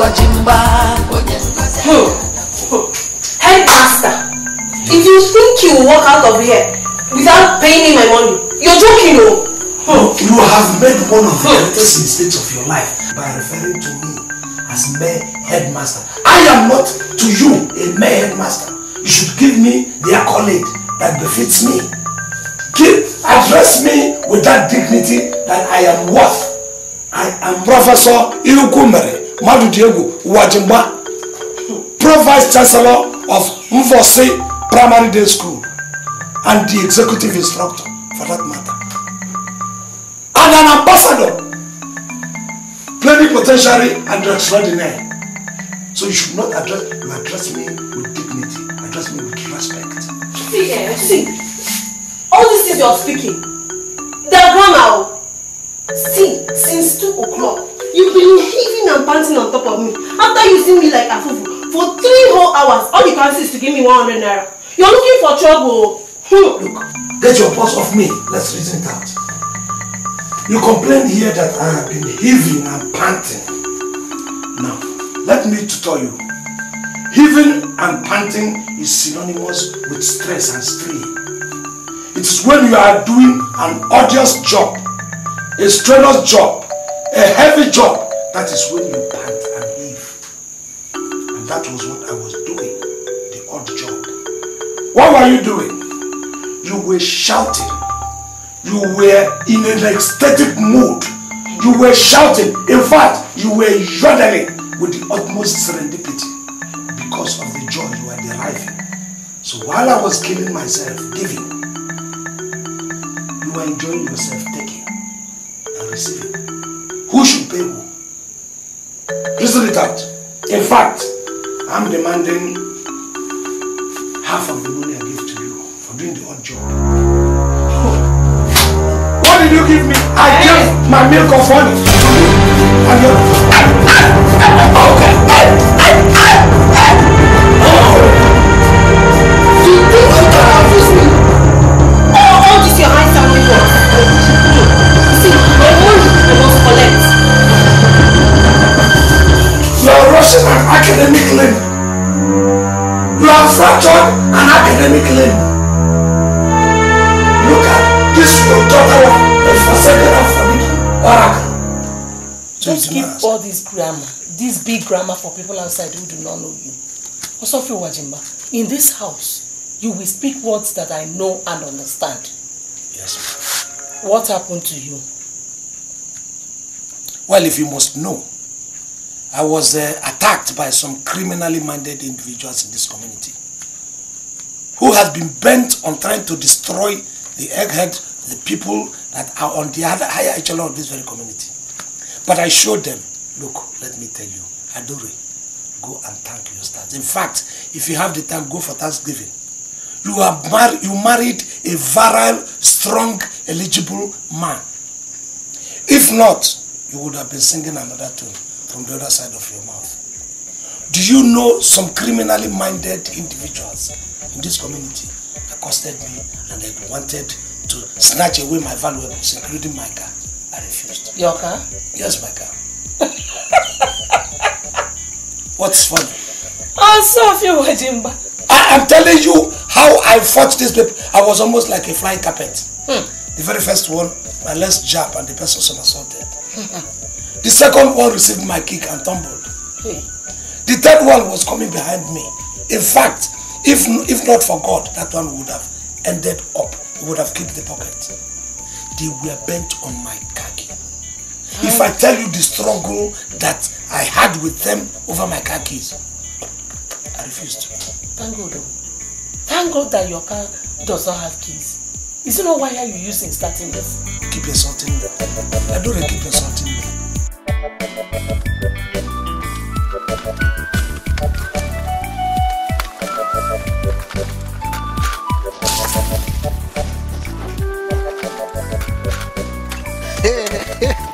Wajimba. Headmaster, if you think you will walk out of here without paying me my money, you're joking, oh. You have made one of the greatest mistakes of your life by referring to me as mere headmaster. I am not to you a mere headmaster. You should give me the accolade that befits me. Give, address me with that dignity that I am worth. I am Professor Iukumere Madu Diego Wajimba, Pro Vice Chancellor of Mfosi Primary Day School, and the Executive Instructor for that matter. And an ambassador, plenipotentiary and extraordinary. So you should not address, you address me with dignity, address me with respect. See, eh, see, all these things you're speaking, they're grammar. oh. See, since 2 o'clock, you've been heaving and panting on top of me. After you using me like a fool for three whole hours, all you can see is to give me 100 naira. You're looking for trouble. Hmm. Look, get your paws off me. Let's reason it out. You complain here that I have been heaving and panting. Now, let me to tell you, heaving and panting is synonymous with stress and strain. It is when you are doing an odious job, a strenuous job, a heavy job, that is when you pant and heave. And that was what I was doing, the odd job. What were you doing? You were shouting. You were in an ecstatic mood. You were shouting. In fact, you were yodeling with the utmost serendipity because of the joy you were deriving. So while I was killing myself, giving, you were enjoying yourself taking and receiving. Who should pay who? Reason it out. In fact, I'm demanding half of the money I give to you for doing the odd job. What did you give me? I gave my milk of honey you. And you You academic limb. You have fractured an academic limb. Look at this your daughter a forsaken and forbidden oracle. Don't keep all this grammar, this big grammar for people outside who do not know you. Osofio Wajimba, in this house, you will speak words that I know and understand. Yes, What happened to you? Well, if you must know, I was uh, attacked by some criminally minded individuals in this community who have been bent on trying to destroy the egghead, the people that are on the other higher echelon of this very community. But I showed them, look, let me tell you, Adore, go and thank your stars. In fact, if you have the time, go for Thanksgiving. You are mar- you married a virile, strong, eligible man. If not, you would have been singing another tune from the other side of your mouth. Do you know some criminally minded individuals in this community accosted me and they wanted to snatch away my valuables, including my car? I refused. Your car? Yes, my car. What's funny? Oh, Wajimba. I am telling you how I fought this people. I was almost like a flying carpet. Hmm. The very first one, my last jab and the person somersaulted. The second one received my kick and tumbled. Hey. The third one was coming behind me. In fact, if, if not for God, that one would have ended up. Would have kicked the pocket. They were bent on my khaki. If I tell you the struggle that I had with them over my car keys, I refused. Thank God. Thank God that your car does not have keys. Is it not why are you using starting this? Keep insulting. I don't keep insulting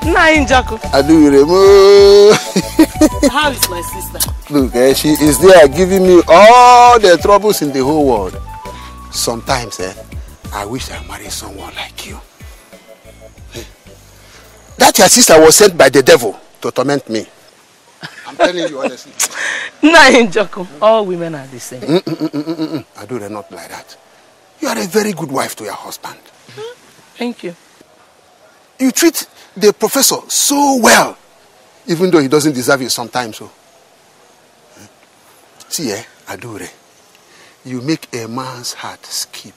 Nna Njaku, Aduremo. how is my sister? Look, eh, she is there giving me all the troubles in the whole world. Sometimes, eh, I wish I married someone like you. Eh, That your sister was sent by the devil to torment me. I'm telling you honestly. Nah, Njoku, all women are the same. Mm, mm, mm, mm, mm. I do not like that. You are a very good wife to your husband. Thank you. You treat the professor so well, even though he doesn't deserve it sometimes. So. See, eh, Adure, you make a man's heart skip.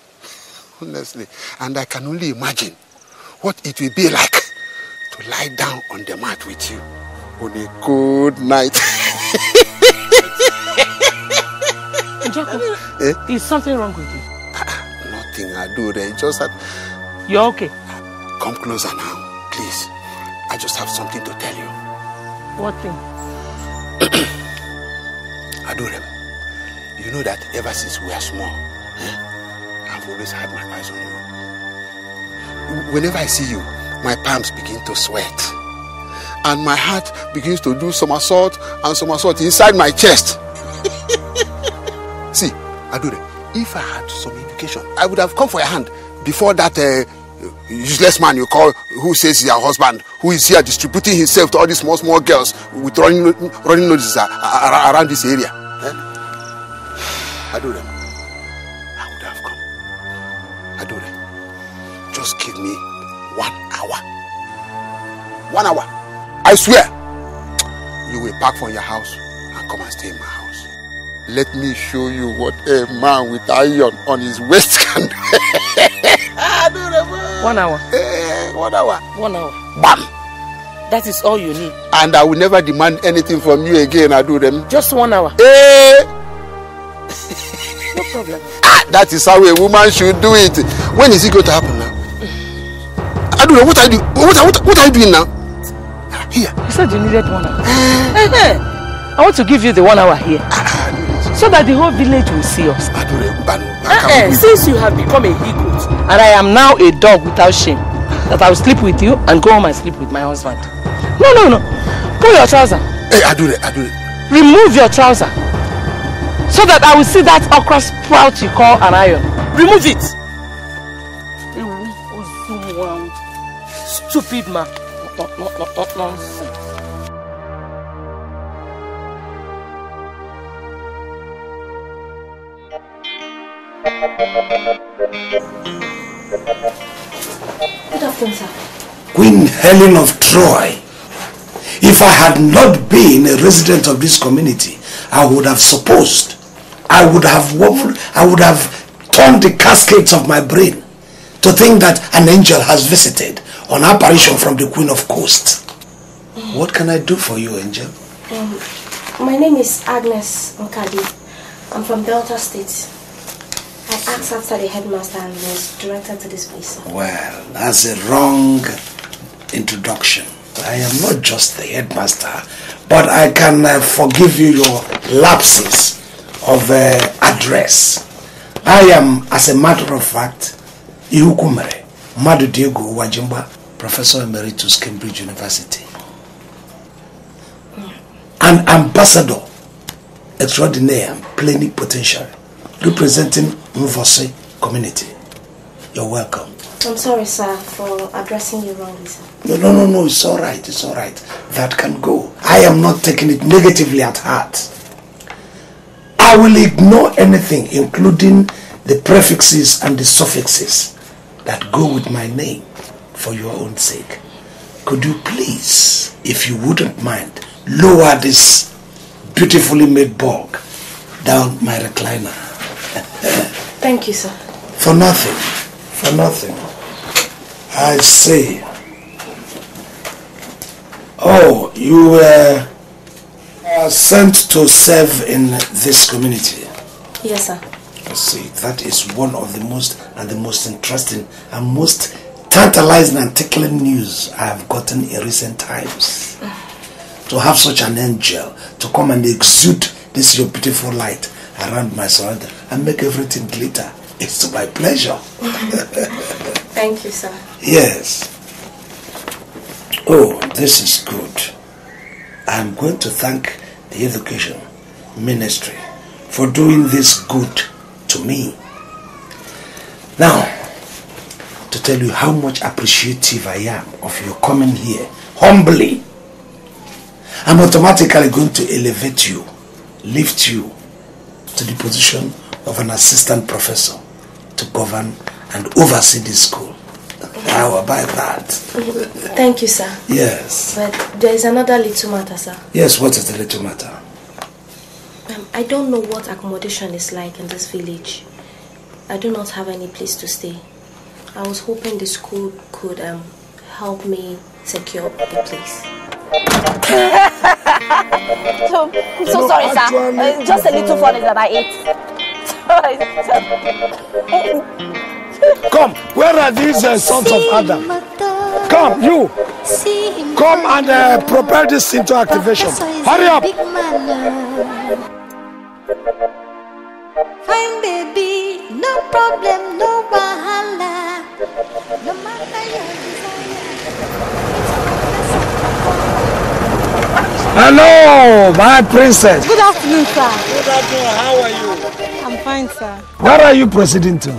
Honestly. And I can only imagine what it will be like to lie down on the mat with you on a cold night. Jacob, eh? is something wrong with you? Nothing, Adure. Just that. You're okay? Come closer now, please. I just have something to tell you. What thing? Adorem, you know that ever since we are small, eh, I've always had my eyes on you. Whenever I see you, my palms begin to sweat. And my heart begins to do somersault and somersault inside my chest. see, Adore, if I had some education, I would have come for a hand before that uh, useless man you call who says he's your husband who is here distributing himself to all these small small girls with running running noses around this area eh? adore i would have come adore just give me one hour i swear you will pack from your house and come and stay in my house let me show you what a man with iron on his waist can do One hour. Eh, one hour. One hour. Bam! That is all you need. And I will never demand anything from you again, I do them. Just one hour. Eh! no problem. Ah, that is how a woman should do it. When is it going to happen now? I don't know. What are you, what, what, what are you doing now? Here. You said you needed one hour. Eh. I want to give you the one hour here. Ah, so that the whole village will see us. Eh, eh, since you have become a he-goat and I am now a dog without shame, that I will sleep with you and go home and sleep with my husband. No, no, no. Pull your trouser. Hey, I do it, I do it. Remove your trouser. So that I will see that okra sprout you call an iron. Remove it. Stupid man. Nonsense. Good afternoon, sir. Queen Helen of Troy. If I had not been a resident of this community, I would have supposed, I would have I would have turned the cascades of my brain to think that an angel has visited on apparition from the Queen of Coast. What can I do for you, angel? Um, my name is Agnes Okadi. I'm from Delta State. I asked after the headmaster and was directed to this place. Well, that's a wrong introduction. I am not just the headmaster, but I can uh, forgive you your lapses of uh, address. I am, as a matter of fact, Ihukumere, Madu Diego Wajimba, Professor Emeritus, Cambridge University. An ambassador extraordinaire, and plenipotentiary representing Mvose community. You're welcome. I'm sorry, sir, for addressing you wrongly, sir. No, no, no, no, it's all right, it's all right. That can go. I am not taking it negatively at heart. I will ignore anything, including the prefixes and the suffixes that go with my name for your own sake. Could you please, if you wouldn't mind, lower this beautifully made bulk down my recliner? Thank you, sir. For nothing. For nothing. I say. Oh, you were uh, sent to serve in this community. Yes, sir. I see. That is one of the most and the most interesting and most tantalizing and tickling news I have gotten in recent times. to have such an angel to come and exude this your beautiful light around my surroundings and make everything glitter. It's to my pleasure. Thank you, sir. Yes. Oh, this is good. I'm going to thank the education ministry for doing this good to me. Now, to tell you how much appreciative I am of your coming here humbly I'm automatically going to elevate you, lift you to the position of an assistant professor to govern and oversee this school. How about that? Thank you, sir. Yes. But there is another little matter, sir. Yes, what is the little matter? Um, I don't know what accommodation is like in this village. I do not have any place to stay. I was hoping the school could um, help me secure a place. so, I'm so sorry, sir. Uh, just a little funny that I ate. Come, where are these uh, sons of Adam? Come, you. Come and uh, propel this into activation. Hurry up. Fine baby, no problem, no wahala. Hello, my princess. Good afternoon, sir. Good afternoon. How are you? I'm fine, sir. Where are you proceeding to?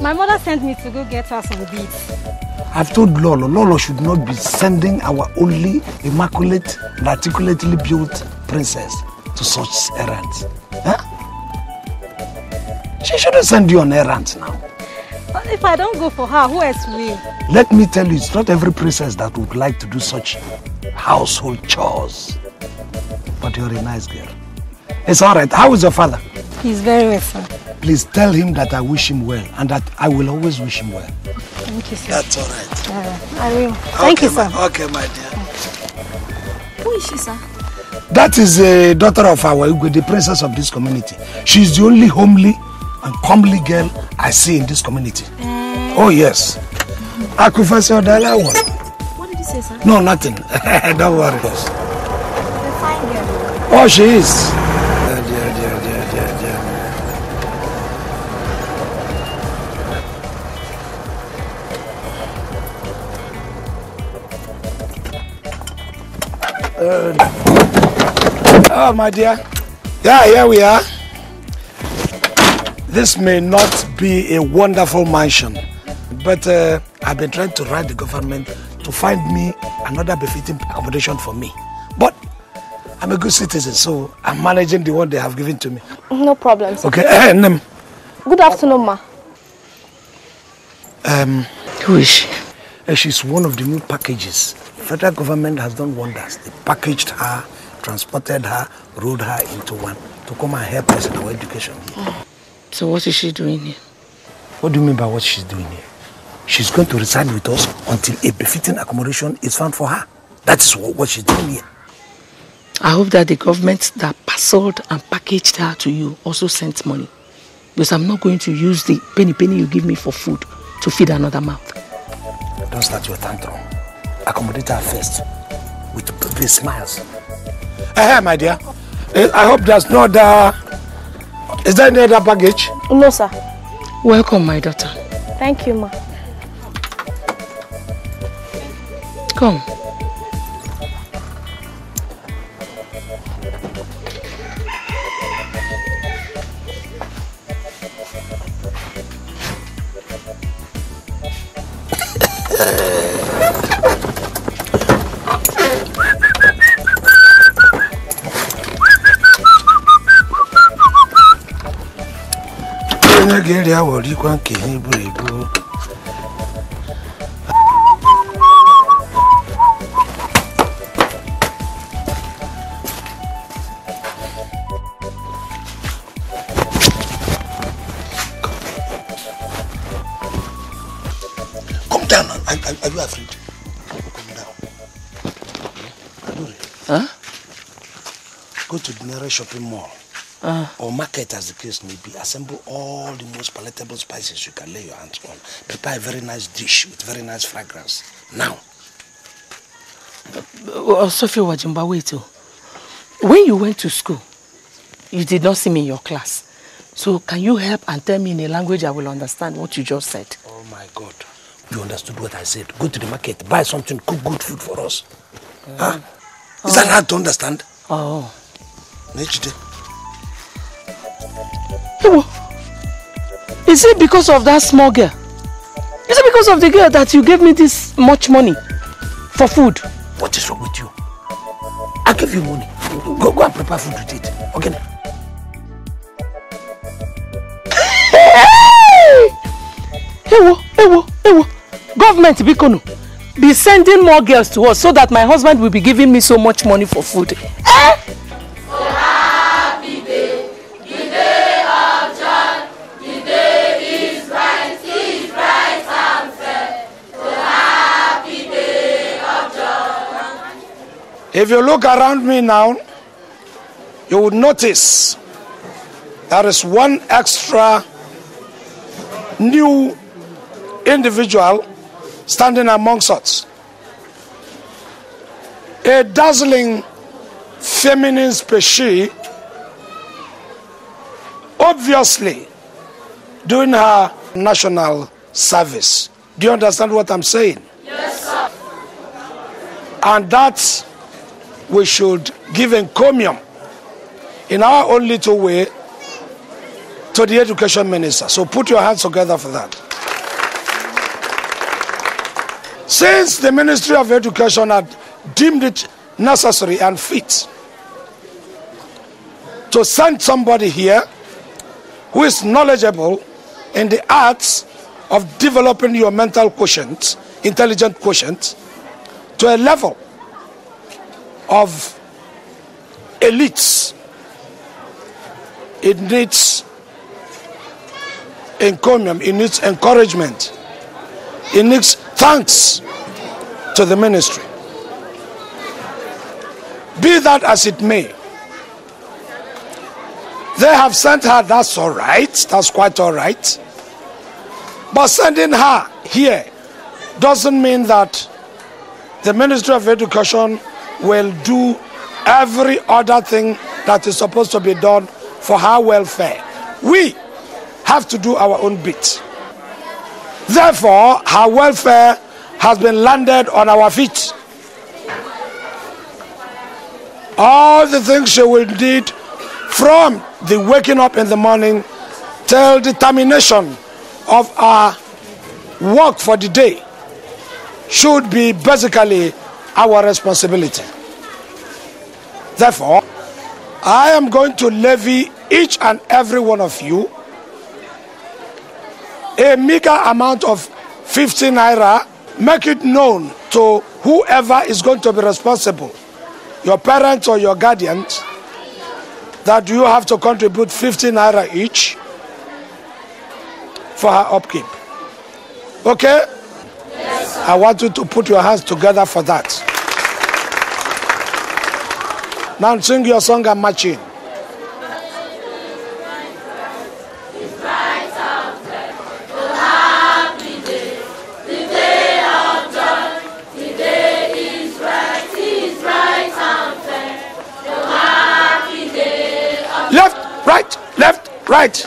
My mother sent me to go get her some beads. I've told Lolo, Lolo should not be sending our only immaculate and articulately built princess to such errands. Huh? She shouldn't send you on errands now. But if I don't go for her, who else will? Let me tell you, it's not every princess that would like to do such household chores. But you're a nice girl. It's all right. How is your father? He's very well, sir. Please tell him that I wish him well and that I will always wish him well. Thank you, sir. That's all right. Uh, I will. Thank okay, you, sir. My, okay, my dear. Who is she, sir? That is a daughter of our Igwe, the princess of this community. She's the only homely and comely girl I see in this community. Uh, oh, yes. I Akufasi Odala one. What did you say, sir? No, nothing. Don't worry. Yes. A fine girl. Oh, she is. Dear, dear, dear, dear, dear, dear. Uh, oh, my dear. Yeah, here we are. This may not be a wonderful mansion, but uh, I've been trying to write the government to find me another befitting accommodation for me. But I'm a good citizen, so I'm managing the one they have given to me. No problem, sir. Okay, uh, Nem. Good afternoon, ma. Um, Who is she? Uh, she's one of the new packages. Federal government has done wonders. They packaged her, transported her, rolled her into one to come and help us in our education. Mm. So what is she doing here? What do you mean by what she's doing here? She's going to reside with us until a befitting accommodation is found for her. That is what, she's doing here. I hope that the government that parceled and packaged her to you also sent money. Because I'm not going to use the penny penny you give me for food to feed another mouth. Don't start your tantrum. Accommodate her first with pretty smiles. Hey, my dear. Eh, I hope there's no other... Is there any other baggage? No, sir. Welcome, my daughter. Thank you, ma. Come. onye ga-eri awọ rikwa nke ha ebu ebu Come down. Are, are, are you afraid? Come down. Huh? Go to the nearest shopping mall. Uh, or market as the case may be, assemble all the most palatable spices you can lay your hands on. Prepare a very nice dish with very nice fragrance. Now. Uh, Sophia Wajimba, wait. Oh. When you went to school, you did not see me in your class. So can you help and tell me in a language I will understand what you just said? Oh my God. You understood what I said. Go to the market, buy something, cook good food for us. Uh, huh? Is oh. that hard to understand? Oh. Next day. Is it because of that small girl? Is it because of the girl that you gave me this much money for food? What is wrong with you? I give you money. Go, go and prepare food to eat. Okay? Ewo, ewo, ewo. Government Bikono, be sending more girls to us so that my husband will be giving me so much money for food. Eh? If you look around me now, you would notice there is one extra new individual standing amongst us. A dazzling feminine species, obviously doing her national service. Do you understand what I'm saying? Yes, sir. And that we should give encomium in our own little way to the education minister. So put your hands together for that. Since the Ministry of Education had deemed it necessary and fit to send somebody here who is knowledgeable in the arts of developing your mental quotient, intelligent quotient, to a level of elites, it needs encomium, it needs encouragement, it needs thanks to the ministry. Be that as it may, they have sent her, that's all right, that's quite all right. But sending her here doesn't mean that the Ministry of Education will do every other thing that is supposed to be done for her welfare. We have to do our own bit. Therefore, her welfare has been landed on our feet. All the things she will need from the waking up in the morning till the termination of our work for the day should be basically our responsibility. Therefore, I am going to levy each and every one of you a meager amount of 50 naira. Make it known to whoever is going to be responsible, your parents or your guardians, that you have to contribute 50 naira each for her upkeep. Okay? I want you to put your hands together for that. Now sing your song and march in. Left, right, left, right,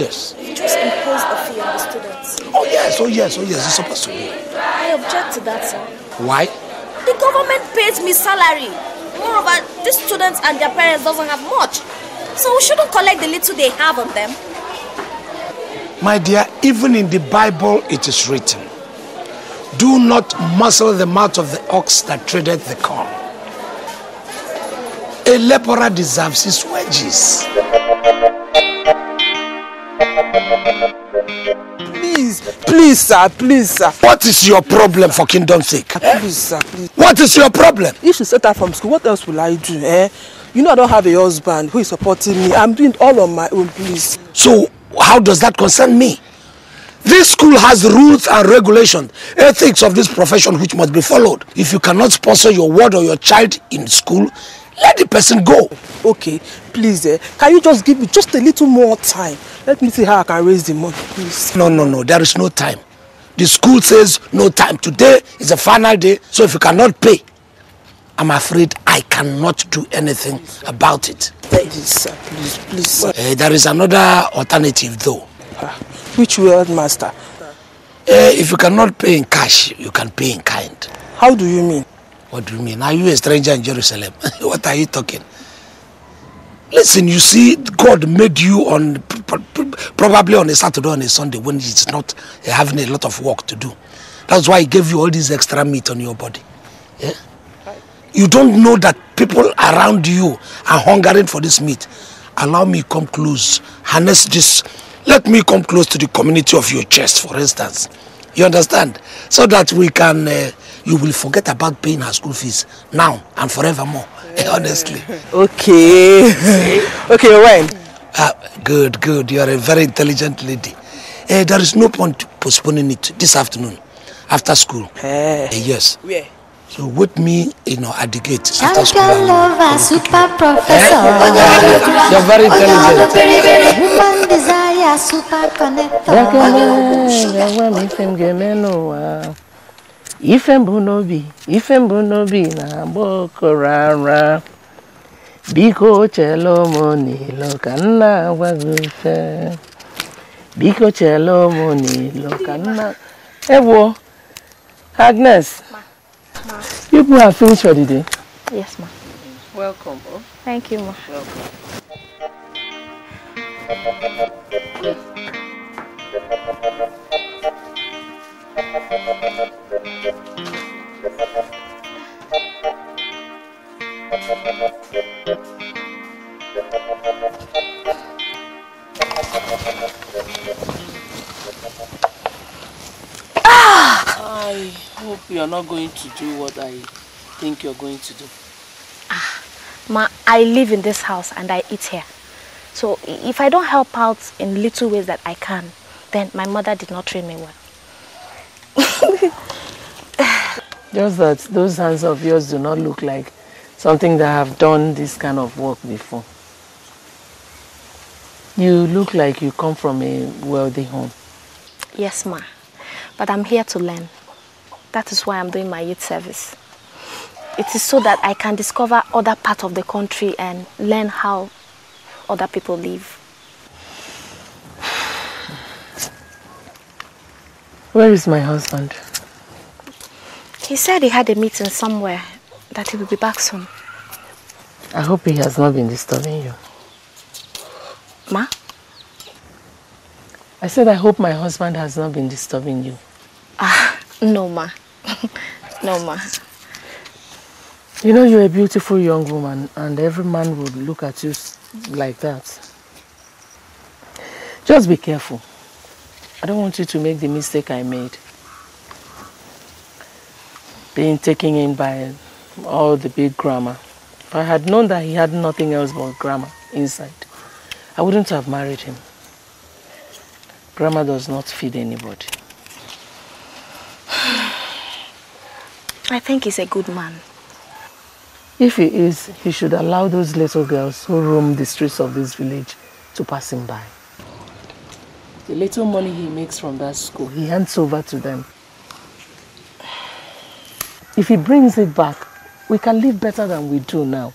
Yes. you just impose a fee on the students. Oh yes, oh yes, oh yes, it's supposed to be. I object to that, sir. Why? The government pays me salary. Moreover, these students and their parents doesn't have much. So we shouldn't collect the little they have on them. My dear, even in the Bible it is written, do not muzzle the mouth of the ox that treadeth the corn. A leper deserves his wages. Please, please, sir, please, sir. What is your problem for kingdom's sake? Please, sir, please. What is your problem? If she set her from school, what else will I do, eh? You know I don't have a husband who is supporting me. I'm doing all on my own, please. So, how does that concern me? This school has rules and regulations, ethics of this profession which must be followed. If you cannot sponsor your ward or your child in school, let the person go. Okay, please, eh? Can you just give me just a little more time? Let me see how I can raise the money, please. No, no, no, there is no time. The school says no time. Today is the final day, so if you cannot pay, I'm afraid I cannot do anything about it. Please, sir, please, please, sir. Eh, there is another alternative though. Ah, Which way, master? Eh, if you cannot pay in cash, you can pay in kind. How do you mean? What do you mean? Are you a stranger in Jerusalem? what are you talking? Listen, you see, God made you on probably on a Saturday on a Sunday when it's not having a lot of work to do. That's why he gave you all this extra meat on your body. Yeah? You don't know that people around you are hungering for this meat. Allow me come close. Harness this. Let me come close to the community of your chest, for instance. You understand? So that we can, uh, you will forget about paying her school fees now and forevermore. Honestly. Okay. okay, when? Ah, good, good. You are a very intelligent lady. Uh, there is no point postponing it this afternoon after school. Eh. Uh, yes. Where? So with me, you know, at the gate after school. Champion lover, super professor. You're very intelligent. Woman desire, super connector. Ife mbụ n'obi ife mbụ n'obi na-agba okoro ara biko chela ụmụ n'ilo ka nna agwa gị ife biko chela ụmụ n'ilo ka nna ewo agnes you people have finished for the day Yes, ma. welcome oh. Thank you, ma. I hope you're not going to do what I think you're going to do. Ah, Ma, I live in this house and I eat here. So if I don't help out in little ways that I can, then my mother did not train me well. Just that those hands of yours do not look like something that have done this kind of work before. You look like you come from a wealthy home. Yes, ma. But I'm here to learn. That is why I'm doing my youth service. It is so that I can discover other parts of the country and learn how other people live. Where is my husband? He said he had a meeting somewhere, that he will be back soon. I hope he has not been disturbing you. Ma? I said I hope my husband has not been disturbing you. Ah, no, ma. no, ma. You know you're a beautiful young woman and every man would look at you like that. Just be careful. I don't want you to make the mistake I made. Being taken in by all the big grammar. If I had known that he had nothing else but grammar inside, I wouldn't have married him. Grammar does not feed anybody. I think he's a good man. If he is, he should allow those little girls who roam the streets of this village to pass him by. The little money he makes from that school, he hands over to them. If he brings it back, we can live better than we do now.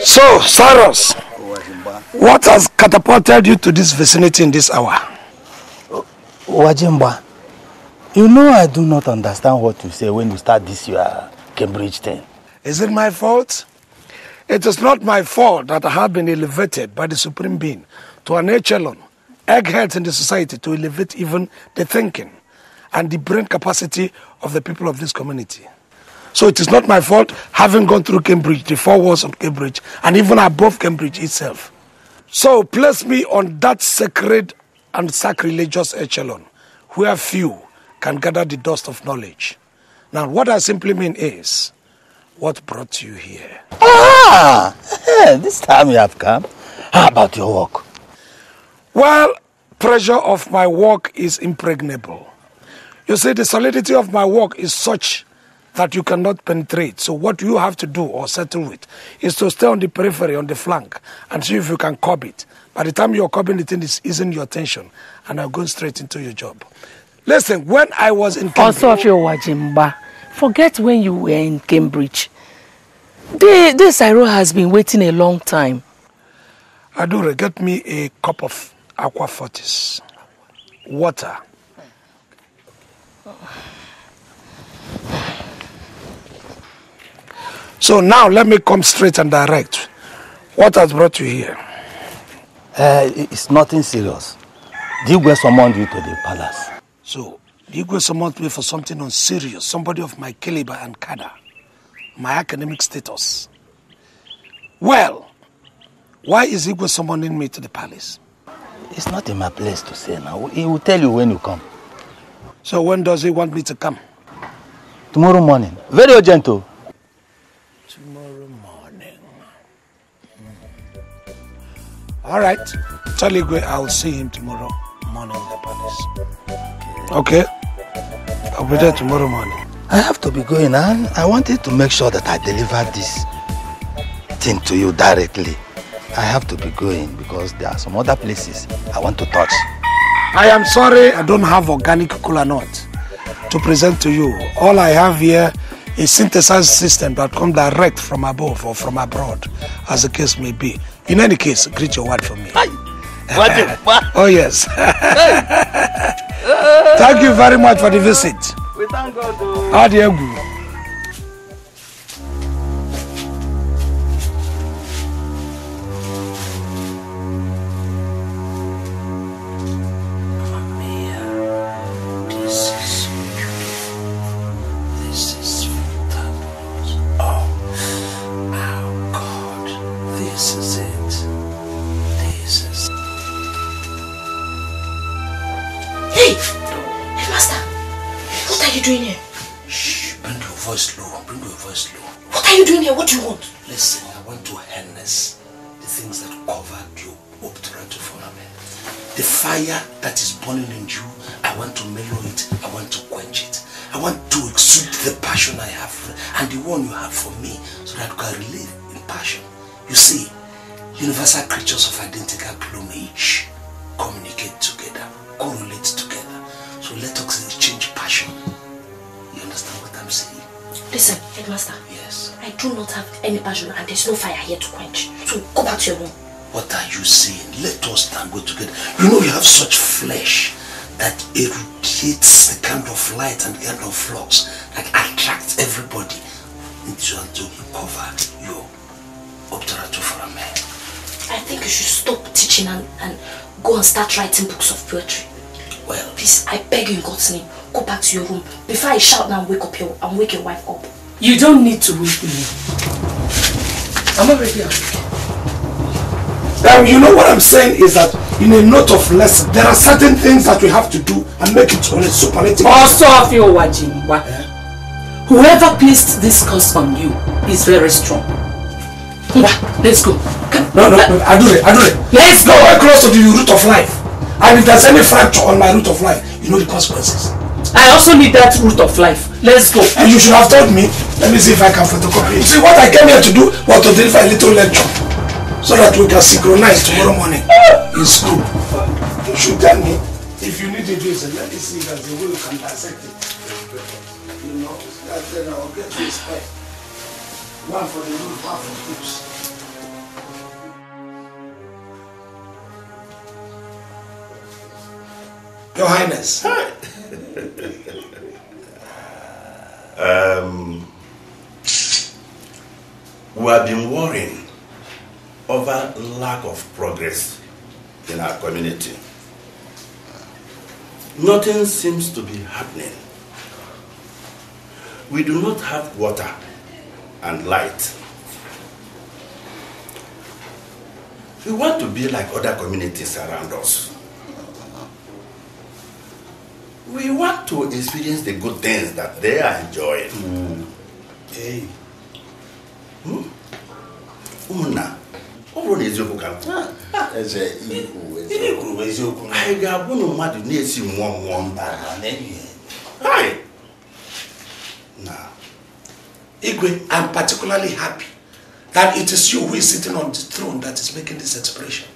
So, Cyrus, what has catapulted you to this vicinity in this hour? Wajimba, you know I do not understand what you say when you start this your Cambridge thing. Is it my fault? It is not my fault that I have been elevated by the Supreme Being to an echelon, eggheads in the society to elevate even the thinking and the brain capacity of the people of this community. So it is not my fault having gone through Cambridge, the four walls of Cambridge, and even above Cambridge itself. So place me on that sacred and sacrilegious echelon where few can gather the dust of knowledge. Now, what I simply mean is, what brought you here? Ah, eh, this time you have come. How about your work? Well, pressure of my work is impregnable. You see, the solidity of my work is such that you cannot penetrate. So what you have to do or settle with is to stay on the periphery, on the flank, and see if you can curb it. By the time you're curbing it, it's easing your tension, and I'll go straight into your job. Listen, when I was in Cambridge, Osofio Wajimba, forget when you were in Cambridge. The, this Iro has been waiting a long time. Adure, get me a cup of aqua fortis, water. So now let me come straight and direct What has brought you here? Uh, it's nothing serious. The Igwe summoned you to the palace. So, Igwe summoned me for something unserious, somebody of my caliber and cadre, my academic status. Well, why is Igwe summoning me to the palace? It's not in my place to say now. He will tell you when you come. So when does he want me to come? Tomorrow morning. Very urgent oh. Tomorrow morning. Hmm. All right. Tell Igwe I'll see him tomorrow morning in the palace. Okay? I'll be there tomorrow morning. I have to be going and I wanted to make sure that I deliver this thing to you directly. I have to be going because there are some other places I want to touch. I am sorry I don't have organic cola nut to present to you. All I have here is synthesized system that come direct from above or from abroad, as the case may be. In any case, greet your wife for me. Oh yes. thank you very much for the visit. We thank God. Adieu. You saying? Let us tango together. You know you have such flesh that irradiates the kind of light and the kind of flux that attracts everybody into and to cover your obturator for a man. I think you should stop teaching and, and go and start writing books of poetry. Well, please, I beg you in God's name, go back to your room before I shout now and wake up your and wake your wife up. You don't need to wake me. I'm already awake. Now, you know what I'm saying is that in a note of lesson, there are certain things that we have to do and make it on a superlative. Also of your Wajimba. Eh? Whoever placed this curse on you is very strong. Let's go. No, no, no, I do it, I do it. Let's go. We're close to the root of life. And if there's any fracture on my root of life, you know the consequences. I also need that root of life. Let's go. And you should have told me. Let me see if I can photocopy it. See, what I came here to do was to deliver a little lecture so that we can synchronize tomorrow morning in school. You should tell me if you need to do it. Let me see that the way you can dissect it. You know, that then I'll get this spare. One for the roof, one for the tips. Your Highness. um, we have been worrying over lack of progress in our community. Nothing seems to be happening. We do not have water and light. We want to be like other communities around us. We want to experience the good things that they are enjoying. Mm. Hey. Hmm? Ụmụnna, ọ bụrụ na eziokwu ka eze ihe kwuru bụ eziokwu. Anyị ga-abụ na mmadụ na-esi mmụọ mmụọ Now, Igwe, I'm particularly happy that it is you who is sitting on the throne that is making this expression.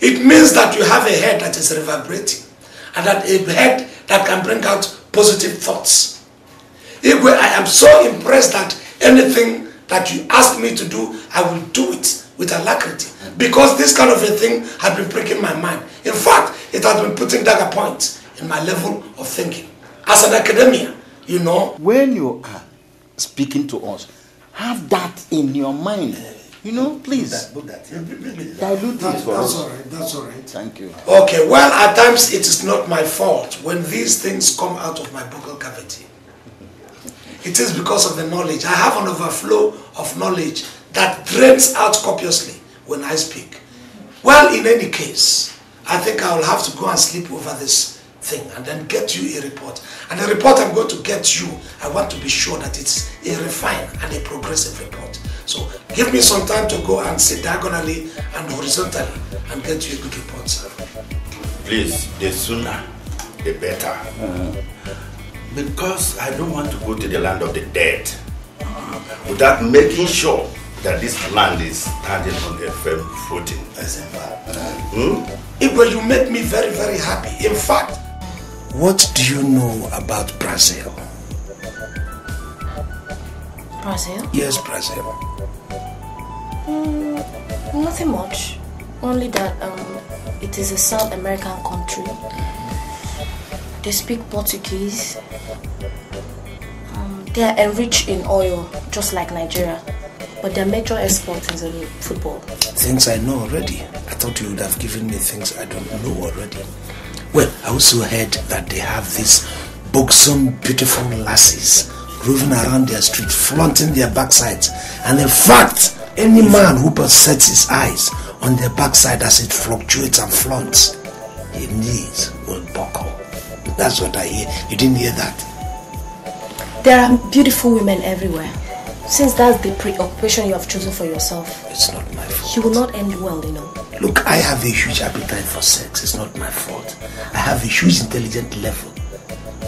It means that you have a head that is reverberating and that a head that can bring out positive thoughts. Igwe, I am so impressed that anything that you ask me to do, I will do it with alacrity because this kind of a thing has been breaking my mind. In fact, it has been putting dagger points in my level of thinking. As an academia, you know. When you are speaking to us, have that in your mind. You know, please. Put that, put that Dilute That- it for that's us. all right, that's all right. Thank you. Okay, well, at times it is not my fault when these things come out of my buccal cavity. It is because of the knowledge. I have an overflow of knowledge that drains out copiously when I speak. Well, in any case, I think I will have to go and sleep over this thing and then get you a report. And the report I'm going to get you, I want to be sure that it's a refined and a progressive report. So give me some time to go and sit diagonally and horizontally and get you a good report, sir. Please, the sooner, the better. Uh-huh. Because I don't want to go to the land of the dead without making sure that this land is standing on a firm footing. Hmm? Igwe, you make me very, very happy. In fact, what do you know about Brazil? Brazil? Yes, Brazil. Mm, nothing much. Only that um, it is a South American country. They speak Portuguese. Um, they are enriched in oil, just like Nigeria. But their major export is in football. Things I know already. I thought you would have given me things I don't know already. Well, I also heard that they have these buxom, beautiful lasses roving around their street, flaunting their backsides. And in fact, any man who sets his eyes on their backside as it fluctuates and flaunts, his knees will buckle. That's what I hear. You didn't hear that? There are beautiful women everywhere. Since that's the preoccupation you have chosen for yourself, it's not my fault. You will not end well, you know. Look, I have a huge appetite for sex. It's not my fault. I have a huge intelligent level.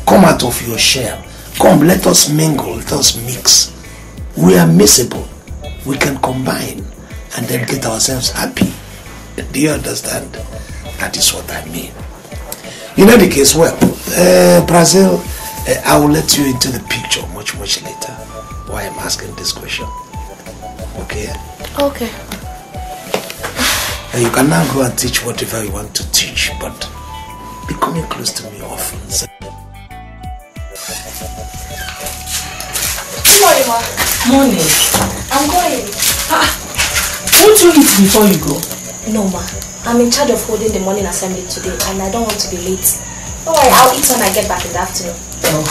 Come out of your shell. Come, let us mingle, let us mix. We are miscible. We can combine and then get ourselves happy. Do you understand? That is what I mean. In any case, well, uh, Brazil, uh, I will let you into the picture much, much later. Why I'm asking this question. Okay? Okay. And you can now go and teach whatever you want to teach, but be coming close to me often. Good morning, ma. Morning. I'm going. Ah, won't you eat before you go? No, ma. I'm in charge of holding the morning assembly today, and I don't want to be late. Don't worry, I'll eat when I get back in the afternoon. Um,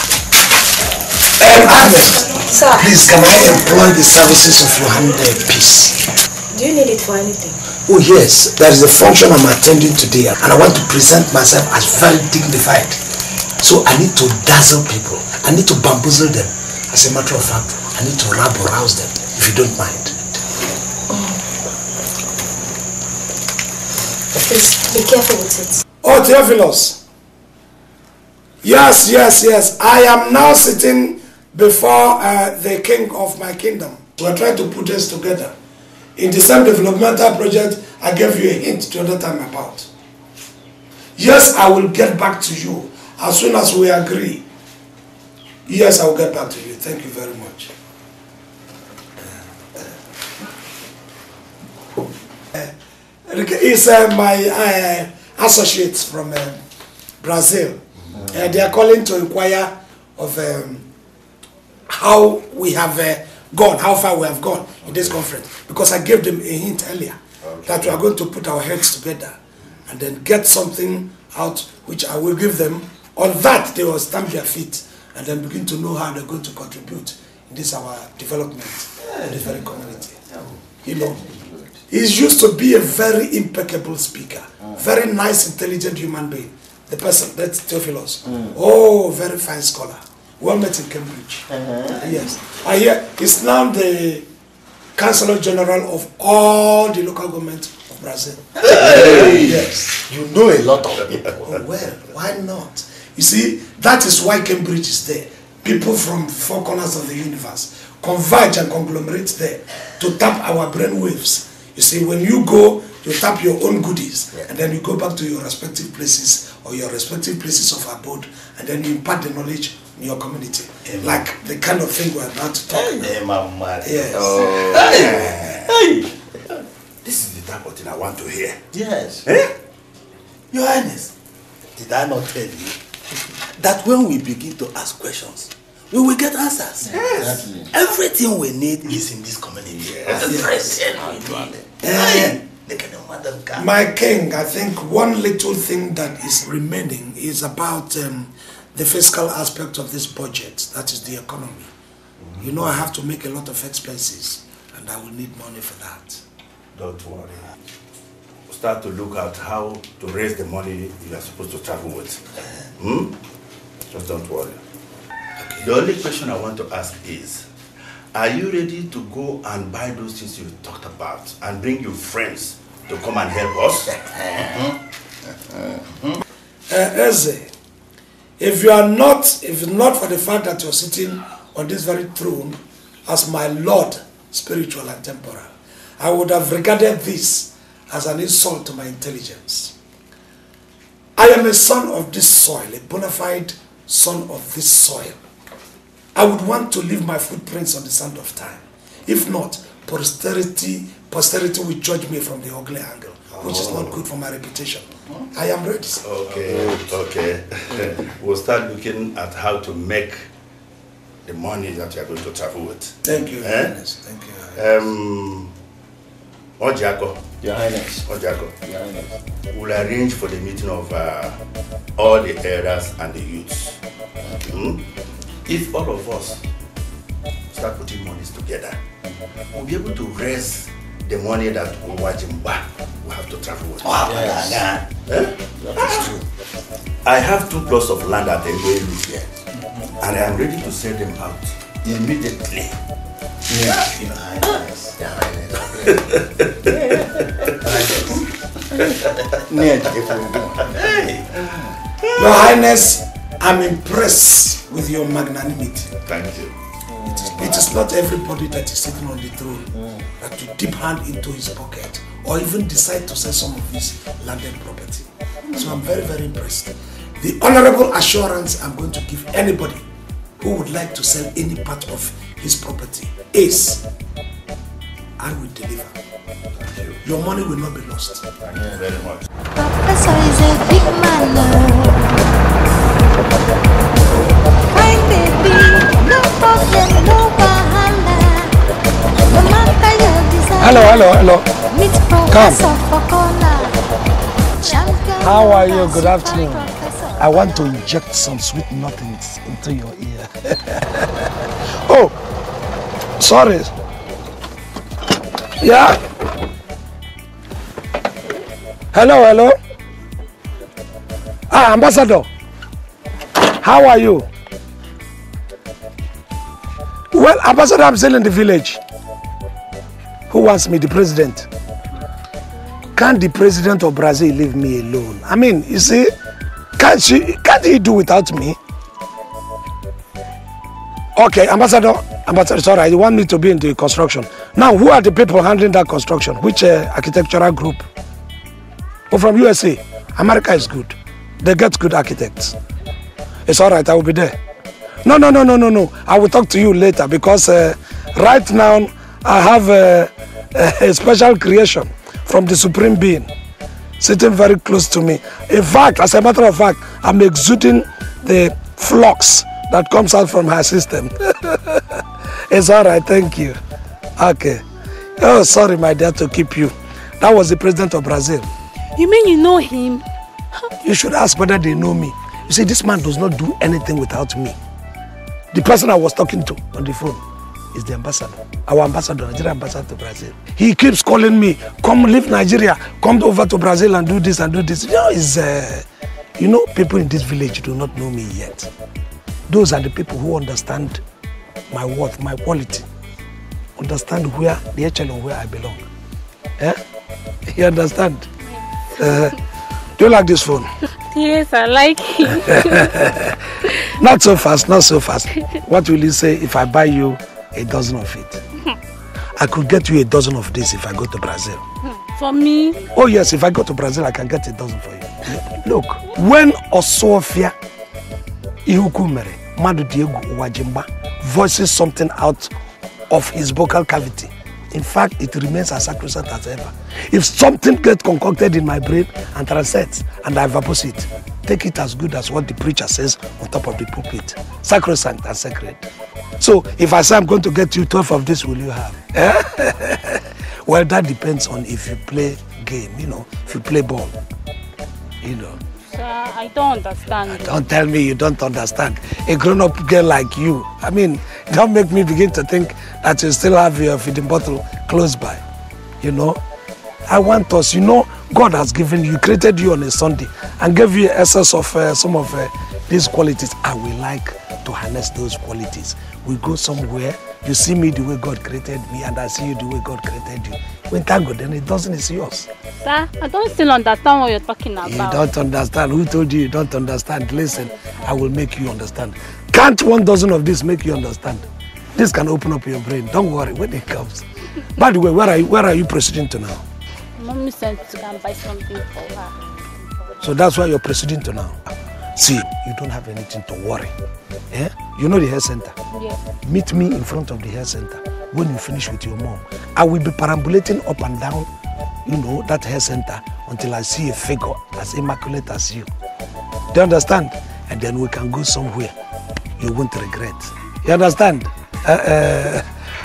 Ahmed, Sir. please can I employ the services of your hand piece? Do you need it for anything? Oh yes, there is a function I'm attending today and I want to present myself as very dignified. So I need to dazzle people. I need to bamboozle them. As a matter of fact, I need to rabble rouse them, if you don't mind. Please, be careful with it. Oh, Theophilus. Yes, yes, yes. I am now sitting before uh, the king of my kingdom. We're trying to put this together. In the same developmental project, I gave you a hint the other time about. Yes, I will get back to you as soon as we agree. Yes, I will get back to you. Thank you very much. It's uh, my uh, associates from uh, Brazil. Uh, they are calling to inquire of um, how we have uh, gone, how far we have gone in this conference. Because I gave them a hint earlier that we are going to put our heads together and then get something out which I will give them. On that, they will stamp their feet and then begin to know how they're going to contribute in this our development in the very community. You know, he's used to be a very impeccable speaker, mm. very nice, intelligent human being. The person, that's Theophilus. Mm. Oh, very fine scholar. Well met in Cambridge. Uh-huh. Yes. I hear he's now the Councillor General of all the local government of Brazil. Hey! Yes. You know a lot of people. Oh, well, why not? You see, that is why Cambridge is there. People from four corners of the universe converge and conglomerate there to tap our brain waves. You see, when you go, you tap your own goodies, and then you go back to your respective places or your respective places of abode, and then you impart the knowledge in your community. Like the kind of thing we're about to talk about. Yes. Hey, hey. This is the type of thing I want to hear. Yes. Eh? Your Highness, did I not tell you that when we begin to ask questions, we will get answers. Yes. Everything we need is in this community. Yes. Everything. Eh, My king, I think one little thing that is remaining is about um, the fiscal aspect of this budget, that is the economy. You know, I have to make a lot of expenses, and I will need money for that. Don't worry. Start to look at how to raise the money you are supposed to travel with. Hmm? Just don't worry. The only question I want to ask is, are you ready to go and buy those things you talked about and bring your friends to come and help us? Uh, Eze, if you are not, if not for the fact that you're sitting on this very throne as my Lord, spiritual and temporal, I would have regarded this as an insult to my intelligence. I am a son of this soil, a bona fide son of this soil. I would want to leave my footprints on the sand of time. If not, posterity, posterity will judge me from the ugly angle, which is not good for my reputation. I am ready. Okay, okay. we'll start looking at how to make the money that you are going to travel with. Thank you, Your Eh? Highness. Thank you. Um, Ojiako. Your Highness. Ojiako. Your Highness. We'll arrange for the meeting of uh, all the elders and the youths. Hmm? If all of us start putting monies together, we'll be able to raise the money that we Owajimba will have to travel with. Yes. Eh? That is ah. true. I have two plots of land at Engwelu here, and I am ready to sell them out immediately. Ah. Ah. Yes, Your Highness. Your Your Highness, I'm impressed with your magnanimity. Thank you. It is, it is not everybody that is sitting on the throne that will dip hand into his pocket or even decide to sell some of his landed property. So I'm very, very impressed. The honorable assurance I'm going to give anybody who would like to sell any part of his property is I will deliver. Your money will not be lost. Thank you very much. Professor is a big man. Hello, hello, hello. Champion How are you? Good afternoon. I want to inject some sweet nothings into your ear. oh, sorry. Yeah. Hello, hello. Ah, Ambassador. How are you? Well, Ambassador, I'm still in the village. Who wants me, the president? Can't the president of Brazil leave me alone? I mean, you see, can't she, can't he do without me? Okay, ambassador, ambassador, sorry, you want me to be in the construction. Now, who are the people handling that construction? Which uh, architectural group? Oh, from USA. America is good. They get good architects. It's all right, I will be there. No, no, no, no, no, no. I will talk to you later because uh, right now I have uh, a special creation from the Supreme Being sitting very close to me. In fact, as a matter of fact, I'm exuding the flux that comes out from her system. it's all right, thank you. Okay. Oh, sorry, my dear, to keep you. That was the president of Brazil. You mean you know him? You should ask whether they know me. You see, this man does not do anything without me. The person I was talking to on the phone is the ambassador, our ambassador, Nigeria ambassador to Brazil. He keeps calling me, come leave Nigeria, come over to Brazil and do this and do this. You know, is uh, you know, people in this village do not know me yet. Those are the people who understand my worth, my quality, understand where the echelon where I belong. Eh? You understand? Uh, do you like this phone? Yes, I like it. Not so fast, not so fast. What will you say if I buy you a dozen of it? I could get you a dozen of this if I go to Brazil. For me, Oh yes, if I go to Brazil, I can get a dozen for you. Look, when Osofia Ihukumere, Madu Diego Wajimba, voices something out of his vocal cavity, In fact, it remains as sacrosanct as ever. If something gets concocted in my brain and transcends and I verbose it, take it as good as what the preacher says on top of the pulpit. Sacrosanct and sacred. So if I say I'm going to get you 12 of this, will you have? Well, that depends on if you play game, you know, if you play ball, you know. I don't understand. Don't tell me you don't understand. A grown-up girl like you, I mean, don't make me begin to think that you still have your feeding bottle close by. You know, I want us, you know, God has given you, created you on a Sunday and gave you essence of uh, some of uh, these qualities. I will like to harness those qualities. We go somewhere, you see me the way God created me and I see you the way God created you. When thank God, then it doesn't, it's yours. Sir, I don't still understand what you're talking about. You don't understand. Who told you you don't understand? Listen, I will make you understand. Can't one dozen of this make you understand? This can open up your brain. Don't worry when it comes. By the way, where are you, where are you proceeding to now? Mommy sent to go and buy something for her. So that's why you're proceeding to now. See, you don't have anything to worry. Eh? You know the hair center? Yeah. Meet me in front of the hair center when you finish with your mom. I will be perambulating up and down, you know, that hair center until I see a figure as immaculate as you. Do you understand? And then we can go somewhere you won't regret. You understand? Uh, uh,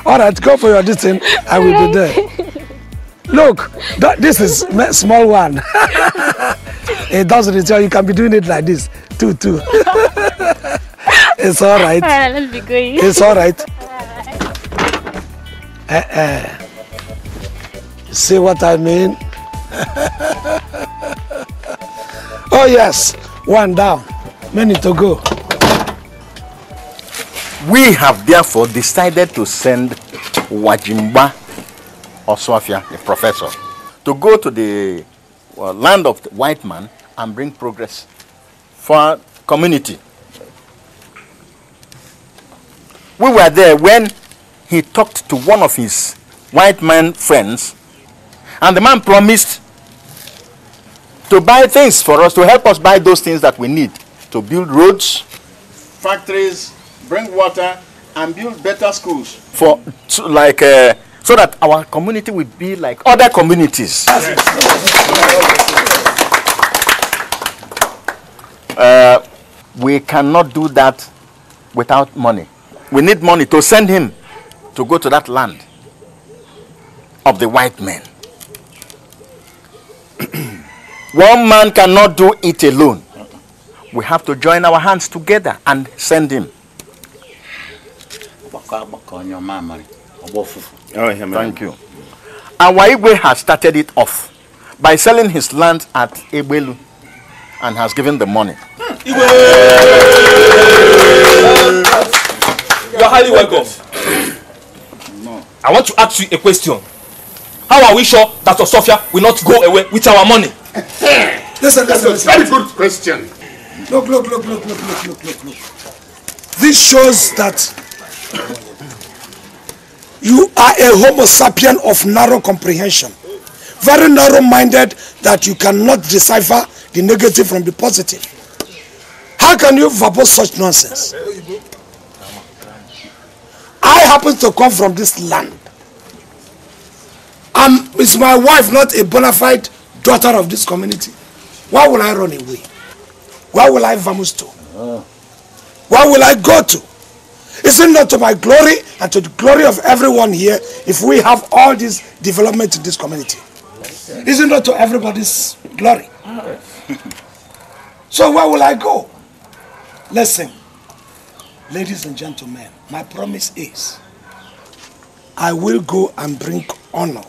all right, go for your distance. I will be there. Look, that, this is ma- small one. it doesn't. You can be doing it like this. Two, two. it's all right. Alright, let's be going. It's all right. Uh, uh, see what I mean? oh yes, one down, many to go. We have therefore decided to send Wajimba Osofia, the professor, to go to the uh, land of the white man and bring progress for community. We were there when he talked to one of his white man friends, and the man promised to buy things for us, to help us buy those things that we need to build roads, factories, bring water, and build better schools for like uh, so that our community will be like other communities. Uh, we cannot do that without money. We need money to send him to go to that land of the white men. One man cannot do it alone. We have to join our hands together and send him. Thank you. And Waigwe has started it off by selling his land at Ebelu and has given the money. You are highly welcome. I want to ask you a question. How are we sure that Osofia will not go away with our money? Listen, listen, listen. Very good question. Look, look, look, look, look, look, look, look, look. This shows that you are a homo sapien of narrow comprehension. Very narrow-minded that you cannot decipher the negative from the positive. How can you verbose such nonsense? I happen to come from this land. Um, is my wife not a bona fide daughter of this community? Why will I run away? Where will I vamos to? Where will I go to? Is it not to my glory and to the glory of everyone here if we have all this development in this community? Is it not to everybody's glory? So where will I go? Listen, ladies and gentlemen, my promise is I will go and bring honor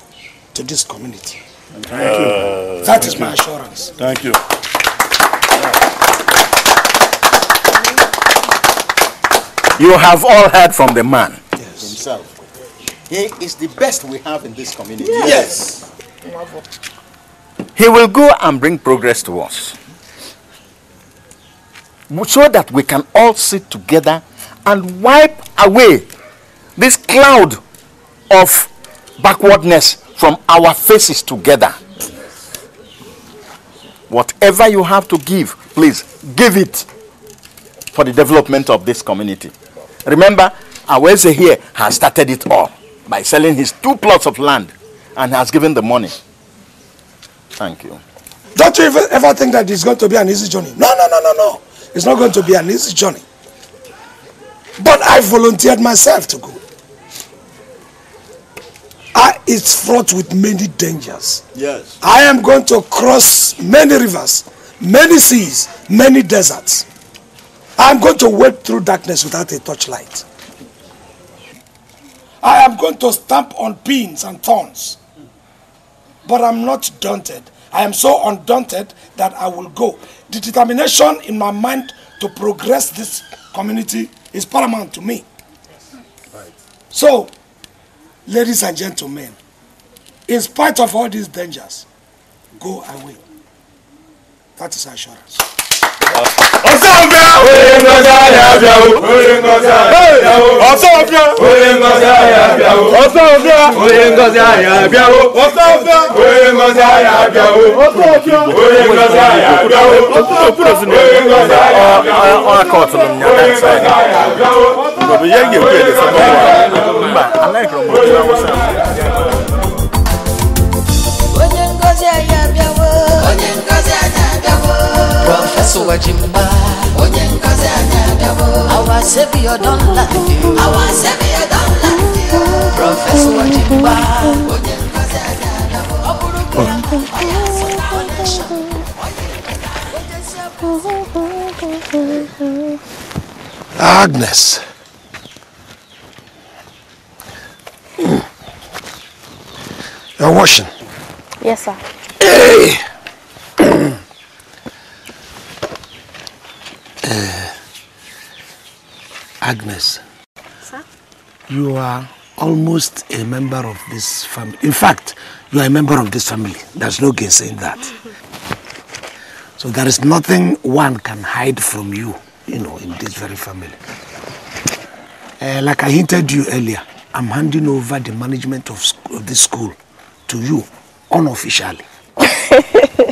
to this community. Thank you. Uh, that is my assurance. Thank you. You have all heard from the man Yes. himself. He is the best we have in this community. Yes. He will go and bring progress to us. So that we can all sit together and wipe away this cloud of backwardness from our faces together. Whatever you have to give, please give it for the development of this community. Remember, Aweze here has started it all. by selling his two plots of land and has given the money. Thank you. Don't you ever, ever think that it's going to be an easy journey? No, no, no, no, no. It's not going to be an easy journey. But I volunteered myself to go. I, it's fraught with many dangers. Yes. I am going to cross many rivers, many seas, many deserts. I'm going to wade through darkness without a torchlight. I am going to stamp on pins and thorns. But I'm not daunted. I am so undaunted that I will go. The determination in my mind to progress this community is paramount to me. So, ladies and gentlemen, in spite of all these dangers, go away. That is assurance. Ọsọfịa! Onye ngozi anyị abịawo! Onye ngozi anyị abịawo! Ọsọfịa! Onye ngozi anyị abịawo! Ọsọfịa! Onye ngozi anyị abịawo! Ọsọfịa! Onye ngozi anyị abịawo! Ọsọfịa! Onye ngozi anyị abịawo! Ọsọfịa! Onye ngozi anyị abịawo! Ọ akọtụrụ m ya na nsọ ya. Ngobe ihe ga-ekwu ede sọ. Mba, anaghịkwa m otu awụsa. Prọfesọ wajimba onye ngozi anyị abịawo our savior don land our savior don land prọfesọ wajimba onye ngozi anyị abịawo ọ bụrụ gị ya asị connection Agnes. Mm. You're washing. Yes, sir. Hey! Uh, Agnes. Sir? You are almost a member of this family. In fact, you are a member of this family. There's no gainsaying that. So there is nothing one can hide from you, you know, in this very family. Uh, like I hinted you earlier, I'm handing over the management of, of this school to you unofficially.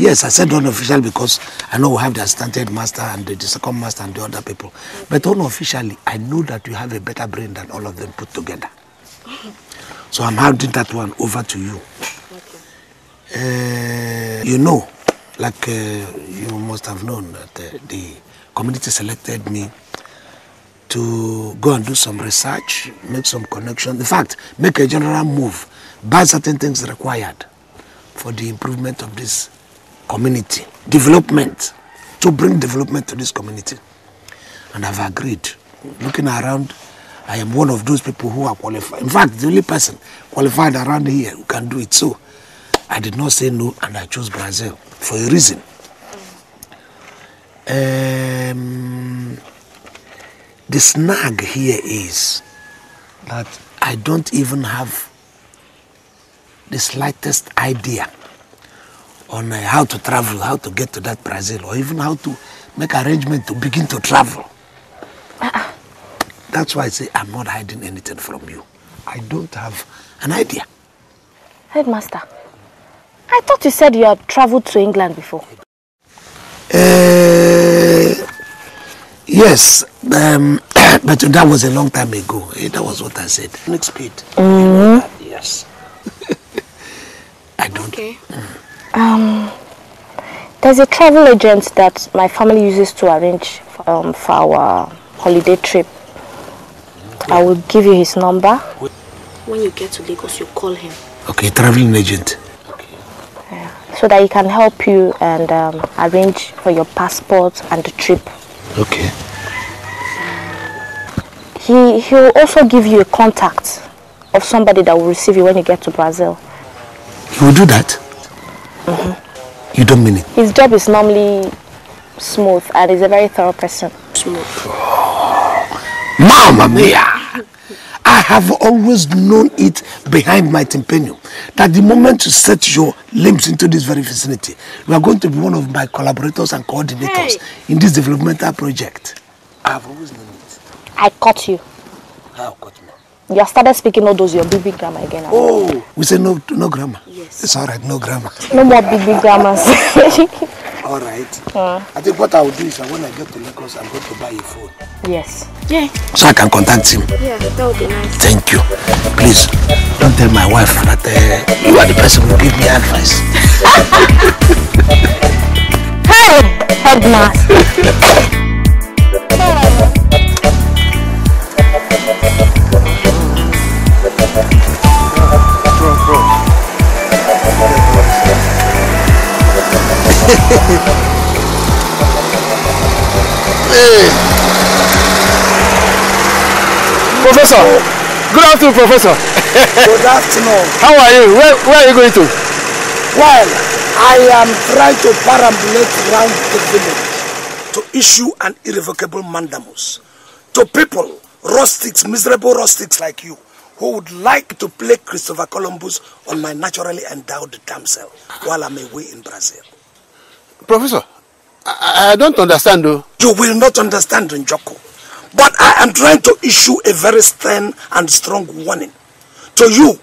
yes, I said unofficial because I know we have the assistant master and the, the second master and the other people. But unofficially, I know that you have a better brain than all of them put together. So I'm handing that one over to you. Uh, you know, like uh, you must have known that uh, the community selected me to go and do some research, make some connection. In fact, make a general move, buy certain things required for the improvement of this community, development, to bring development to this community. And I've agreed. Looking around, I am one of those people who are qualified. In fact, the only person qualified around here who can do it. So I did not say no and I chose Brazil for a reason. Um, the snag here is that I don't even have the slightest idea on uh, how to travel, how to get to that Brazil, or even how to make arrangement to begin to travel. That's why I say I'm not hiding anything from you. I don't have an idea. Headmaster, I thought you said you had traveled to England before. Uh, yes, um, but that was a long time ago. Eh, That was what I said. Next speed. Mm. Yes. I don't. Okay. Um, there's a travel agent that my family uses to arrange um, for our holiday trip. I will give you his number. When you get to Lagos, you call him Okay, traveling agent. Okay. so that he can help you and um, arrange for your passport and the trip. Okay. He he will also give you a contact of somebody that will receive you when you get to Brazil. He will do that? Mm-hmm. You don't mean it? His job is normally smooth and he's a very thorough person. Smooth. Mamma mia! I have always known it behind my timpanium that the moment you set your limbs into this very vicinity, you are going to be one of my collaborators and coordinators in this developmental project. I have always known it. I caught you. How caught me? You have started speaking all those your big big grammar again. Oh, we say no, no grammar. Yes. It's all right, no grammar. No more big big grammars. All right. I think what I will do is that when I get to Lagos, I'm going to buy a phone. Yes. Yeah. So I can contact him. Yeah, that would be nice. Thank you. Please, don't tell my wife that uh, you are the person who give me advice. Hey, headmaster. Professor, good afternoon, Professor. Good afternoon. How are you? Where, where are you going to? Well, I am trying to perambulate around the village to issue an irrevocable mandamus to people, rustics, miserable rustics like you, who would like to play Christopher Columbus on my naturally endowed damsel while I'm away in Brazil. Professor, I, I don't understand though. You will not understand, Njoko. But I am trying to issue a very stern and strong warning to you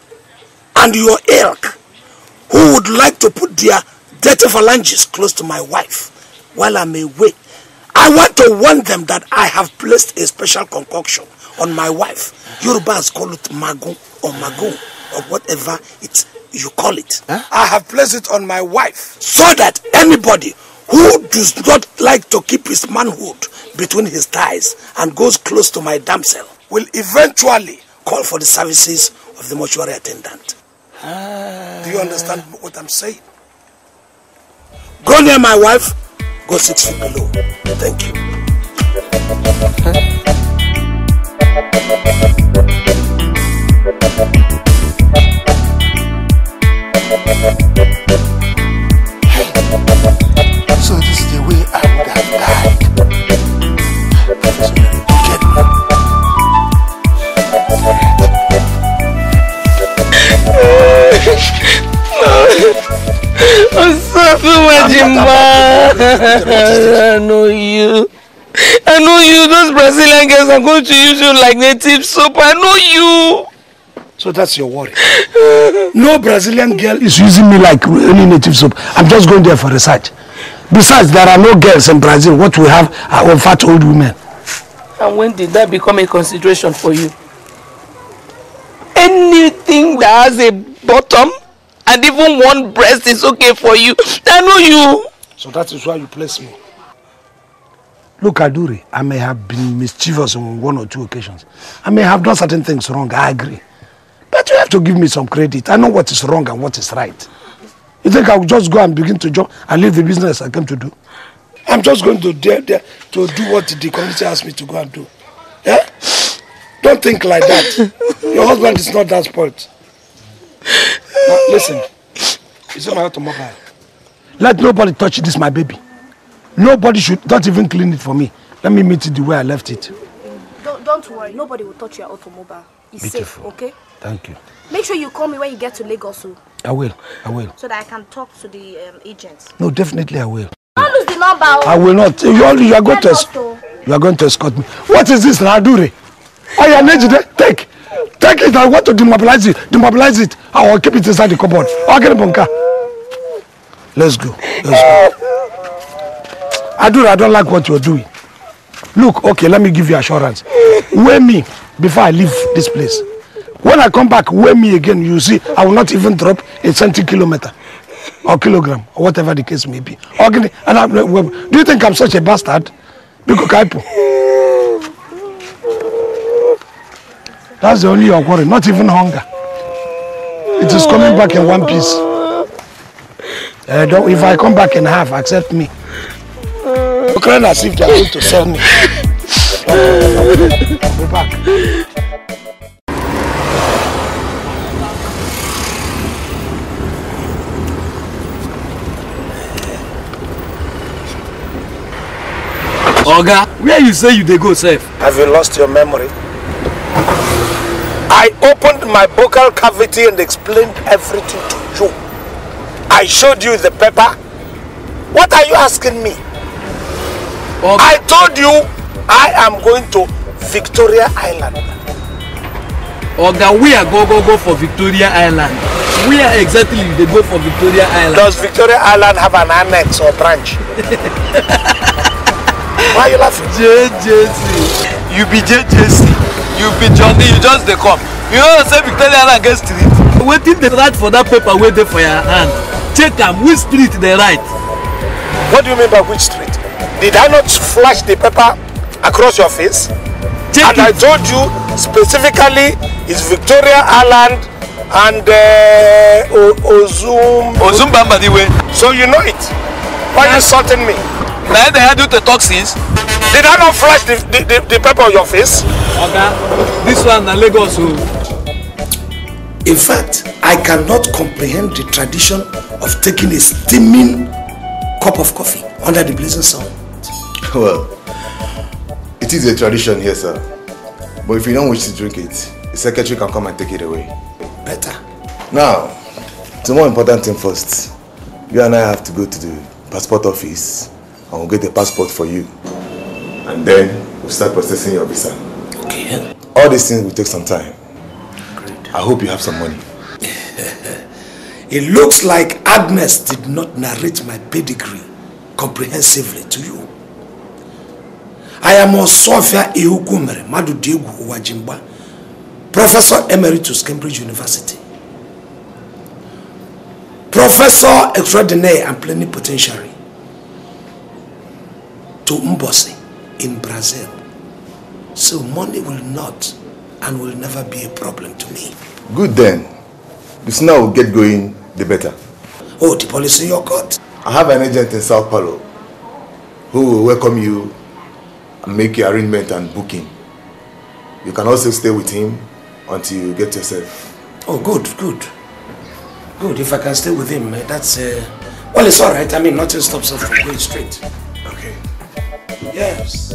and your ilk who would like to put their dirty phalanges close to my wife while I'm away. I want to warn them that I have placed a special concoction on my wife. Yorubas call it mago or mago or whatever it you call it. I have placed it on my wife so that anybody who does not like to keep his manhood between his thighs and goes close to my damsel will eventually call for the services of the mortuary attendant. Ah. Do you understand what I'm saying? Go near my wife, go six feet below. Thank you. So this is the way I would have died. You get me? I'm sorry. I know you. I know you. Those Brazilian girls are going to use you like native soap. I know you. So that's your worry. No Brazilian girl is using me like any native soap. I'm just going there for research. Besides, there are no girls in Brazil. What we have are fat old women. And when did that become a consideration for you? Anything that has a bottom and even one breast is okay for you. I know you. So that is why you place me. Look, Aduri, I may have been mischievous on one or two occasions. I may have done certain things wrong, I agree. But you have to give me some credit. I know what is wrong and what is right. You think I will just go and begin to jump and leave the business I came to do? I'm just going to dare, dare to do what the community asked me to go and do. Yeah? Don't think like that. Your husband is not that spoiled. Now, listen. It's my automobile. Let nobody touch this, my baby. Nobody should, don't even clean it for me. Let me meet it the way I left it. Don't, don't worry, nobody will touch your automobile. It's safe, Beautiful. okay? Thank you. Make sure you call me when you get to Lagos so, I will. I will. so that I can talk to the um, agent. No, definitely I will. Don't lose the number. oh. I will not. You are, you are going to. You are going to escort me. What is this, Nadure? Oh, yeah, Nejide, take. Take it. I want to demobilize it. Demobilize it. I will keep it inside the cupboard. Okay, Bunka. Let's go. Let's go. Adura, I don't like what you're doing. Look, okay, let me give you assurance. Weigh me before I leave this place. When I come back, weigh me again. You see, I will not even drop a centikilometer or kilogram or whatever the case may be. And I, do you think I'm such a bastard? That's the only your worry, not even hunger. It is coming back in one piece. Uh, don't, if I come back in half, accept me. Around as if they are going to sell me. I'll be back. Oga where you say you dey go sef. Have you lost your memory? I opened my buccal cavity and explained everything to you. I showed you the paper. What are you asking me? I told you I am going to Victoria Island. oga we are go go go for victoria island where exactly you dey go for Victoria Island? Does Victoria Island have an annex or branch? Why you laughing? JJC. You be JJC. You be Johnny. You just dey come. You know say Victoria Island get street. Wetin dey write for that paper wey dey for your hand? Check am which street dey write. What do you mean by which street? Did I not flash the paper across your face? Check and I told you specifically it's Victoria Island and uh, o- Ozum. Ozum Bambadiwe. So you know it. Why are you insulting me? Na dey had you to talk since. Did I not flash the, the, the, the paper on your face? Oga, this one na Lagos o. In fact, I cannot comprehend the tradition of taking a steaming cup of coffee under the blazing sun. Well, it is a tradition here, sir. But if you don't wish to drink it, the secretary can come and take it away. Better. Now, the more important thing first. You and I have to go to the passport office and we'll get a passport for you. And then we'll start processing your visa. Okay. All these things will take some time. Great. I hope you have some money. It looks like Agnes did not narrate my pedigree comprehensively to you. I am Osofia Ihukumere Madudiegu Uwajimba, Professor Emeritus, Cambridge University. Professor Extraordinaire and Plenipotentiary to Mbosi in Brazil. So money will not and will never be a problem to me. Good then. The sooner we get going, the better. Oh, the police in your court? I have an agent in Sao Paulo who will welcome you and make your arrangement and booking. You can also stay with him until you get yourself. Oh, good, good. Good, if I can stay with him, eh, that's... Uh, well, it's all right. I mean, nothing stops us from going straight. Okay. Yes.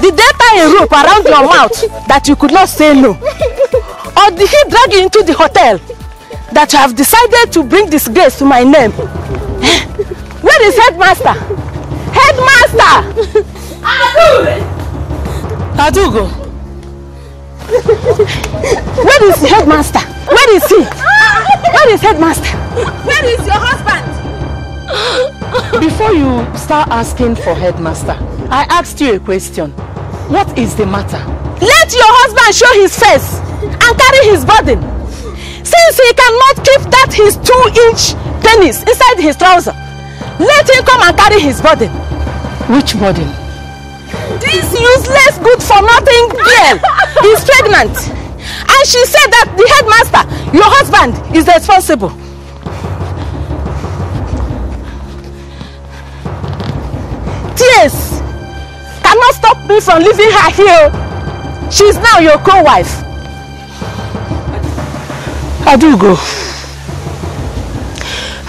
Did they tie a rope around your mouth that you could not say no? Or did he drag you into the hotel that you have decided to bring this disgrace to my name? Eh? Where is headmaster? Headmaster! Adugo! Where is the headmaster? Where is he? Where is headmaster? Where is your husband? Before you start asking for headmaster, I asked you a question. What is the matter? Let your husband show his face and carry his burden. Since he cannot keep that his two-inch penis inside his trouser, let him come and carry his burden. Which burden? This useless, good-for-nothing girl is pregnant. And she said that the headmaster, your husband, is responsible. Tears cannot stop me from leaving her here. She's now your co-wife. Adugo,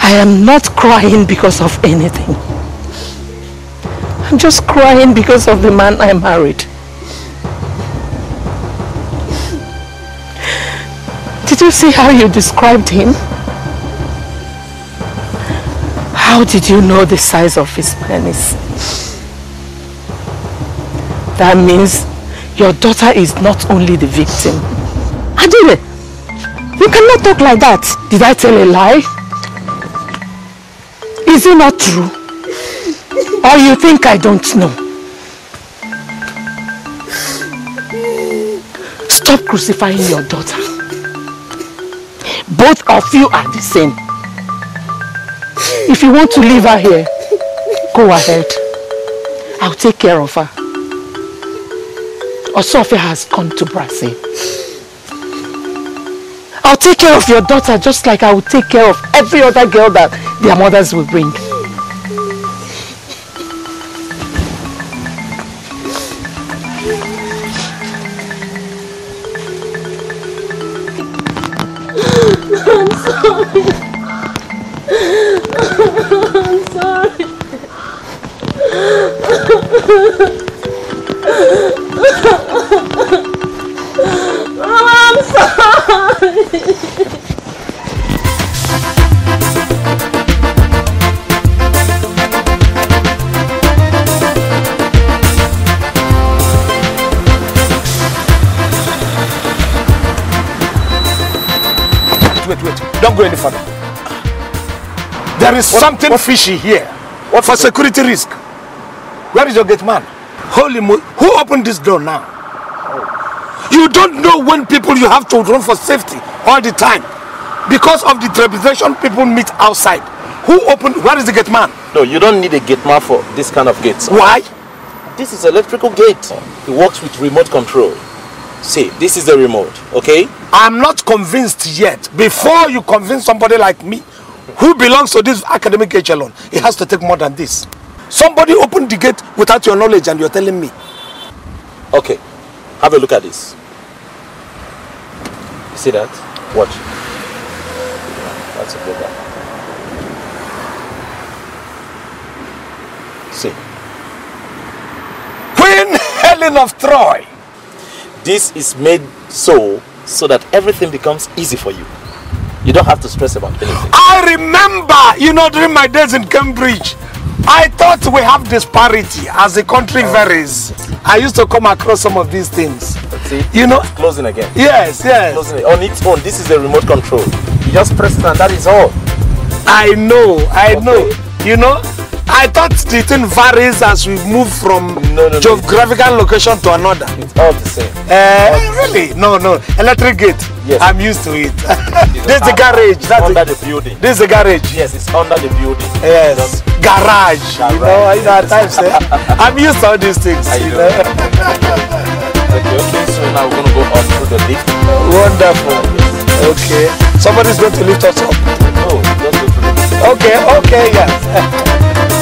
I am not crying because of anything. I'm just crying because of the man I married. Did you see how you described him? How did you know the size of his penis? That means your daughter is not only the victim. Adile, you cannot talk like that. Did I tell a lie? Is it not true? Or you think I don't know? Stop crucifying your daughter. Both of you are the same. If you want to leave her here, go ahead. I'll take care of her. Osofia has come to Brazil. I'll take care of your daughter just like I will take care of every other girl that their mothers will bring. Is something fishy here. What for security risk? Where is your gate man? Holy mo! Who opened this door now? Oh. You don't know when people you have to run for safety all the time because of the trepidation people meet outside. Who opened? Where is the gate man? No, you don't need a gate man for this kind of gates. Why? This is electrical gate. It works with remote control. See, this is the remote, okay? I'm not convinced yet. Before you convince somebody like me who belongs to this academic echelon, it has to take more than this. Somebody opened the gate without your knowledge and you're telling me. Okay, have a look at this. You see that? Watch. That's a good one. See. Queen Helen of Troy. This is made so so that everything becomes easy for you. You don't have to stress about anything. I remember, you know, during my days in Cambridge, I thought we have disparity as the country oh. varies. I used to come across some of these things. See? You know? Closing again. Yes, yes. Closing. On its own, this is a remote control. You just press it and that is all. I know, I know. You know, I thought the thing varies as we move from geographical location to another. It's all the same. Uh, really? No, no. Electric gate. Yes. I'm used to it. this is the garage. That's under the, the building. this is the garage. Yes, it's under the building. Yes. Garage. You know, you know, at times, eh? I'm used to all these things. I you know. Okay, okay, so now we're gonna go up through the lift. Wonderful. Okay. Somebody's going to lift us up. No, just go through the lift. Okay, okay, yes.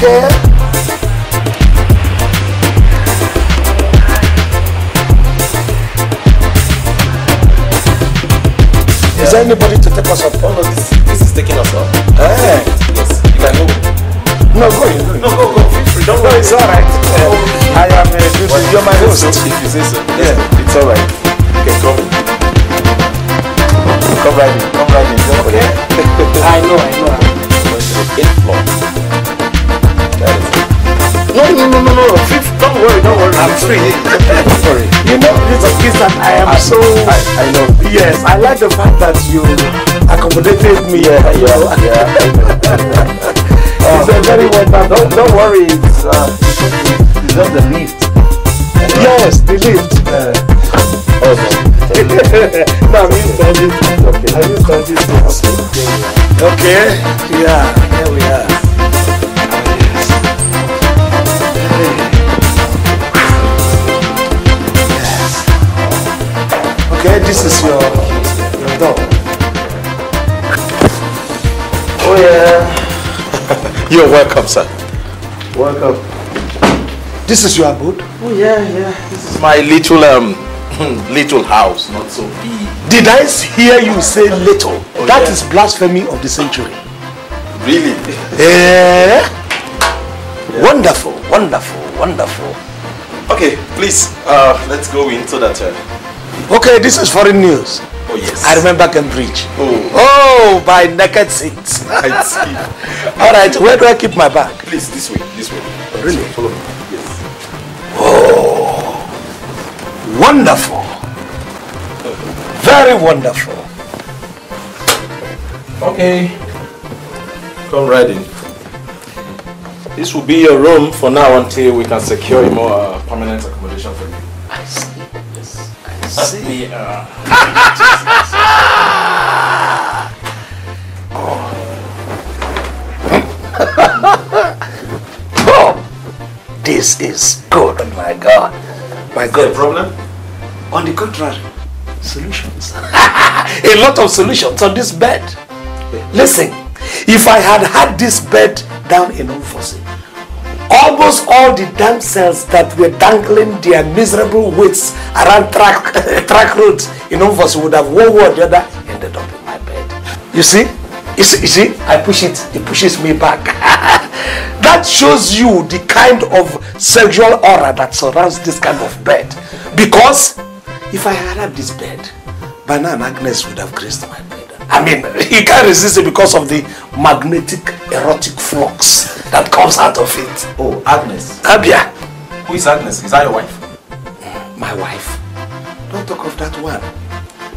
God. Okay. Is there anybody to take us up? Oh no, this, this is taking us up. Eh. Yes, you can go. No, go in. No, go, go. Feel free. Don't No, worry. it's all right. Uh, I am a good. You're my host. If you say so. Yeah. It's all right. Okay, come. Come right in. Come right in. Don't worry. I know, I know. Going to the eighth floor. Is. No, no, no, no, no. Fifth, don't worry, don't worry. I'm free. Worry. You know, this is that I am so. I, I know. Yes, I like the fact that you accommodated me. Yeah, you know. it's a very wonderful. Don't, don't worry. It's, uh, it's just the lift. Yes, the lift. Oh, no. no, I'm used to all. Okay. I'm used to these things. Okay. Yeah, here we are. Okay, this is your, your door. Oh, yeah. You're welcome, sir. Welcome. This is your abode. Oh, yeah, yeah. This is my little, um, little house. Not so big. Did I hear you say little? Oh, That yeah. is blasphemy of the century. Really? Yeah. Wonderful, wonderful, wonderful. Okay, please, uh, let's go in so that, uh, Okay, this is foreign news. oh, yes. I remember Cambridge. Oh, Oh, by naked seats. I see. All right, where do I keep my bag? Please, this way, this way. Really? Follow me. Yes. Oh, wonderful. Very wonderful. Okay. Come right in. This will be your room for now until we can secure a more uh, permanent accommodation for you. See. Yes. I see. uh, Oh, this is good, my God. My God. problem? On the contrary, solutions. a lot of solutions on this bed. Listen, if I had had this bed down in Umfosi, almost all the damsels that were dangling their miserable weights around track track roads in Umfosi would have one way or the other ended up in my bed. You see? You see, you see? I push it, it pushes me back. that shows you the kind of sexual aura that surrounds this kind of bed. Because if I had had this bed, by now Agnes would have graced my bed. I mean, you can't resist it because of the magnetic erotic flux that comes out of it. Oh, Agnes. Abia. Who is Agnes? Is that your wife? My wife. Don't talk of that one.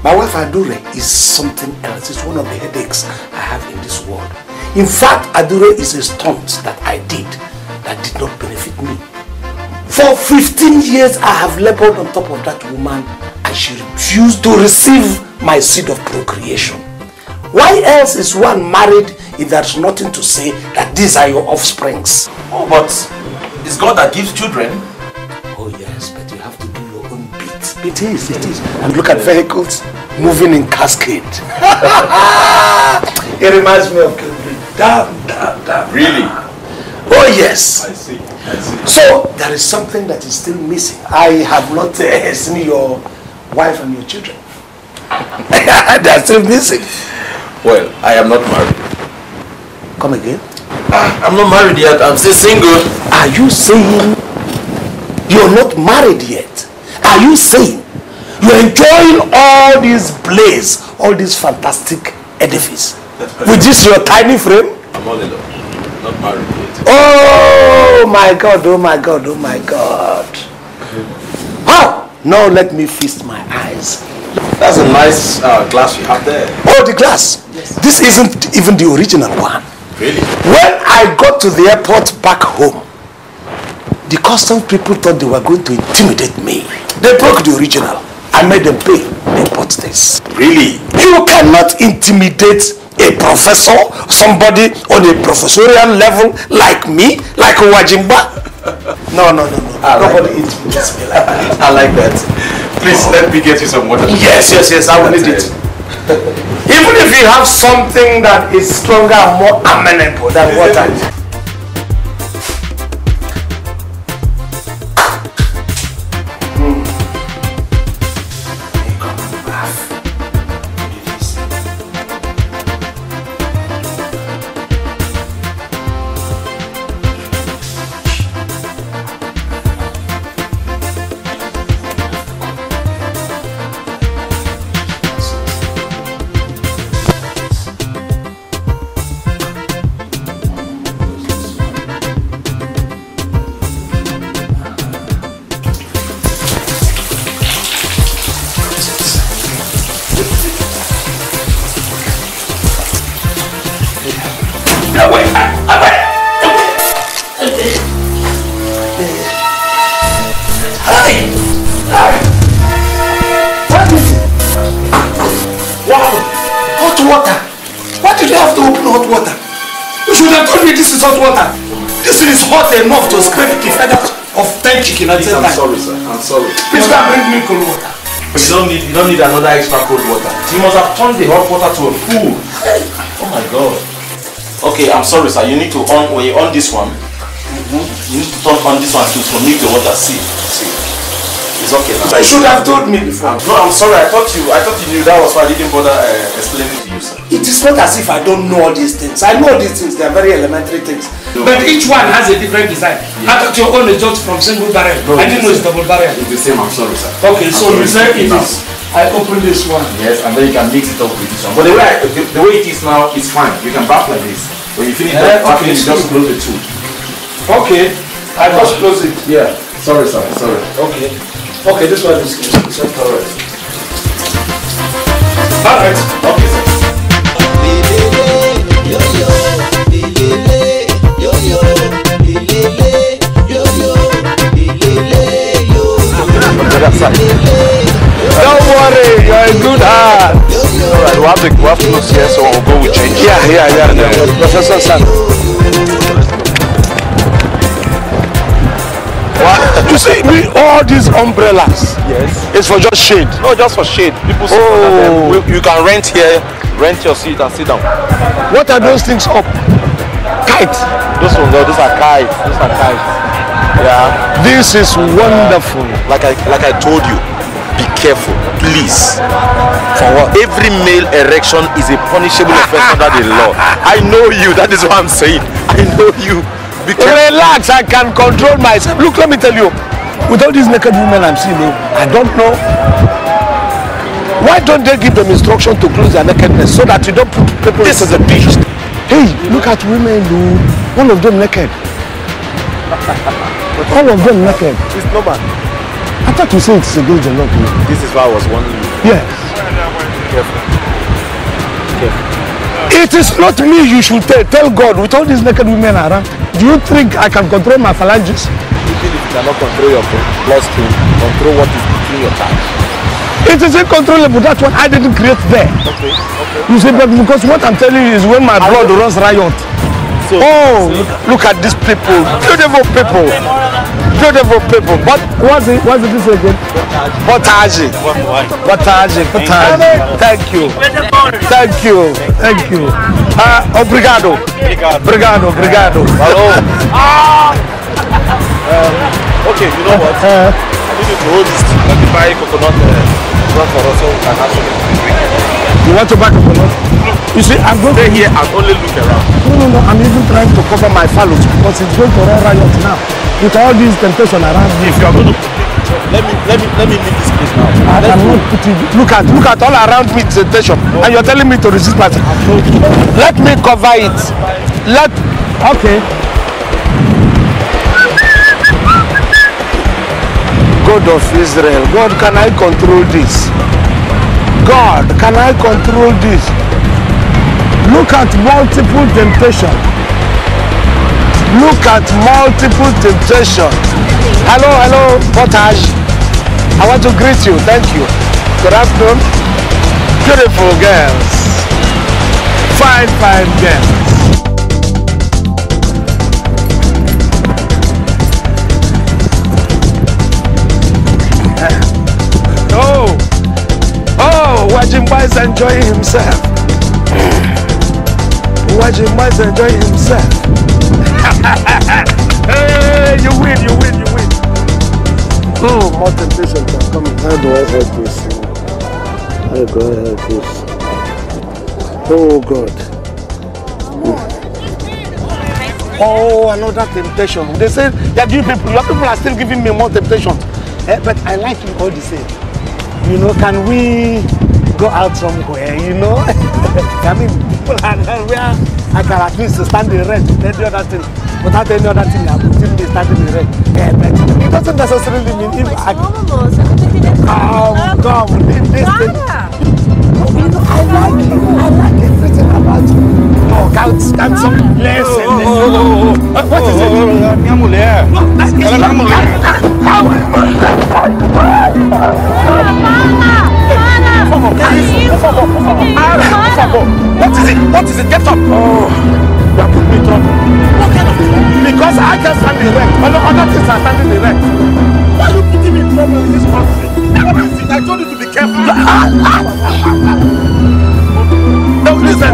My wife Adure is something else. It's one of the headaches I have in this world. In fact, Adure is a stunt that I did that did not benefit me. For 15 years, I have labored on top of that woman and she refused to receive my seed of procreation. Why else is one married if there's nothing to say that these are your offsprings? Oh, but it's God that gives children. Oh yes, but you have to do your own bit. It is, it is. And look at vehicles moving in cascade. it reminds me of Cambridge. Damn, damn, damn. Really? Oh yes. I see. I see. So there is something that is still missing. I have not uh, seen your wife and your children. they are still missing. Well, I am not married. Come again? Ah, I'm not married yet. I'm still single. Are you saying you're not married yet? Are you saying you're enjoying all this blaze, all this fantastic edifice with this your tiny frame? I'm all alone. Not married yet. Oh my God! Oh my God! Oh my God! How? Now let me feast my eyes. That's a nice uh, glass you have there. Oh, the glass. This isn't even the original one. Really? When I got to the airport back home, the customs people thought they were going to intimidate me. They broke the original. I made them pay. They bought this. Really? You cannot intimidate a professor, somebody on a professorial level like me, like Wajimba. No, no, no, no. I like Nobody intimidates me like that. I like that. Please let me get you some water. Yes, yes, yes, I will need it. Even if you have something that is stronger and more amenable than water. Need you another extra cold water. You must have turned the hot water to a pool. Oh my god. Okay, I'm sorry, sir. You need to on when you on this one. You need to turn on this one to to make the water see. See. It's okay now. You should have told me before. No, I'm sorry. I thought you I thought you knew that was why I didn't bother uh, explaining to you, sir. It is not as if I don't know all these things. I know these things. They are very elementary things. But each one has a different design. I thought your own is just from single barrel. I didn't know it's double barrel. It's the same. I'm sorry, sir. Okay, so I'm you sorry. say it Now. is. I open this one. Yes, and then you can mix it up with this one. But the way I, the, the way it is now is fine. You can bath like this. When you finish Eh, that bathing, okay, you just so- close the tube. Okay. I just close it. Yeah. Sorry, sorry, Sorry. Okay. Okay, this one is closed. It's all right. All right. Okay, sir. Don't worry, you're a good heart. Alright, we have to, we have to close here, so we'll go with change. Yeah, yeah, yeah. yeah. Professor San. You see, we, all these umbrellas. Yes. It's for just shade. No, just for shade. People sit under them. Oh. We- You can rent here, rent your seat and sit down. What are those things up? Kites. Those ones, oh, those are kites. Those are kites. Yeah. This is wonderful. Like I like I told you, be careful, please. For what? Every male erection is a punishable offense under the law. I know you. That is what I'm saying. I know you. Be careful. Relax, I can control myself. Look, let me tell you, with all these naked women I'm seeing, oh, I don't know. Why don't they give them instruction to close their nakedness so that you don't put people This is a beast. Hey, look at women, oh, one of them naked. all of them naked. It's normal. Thought you said it's against the law. This is why I was warning you. Yes. Careful. Careful. It is not me you should tell. Tell God, with all these naked women around, do you think I can control my phalanges? Even if you cannot control your bloodstream, control what is between your thighs. It is uncontrollable. That's what I didn't create there. Okay, okay. You see, but because what I'm telling you is when my blood runs riot. So, oh, look, look at these people. Beautiful people. Beautiful people. But what's it? What's it this again? Potage. Potage. Potage. Thank you. Thank you. Thank you. Uh, obrigado. Obrigado. Obrigado. Hello. Um, okay, you know what? I need you to hold this thing. Let me buy coconut uh, run for us so we can have drink. You want to or not? You see, I'm going Stay here and only look around. No, no, no. I'm even trying to cover my phallus because it's going to run riot now. With all these temptation around me. If you are going to let me let me let me leave this place now. I cannot put it. Look at look at all around me temptation, and you're telling me to resist myself. Let me cover it. Let okay. God of Israel, God, can I control this? God, can I control this? Look at multiple temptation. Look at multiple temptation. Hello, hello, Potage. I want to greet you. Thank you. Good afternoon. Beautiful girls. Fine, fine girls. Oh, oh, Wajimba is enjoying himself. Wajimba is enjoying himself. hey, you win, you win, you win. Oh, more are coming. How do I help this? How do I help this? Oh, God. Oh, another temptation. They say that you people, your people are still giving me more temptations. Eh, but I like you all the same. You know, can we go out somewhere, you know? I mean, people are there where I can at least stand the rent, then the other thing. Without any other thing, I will still be standing the rent. Yeah, but it doesn't necessarily mean if I... Come, come, this, this thing. You know, I like you. I like everything about you. Oh, can't stand some less and then... Oh, oh, oh, oh. What is it? Minha mulher. Ela é minha mulher. Por favor, por favor, por favor. Por favor. What is it? What is it? Get up. Oh, you are putting me in trouble. What kind of trouble? Because I can stand erect. Other, other things are standing erect. Why are you putting me in trouble in this country? What is? I told you to be careful. No, listen.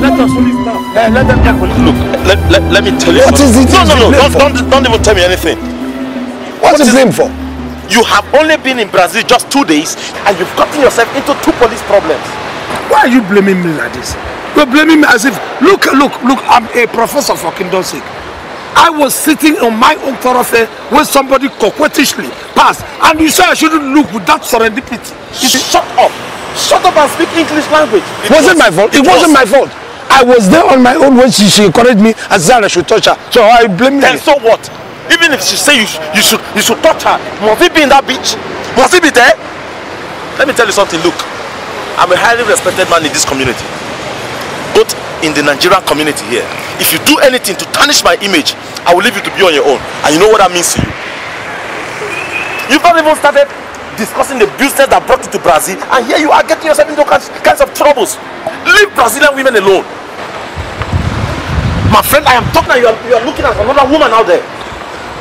Let us police now. Eh, let them get police. Look, let, let, let me tell you What is it No, no, no, don't, don't, don't even tell me anything. What's the blame for? You have only been in Brazil just two days and you've gotten yourself into two police problems. Why are you blaming me like this? You're blaming me as if, look, look, look, I'm a professor for kingdom's sake. I was sitting on my own thoroughfare when somebody coquettishly passed, and you say I shouldn't look with that serendipity. Shut up. Shut up and speak English language. It wasn't my fault. It, wasn't my fault. I was there on my own when she, she encouraged me and said I should touch her. So I blame you. so what? Even if she say you, you should you should touch her, must he be in that beach? Must he be there? Let me tell you something. Look, I'm a highly respected man in this community, both in the Nigerian community here. If you do anything to tarnish my image, I will leave you to be on your own. And you know what that means to you. You've not even started discussing the business that brought you to Brazil, and here you are getting yourself into kinds, kinds of troubles. Leave Brazilian women alone. My friend, I am talking and you are, you are looking at another woman out there.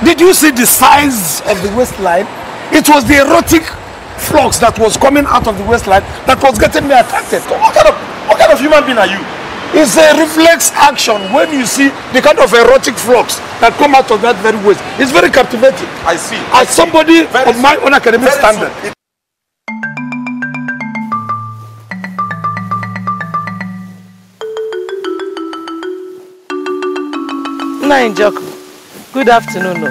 Did you see the size of the waistline? It was the erotic flux that was coming out of the waistline that was getting me attracted. What kind of, what kind of human being are you? It's a reflex action when you see the kind of erotic flux that come out of that very waist. It's very captivating. I see. I As see. somebody very of my own academic standard. Nine joke. Good afternoon. No.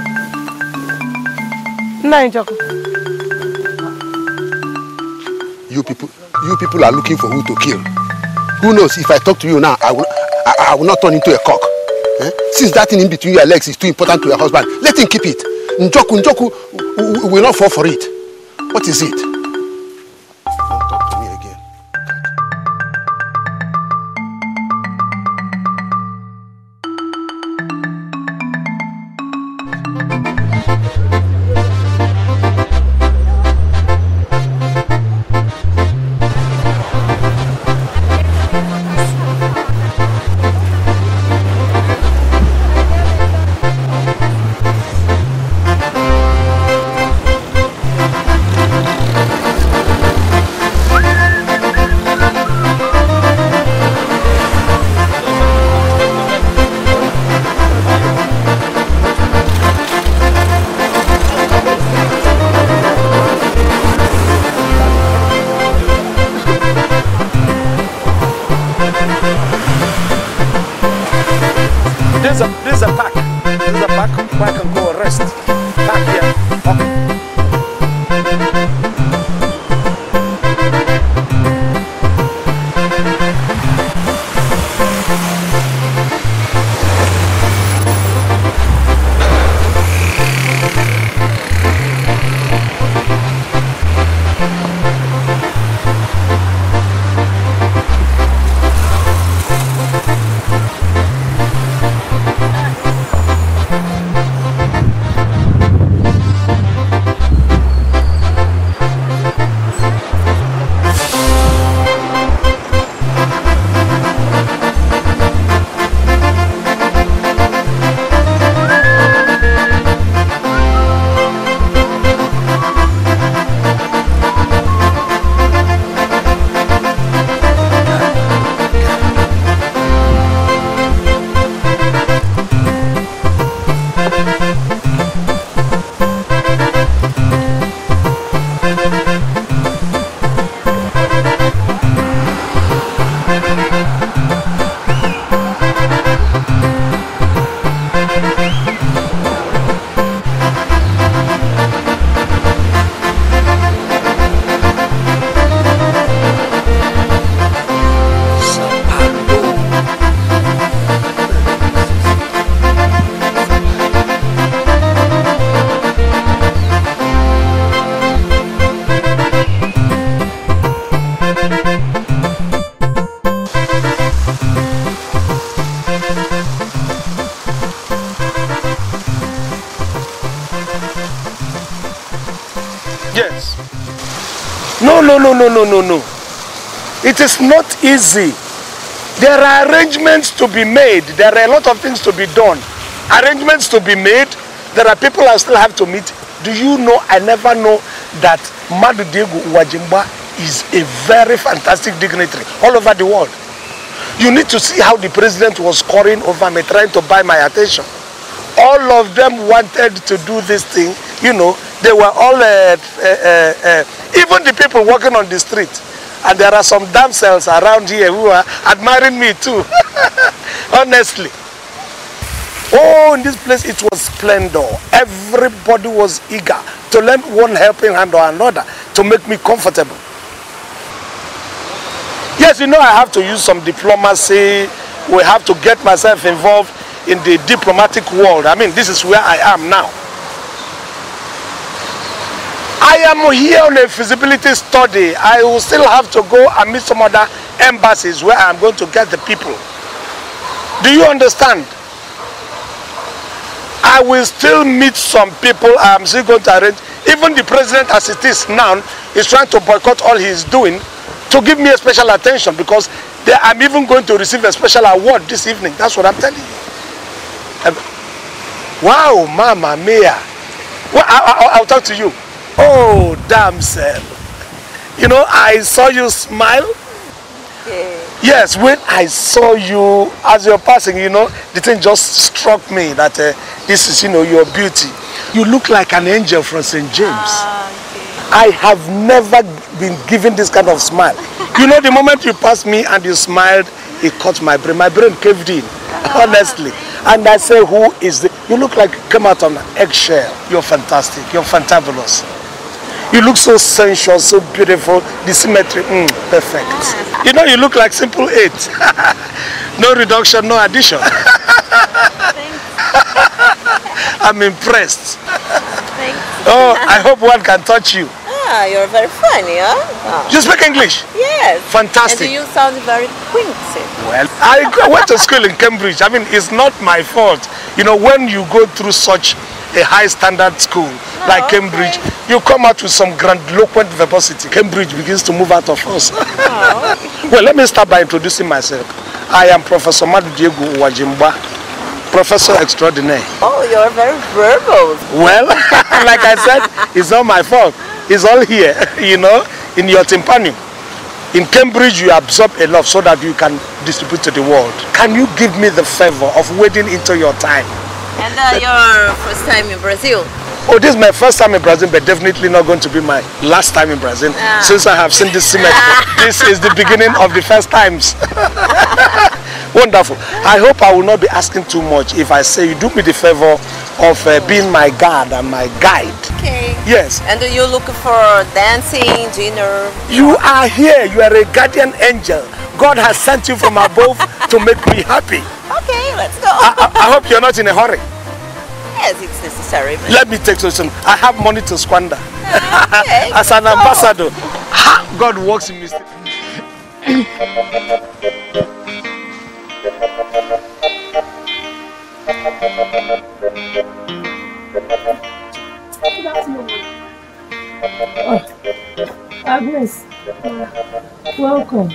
Nna Njoku. You people, you people are looking for who to kill. Who knows? If I talk to you now, I will, I, I will not turn into a cock. Eh? Since that thing in between your legs is too important to your husband, let him keep it. Njoku, Njoku w- w- will not fall for it. What is it? Easy. There are arrangements to be made. There are a lot of things to be done. Arrangements to be made. There are people I still have to meet. Do you know, I never know that Madu Diego Wajimba is a very fantastic dignitary all over the world. You need to see how the president was scoring over me, trying to buy my attention. All of them wanted to do this thing, you know, they were all, uh, uh, uh, uh, even the people walking on the street. And there are some damsels around here who are admiring me too. Honestly. Oh, in this place it was splendor. Everybody was eager to lend one helping hand or another to make me comfortable. Yes, you know I have to use some diplomacy. We have to get myself involved in the diplomatic world. I mean, this is where I am now. I am here on a feasibility study. I will still have to go and meet some other embassies where I am going to get the people. Do you understand? I will still meet some people. I am still going to arrange. Even the president, as it is now, is trying to boycott all he is doing to give me a special attention because they, I'm even going to receive a special award this evening. That's what I'm telling you. Wow, Mama Mia. Well, I, I, I'll talk to you. Damsel. You know, I saw you smile. Yes, when I saw you as you're passing, you know, the thing just struck me that uh, this is, you know, your beauty. You look like an angel from St. James. I have never been given this kind of smile. You know, the moment you passed me and you smiled, it caught my brain. My brain caved in, honestly. And I say, who is the... You look like you came out on an eggshell. You're fantastic. You're fantabulous. You look so sensual, so beautiful. The symmetry, mm, perfect. You know, you look like simple eight. no reduction, no addition. I'm impressed. Oh, I hope one can touch you. Ah, you're very funny, huh? Ah. You speak English? Yes. Fantastic. And you sound very quaint. Well, I went to school in Cambridge. I mean, it's not my fault. You know, when you go through such a high standard school like oh, Cambridge, you come out with some grandiloquent verbosity. Cambridge begins to move out of us. Oh, well, let me start by introducing myself. I am Professor Madu Diego Wajimba, Professor Extraordinaire. Oh, you're very verbal. Well, like I said, it's not my fault. It's all here, you know, in your tympanum. In Cambridge, you absorb a lot so that you can distribute to the world. Can you give me the favor of wading into your time? And uh, your first time in Brazil. Oh, this is my first time in Brazil, but definitely not going to be my last time in Brazil. Ah. Since I have seen this symmetry, this is the beginning of the first times. Wonderful. I hope I will not be asking too much if I say you do me the favor of uh, being my guard and my guide. Okay. Yes. And are you looking for dancing, dinner? You are here. You are a guardian angel. God has sent you from above to make me happy. Okay, let's go. I, I, I hope you're not in a hurry. yes, it's necessary. but- Let me take solution. I have money to squander. Okay, As an go. ambassador, ha, God works in mystery. Agnes, uh, welcome.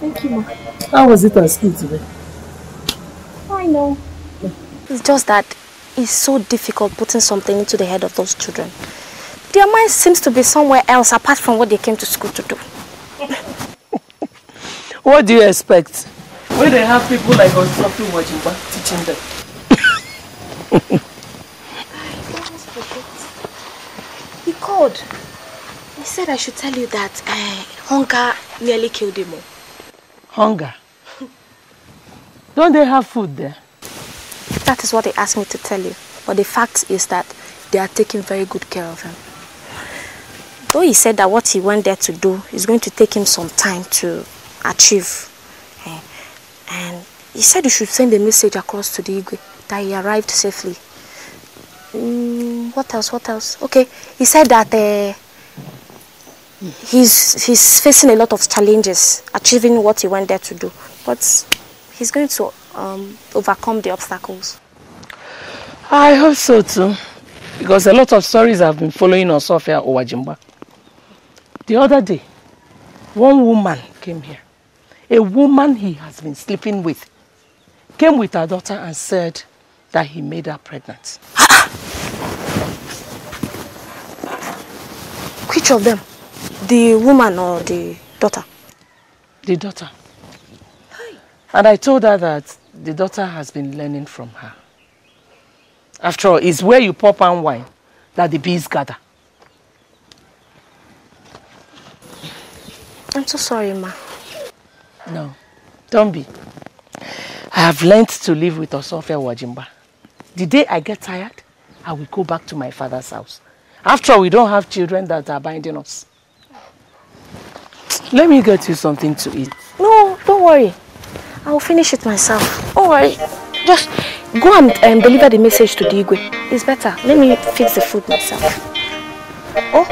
Thank you, ma. How was it at school today? I know. It's just that it's so difficult putting something into the head of those children. Their mind seems to be somewhere else apart from what they came to school to do. What do you expect? When they have people like us Osofia Wajimba teaching them. He called. He said I should tell you that uh, hunger nearly killed him. Hunger. Don't they have food there? That is what they asked me to tell you. But the fact is that they are taking very good care of him. Though he said that what he went there to do is going to take him some time to achieve. Eh, And he said you should send a message across to the Igwe that he arrived safely. Mm, what else? What else? Okay, he said that uh, he's he's facing a lot of challenges achieving what he went there to do, but he's going to um, overcome the obstacles. I hope so too. Because a lot of stories have been following Osofia Owajimba. The other day, one woman came here. A woman he has been sleeping with came with her daughter and said that he made her pregnant. Which of them? The woman or the daughter? The daughter. And I told her that the daughter has been learning from her. After all, it's where you pour palm wine that the bees gather. I'm so sorry, ma. No, don't be. I have learned to live with Osofia Wajimba. The day I get tired, I will go back to my father's house. After all, we don't have children that are binding us. Let me get you something to eat. No, don't worry. I'll finish it myself. Don't worry. Just go and um, deliver the message to the Igwe. It's better. Let me fix the food myself. Oh.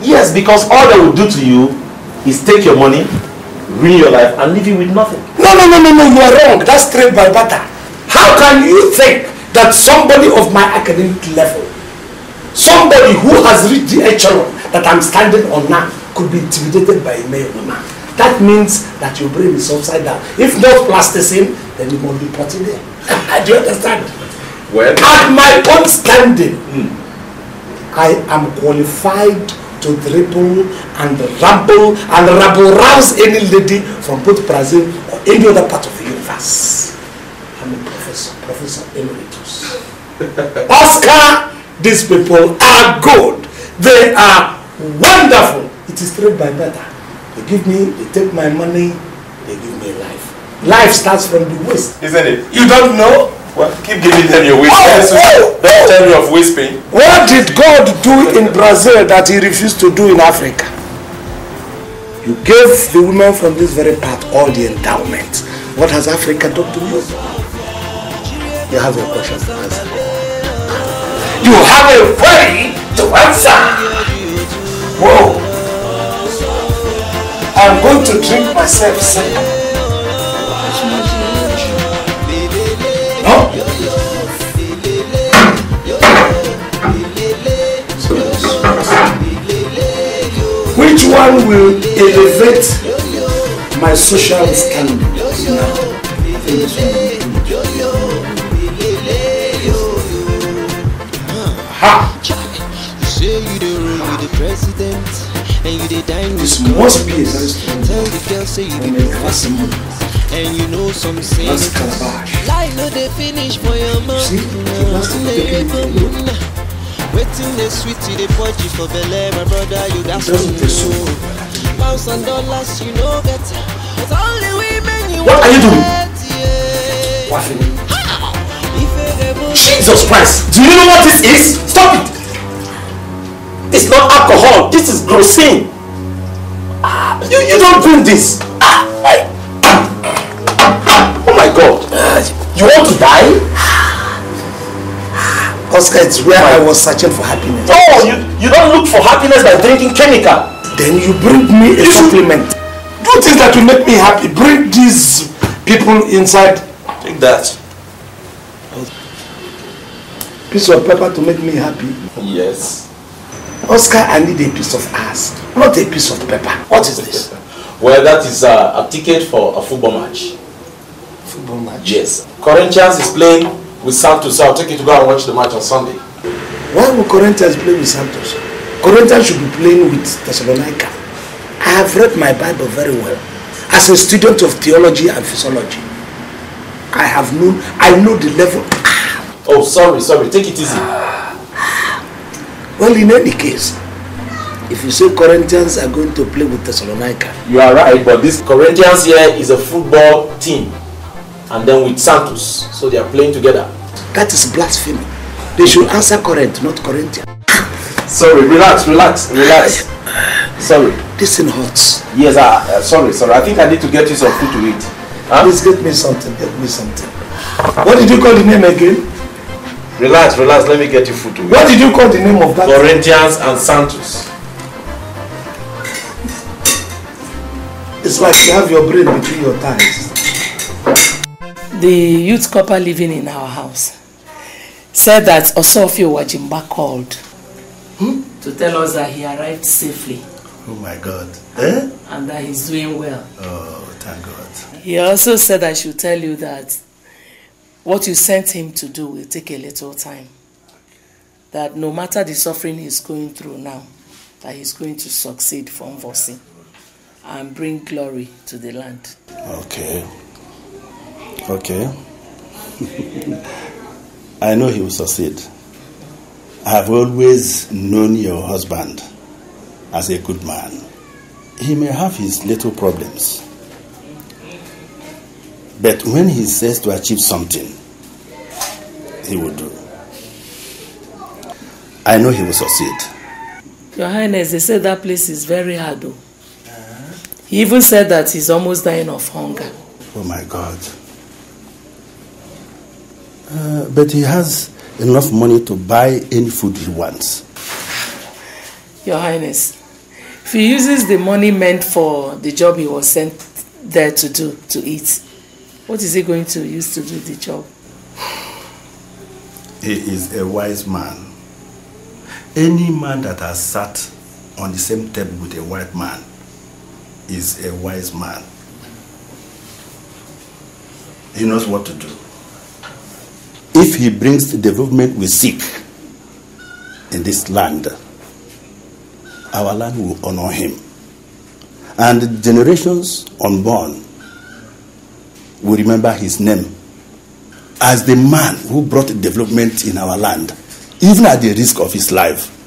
Yes, because all they will do to you is take your money, ruin your life, and leave you with nothing. No, no, no, no, no, you are wrong. That's trade by barter. How can you think that somebody of my academic level, somebody who has reached the echelon that I'm standing on now, could be intimidated by a male man? That means that your brain is upside down. If not plasticine, then you must be putting there. Do you understand? Well, At my own standing, I am qualified to dribble and ramble and rabble rouse any lady from both Brazil or any other part of the universe. I'm a professor, professor emeritus. Oscar, these people are good. They are wonderful. It is trade by better. They give me, they take my money, they give me life. Life starts from the waist. Isn't it? You don't know? Well, keep giving them your whiskey. Oh, oh, Don't oh, tell me of oh. whispering. What did God do in Brazil that he refused to do in Africa? You gave the women from this very part all the endowment. What has Africa done to you? You have your question to answer. You have a way to answer. Whoa. I'm going to drink myself sick. Which one will elevate my social standing? Now, Ha! President and you dine This must be a strong Tell the girl say and you know some say That's. Life no dey finish for your mouth. That's the Dey taking go moon. Waiting dey sweet you dey purge for belle, my brother you got to doesn't taste so know. Pounds and dollars you know get, but only women you What are you doing? yeah. Jesus Christ! Do you know what this is? Stop it! It's not alcohol. This is grossine. Ah, You, you don't drink this. Ah, I- Oh my God! You want to die? Oscar, it's where I was searching for happiness. Oh, you, you don't look for happiness by drinking chemical. Then you bring me a supplement. Do things that will make me happy. Bring these people inside. Take that. Piece of paper to make me happy. Yes. Oscar, I need a piece of ass, not a piece of paper. What is this? Well, that is uh, a ticket for a football match. Football match? Yes. Corinthians is playing with Santos. So I'll take you to go and watch the match on Sunday. Why would Corinthians play with Santos? Corinthians should be playing with Thessalonica. I have read my Bible very well. As a student of theology and physiology, I have known, I know the level. Oh, sorry, sorry. Take it easy. Well, in any case, if you say Corinthians are going to play with Thessalonica, You are right, but this Corinthians here is a football team. And then with Santos. So they are playing together. that is blasphemy. They should answer Corinth, not Corinthians. Sorry, relax, relax, relax. Sorry. This thing hurts. Yes, uh, uh, sorry, sorry. I think I need to get you some food to eat. Huh? Please get me something, get me something. What did you call the name again? Relax, relax. Let me get you food to eat. What did you call the name of that? Corinthians and Santos. It's like you have your brain between your thighs. The youth couple living in our house said that Osofia Wajimba called to tell us that he arrived safely Oh my God. Eh? and that he's doing well. Oh, thank God. He also said I should tell you that what you sent him to do will take a little time. That no matter the suffering he's going through now, that he's going to succeed from Vosi and bring glory to the land. Okay. Okay. I know he will succeed. I have always known your husband as a good man. He may have his little problems. But when he says to achieve something, he will do. I know he will succeed. Your Highness, they say that place is very hard though. He even said that he's almost dying of hunger. Oh my God. Uh, but he has enough money to buy any food he wants. Your Highness, if he uses the money meant for the job he was sent there to do, to eat, what is he going to use to do the job? He is a wise man. Any man that has sat on the same table with a white man is a wise man. He knows what to do. If he brings the development we seek in this land, our land will honor him. And generations unborn will remember his name as the man who brought development in our land, even at the risk of his life.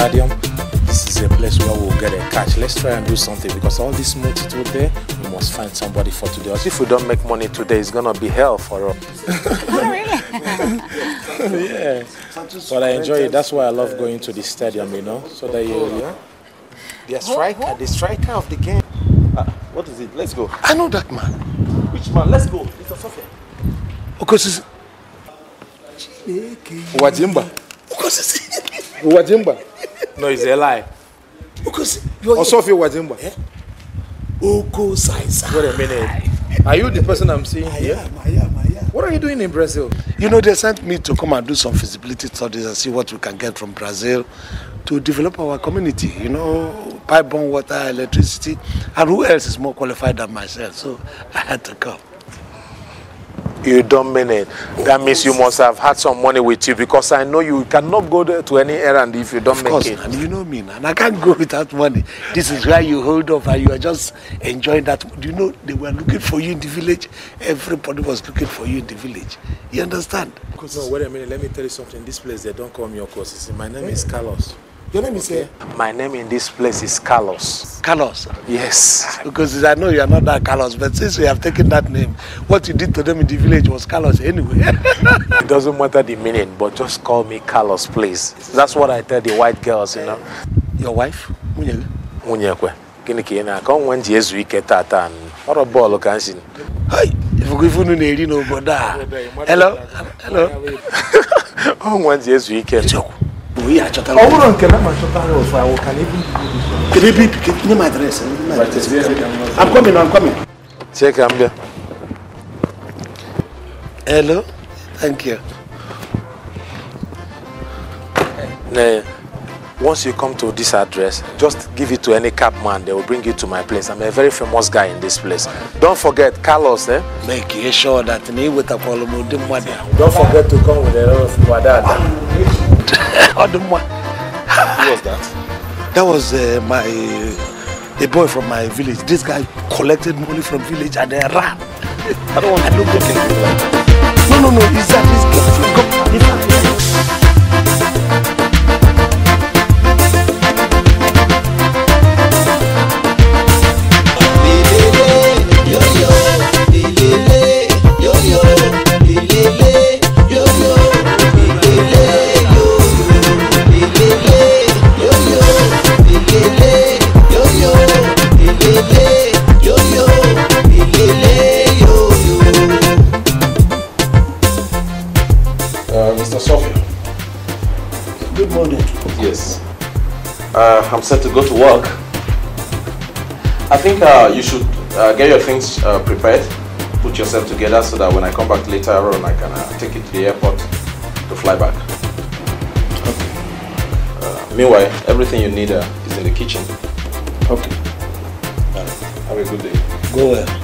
Stadium, this is a place where we'll get a catch. Let's try and do something because all this multitude there, we must find somebody for today. If we don't make money today, it's gonna be hell for us. Really? yeah. But I enjoy it. That's why I love going to the stadium, you know, so that you, yeah. The striker, the striker of the game. Ah, what is it? Let's go. I know that man. Which man? Let's go. Mr. Sophia. Okosisi. Wajimba. Okosisi. Wajimba. It's a lie. Okosisi. Osofia Wajimba. Oko Saisa. Wait a minute. Are you the person I'm seeing here? I am, I am. What are you doing in Brazil? You know, they sent me to come and do some feasibility studies and see what we can get from Brazil to develop our community. You know, pipe-borne water, electricity, and who else is more qualified than myself? So I had to come. You don't mean it. That means you must have had some money with you because I know you cannot go there to any errand if you don't Of make course, it. and you know me, and I can't go without money. This is where you hold up and you are just enjoying that. Do you know they were looking for you in the village? Everybody was looking for you in the village. You understand? No, wait a minute. Let me tell you something. This place, they don't call me Okosisi. My name is Carlos. Your name is here? My name in this place is Carlos. Carlos. Yes. Because I know you are not that Carlos, but since you have taken that name, what you did to them in the village was Carlos anyway. It doesn't matter the meaning, but just call me Carlos, please. That's what I tell the white girls, you know. Your wife? Nwunye Nwunye kwe. Gịnị ka ị na-aka? Ọ nwe m ji ezu ike tata. Ọrụ bọọlụ ka m si. Ifugo ifu unu na-eri n'obodo a. Hello? Hello? Ọ nwe m ji ezu ike. Bụ ihe achọtara. Ọ bụrụ nke na ma chọtara ofu awụ ka na ebi Kedu ebe ibi? Nye m adreesị. I'm coming, I'm coming. Chee ka m bịa. Hello? Thank you. Nah, once you come to this address, just give it to any cab man. They will bring you to my place. I'm a very famous guy in this place. Don't forget, Carlos, eh? Make sure that na iwetakwala m ụdị mmadụ a. Don't forget to come with a lot of wadada. Mma. Who was that? That was uh, my a boy from my village. This guy collected money from village and then ran. I don't want to look at him. No, no, no. Is that this guy? Come, I'm set to go to work. I think uh, you should uh, get your things uh, prepared, put yourself together so that when I come back later on, I can uh, take you to the airport to fly back. Uh, meanwhile, everything you need uh, is in the kitchen. Okay. Have a good day. Go well.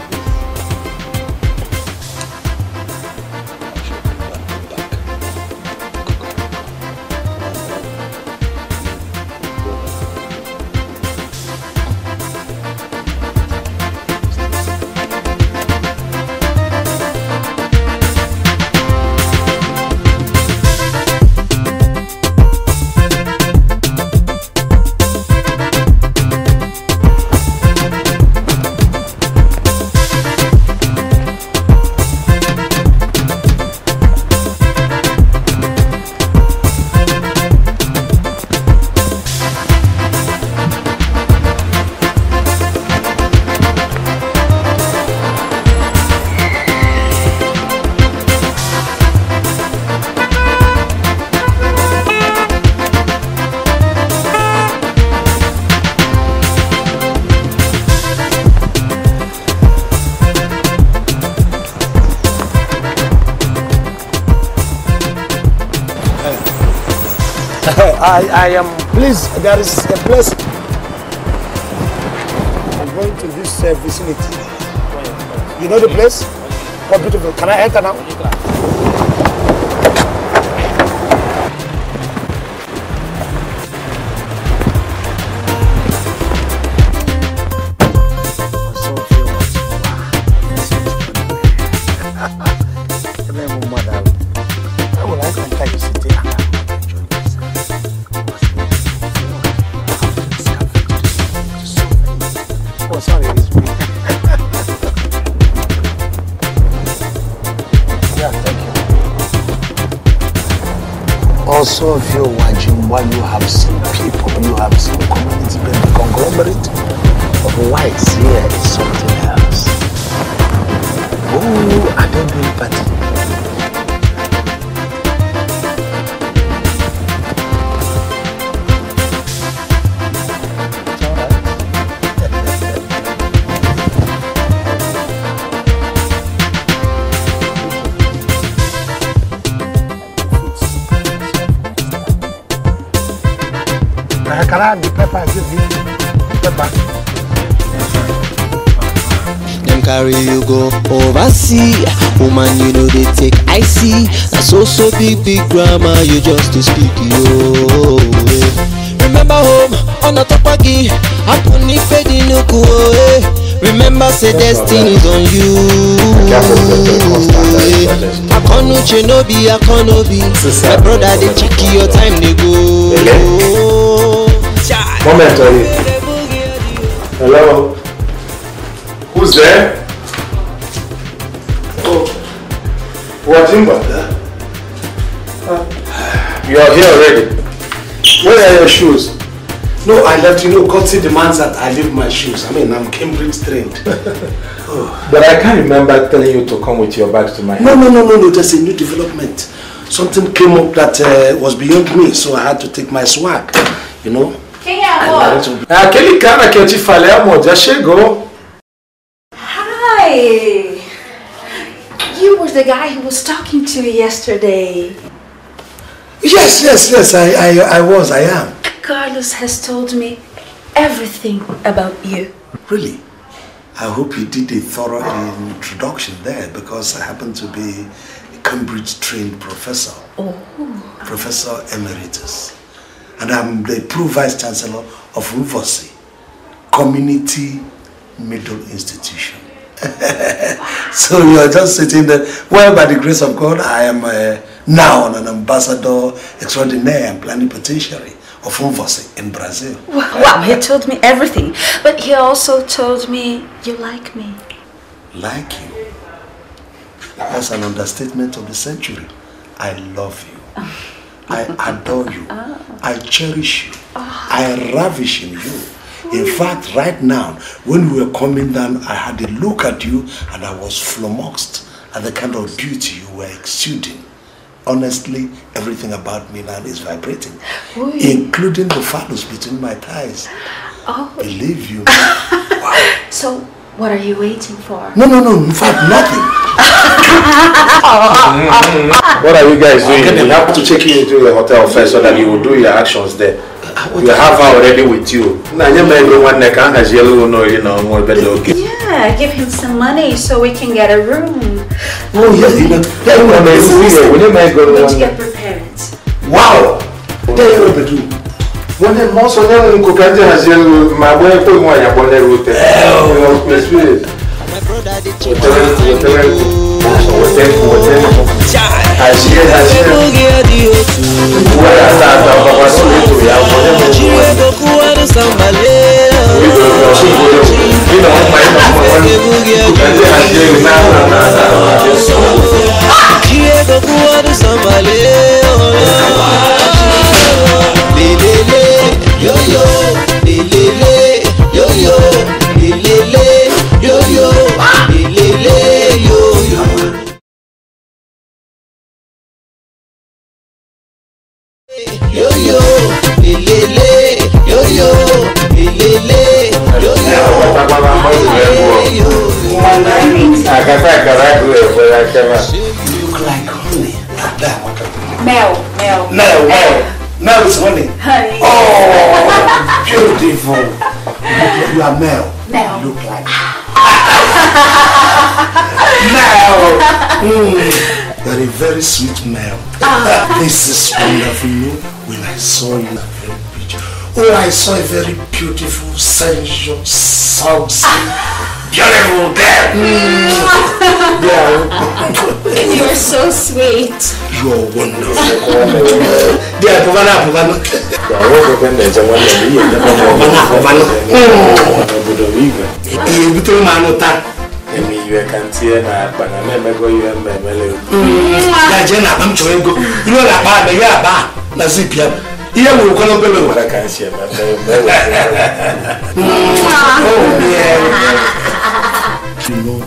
I, I am, please, there is a place. I'm going to this uh, vicinity. You know the place? What beautiful. Can I enter now? If you're watching, while you have seen people, you have seen community, but the conglomerate of whites here carry you go oversea Woman you know they take I see Na so so big big grammar you just to speak yo yeah. Remember home on top agi Happen ife di nuku eh. Remember say destiny on you eh. Akonuche no be akonobi My brother dey check your time dey go Moment, are you? Hello? Who's there? Wajimba. You are here already. Where are your shoes? No, I left you know, courtesy demands that I leave my shoes. I mean, I'm Cambridge trained. But I can't remember telling you to come with your bags to my No, no, no, no, no, there's a new development. Something came up that uh, was beyond me, so I had to take my swag, you know. I wanted to- Aquele cara que eu te you yesterday. Yes, yes, yes, I, I, I was, I am. Carlos has told me everything about you. Really? I hope you did a thorough introduction there because I happen to be a Cambridge trained professor, Oh. Professor Emeritus. And I'm the Pro Vice Chancellor of UVOSI, Community Middle Institution. so you're just sitting there. Well, by the grace of God, I am uh, now an ambassador extraordinaire and plenipotentiary of UVOSI in Brazil. Wow, he told me everything. But he also told me you like me. like you. That's an understatement of the century. I love you. I adore you. I cherish you. I ravish in you. In fact, right now, when we were coming down, I had a look at you and I was flummoxed at the kind of beauty you were exuding. honestly, everything about me now is vibrating, Ooh. including the phallus between my thighs. Oh. Believe you. So, what are you waiting for? No, no, no, in fact, nothing. What are you guys doing? We have to check you into the hotel first so that you will do your actions there. You have her already with you. Na nye me go one neck and you know you know more better okay. Yeah, give him some money so we can get a room. Oh, yeah, you know. That one is here. When you may go We need to get prepared. Wow! There you bedroom. When the most of them cook and has you my boy put one ya bonne route. Oh, watefu watefu hajiye hajiye wala ta ta baba beautiful. You, you are Mel. Mel. You look like Mel. Mm. You are a very sweet Mel. This is wonderful. When I saw you, a very beautiful. Oh, I saw a very beautiful, sensual, sexy, beautiful girl. Mm. Yeah. You're so sweet. You are wonderful. Dia pavana pavana. Iye butere m anụ taa. Ya jee na akpa m chọrọ ego. Ilu na akpa abịa ya akpa a na zip ya. Ihe nwere kwana obere nwere. You know,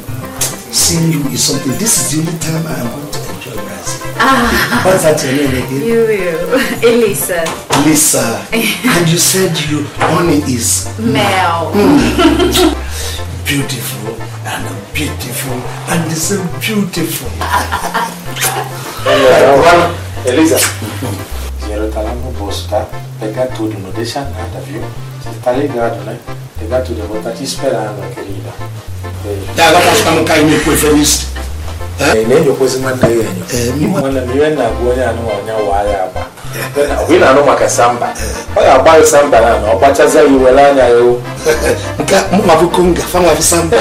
seeing you is something. This is the only time I am going to enjoy Brazil. Ah. What's that your name again? You will. Elisa. Lisa. and you said you honey is Mel. Mm. beautiful and beautiful and the same beautiful. Elisa. Rotala mu Bosca, legato di un'odessannata più, se sta legato, né? legato di votati sperando che riva. Dai, la Bosca non cai nei tuoi felici. Eh? E lei lo può sembrare meglio. Eh, mi manda mi viene a guardare, non voglio guardare wina no maka samba. Oyo agbayo samba nano ọgbachaza ya iwere anya ya o nke mmabuko nga fanwa samba.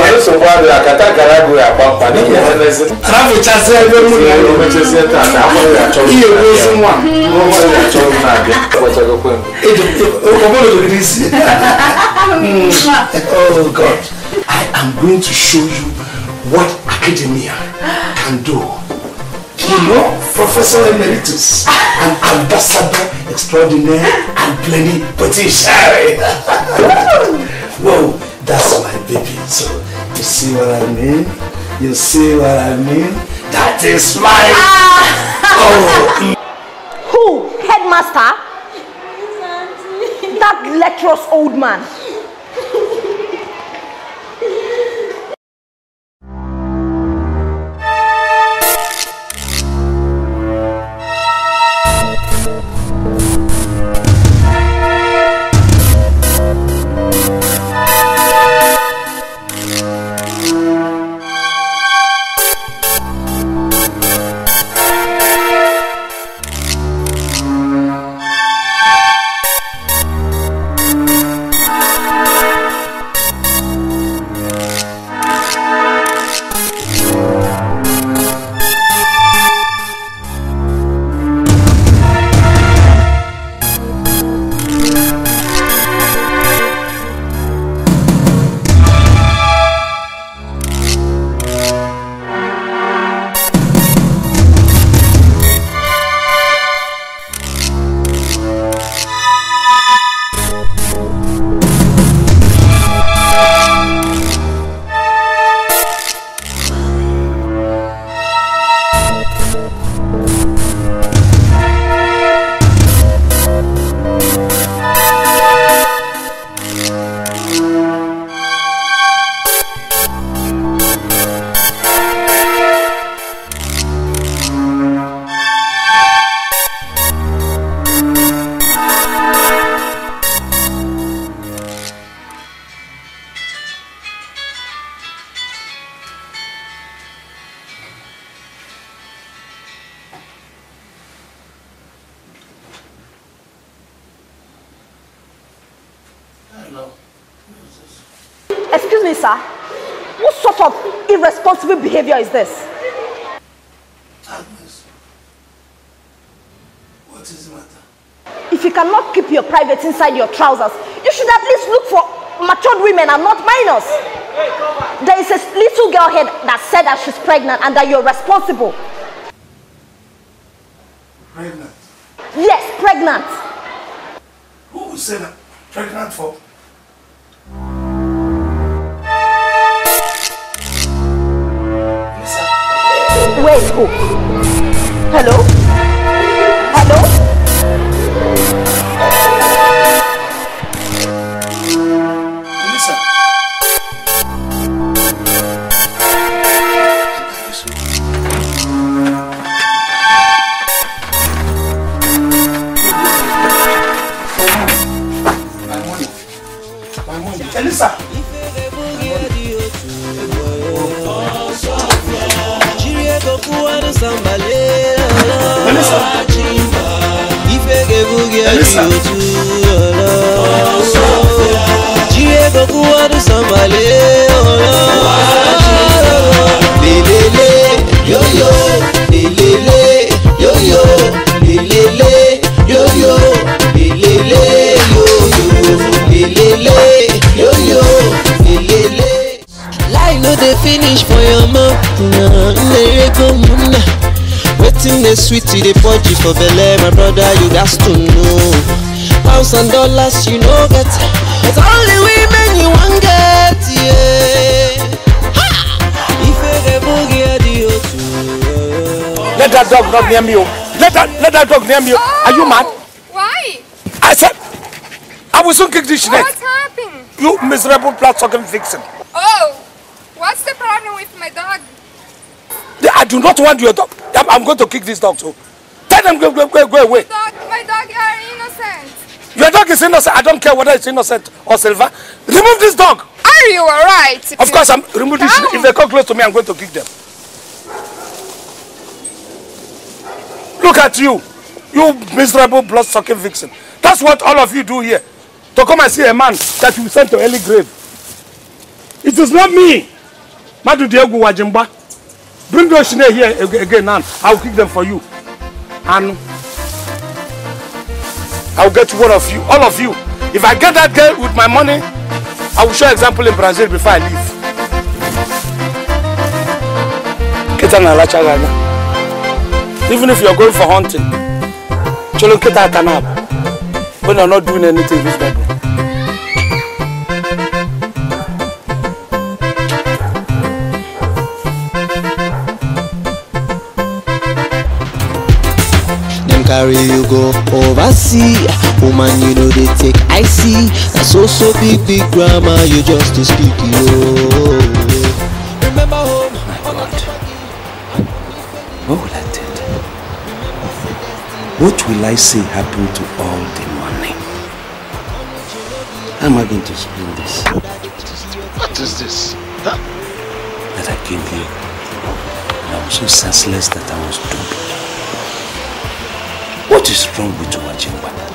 Mana nsogbu adị akata gara agụ ya agba mkpa n'ihi emezi arafụchazi ebe mụ na ya omechezie taa na amaghị achọ ihe bụ ezi nwa ọmaghị achọ na-abịa gbachagokwe m isi oh god. I am going to show you what academia can do. You know, Professor Emeritus, an ambassador extraordinaire and plenipotentiary. Whoa, that's my baby. So, you see what I mean? You see what I mean? That is my... Oh, Who? Headmaster? That lecherous old man. Inside your trousers, you should at least look for matured women and not minors. There is a little girl here that said that she's pregnant and that you're responsible. Dollars you no get It's only women you wan get yeah. Ha! Ifege bugi adi otu Let that dog not near me. oh. Let that let that dog near me. oh. Are you mad? Why? I said I will soon kick this shit. What happened? You miserable blood sucking vixen. Oh, what's the problem with my dog? I do not want your dog. I'm, I'm going to kick this dog too. Tell them go go go, go away. Dog, my dog are innocent. Your dog is innocent. I don't care whether it's innocent or silver. Remove this dog. Are you alright? Of course, I'm remove this. If they come close to me, I'm going to kick them. Look at you, you miserable blood-sucking vixen. That's what all of you do here. To come and see a man that you sent to early grave. It is not me. Madu Diego Wajimba. Bring those here ag- again now. I'll kick them for you. And I'll get one of you, all of you. If I get that girl with my money, I will show example in Brazil before I leave. Kita na alacha ganya. Even if you're going for hunting, cholo kita atanab. When you're not doing anything reasonable. Carry you go oversea Woman you know they take I see Na so so big big grammar you just to speak yo oh. Remember home What will I tell them? What will I say happened to all the money? How am I going to explain this? What is this? Huh? That I came here and I was so senseless that I was duped. What is wrong with Wajimba? Huh?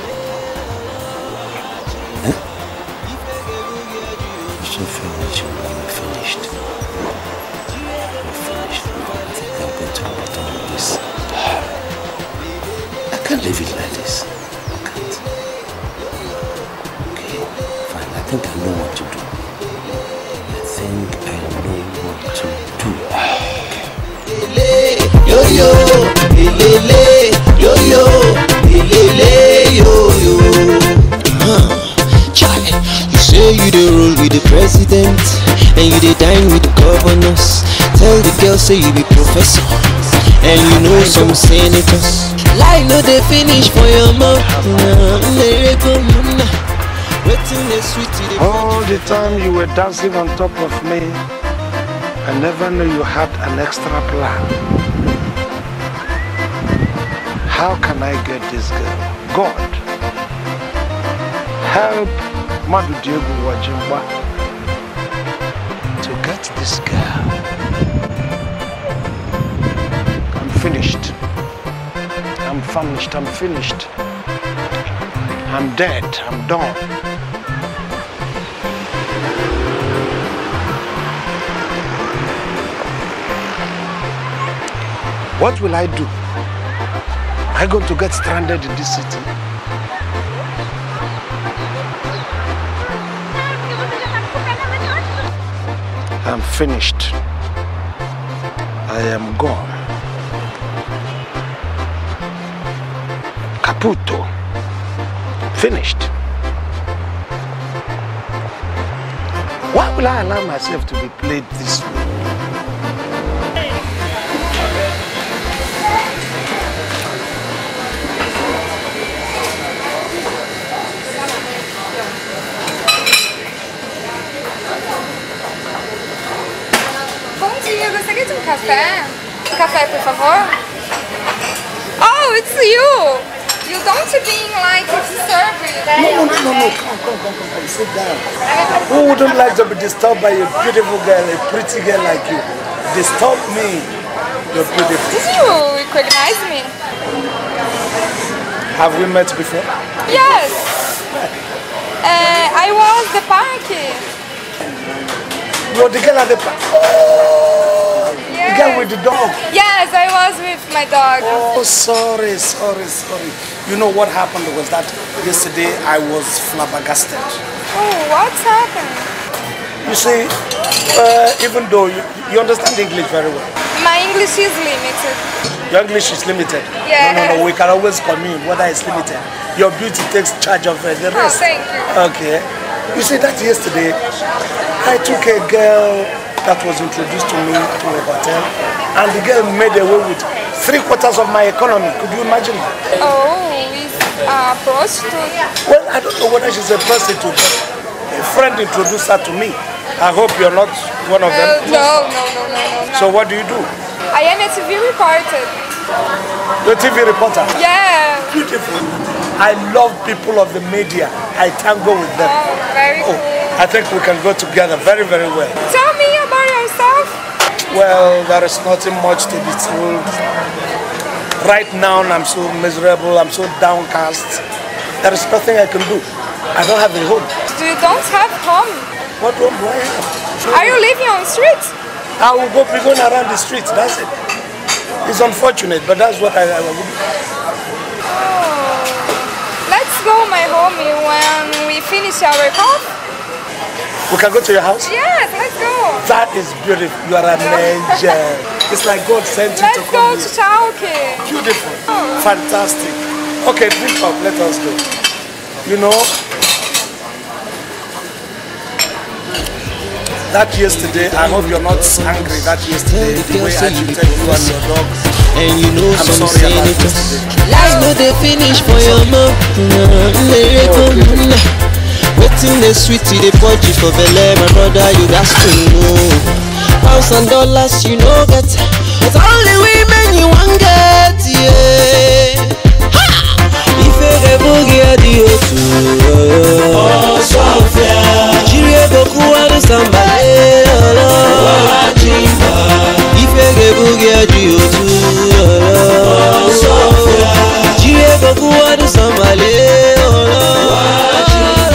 Say you be professor And you know some senators Lie no dey finish for your mouth Nah, nnerego muna. Wetin dey sweet you dey All the time you were dancing on top of me, I never knew you had an extra plan. How can I get this girl? God, help Madu Diego Wajimba to get this girl. famished, I'm finished. I'm dead, I'm done. What will I do? Am I going to get stranded in this city? I'm finished. I am gone. Caputo. Finished. Why will I allow myself to be played this way? Dia, gostaria de um café? Um café, por favor? Oh, it's you! You don't being like serve. No, no, no, no, no. Come, come, come, come, come. Sit down. Who wouldn't like to be disturbed by a beautiful girl, a pretty girl like you? Disturb me. You're beautiful. Did you recognize me? Have we met before? Yes. Uh, I was the party. You're the girl at the park. Oh, the girl with the dog. Yes, I was with my dog. Oh, sorry, sorry, sorry. You know what happened was that yesterday I was flabbergasted. Oh, what's happened? You see, uh, even though you, you understand English very well, My English is limited. your English is limited. Yes. No, no, no, we can always commune whether it's limited. Your beauty takes charge of uh, the Oh, thank you. Okay. You see that yesterday, I took a girl that was introduced to me to a hotel, and the girl made away with three quarters of my economy. Could you imagine that? Oh, a prostitute. Well, I don't know whether she's a prostitute, but a friend introduced her to me. I hope you're not one of them. Uh, no, no, no, no, no, no. So what do you do? I am a TV reporter. You're TV reporter. Yeah. Beautiful. I love people of the media. I tango with them. Oh, very Oh, I think we can go together very, very well. Tell me about yourself. Well, there is nothing much to be told. Right now, I'm so miserable. I'm so downcast. There is nothing I can do. I don't have a home. You don't have home. What home do I have? Are you living on the street? I will go be going around the streets. That's it. It's unfortunate, but that's what I, I will do. Oh. Let's go my homie when we finish our call. We can go to your house? Yes, let's go. That is beautiful. You are an angel. It's like God sent you to Let's go to here. Chauke. Beautiful. Fantastic. Okay, drink up. Let us go. You know, that yesterday, I hope you're not angry that yesterday, the way I treated you and your dog. And you know I'm some sorry about senators yesterday. Life no dey finish for your mouth Wetin dey sweet you dey purge for belle My brother you gats to know Pounds and dollars you no get. But only women you wan get yeah. Ha! Ife ga-ebughị dị otu Ọsọfịa Jiri ego kụwarụ sambale Ife ga-ebughị dị otu Ọsọfịa Jiri ego kụwarụ sambale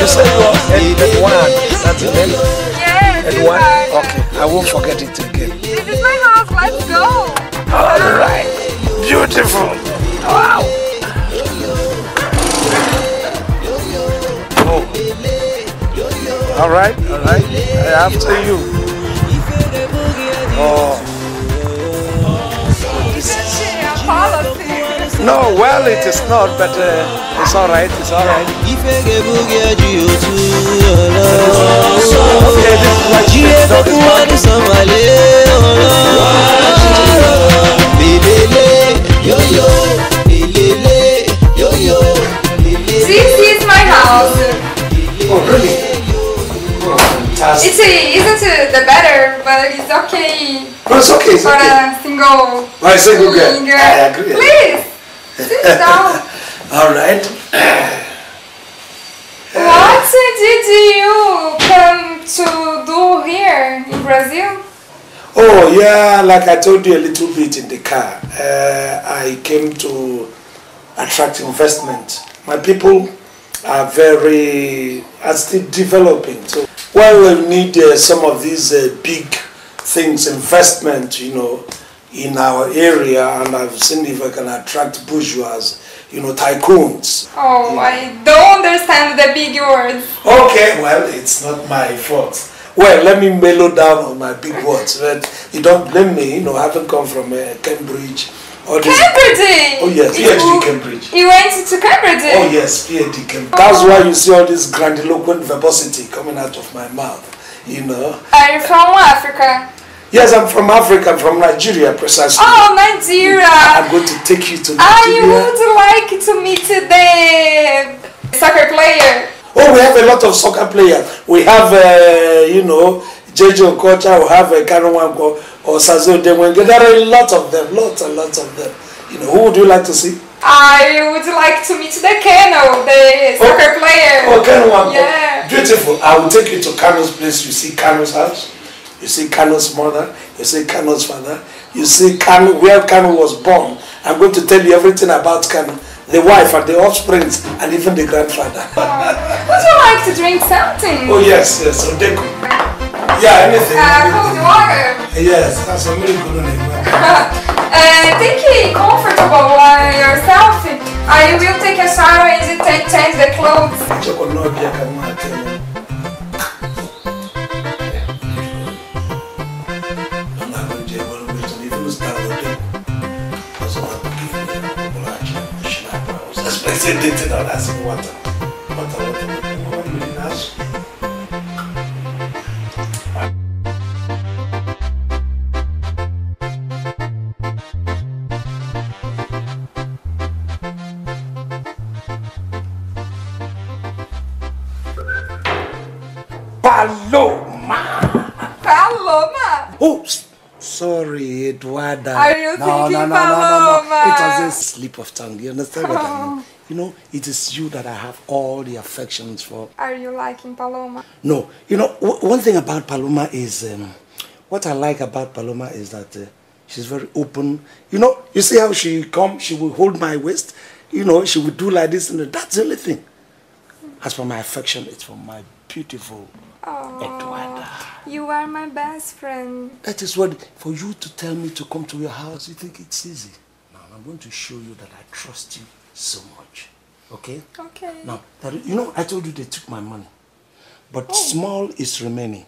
You said you are Ed- Edwan. That's the name? Yes, Edwan? yes. Okay, I won't forget it again. This is my house. Let's go. All right. Beautiful. Wow. Oh. All right, all right. After you. Oh. No, well, it is not, but uh, it's all right. It's all right. Okay, this is what you dog is. This is my house. Oh, really? It's a, isn't it the better, but it's okay. Oh, it's okay, it's for okay. a single. Oh, a single girl. singer. I agree. Please sit down. All right. what did you come to do here in Brazil? Oh, yeah, like I told you a little bit in the car, uh, I came to attract investment. My people are very, are still developing. So, well, we need uh, some of these uh, big things, investment, you know, in our area and I've seen if I can attract bourgeois, you know, tycoons. Oh, I don't understand the big words. Okay, well, it's not my fault. Well, let me mellow down on my big words. But you don't blame me, you know, I haven't come from uh, Cambridge. Or Cambridge! Oh, yes, You- PhD Cambridge. You went to Cambridge? Oh, yes, PhD Cambridge. That's why you see all this grandiloquent verbosity coming out of my mouth, you know. Are you from Africa? Yes, I'm from Africa, I'm from Nigeria, precisely. Oh, Nigeria! I'm going to take you to Nigeria. I would like to meet the soccer player. Oh, we have a lot of soccer players. We have, uh, you know, JJ Okocha, we have uh, Kanu Nwankwo, or Sazo Demwenge. There are a lot of them, lots and lots of them. You know, who would you like to see? I would like to meet the Kanu, the soccer player. Oh, Kanu Nwankwo. Yeah. Beautiful. I will take you to Kanu's place. You see Kanu's house. You see Kanu's mother. You see Kanu's father. You see Kanu, where Kanu was born. I'm going to tell you everything about Kanu. The wife and the offsprings and even the grandfather. Would you like to drink something? Oh yes, yes, Odeko. Yeah, anything. Uh, cold water. Yes, that's a really good name. Uh, take comfortable uh, yourself. I will take a shower and take change the clothes. Presidente da Nação Wata. Wata, sorry, Eduarda. Are you no, thinking no, no, no, no, no. It was a slip of tongue. You understand what I mean? You know, it is you that I have all the affections for. Are you liking Paloma? No, you know, one thing about Paloma is, um, what I like about Paloma is that uh, she's very open. You know, you see how she come, she will hold my waist. You know, she will do like this, and that's the only thing. As for my affection, it's for my beautiful Oh, you are my best friend. That is what, for you to tell me to come to your house, you think it's easy. Now, I'm going to show you that I trust you so much. Okay? Okay. Now, that, you know, I told you they took my money. But Oh. small is remaining.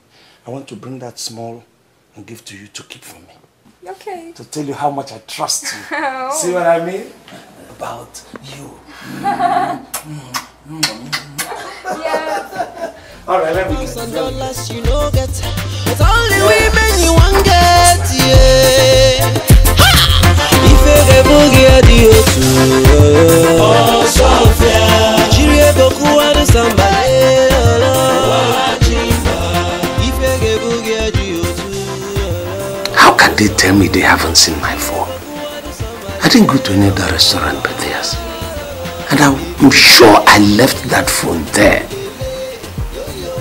I want to bring that small and give to you to keep for me. Okay. To tell you how much I trust you. Oh. See what I mean? About you. All right, let me Dollars and dollars you no get. It's only women you want get, yeah. Ha! If you get boogie at the O2, oh, Sophia. Nigeria go kuwa ni somebody, If you get boogie at the O2, How can they tell me they haven't seen my phone? I didn't go to any other restaurant but theirs. And I'm sure I left that phone there.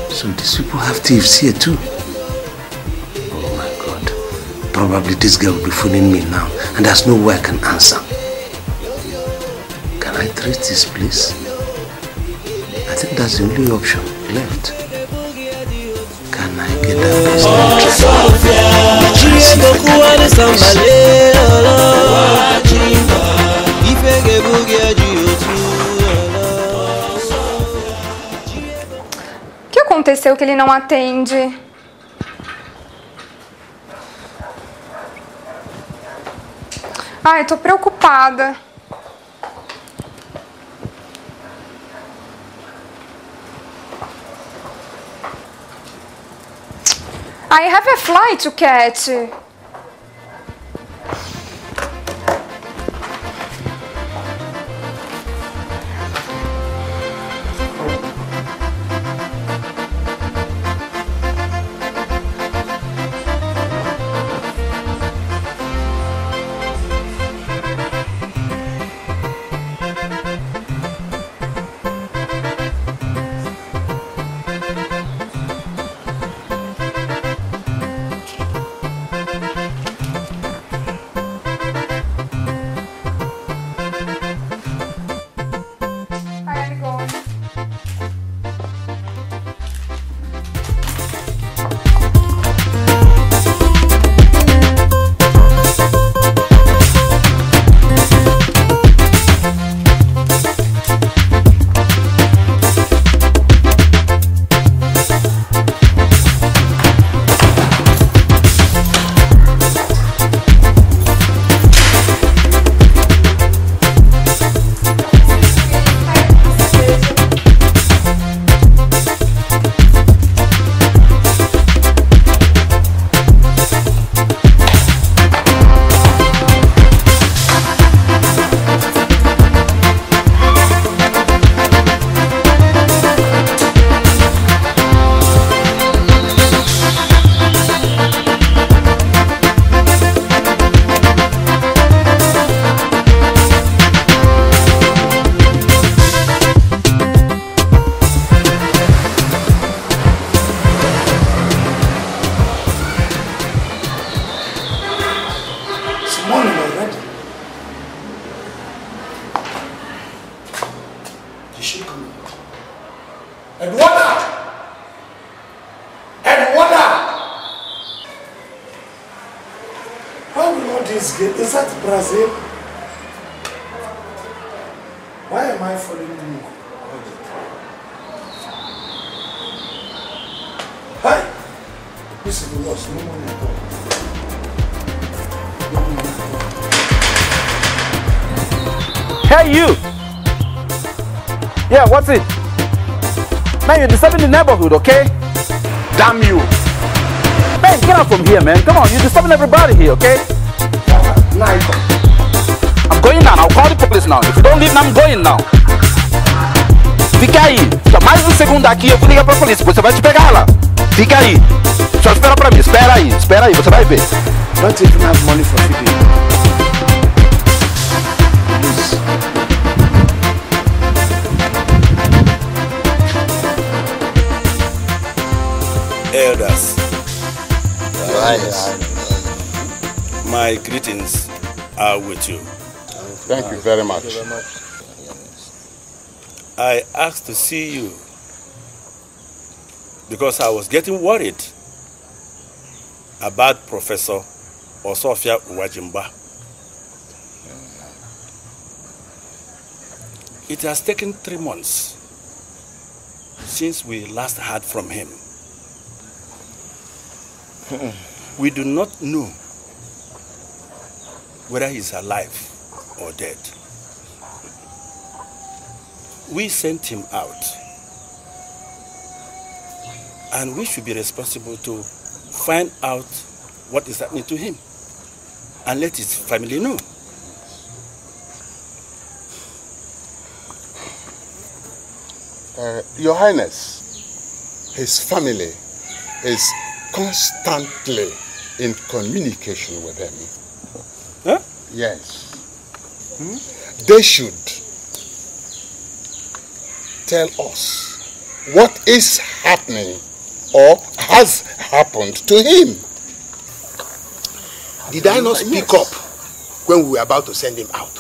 So these people have thieves here too. Oh my God. Probably this girl will be phoning me now and there's no way I can answer. Can I trace this place? I think that's the only option left. Can I get that place? If you get aconteceu que ele não atende? Ai, tô preocupada. I have a flight to catch. Brazil? Why am I following you? Hey! This is the loss. No money at all. Hey, you! Yeah, what's it? Man, you're disturbing the neighborhood, okay? Damn you! Man, get out from here, man. Come on, you're disturbing everybody here, okay? I'm going now. I'll call the police now. If you don't leave now, I'm going now. Fica aí. Só mais um segundo aqui, eu vou ligar pra polícia. Você vai te pegar lá. Fica aí. Só espera pra mim. Espera aí. Espera aí. Você vai ver. Don't even have money for feeding. Elders, Highness. My greetings are with you. Thank you very much. I asked to see you because I was getting worried about Professor Osofia Uwajimba. It has taken three months since we last heard from him. we do not know whether he's alive or dead. We sent him out. And we should be responsible to find out what is happening to him and let his family know. Uh, Your Highness, his family is constantly in communication with him. Huh? Yes. They should tell us what is happening or has happened to him. Did I not speak up when we were about to send him out?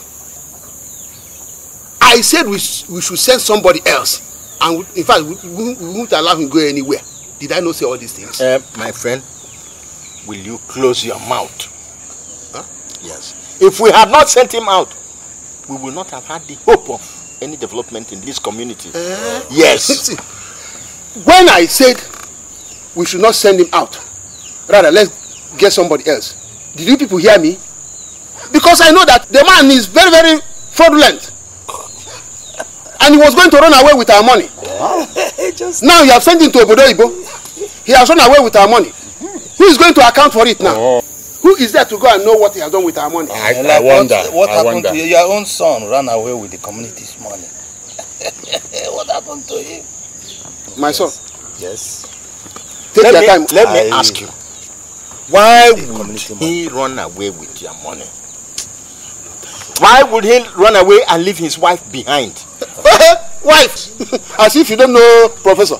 I said we, sh- we should send somebody else. And in fact, we, we, we won't allow him go anywhere. Did I not say all these things? Uh, my friend, will you close your mouth? Yes. If we had not sent him out, we will not have had the hope of any development in this community. Eh? Yes. When I said we should not send him out, rather let's get somebody else. Did you people hear me? Because I know that the man is very, very fraudulent. And he was going to run away with our money. Now you have sent him to Obodo Oyibo. He has run away with our money. Who is going to account for it now? Oh. Who is there to go and know what he has done with our money? Like What, what happened to you? Your own son ran away with the community's money. what happened to him? My son. Yes. Take let your me, time. Let me ask you. Why would he run away with your money? Why would he run away and leave his wife behind? wife as if you don't know professor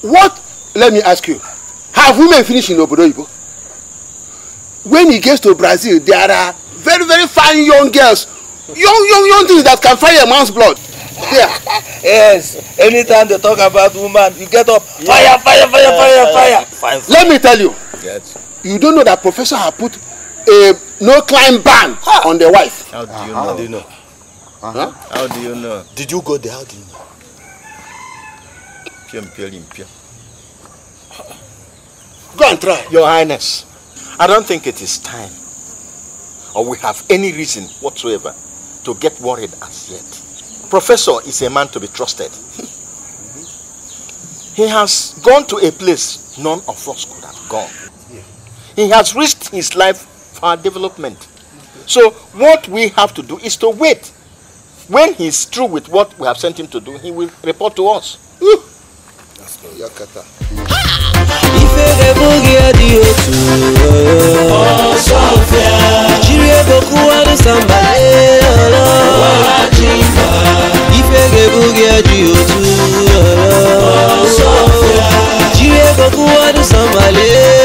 what let me ask you have women finished in obodo oyibo when he gets to brazil there are very very fine young girls. Young young young things that can fire a man's blood. There. Yes. Anytime they talk about woman you get up. Fire fire fire fire fire let me tell you. Yes. you don't know that professor had put a no climb ban on the wife. How do you know? How do you know? Huh? how do you know? Did you go there? How do you know? Go and try. Your highness i don't think it is time or we have any reason whatsoever to get worried as yet. Professor is a man to be trusted. He has gone to a place none of us could have gone. He has risked his life for our development. So what we have to do is to wait. When he's through with what we have sent him to do he will report to us. Yakata. Ah! ife ga-ebughi dị otu jiri ego kụwara samba ife ga-ebughi dị otu jiri ego kụwara samba lee.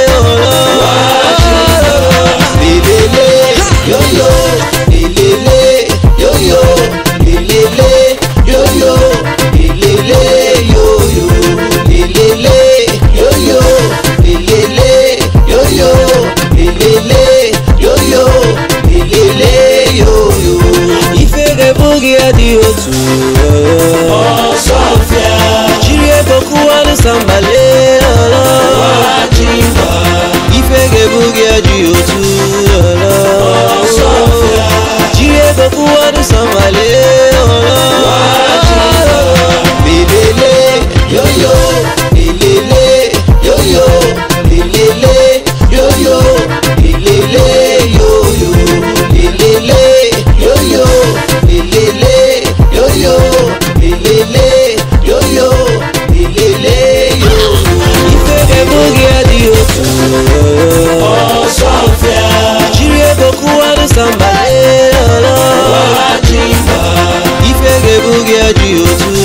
dị otu oh. Ọsọfịa jiri ego kụwalụ sambale oh. ife ga-ebu gị ọjị otu Ọsọfịa jiri ego kụwa you o too.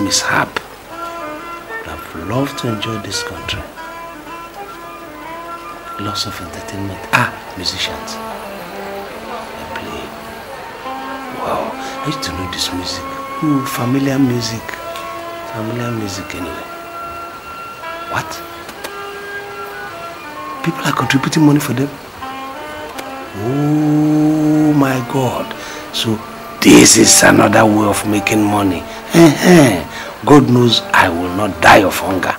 Mishap, I've loved to enjoy this country. Lots of entertainment. Ah, musicians. They play. Wow, I used to know this music. Hmm, familiar music. Familiar music anyway. What? People are contributing money for them? Oh my God. So this is another way of making money. Eh-heh. God knows I will not die of hunger.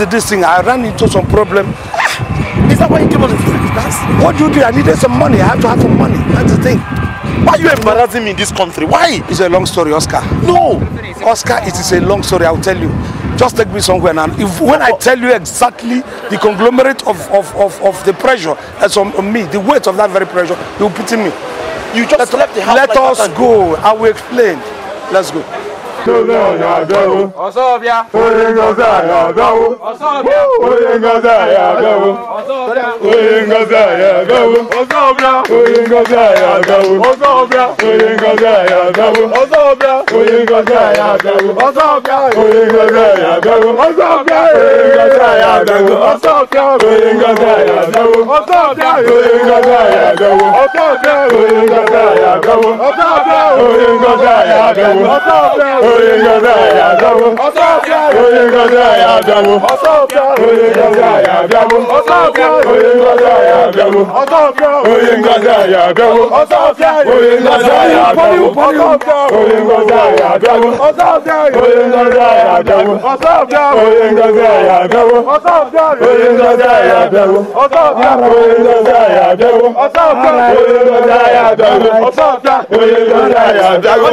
Is this thing. I ran into some problem. Is that why you came on the class? What do you do? I needed some money. I have to have some money. That's the thing. Why are you embarrassing me in this country? Why? It's a long story, Oscar. No. Oscar, it is a long story. I'll tell you. Just take me somewhere now. If when I tell you exactly the conglomerate of, of, of, of the pressure that's on, on me, the weight of that very pressure, you'll pity me. You just let, left the house Let like us go. I will explain. Let's go. Tozo ya gawo. Ọ̀ṣọ́bíà. Oye ngọzi ya gawo. Ọ̀ṣọ́bíà. Oye ngọzi ya gawo. Ọ̀ṣọ́bíà. Oye ngọzi ya gawo. Ọ̀ṣọ́bíà. Oye ngọzi ya gawo. Ọ̀ṣọ́bíà. Oye ngọzi ya gawo. Ọ̀ṣọ́bíà. Oye ngọzi ya gawo. Ọ̀ṣọ́bíà. Oye ngọzi ya gawo. Ọ̀ṣọ́bíà. Oye ngọzi ya gawo. Ọ̀ṣọ́bíà. Oye ngọzi ya gawo. Ọ̀ṣọ́bíà. Oye ngọzi ya gawo. Ọ̀ṣọ́bíà. Oye ngọzi ya gawo. Ọ̀ṣọ́bíà. Oye ngọzi ya gawo. Ọ̀ṣọ́bíà. Onye ngozi anyị abịawo. Onye ngozi anyị abịawo. Onye ngozi anyị abịawo. Onye ngozi anyị abịawo. Onye ngozi anyị abịawo. Onye ngozi anyị abịawo. Onye ngozi anyị abịawo. Onye ngozi anyị abịawo. Onye ngozi anyị abịawo. Onye ngozi anyị abịawo. Onye ngozi anyị abịawo. Onye ngozi anyị abịawo. Onye ngozi anyị abịawo.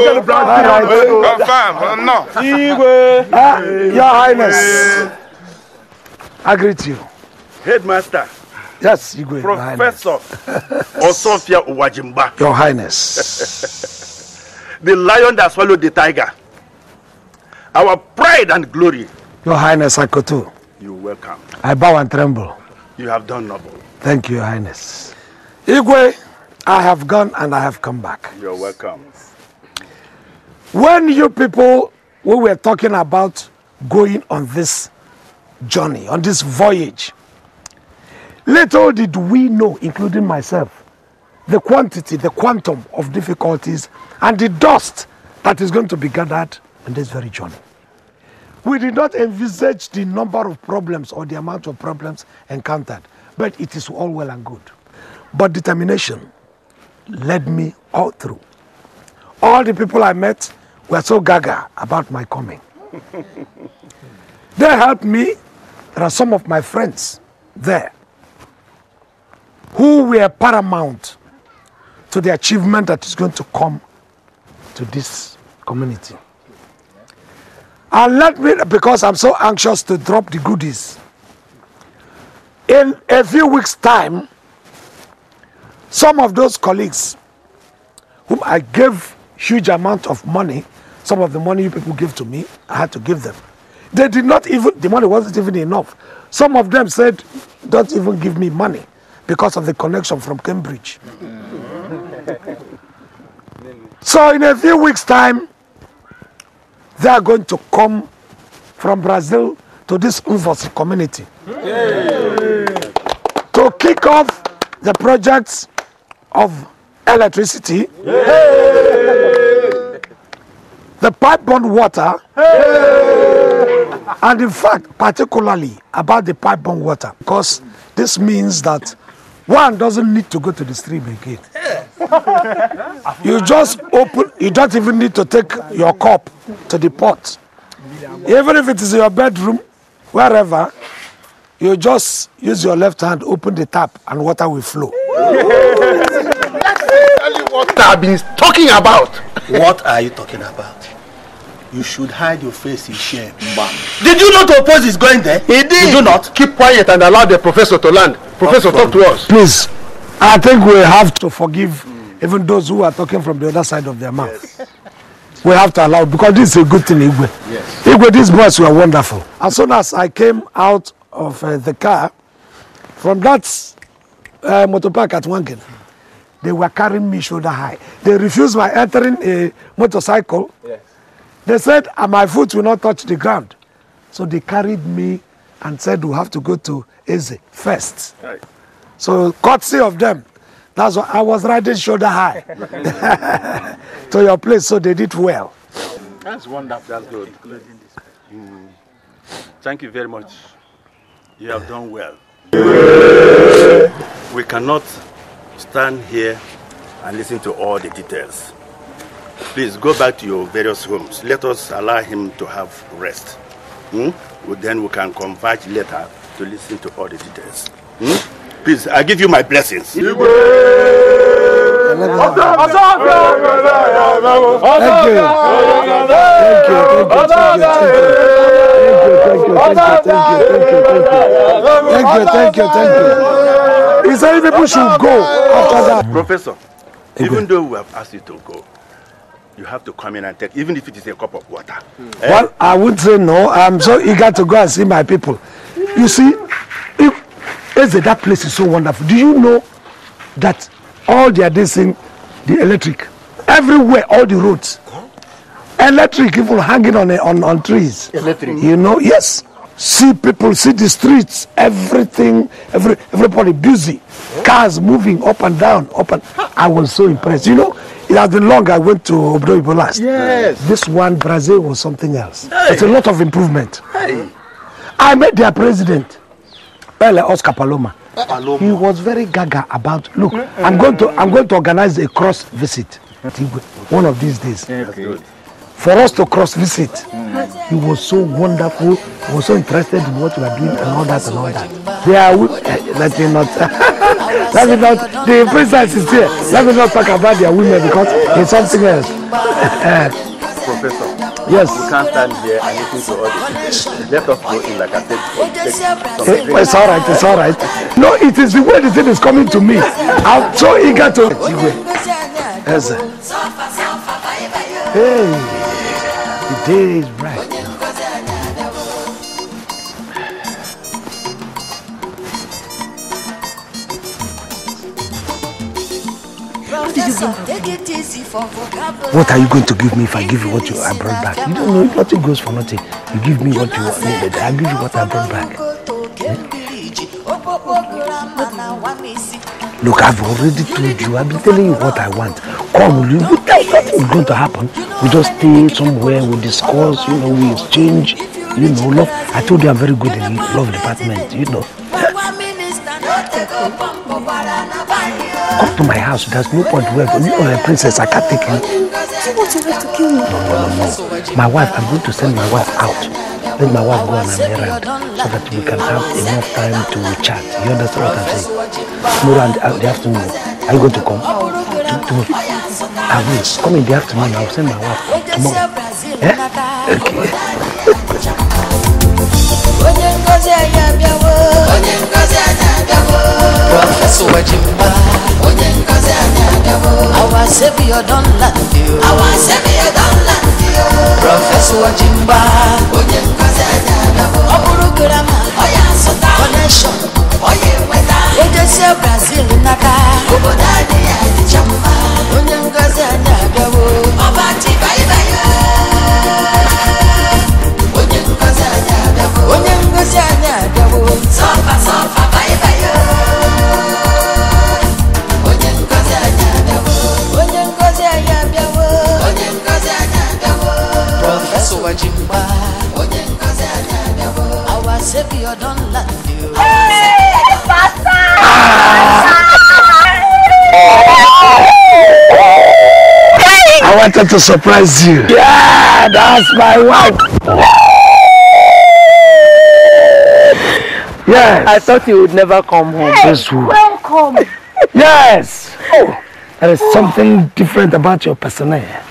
Confirm. No. Igwe. Your Highness. I greet you. Headmaster. Yes, Igwe. Professor Osofia Uwajimba. Your Highness. the lion that swallowed the tiger. Our pride and glory. Your Highness Akoto. You're welcome. I bow and tremble. You have done noble. Thank you, Your Highness. Igwe, I have gone and I have come back. You're welcome. When you people, we were talking about going on this journey, on this voyage, little did we know, including myself, the quantity, the quantum of difficulties and the dust that is going to be gathered on this very journey. We did not envisage the number of problems or the amount of problems encountered, but it is all well and good. But determination led me all through. All the people I met were so gaga about my coming. They helped me. There are some of my friends there who were paramount to the achievement that is going to come to this community. And let me, because I'm so anxious to drop the goodies, in a few weeks' time, some of those colleagues whom I gave huge amount of money, some of the money you people give to me, I had to give them. They did not even, the money wasn't even enough. Some of them said, don't even give me money because of the connection from Cambridge. So in a few weeks' time, they are going to come from Brazil to this Umvosi community to kick off the projects of electricity, the pipe-borne water, and in fact, particularly about the pipe-borne water, because this means that one doesn't need to go to the stream again. You just open, you don't even need to take your cup to the pot. Even if it is your bedroom, wherever, you just use your left hand, open the tap, and water will flow. What I've been talking about. What are you talking about? You should hide your face in shame. Did you not oppose his going there? He did. Did you not? Keep quiet and allow the professor to land. Professor, talk to us. Please, I think we have to forgive even those who are talking from the other side of their mouth. We have to allow because this is a good thing, Igwe. Yes. Igwe, these boys were wonderful. As soon as I came out of uh, the car, from that uh, motor park at Wangen, they were carrying me shoulder high. They refused my entering a motorcycle. Yes. They said uh, my foot will not touch the ground. So they carried me and said we have to go to Eze first. So courtesy of them, that's why I was riding shoulder high to your place. So they did well. That's wonderful. That's good. Mm. Thank you very much. You have done well. We cannot stand here and listen to all the details. Please go back to your various homes. Let us allow him to have rest. Hmm? Well, Then we can converge later to listen to all the details. Hmm? Please, I give you my blessings. Thank you. Thank you. Thank you. Thank you. Thank you. Thank you. Thank you. Thank you. Thank you. Thank you. Thank you. He said people should go after that. Professor, even though we have asked you to go, you have to come in and take, even if it is a cup of water. Eh? Well, I would say no. I'm so eager to go and see my people. You see, if, Eze, that place is so wonderful. Do you know that all they are dissing the electric everywhere, all the roads, electric even hanging on on on trees. Electric. You know, yes. See people, see the streets, everything, every everybody busy, cars moving up and down, up and. I was so impressed. You know, it has been long. I went to Obodo Oyibo last. Yes. This one, Brazil, was something else. Hey. It's a lot of improvement. Hey. I met their president, Pele Oscar Paloma. Paloma. He was very gaga about. Look, mm-hmm. I'm going to I'm going to organize a cross visit. Mm-hmm. One of these days. For us to cross visit. He was so wonderful. He was so interested in what we are doing and all that and all that. They are. eh, Let me not. let me not. The princess is here. Let me not talk about their women because it's something else. Eh, Professor, Yes. we can't stand here and listen to all details. Let us go in like I said Eh, drink. it's all right. It's all right. No, it is the way the thing is coming to me. I'm so eager to. Yes. Hey, day is bright. What are you going to give me if I give you what you I brought back? You don't know. Nothing goes for nothing. You give me what you want. I give you what I brought back. Look, I've already told you. I've been telling you what I want. Come, you? We tell nothing is going to happen. We just stay somewhere. We discuss. You know, we exchange. You know, love. I told you I'm very good in love department. You know. Come to my house. There's no point where you are a princess. I can't take you. Do you want your wife to kill me? My wife, I'm going to send my wife out. Let my wife go on an errand so that we can have enough time to chat. You understand what I'm saying? Tomorrow in the uh, the afternoon, are you going to come? To- Tomorrow. I will. Come in the afternoon. I'll send my wife tomorrow. Eh? Okay. onye ngozi anyị abịawo onye ngozi anyị abịawo prọfesọ wajimba our savior don land you our savior don land you prọfesọ wajimba onye ngozi anyị abịawo ọ bụrụ grama onye asụta connection. Onye nweta ejesie brazil n'aka obodo anyị ya dịcha mma onye ngozi anyị abịawo ọba tibaibayo onye ngozi anyị abịawo onye ngozi anyị abịawo sọfa sọfa baibayo anyị abịawo our savior don land you I wanted to surprise you. Yeah, that's my wife. Yes. I thought you would never come home. Yes, who? Welcome. Yes. Oh, there is something different about your personnel.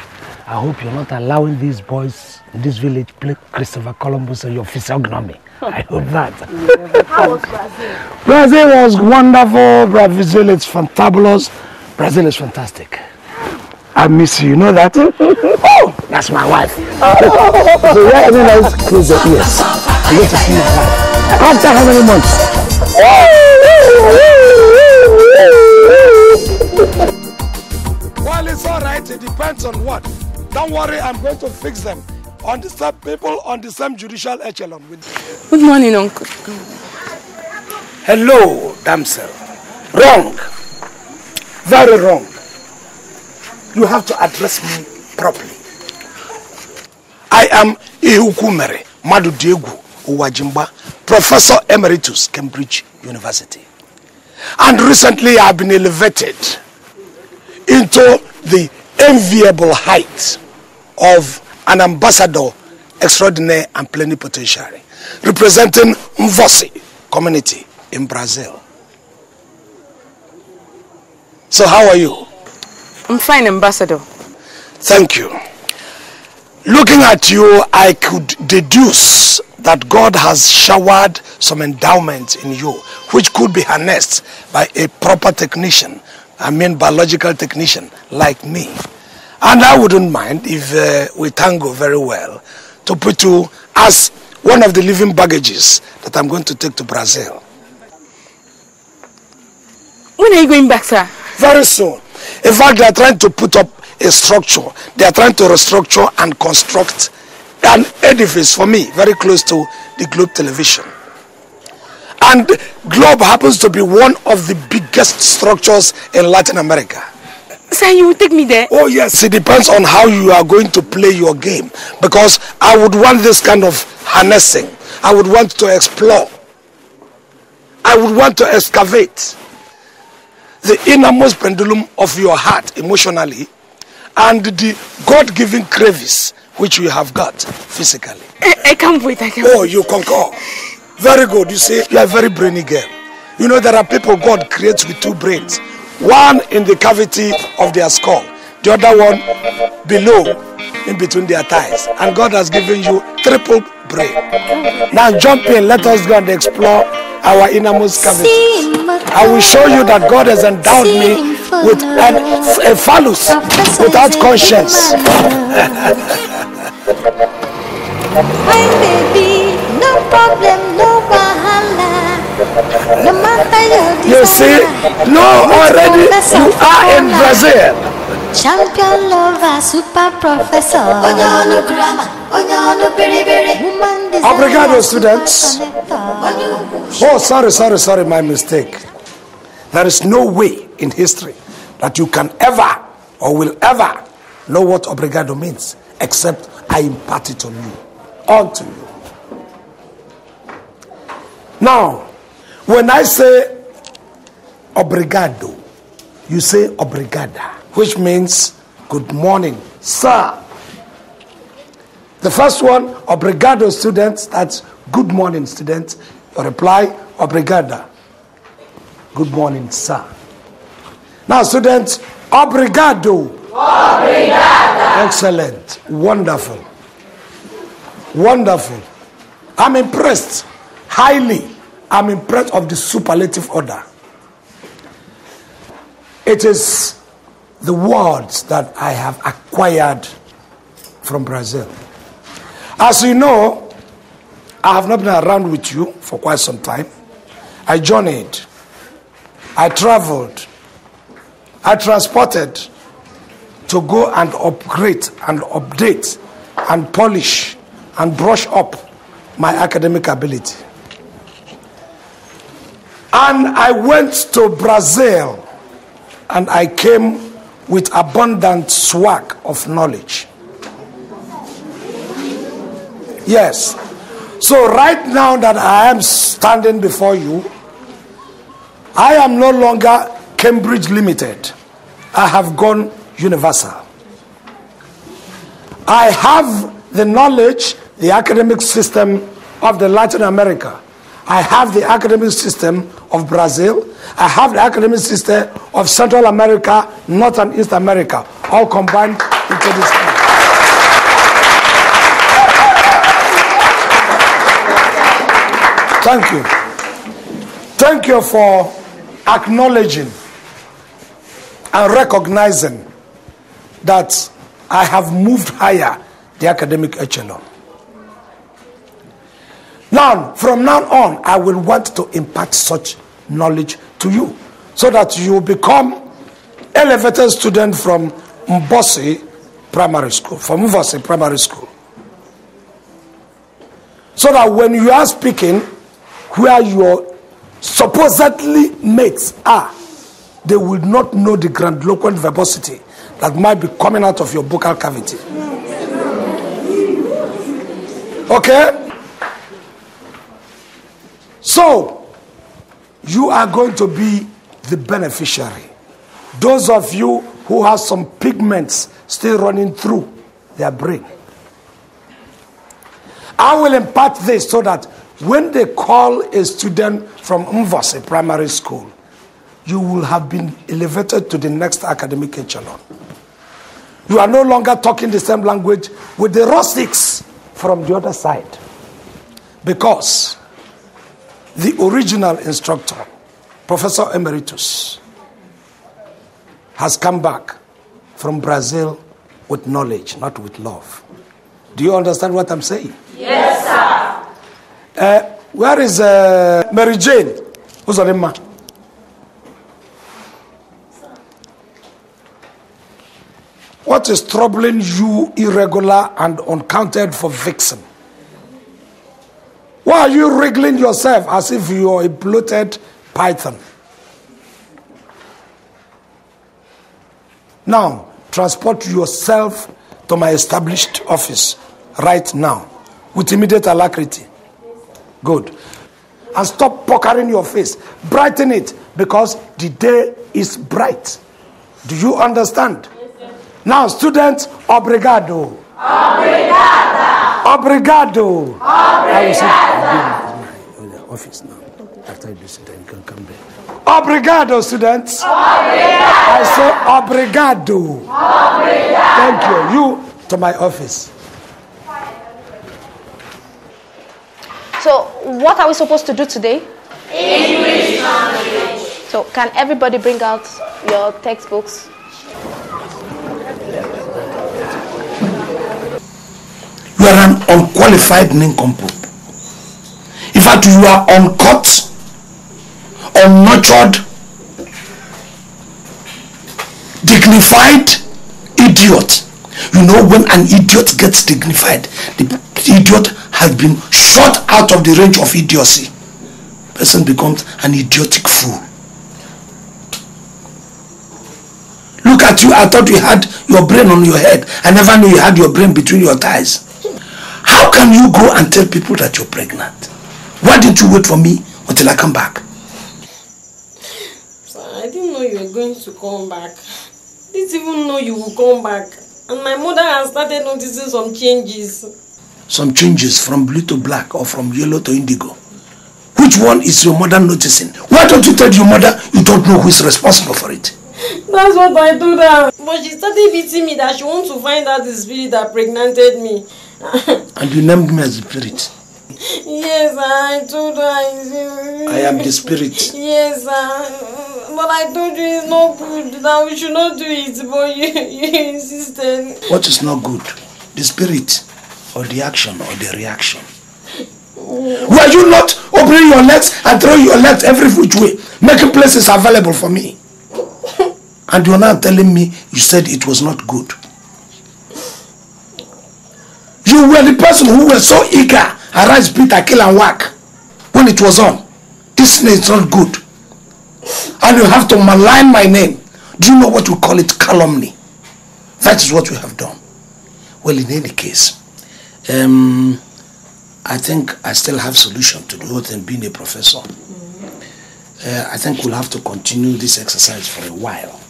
I hope you're not allowing these boys in this village play Christopher Columbus on your physiognomy. I hope that. How was Brazil? Brazil was wonderful. Brazil is fantabulous. Brazil is fantastic. I miss you. You know that? Oh, that's my wife. so yeah, and then let's close your ears. I'm going to see my wife. After how many months? Well, it's all right. It depends on what. Don't worry, I'm going to fix them. On the same people on the same judicial echelon with Good morning, Uncle. Hello, damsel. Wrong. Very wrong. You have to address me properly. I am Ihukumere Madu Diegu Uwajimba, Professor Emeritus, Cambridge University. And recently I have been elevated into the enviable height of an ambassador extraordinary and plenipotentiary representing Mvosi community in Brazil. So how are you? I'm fine, Ambassador. Thank you. Looking at you, I could deduce that God has showered some endowments in you, which could be harnessed by a proper technician, I mean biological technician like me. And I wouldn't mind if uh, we tango very well to put you as one of the living baggages that I'm going to take to Brazil. When are you going back, sir? Very soon. In fact, they are trying to put up a structure. They are trying to restructure and construct an edifice for me very close to the Globe television. And Globe happens to be one of the biggest structures in Latin America. Sir, you will take me there? Oh, yes. It depends on how you are going to play your game. Because I would want this kind of harnessing. I would want to explore. I would want to excavate the innermost pendulum of your heart emotionally and the God-given crevice which you have got physically. I, I can't wait, I can't Oh, wait. you concur. Very good. You see, you are a very brainy girl. You know, there are people God creates with two brains. One in the cavity of their skull, the other one below, in between their thighs. And God has given you triple brain. Now jump in, let us go and explore our innermost cavity. I will show you that God has endowed me with an, a phallus without conscience. Hi baby, no problem, no wahala. No matter your You see, no, already you are in Brazil. Champion lover, super professor. Onyono grammar, onyono biri biri. Woman designer, Obrigado, students. Oh, sorry, sorry, sorry, my mistake. There is no way in history that you can ever or will ever know what obrigado means except I impart it on you, onto you. Now, when I say obrigado, you say obrigada, which means good morning Sir. The first one, obrigado students, that's good morning students. Your reply, obrigada. Good morning, sir. Now students, obrigado. Obrigada. Excellent. Wonderful. Wonderful. I'm impressed. Highly. I'm impressed of the superlative order. It is the words that I have acquired from Brazil. As you know, I have not been around with you for quite some time. I journeyed, I traveled, I transported to go and upgrade and update and polish and brush up my academic ability. And I went to Brazil and I came with abundant swag of knowledge. Yes. So, right now that I am standing before you, I am no longer Cambridge Limited. I have gone universal. I have the knowledge, the academic system of the Latin America. I have the academic system of Brazil. I have the academic system of Central America, North and East America, all combined into this. Thank you. Thank you for acknowledging and recognizing that I have moved higher the academic echelon. Now, from now on, I will want to impart such knowledge to you so that you become elevated student from Mbosi Primary School, from Mbosi Primary School. So that when you are speaking, where your supposedly mates are, they will not know the grandiloquent verbosity that might be coming out of your buccal cavity. Okay? So, you are going to be the beneficiary. Those of you who have some pigments still running through their brain. I will impart this so that when they call a student from Mvose primary school, you will have been elevated to the next academic echelon. You are no longer talking the same language with the rustics from the other side. Because the original instructor, Professor Emeritus, has come back from Brazil with knowledge, not with love. Do you understand what I'm saying? Yes, sir. Uh, where is uh, Mary Jane? Who's her name? ma? What is troubling you, irregular and uncounted for vixen? Why are you wriggling yourself as if you are a bloated python? Now, transport yourself to my established office right now with immediate alacrity. Good. And stop puckering your face. Brighten it because the day is bright. Do you understand? Now, students, obrigado. Obrigada. Obrigado. I will Obrigada. sit in the office now. After you sit, you can come back. Obrigado, students. I say obrigado. Thank you. You to my office. So, what are we supposed to do today? English language. So, can everybody bring out your textbooks? You are an unqualified nincompoop. In fact, you are uncut, unnurtured, dignified idiot. You know, when an idiot gets dignified, the idiot has been shot out of the range of idiocy. Person becomes an idiotic fool. Look at you, I thought you had your brain on your head. I never knew you had your brain between your thighs. How can you go and tell people that you're pregnant? Why didn't you wait for me until I come back? Sir, I didn't know you were going to come back. Didn't even know you would come back. And my mother has started noticing some changes. Some changes from blue to black or from yellow to indigo. Which one is your mother noticing? Why don't you tell your mother you don't know who is responsible for it? That's what I told her. But she started beating me that she wants to find out the spirit that pregnanted me. And you named me as the spirit. yes, I told her. I am the spirit. Yes, uh, but I told you it's not good. That we should not do it. But you, you insisted. What is not good? The spirit or the action or the reaction? Were you not opening your legs and throwing your legs every which way, making places available for me? And you're now telling me you said it was not good. You were the person who was so eager, arise, Peter, kill and whack, when it was on. This name is not good. And you have to malign my name. Do you know what we call it? Calumny. That is what we have done. Well, in any case, um, I think I still have solution to the whole being a professor. Uh, I think we'll have to continue this exercise for a while.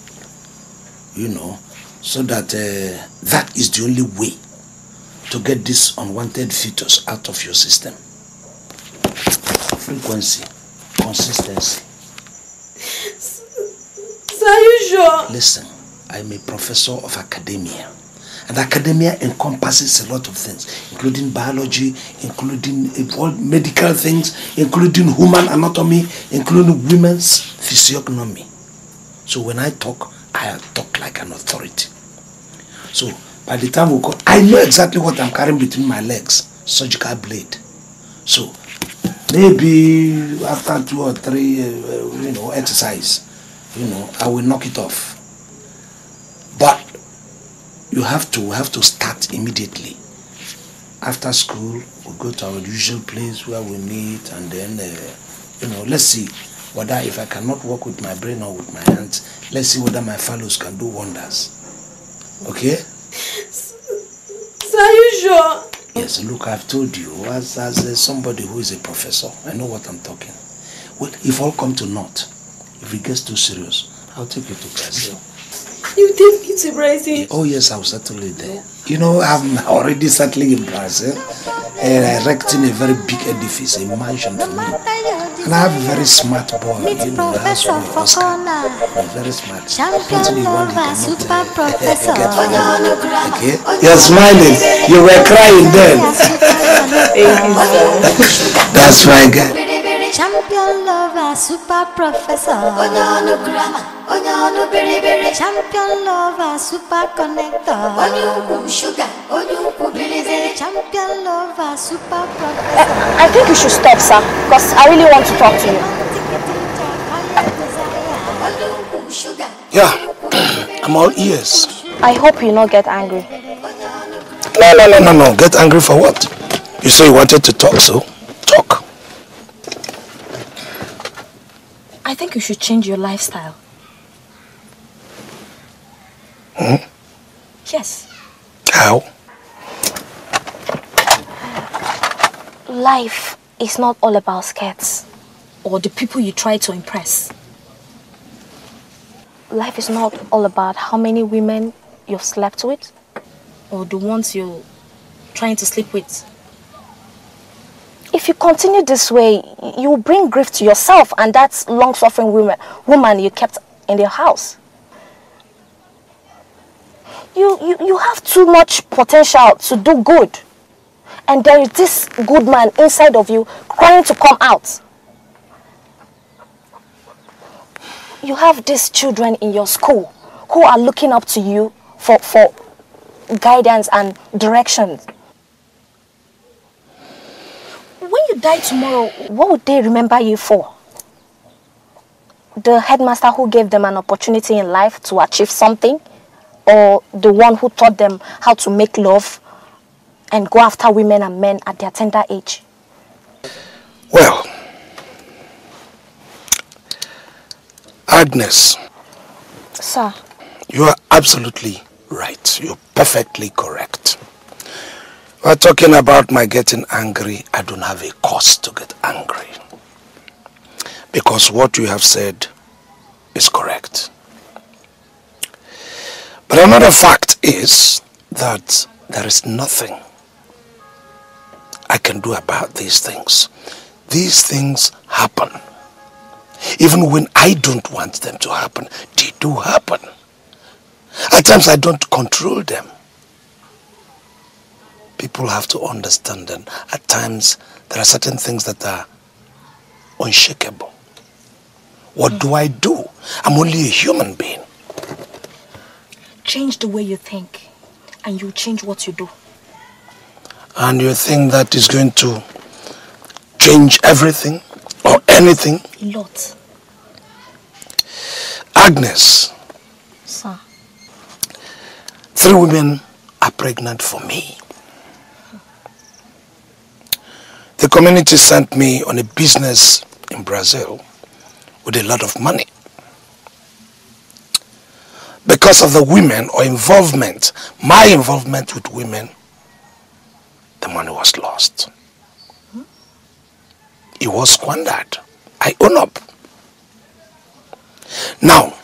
You know, so that uh, that is the only way to get this unwanted fetus out of your system. Frequency, consistency. So are you sure? Listen, I'm a professor of academia. And academia encompasses a lot of things, including biology, including medical things, including human anatomy, including women's physiognomy. So when I talk, I talk like an authority. So by the time we go, I know exactly what I'm carrying between my legs, surgical blade. So maybe after two or three, uh, uh, you know, exercise, you know, I will knock it off. But you have to have to start immediately. After school, we go to our usual place where we meet, and then, uh, you know, let's see whether if I cannot work with my brain or with my hands, let's see whether my fellows can do wonders. Okay? So are you sure? Yes, look, I've told you, as, as uh, somebody who is a professor, I know what I'm talking. Well, if all come to naught, if it gets too serious, I'll take you to Brazil. You take me to Brazil? Oh yes, I'll settle it there. You know, I'm already settling in Brazil, uh, erecting a very big edifice, a mansion for me. And I have a very smart boy, you know, that's why Oscar. He's very smart. Unfortunately, one he cannot uh, get married. Okay? You're smiling. You were crying then. That's my guy. Champion lover, super professor. Onyonu grammar, onyonu beriberi. Champion lover, super connector. Onyuku sugar, onyuku bilibili. Champion lover, super eh, professor. I think you should stop, sir, because I really want to talk to you. Yeah, I'm all ears. I hope you not get angry. No, no, no, no, no. Get angry for what? You say you wanted to talk, so talk. I think you should change your lifestyle. Hmm? Yes. How? Life is not all about skirts or the people you try to impress. Life is not all about how many women you've slept with or the ones you're trying to sleep with. If you continue this way, you will bring grief to yourself and that long-suffering woman, woman you kept in the house. You, you, you have too much potential to do good. And there is this good man inside of you crying to come out. You have these children in your school who are looking up to you for, for guidance and directions. When you die tomorrow, what would they remember you for? The headmaster who gave them an opportunity in life to achieve something? Or the one who taught them how to make love and go after women and men at their tender age? Well, Agnes, Sir, you are absolutely right. You're perfectly correct. We're talking about my getting angry. I don't have a cause to get angry. Because what you have said is correct. But another fact is that there is nothing I can do about these things. These things happen. Even when I don't want them to happen, they do happen. At times I don't control them. People have to understand that at times there are certain things that are unshakable. What do I do? I'm only a human being. Change the way you think, and you change what you do. And you think that is going to change everything or anything? A lot. Agnes, Sir. three women are pregnant for me. The community sent me on a business in Brazil with a lot of money. Because of the women or involvement, my involvement with women, the money was lost. It was squandered. I own up. Now,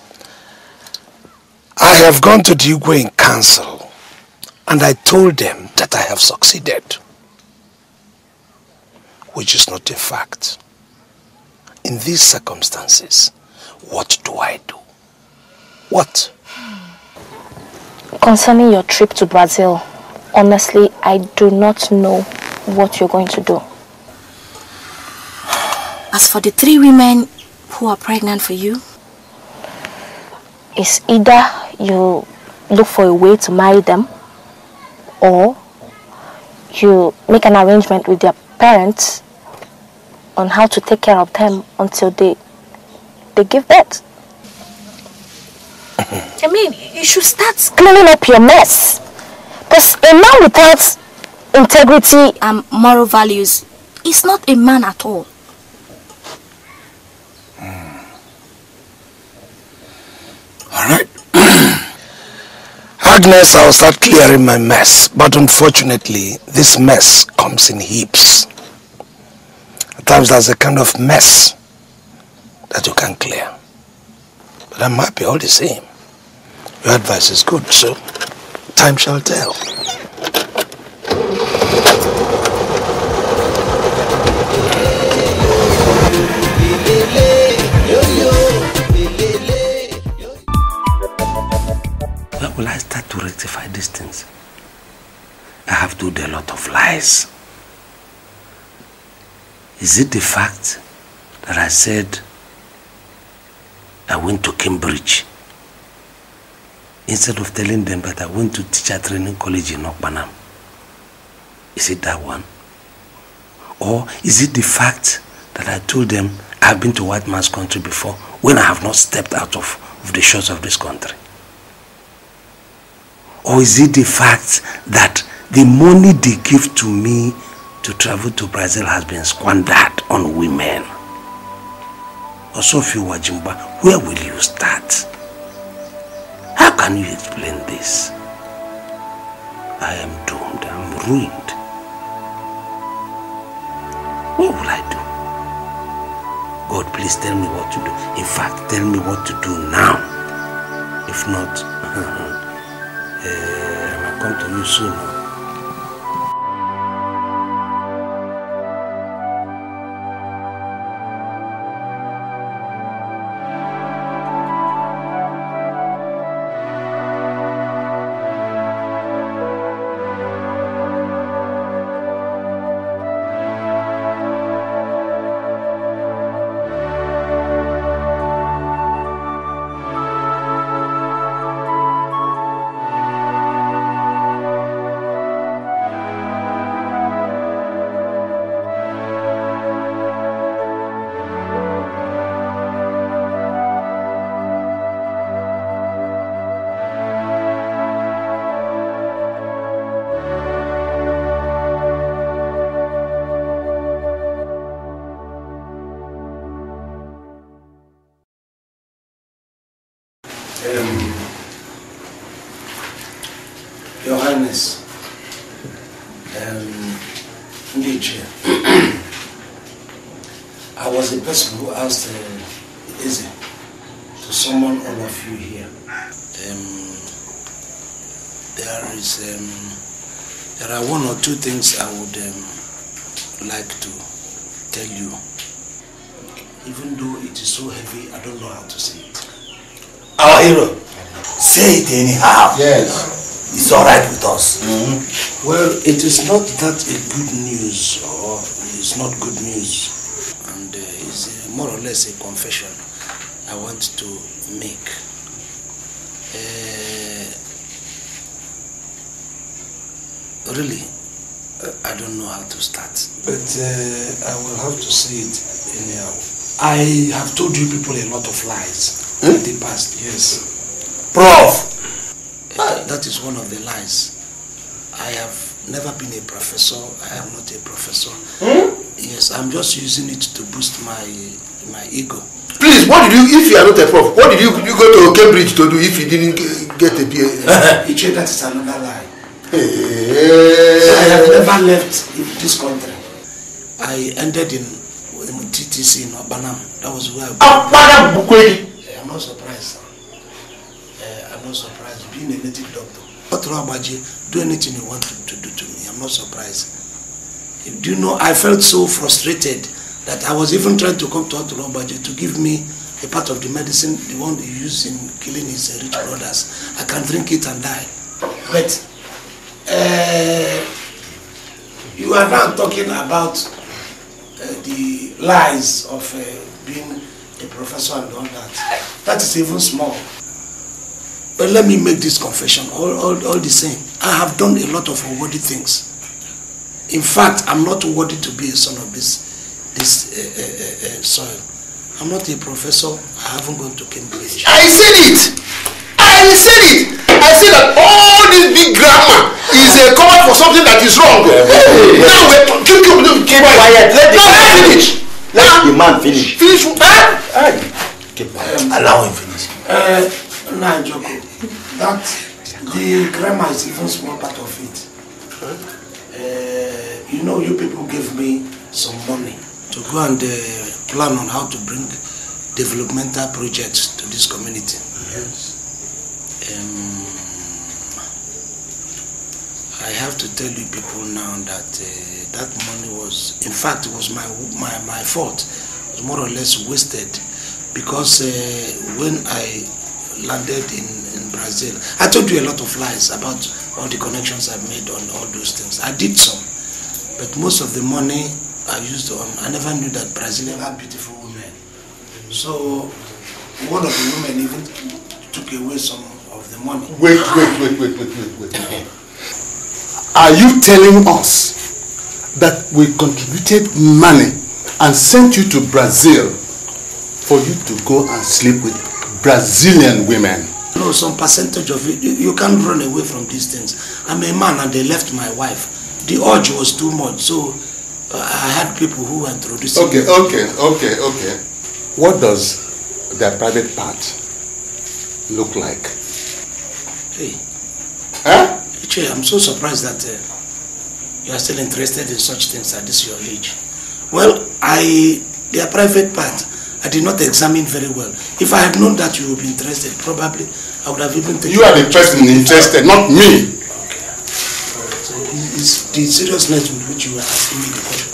I have gone to the Igwe council and I told them that I have succeeded, which is not a fact. In these circumstances, what do I do? What? Concerning your trip to Brazil, honestly, I do not know what you're going to do. As for the three women who are pregnant for you, It's either you look for a way to marry them or you make an arrangement with their parents on how to take care of them until they they give birth. I mean, you should start cleaning up your mess. Because a man without integrity and moral values is not a man at all. Hmm. Alright Agnes, I'll start clearing my mess, but unfortunately, this mess comes in heaps. At times, there's a kind of mess that you can clear. But I'm happy all the same. Your advice is good, so time shall tell. Will I start to rectify these things? I have told a lot of lies. Is it the fact that I said I went to Cambridge instead of telling them that I went to teacher training college in Okpanam? Is it that one? Or is it the fact that I told them I've been to white man's country before when I have not stepped out of, of the shores of this country? Or is it the fact that the money they give to me to travel to Brazil has been squandered on women? Osofia Wajimba, where will you start? How can you explain this? I am doomed, I'm ruined. What will I do? God, please tell me what to do. In fact, tell me what to do now. If not, eh, I might come to you soon. Anyhow. Yes. It's all right with us. Well, it is not that a good news or it's not good news. And uh, it's uh, more or less a confession I want to make. Uh, really, uh, I don't know how to start. But uh, I will have to say it anyhow. I have told you people a lot of lies in the past, yes. Prof! Uh, that is one of the lies. I have never been a professor. I am not a professor. Yes, I'm just using it to boost my my ego. Please, what did you, if you are not a prof, what did you, you go to Cambridge to do if you didn't get a PhD? Iche, that is another lie. Hey. I have never left this country. I ended in, in TTC in Obanam. That was where I Obanam? Yeah, I'm not surprised. Not surprised. Being a native doctor. But Rabaji, do anything you want to, do to me. I'm not surprised. Do you know, I felt so frustrated that I was even trying to come to Rabaji to give me a part of the medicine, the one they use in killing his uh, rich brothers. I can drink it and die. But uh, you are now talking about uh, the lies of uh, being a professor and all that. That is even small. But let me make this confession, all, all, all the same. I have done a lot of unworthy things. In fact, I'm not worthy to be a son of this, this uh, uh, uh, uh, soil. I'm not a professor. I haven't gone to Cambridge. I said it! I said it! I said that all this big grammar is a cover for something that is wrong. Hey. Now we're keep, keep, keep, keep quiet. Let the now man finish. Let the man finish. Finish. Huh? Keep quiet. Allow him finish. Uh, nah, Joko, that the grammar is even small part of it. Uh, you know, you people gave me some money to go and uh, plan on how to bring developmental projects to this community. Yes. Um, I have to tell you people now that uh, that money was, in fact, it was my my, my fault. It was more or less wasted because uh, when I landed in, Brazil, I told you a lot of lies about all the connections I've made on all those things. I did some, but most of the money I used on, I never knew that Brazilian had beautiful women. So one of the women even took away some of the money. Wait, wait, wait, wait, wait, wait, wait. Are you telling us that we contributed money and sent you to Brazil for you to go and sleep with Brazilian women? No, some percentage of it. You, you can't run away from these things. I'm a man and they left my wife. The urge was too much, so uh, I had people who were introducing Okay, me. okay, okay, okay. What does their private part look like? Hey. Huh? Ichie, I'm so surprised that uh, you are still interested in such things at this your age. Well, I, their private part, I did not examine very well. If I had known that you would be interested, probably I would have even taken You are the person interested, not me. Okay. So it's the seriousness with which you were asking me the question.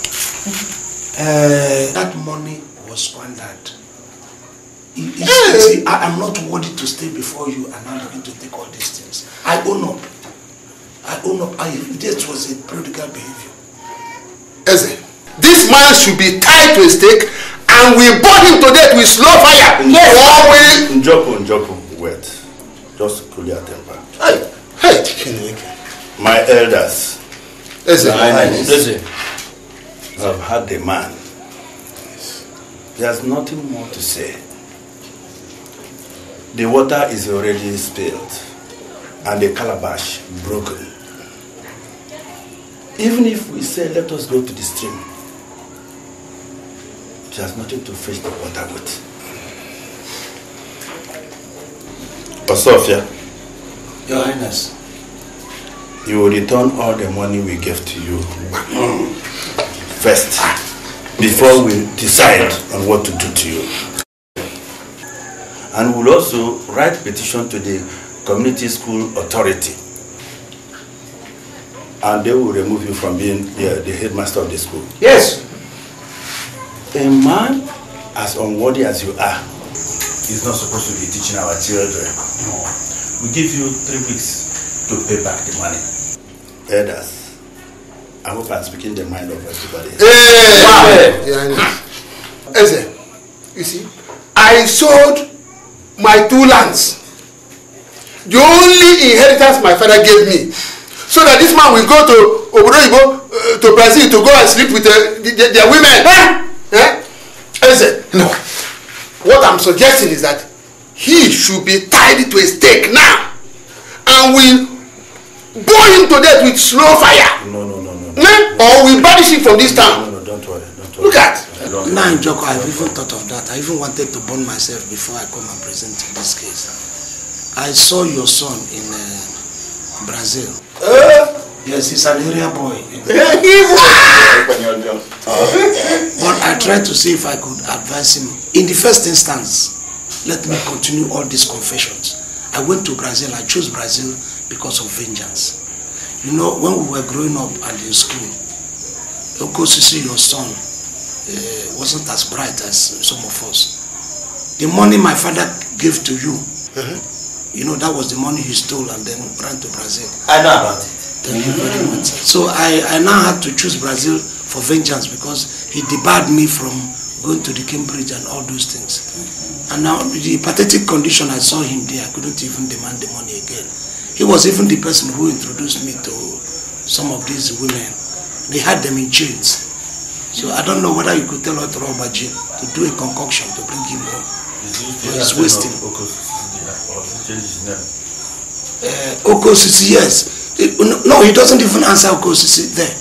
Uh, that money was squandered. See, I am not worthy to stay before you and I'm looking to take all these things. I own up. I own up. I, this was a prodigal behavior. Eze, this man should be tied to a stake and we burn him to death with slow fire. Yes. Or we... Njoko, Njoko, wait. Just cool your temper. Hey, hey. My elders, Eze. Your Highness, Eze. have had the man. There's nothing more to say. The water is already spilled and the calabash broken. Even if we say, let us go to the stream, there's nothing to fetch the water with. Osofia, Your Highness. you will return all the money we gave to you first before we decide on what to do to you. And we'll also write petition to the community school authority And they will remove you from being the, the headmaster of the school. Yes. A man as unworthy as you are is not supposed to be teaching our children. No. We give you three weeks to pay back the money. Elders, I hope I'm speaking the mind of everybody. Hey! Wow. Eze, you see, I sold my two lands. The only inheritance my father gave me. So that this man will go to Obodoyibo, uh, to Brazil to go and sleep with uh, the, the, their women. Eh? Eh? Eze, no. What I'm suggesting is that he should be tied to a stake now. And we burn him to death with slow fire. No, no, no, no. Eh? Or we banish him from this town. No, no, don't worry. Don't Look at. Now, Joko, I've even thought of that. I even wanted to burn myself before I come and present in this case. I saw your son in uh, Brazil. Uh, yes, he's an area boy. but I tried to see if I could advise him. In the first instance, let me continue all these confessions. I went to Brazil. I chose Brazil because of vengeance. You know, when we were growing up and in school, of course, you see your son, uh, wasn't as bright as some of us. The money my father gave to you, you know, that was the money he stole and then ran to Brazil. I know about it. Thank you very much. So I, I now had to choose Brazil for vengeance because he debarred me from going to the Cambridge and all those things. And now the pathetic condition I saw him there, I couldn't even demand the money again. He was even the person who introduced me to some of these women. They had them in chains. So I don't know whether you could tell Otto Obaji to do a concoction to bring him home. He's wasting. Uh, Okosisi, yes. It- no, he doesn't even answer Okosisi there.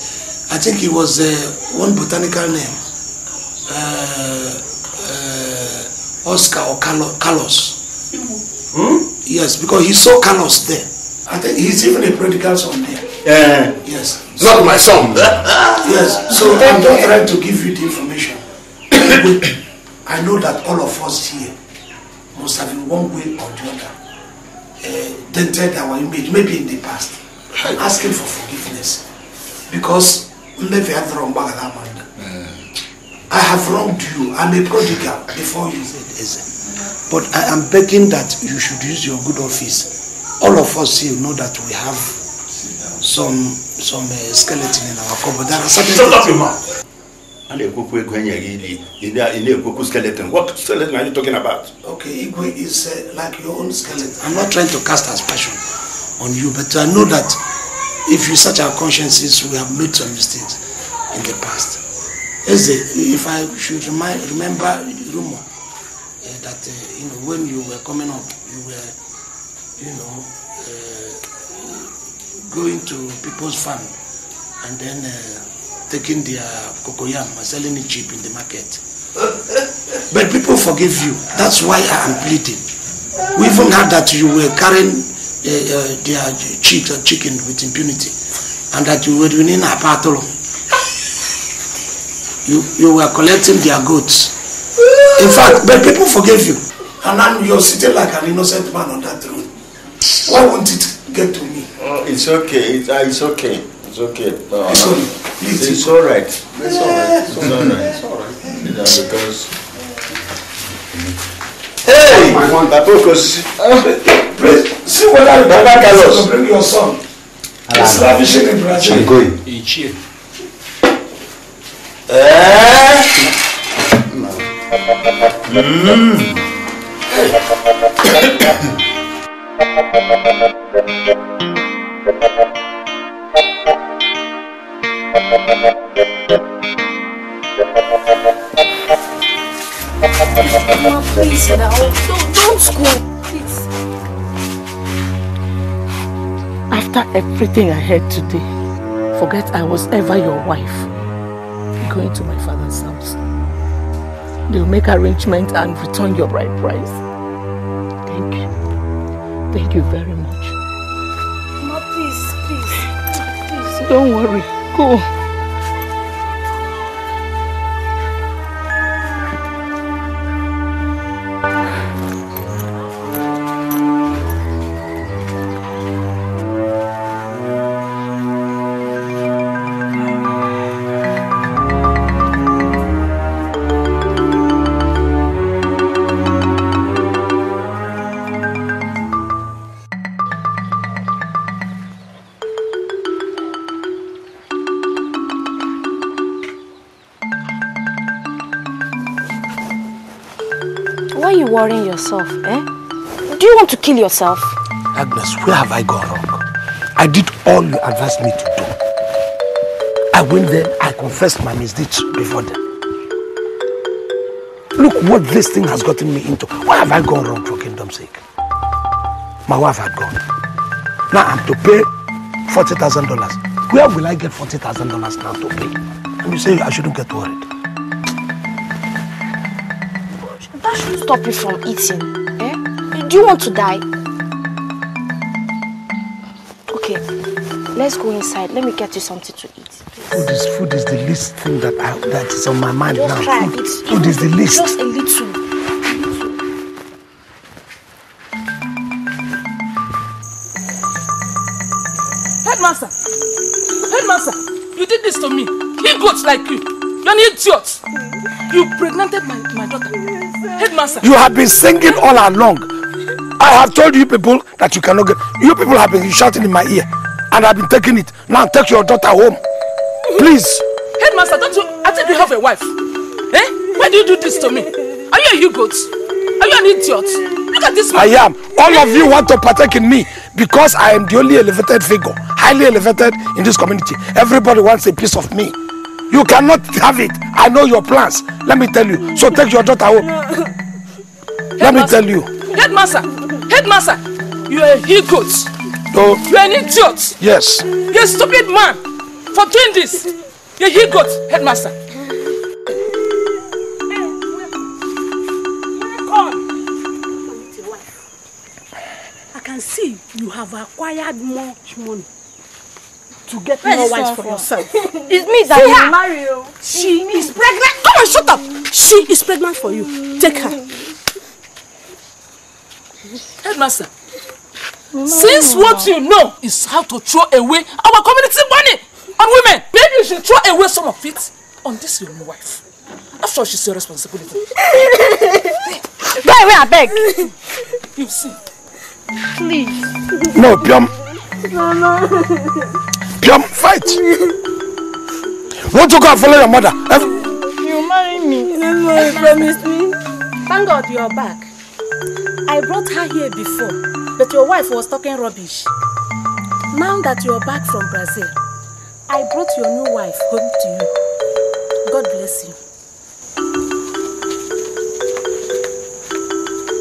I think he was uh, one botanical name. Uh, uh, Oscar or Carlo- Carlos. Yes, because he saw Carlos there. I think he's even a prodigal son there. Uh, Yes. not my son. yes. So I'm not trying to give you the information. I know that all of us here must have in one way or the other uh, dented our image, maybe in the past, asking for forgiveness. Because mmefe adịrọ mgbaghara amanda. I have wronged you. I'm a prodigal before you. But I am begging that you should use your good office. All of us here know that we have some some uh, skeleton in our cupboard. There are certain Shut up your mouth. A na-ekwokwu ego enyeghị ili ị na- ị na-ekwokwu skeleton what skeleton are you talking about Okay, Igwe is uh, like your own skeleton. I'm not trying to cast aspersion on you, but I know that if you search our consciences, we have made some mistakes in the past. Eze, if I should remind, remember rumor uh, that uh, you know when you were coming up, you were, you know, uh, going to people's farm and then taking their cocoyam and selling it cheap in the market. But people forgive you. That's why I am pleading. We even heard that you were carrying uh, uh, their chick, uh, chicken with impunity and that you were winning a battle. You, you were collecting their goods. In fact, but people forgave you. And now you're sitting like an innocent man on that throne. Why won't it get to me? Oh, it's okay. It's, uh, it's okay. It's okay. Uh, It's all- it's, it's all right. It's all right. It's all right. It's all right. You know, because. Hey, Papa Okosi. See whether the Baba Carlos. bring your son. It's lavishing in Brazil. Ichie. Eh? Mm. Mama, please now. Don't, don't. Please. After everything I heard today, forget I was ever your wife. Going to my father's house. They'll make arrangement and return your bride price. Thank you. Thank you very much. Mama, please, please. Please. Don't worry. Go. Yourself, eh? Do you want to kill yourself? Agnes, where have I gone wrong? I did all you advised me to do. I went there, I confessed my misdeeds before them. Look what this thing has gotten me into. Why have I gone wrong for kingdom's sake? My wife had gone. Now I'm to pay $40,000. Where will I get $40,000 now to pay? And you say I shouldn't get worried. That should stop you from eating, eh? Do you want to die? Okay, let's go inside. Let me get you something to eat. Food is food is the least thing that I, that is on my mind Just now. try and Food, eat. food is the least. Just a little. Headmaster! Headmaster! You did this to me. He goats like you. You're an idiot. You pregnanted my, my daughter. Headmaster! You have been singing all along. I have told you people that you cannot get. You people have been shouting in my ear, and I've been taking it. Now take your daughter home, please. Headmaster, don't you? I think you have a wife. Eh? Why do you do this to me? Are you a you goat? Are you an idiot? Look at this man. I am. All of you want to partake in me because I am the only elevated figure, highly elevated in this community. Everybody wants a piece of me. You cannot have it. I know your plans. Let me tell you. So take your daughter home. Let me tell you. Headmaster! Headmaster! You are a goat. No. You are an idiot. Yes. You're a stupid man for doing this. You're a he goat, headmaster. I can see you have acquired much money to get Where more wives for yourself. It's me that her. marry you. She is pregnant. Come on, shut up. She is pregnant for you. Take her. Headmaster, since what you know is how to throw away our community money on women, maybe you should throw away some of it on this your new wife. After all, she's your responsibility. Go away, I beg. You see. Please. No, Pium. No, no. Pium, fight. Won't you go and follow your mother? Eh, You marry me. That's what you promised me. Thank God you're back. I brought her here before, but your wife was talking rubbish. Now that you're back from Brazil, I brought your new wife home to you. God bless you.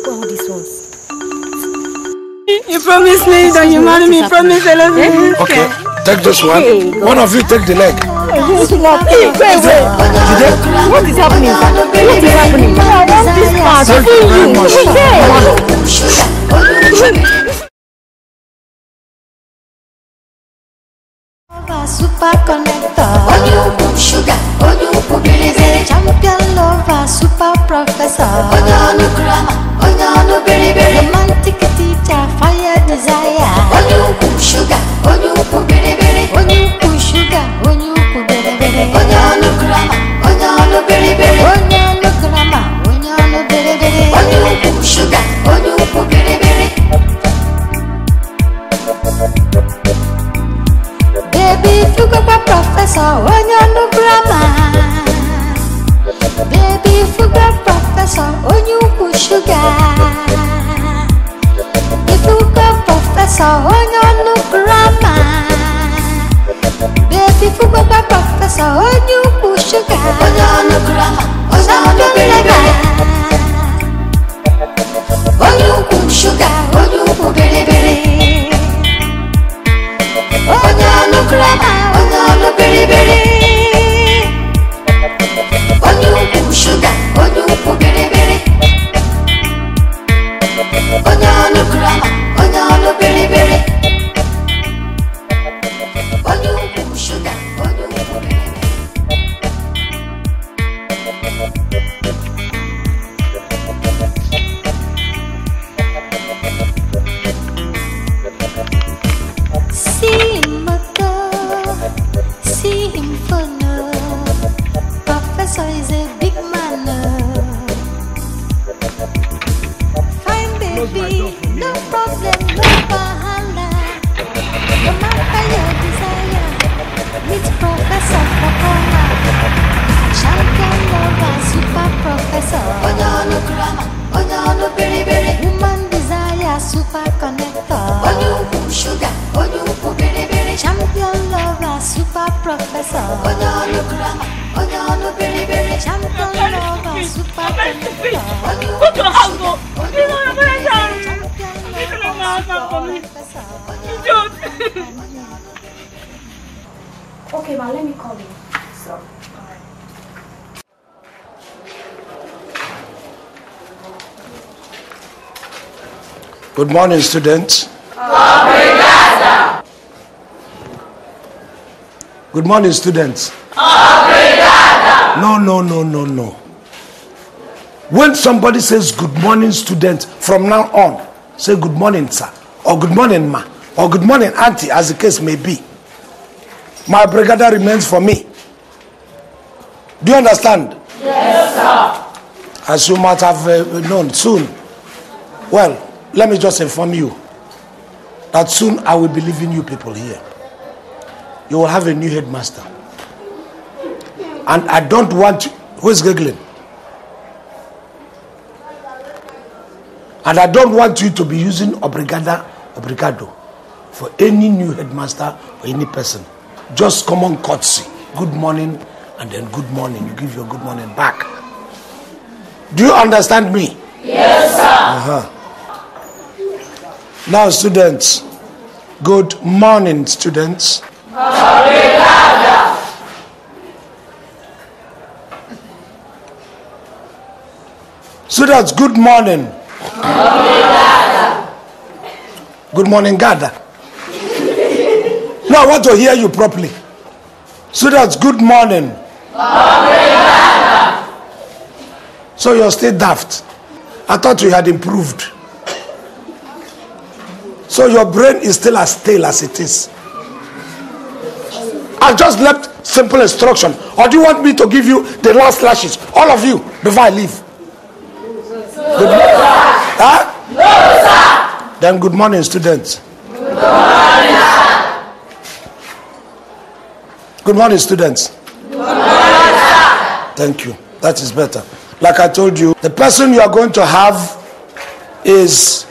What are these ones? You promised me that you marry me. Promise I love you. Okay, take this one. One of you take the leg. Wait, wait, wait. What is happening? What is happening? I want this part. Thank you very much. Super connector. Onye ukwu sugar. Onye ukwu bilibili. Champion lover. Super professor. Onye ọnụ grammar. Onye ọnụ biribiri. Romantic teacher. Fire desire. Onye ukwu sugar. Onye Baby, fugaba professor, onye ọnụ grammar. Baby, fuga professor, onye ukwu sugar. Ifuga professor, onye ọnụ grammar. Baby, fugaba professor, onye ukwu sugar. Onye ọnụ grammar, onye ọnụ biribiri. Onye ukwu sugar, onye ukwu biribiri. Onye ọnụ grama, onye ọnụ biribiri. Onye Good morning, students. Good morning, students. No, no, no, no, no. When somebody says good morning, student, from now on, say good morning, sir, or good morning, ma, or good morning, auntie, as the case may be. My brigadier remains for me. Do you understand? Yes, sir. As you might have uh, known soon. Well, let me just inform you that soon I will be leaving you people here. You will have a new headmaster. And I don't want you, who is giggling? And I don't want you to be using obrigada, obrigado for any new headmaster or any person. Just common courtesy. Good morning, and then good morning. You give your good morning back. Do you understand me? Yes, sir. Uh-huh. Now, students, good morning, students. Students, good morning. Good morning, Gada. No, I want to hear you properly. Students, good morning. So you're still daft. I thought you had improved. So your brain is still as stale as it is. I've just left simple instruction. Or do you want me to give you the last lashes? All of you, before I leave. Good morning. Huh? No, sir. Then good morning, students. Good morning, sir. Good morning, students. Good morning, sir. Thank you. That is better. Like I told you, the person you are going to have is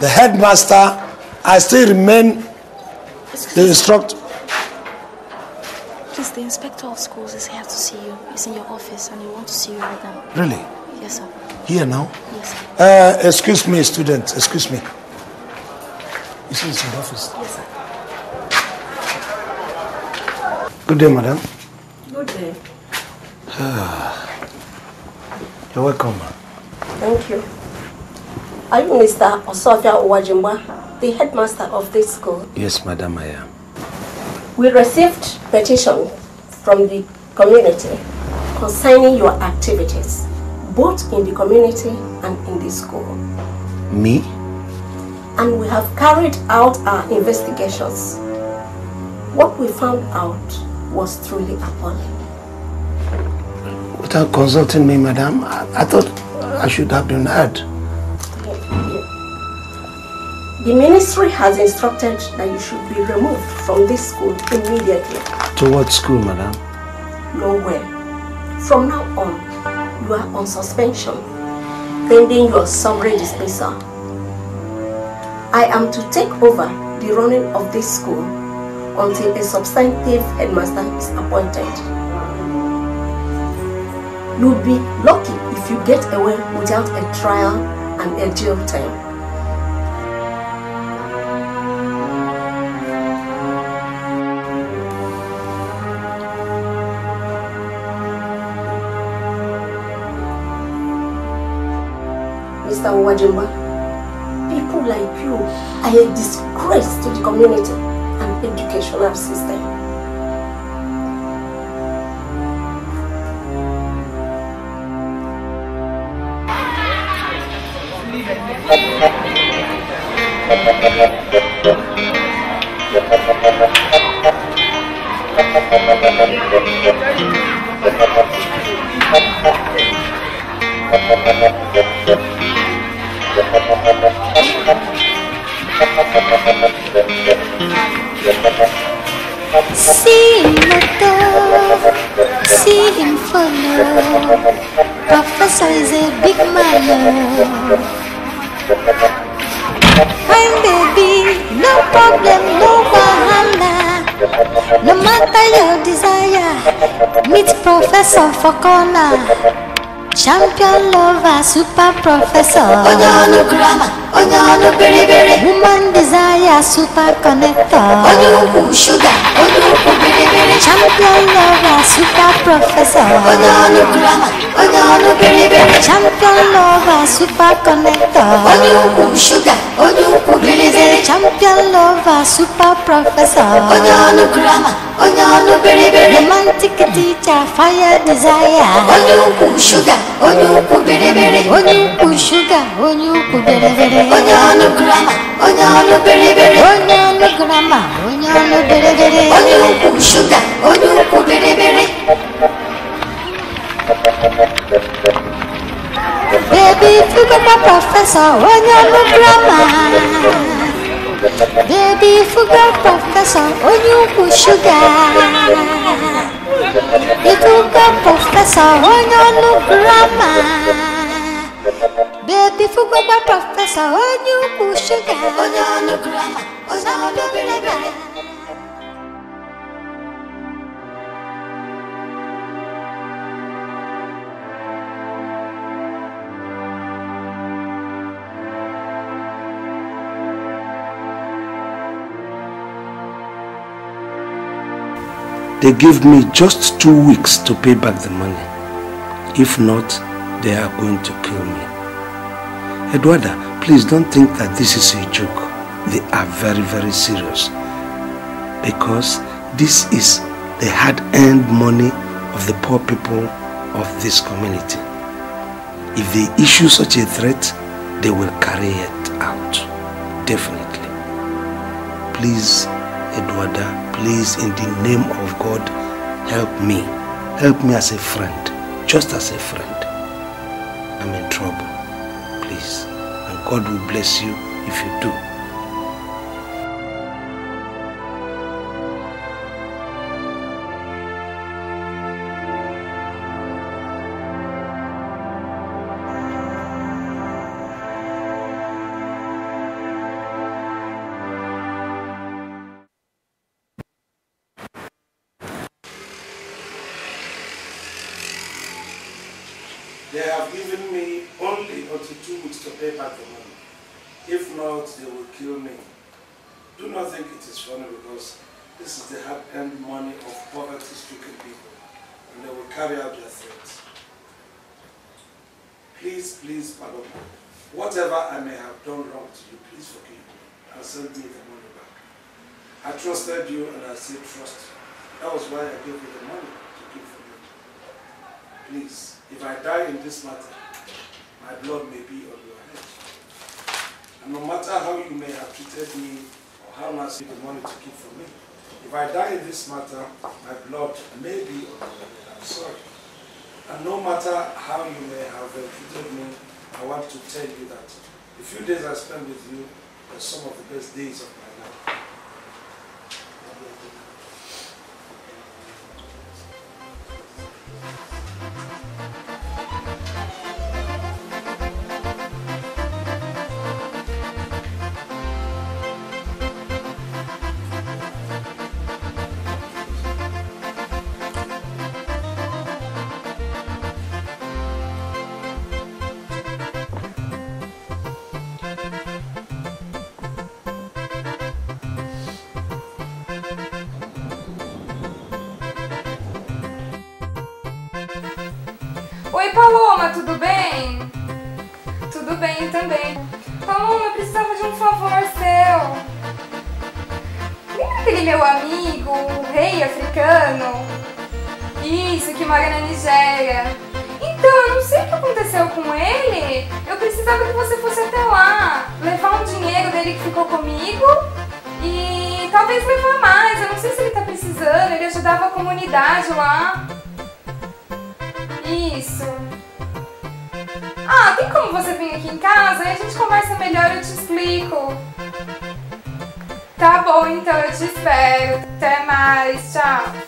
the headmaster. I still remain the instructor. Please, the inspector of schools is here to see you. He's in your office and he wants to see you right now. Really? Yes, sir. Here now? Yes, sir. Uh, excuse me, student. Excuse me. You see, it's in the office. Yes, sir. Good day, madam. Good day. You're welcome. Thank you. Are you Mr. Osofia Owajimba, the headmaster of this school? Yes, madam, I am. We received petition from the community concerning your activities, both in the community and in the school. Me? And we have carried out our investigations. What we found out was truly appalling. Without consulting me, madam, I, I thought I should have been heard. The ministry has instructed that you should be removed from this school immediately. To what school, madam? Nowhere. From now on, you are on suspension, pending your summary dismissal. I am to take over the running of this school until a substantive headmaster is appointed. You'll be lucky if you get away without a trial and a jail term. People like you are a disgrace to the community and educational system. See him motor, see him follow. Professor is a big man. Fine baby, no problem, no wahala. No matter your desire, meet Professor for corner. Champion lover, super professor. Onyonu grammar, onyonu beriberi. Woman desire, super connector. Onyukwu sugar, onyukwu beriberi. Champion lover, super professor. Onyonu grammar, onyonu beriberi. Champion lover, super connector. Onyukwu sugar, onyukwu beriberi. Champion lover, super professor. Onyonu grammar, onyonu beriberi. Romantic teacher, fire desire. Onyukwu sugar, onyukwu beriberi. Onyukwu sugar, onyukwu beriberi. Onyonu grammar, onyonu beriberi. Onyonu grammar, onyonu beriberi. Onyukwu sugar, onyukwu beriberi. Baby, fuga professor, onyonu grammar. Baby, fuga professor, onyukwu sugar. Ifuga professor, onyonu grammar. Baby, fuga professor, sugar. Onyonu grammar, onyonu beriberi. They give me just two weeks to pay back the money. If not, they are going to kill me. Eduarda, please don't think that this is a joke. They are very, very serious. Because this is the hard-earned money of the poor people of this community. If they issue such a threat, they will carry it out. Definitely. Please, Eduarda, please, in the name of God, help me. Help me as a friend, just as a friend. I'm in trouble. Please. And God will bless you if you do. Because this is the hard-earned money of poverty-stricken people, and they will carry out their threats. Please, please pardon me. Whatever I may have done wrong to you, please forgive me and send me the money back. I trusted you and I still trust. That was why I gave you the money to keep for you. Please, if I die in this matter, my blood may be on your head. And no matter how you may have treated me how much you the money to keep for me, if I die in this matter, my blood may be on head. I'm sorry. And no matter how you may have treated me, I want to tell you that the few days I spent with you are some of the best days of my life. Oi, Paloma, tudo bem? Tudo bem também. Paloma, precisava de um favor seu. Lembra aquele meu amigo, o rei africano? Isso, que mora na Nigéria. Então, eu não sei o que aconteceu com ele. Eu precisava que você fosse até lá, levar um dinheiro dele que ficou comigo e talvez levar mais. Eu não sei se ele tá precisando, ele ajudava a comunidade lá. Isso. Tem como você vir aqui em casa e a gente conversa melhor, eu te explico. Tá bom, então eu te espero. Até mais, tchau.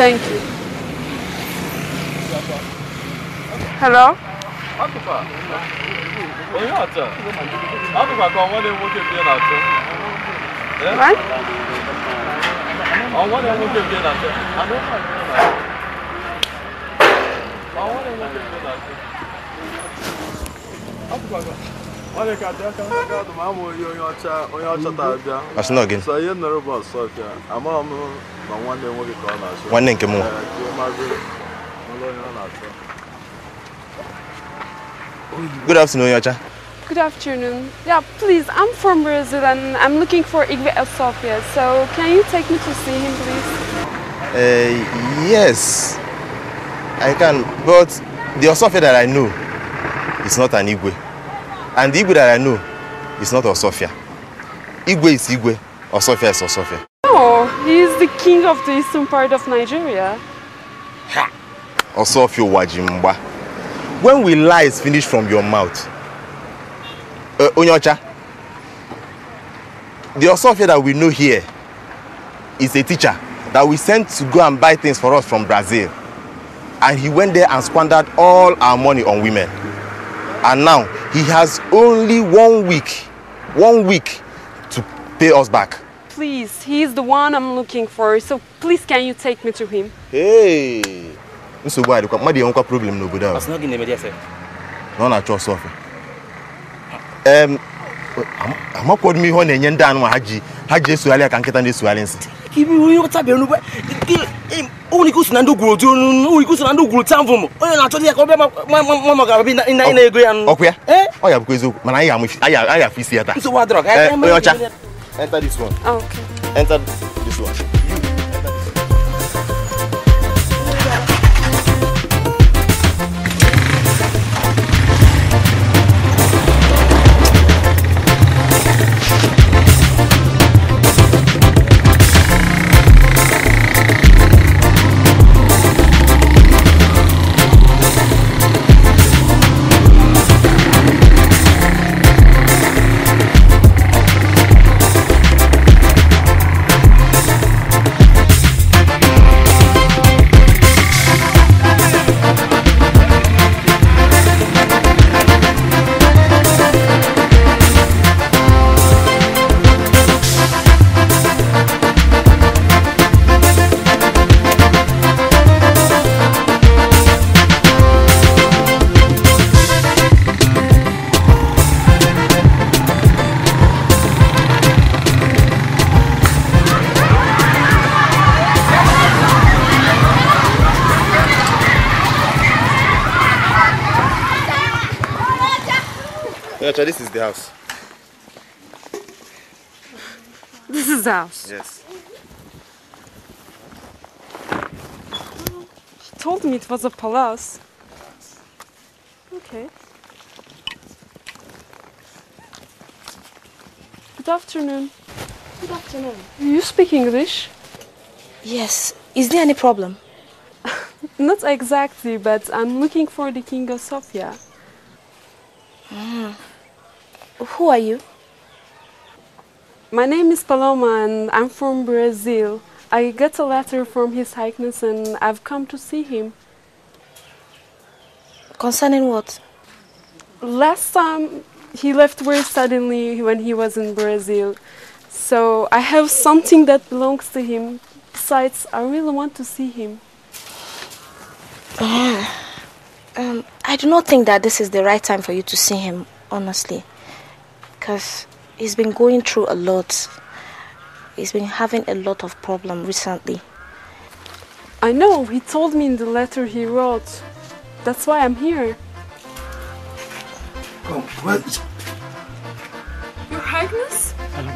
Thank you. Hello? Ọkụkwa onye ọcha ọkụkwa ka ọnwa nwoke bie na atụ ọnwa nwoke bie na atụ ọnwa nwoke bie na atụ Asị na gị. Sọ ihe nọrọ bụ ọsọ ka amaghị m nwanne nwoke ka ọ na-achọ. Nke m nwa. Ka ị mazi ụlọ onye ọ na-achọ. Good afternoon, Yacha. Good afternoon. Yeah, please, I'm from Brazil and I'm looking for Igwe Osofia. So can you take me to see him, please? Uh, yes, I can, but the Osofia that I know is not an Igwe. And the Igwe that I know is not Osofia. Igwe is Igwe, Osofia is Osofia. He is the king of the eastern part of Nigeria. Ha! Also, if Osofia Wajimba. When will lies finish from your mouth? Uh, Onyocha, the Osofia that we know here is a teacher that we sent to go and buy things for us from Brazil. And he went there and squandered all our money on women. And now he has only one week, one week to pay us back. Please, he is the one I'm looking for. So please, can you take me to him? Hey! nsogbu adịkwa mmadụ enwekwa problem n'obodo ahụ Asị na ọ gị na-eme dị ese. na ọ na-achọ ọsọ ọfịa em amakwadụ m ihe ọ na-enye ndị anụ ha ji ha ji esogharị ya ka nkịta na-esogharị nsị. Ibi onye bịara n'ugbo ike usi na ndị gwuru otu o nwere ike usi na ndị gwuru tamvụ m onye na-achọ ya ka ọ bịa ma ma ma ga-abịa na- na- na-ego ya. Ọkụ ya? Ọ ya bụkwa eziokwu mana anyị ga- ga-afụ isi ya taa. Nsogbu adịrọ ka Eh, anyị ọcha? Enter this one oh, Okay. enter this one Onyocha, this is the house This is the house. yes He told me it was a palace. Okay. Good afternoon. Good afternoon. You speak English? Yes. Is there any problem? Not exactly, but I'm looking for the King of Sofia. Mm. Who are you? My name is Paloma and I'm from Brazil. I got a letter from His Highness and I've come to see him. Concerning what? Last time he left very suddenly when he was in Brazil. So I have something that belongs to him. Besides, I really want to see him. Ah. Um, I do not think that this is the right time for you to see him, honestly. Because he's been going through a lot. He's been having a lot of problem recently. I know, he told me in the letter he wrote. That's why I'm here. Come, where is... Your Highness? Hello.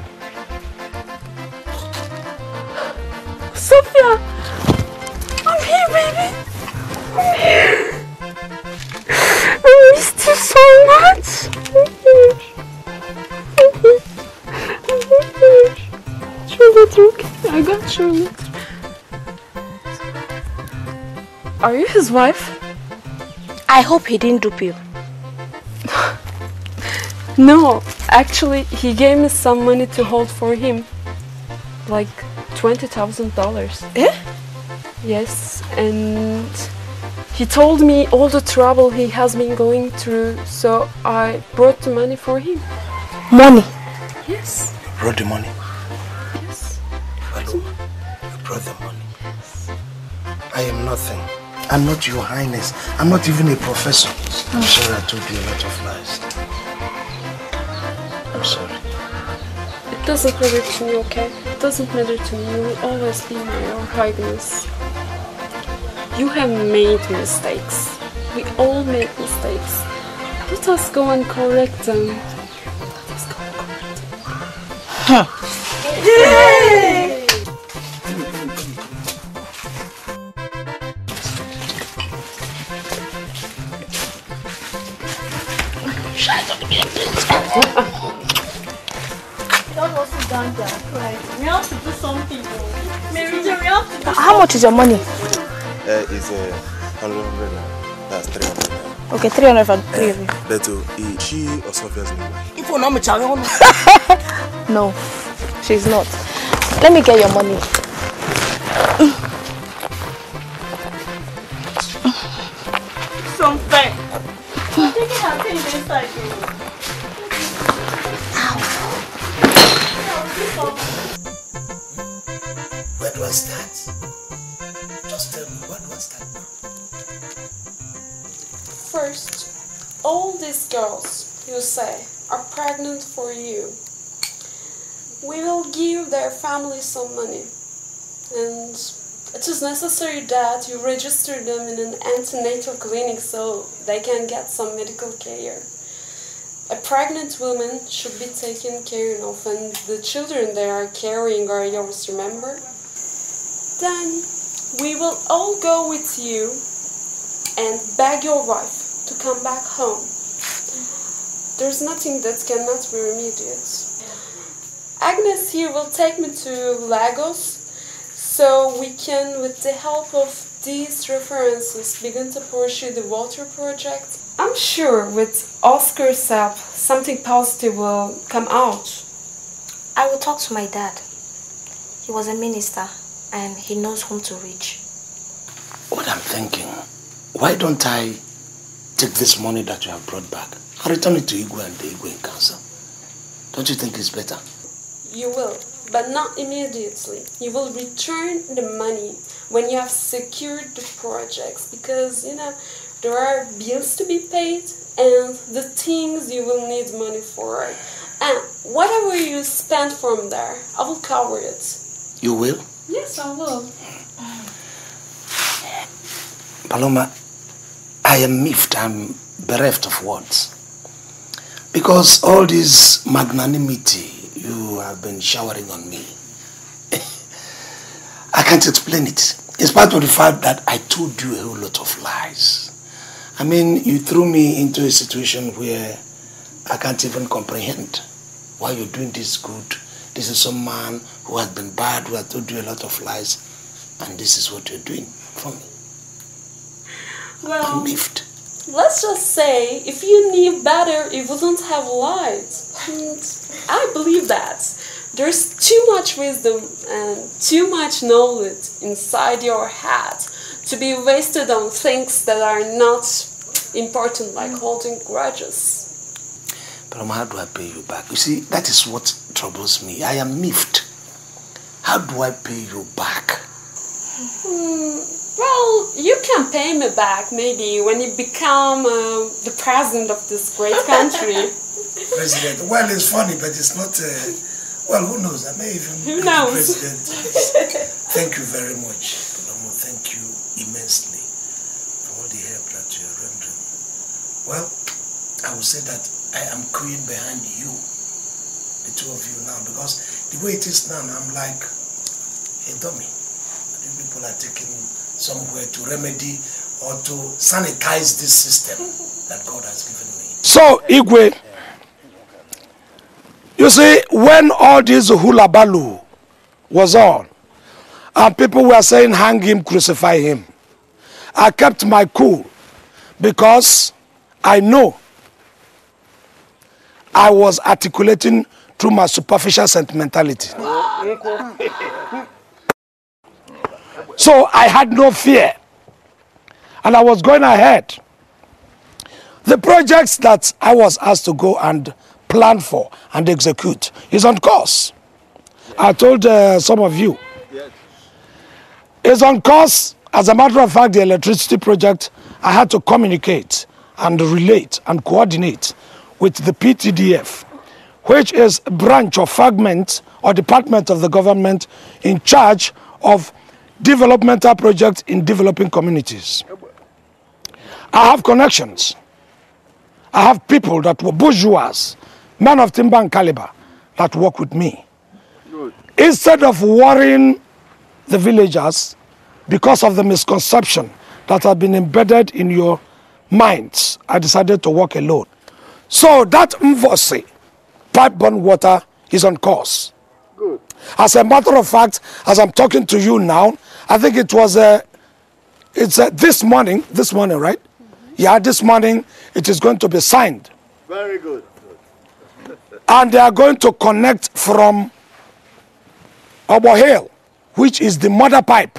Sophia! I'm here, baby! I'm here! I missed you so much! Charlotte, you okay? I got Charlotte. Are you his wife? I hope he didn't dupe you. No, actually, he gave me some money to hold for him. Like $20,000. Eh? Yes, and he told me all the trouble he has been going through, so I brought the money for him. Money? Yes. You brought the money. Yes. Hello. You brought the money. Yes. I am nothing. I'm not your highness. I'm not even a professor. I'm hmm. sorry I told you a lot of lies. I'm sorry. It doesn't matter to me, okay? It doesn't matter to me. You will always be my Your Highness. You have made mistakes. We all make mistakes. Let us go and correct them. How much is your money? Uh, it's uh, 100 naira. That's 300 naira. Okay, 300 for three of you. Beto, is she or Sophia's neighbor? If you know me, No, she's not. Let me get your money. something. I'm thinking I'm taking inside you. Where do I? Just tell me, where do I start? First, all these girls, you say, are pregnant for you. We will give their family some money. And it is necessary that you register them in an antenatal clinic so they can get some medical care. A pregnant woman should be taken care of, and the children they are carrying are yours, remember? Then we will all go with you and beg your wife to come back home. There's nothing that cannot be remedied. Agnes here will take me to Lagos so we can, with the help of these references, begin to pursue the water project. I'm sure with Oscar's help, something positive will come out. I will talk to my dad. He was a minister and he knows whom to reach. What I'm thinking, why don't I take this money that you have brought back and return it to Igwe and the Igwe in council? Don't you think it's better? You will, but not immediately. You will return the money when you have secured the projects because, you know, there are bills to be paid and the things you will need money for. And whatever you spend from there, I will cover it. You will? Yes, I will. Paloma, I am miffed. I'm bereft of words. Because all this magnanimity you have been showering on me, I can't explain it. In spite of the fact that I told you a whole lot of lies. I mean, you threw me into a situation where I can't even comprehend why you're doing this good. This is some man who has been bad, who has told you a lot of lies, and this is what you're doing for me. Well, I'm miffed. Let's just say if you knew better, you wouldn't have lied. And I believe that. There's too much wisdom and too much knowledge inside your head to be wasted on things that are not important, like holding grudges. But how do I pay you back? You see, that is what troubles me. I am miffed. How do I pay you back? Hmm, well, you can pay me back maybe when you become uh, the president of this great country. president. Well, it's funny, but it's not. Uh, well, who knows? I may even who be knows? president. thank you very much, Paloma. Thank you immensely for all the help that you are rendering. Well, I will say that I am queen behind you, the two of you now, because the way it is now, I'm like a dummy. People are taking somewhere to remedy or to sanitize this system that God has given me. So, Igwe, you see, when all this hula balu was on, and people were saying, hang him, crucify him, I kept my cool because I know I was articulating through my superficial sentimentality. So I had no fear. And I was going ahead. The projects that I was asked to go and plan for and execute is on course. I told uh, some of you. Yes. It's on course. As a matter of fact, the electricity project, I had to communicate and relate and coordinate with the PTDF, which is a branch or fragment or department of the government in charge of developmental projects in developing communities. I have connections. I have people that were bourgeois, men of timber and caliber, that work with me. Instead of worrying the villagers because of the misconception that had been embedded in your minds, I decided to work alone. So that Mvosi, pipe-borne water, is on course. Good. As a matter of fact, as I'm talking to you now, I think it was uh, it's uh, this morning, this morning, right? Yeah, this morning it is going to be signed. Very good. And they are going to connect from Obo Hill, which is the mother pipe,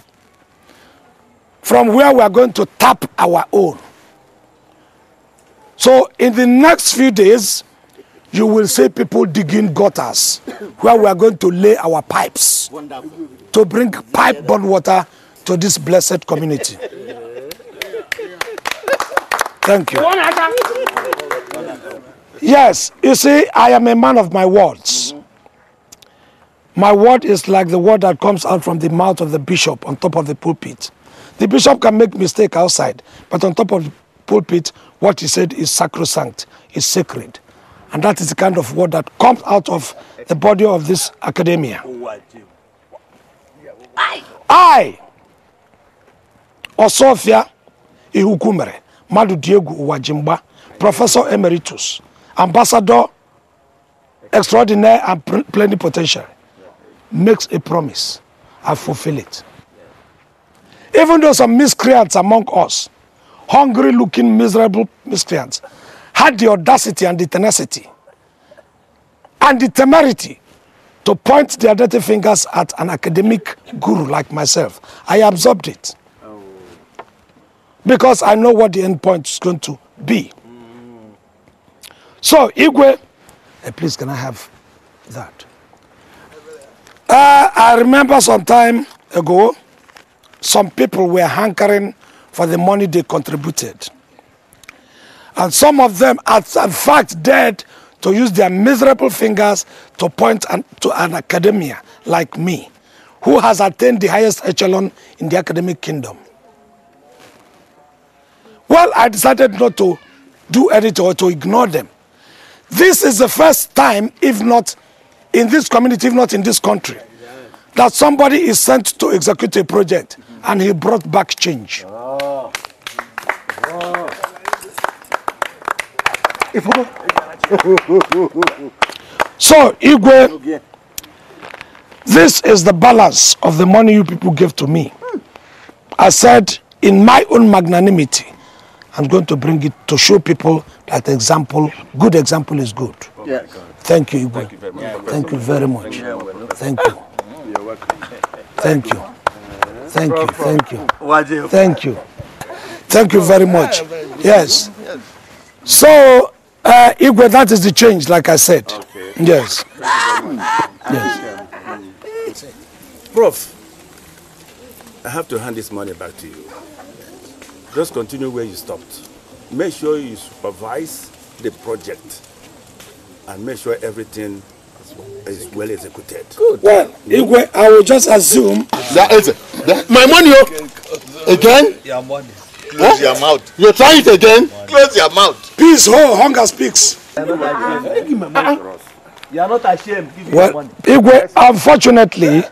from where we are going to tap our own. So in the next few days, you will see people digging gutters where we are going to lay our pipes to bring pipe-borne water to this blessed community. Thank you. Yes, you see, I am a man of my words. My word is like the word that comes out from the mouth of the bishop on top of the pulpit. The bishop can make mistake outside, but on top of the pulpit, what he said is sacrosanct, is sacred. And that is the kind of word that comes out of the body of this academia. I, Osofia Ihukumere, Madu Diego Uwajimba, Professor Emeritus, Ambassador Extraordinaire and Plenipotentiary, makes a promise. I fulfill it. Even though some miscreants among us, hungry looking, miserable miscreants, had the audacity and the tenacity and the temerity to point their dirty fingers at an academic guru like myself. I absorbed it. Because I know what the end point is going to be. So, Igwe, uh, please can I have that? Uh, I remember some time ago, some people were hankering for the money they contributed. And some of them, are in fact, dared to use their miserable fingers to point an, to an academia like me, who has attained the highest echelon in the academic kingdom. Well, I decided not to do anything or to ignore them. This is the first time, if not in this community, if not in this country, that somebody is sent to execute a project and he brought back change. So, Igwe, this is the balance of the money you people gave to me. I said, in my own magnanimity, I'm going to bring it to show people that example, good example is good. Yes. Thank you, Igwe. Thank you very much. Thank you. Thank you. Thank you. Thank you. Thank you. Thank you very much. Yes. So, uh, Igwe, that is the change, like I said. Yes. Yes. Prof, I have to hand this money back to you. Just continue where you stopped. Make sure you supervise the project and make sure everything is well executed. Good. Well, Igwe, I will just assume. That is it. That- my money, oh. Again? Your money. Close your mouth. You're trying it again? Close your mouth. Peace, oh, hunger speaks. You are not ashamed. Well. Igwe, unfortunately,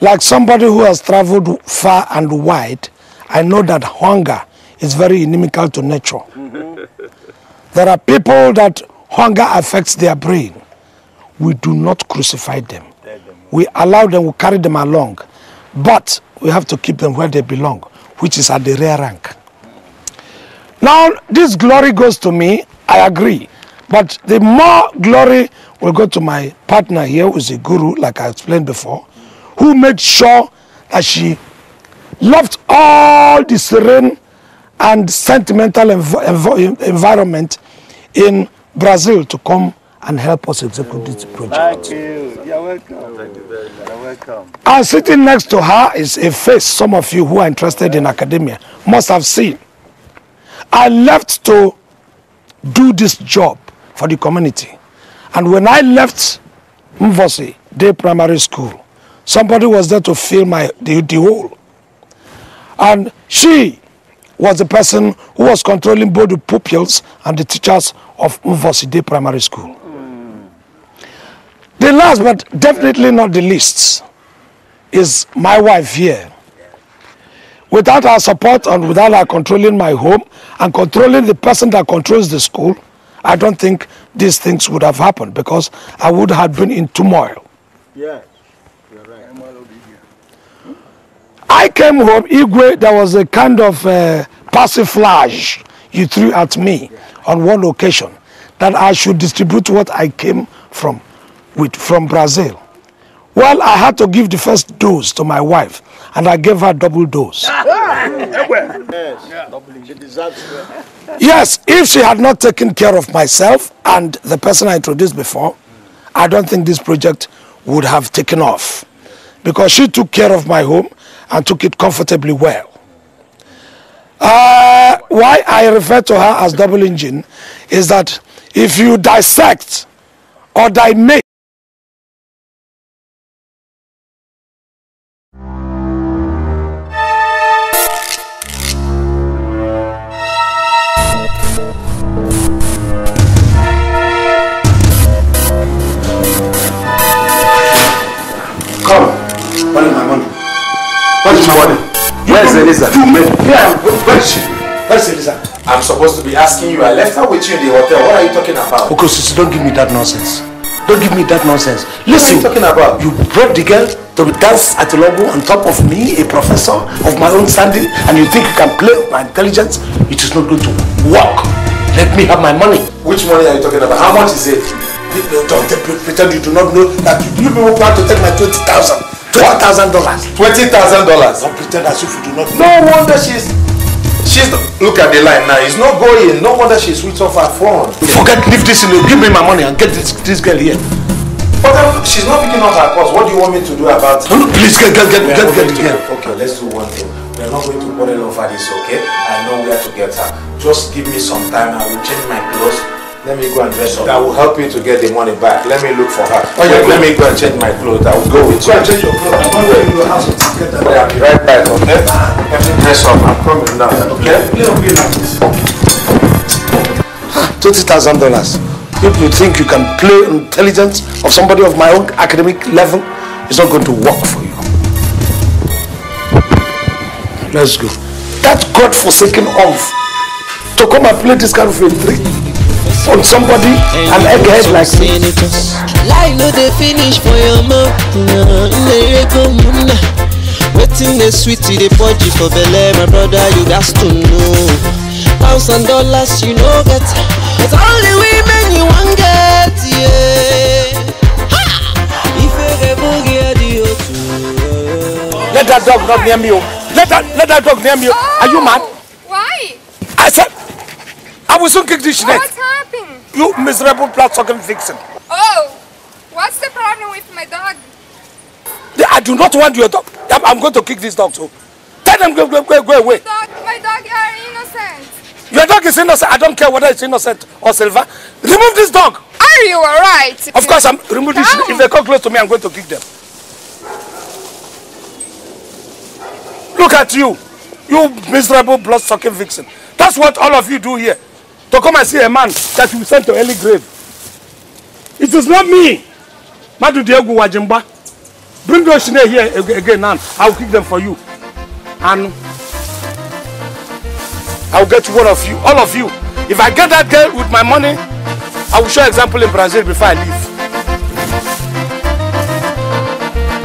like somebody who has traveled far and wide, I know that hunger is very inimical to nature. Mm-hmm. There are people that hunger affects their brain. We do not crucify them. We allow them, we carry them along. But we have to keep them where they belong, which is at the rear rank. Now, this glory goes to me, I agree. But the more glory will go to my partner here, who is a guru, like I explained before, who made sure that she left all the serene and sentimental env- env- environment in Brazil to come and help us execute this project. Thank you. You're welcome. Thank you very much. You're welcome. And sitting next to her is a face some of you who are interested in academia must have seen. I left to do this job for the community. And when I left Mvosi Day Primary School, somebody was there to fill my the, the hole. And she was the person who was controlling both the pupils and the teachers of Mvosi Day Primary School. The last but definitely not the least is my wife here. Without our support and without our controlling my home and controlling the person that controls the school, I don't think these things would have happened because I would have been in turmoil. Yeah. You're right. I came home, Igwe, there was a kind of uh, persiflage you threw at me on one occasion that I should distribute what I came from with from Brazil. Well, I had to give the first dose to my wife, and I gave her double dose. Yes. She deserves it. Yes, if she had not taken care of myself and the person I introduced before, I don't think this project would have taken off. Because she took care of my home and took it comfortably well. Uh, why I refer to her as double engine is that if you dissect or dimate I left her with you in the hotel. What are you talking about? Okosisi, don't give me that nonsense. Don't give me that nonsense. What are Listen, you talking about? you brought the girl to dance at Logo on top of me, a professor of my own standing, and you think you can play with my intelligence? It is not going to work. Let me have my money. Which money are you talking about? How much is it? Don't pre- pretend you do not know that you people plan to take my twenty thousand, twenty thousand dollars. Twenty thousand dollars. Don't pretend as if you do not know. No wonder she's she's look at the line now. It's not going. No wonder she switched off her phone. Forget, leave this in. Give me my money and get this, this girl here. But um, she's not picking up her calls. What do you want me to do about it? No, please get get get We get get the to- girl. Okay, let's do one thing. We are not going to quarrel over this, okay? I know where to get her. Just give me some time. I will change my clothes. Let me go and dress up. That will help you to get the money back. Let me look for her. Oh, yeah, Wait, let me go and change my clothes. I will go with you. Go and change your clothes. I'm going to your house and oh, get that. I'll be right back, okay? Ah. Let me dress up. I'm coming now, okay? Ah, twenty thousand dollars. If you think you can play intelligence of somebody of my own academic level, it's not going to work for you. Let's go. That God-forsaken off to come and play this kind of a trick on somebody, an egghead like me. Lie no dey finish for your mouth. Nnerego muna. Wetin dey sweet you dey purge for belle, my brother you gats to know. Pounds and dollars you no get, but only women you wan get. Yeah. Ha! Ife boogie adi otu. Let that dog not near me. oh. Let that let that dog near me. oh. Are you mad? Oh, why? I said, I will soon kick this net. What happened? You miserable blood-sucking vixen. Oh, what's the problem with my dog? I do not want your dog. I'm, I'm going to kick this dog too. Tell them go, go, go, go away. Dog, my dog are innocent. Your dog is innocent. I don't care whether it's innocent or silver. Remove this dog. Are you alright? Of course, I'm remove this. If they come close to me, I'm going to kick them. Look at you, you miserable blood-sucking vixen. That's what all of you do here. To come and see a man that you sent to early grave. It is not me. Madu Diego Wajimba. Bring those Shine here ag- again now. I will kick them for you. And I will get one of you, all of you. If I get that girl with my money, I will show example in Brazil before I leave.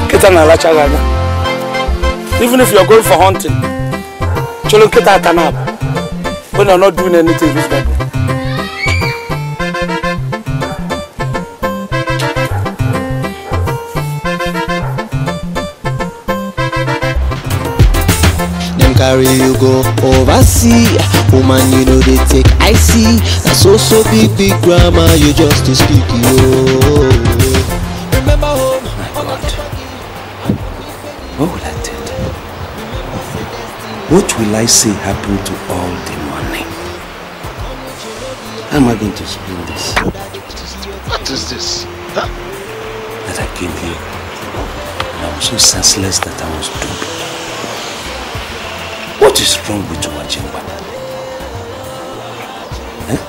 Kita na alacha gị anya. Even if you are going for hunting, cholo nkịta aka na when are not doing anything reasonable. Them carry you go overseas. Woman, you know they take I see. That's so so big big grammar. You just to speak yo. Remember home. What will I tell them? What will I say happened to all money? How am I going to explain this? What is this? Huh? That I came here and I was so senseless that I was duped. What is wrong with you, Wajimba? Eh?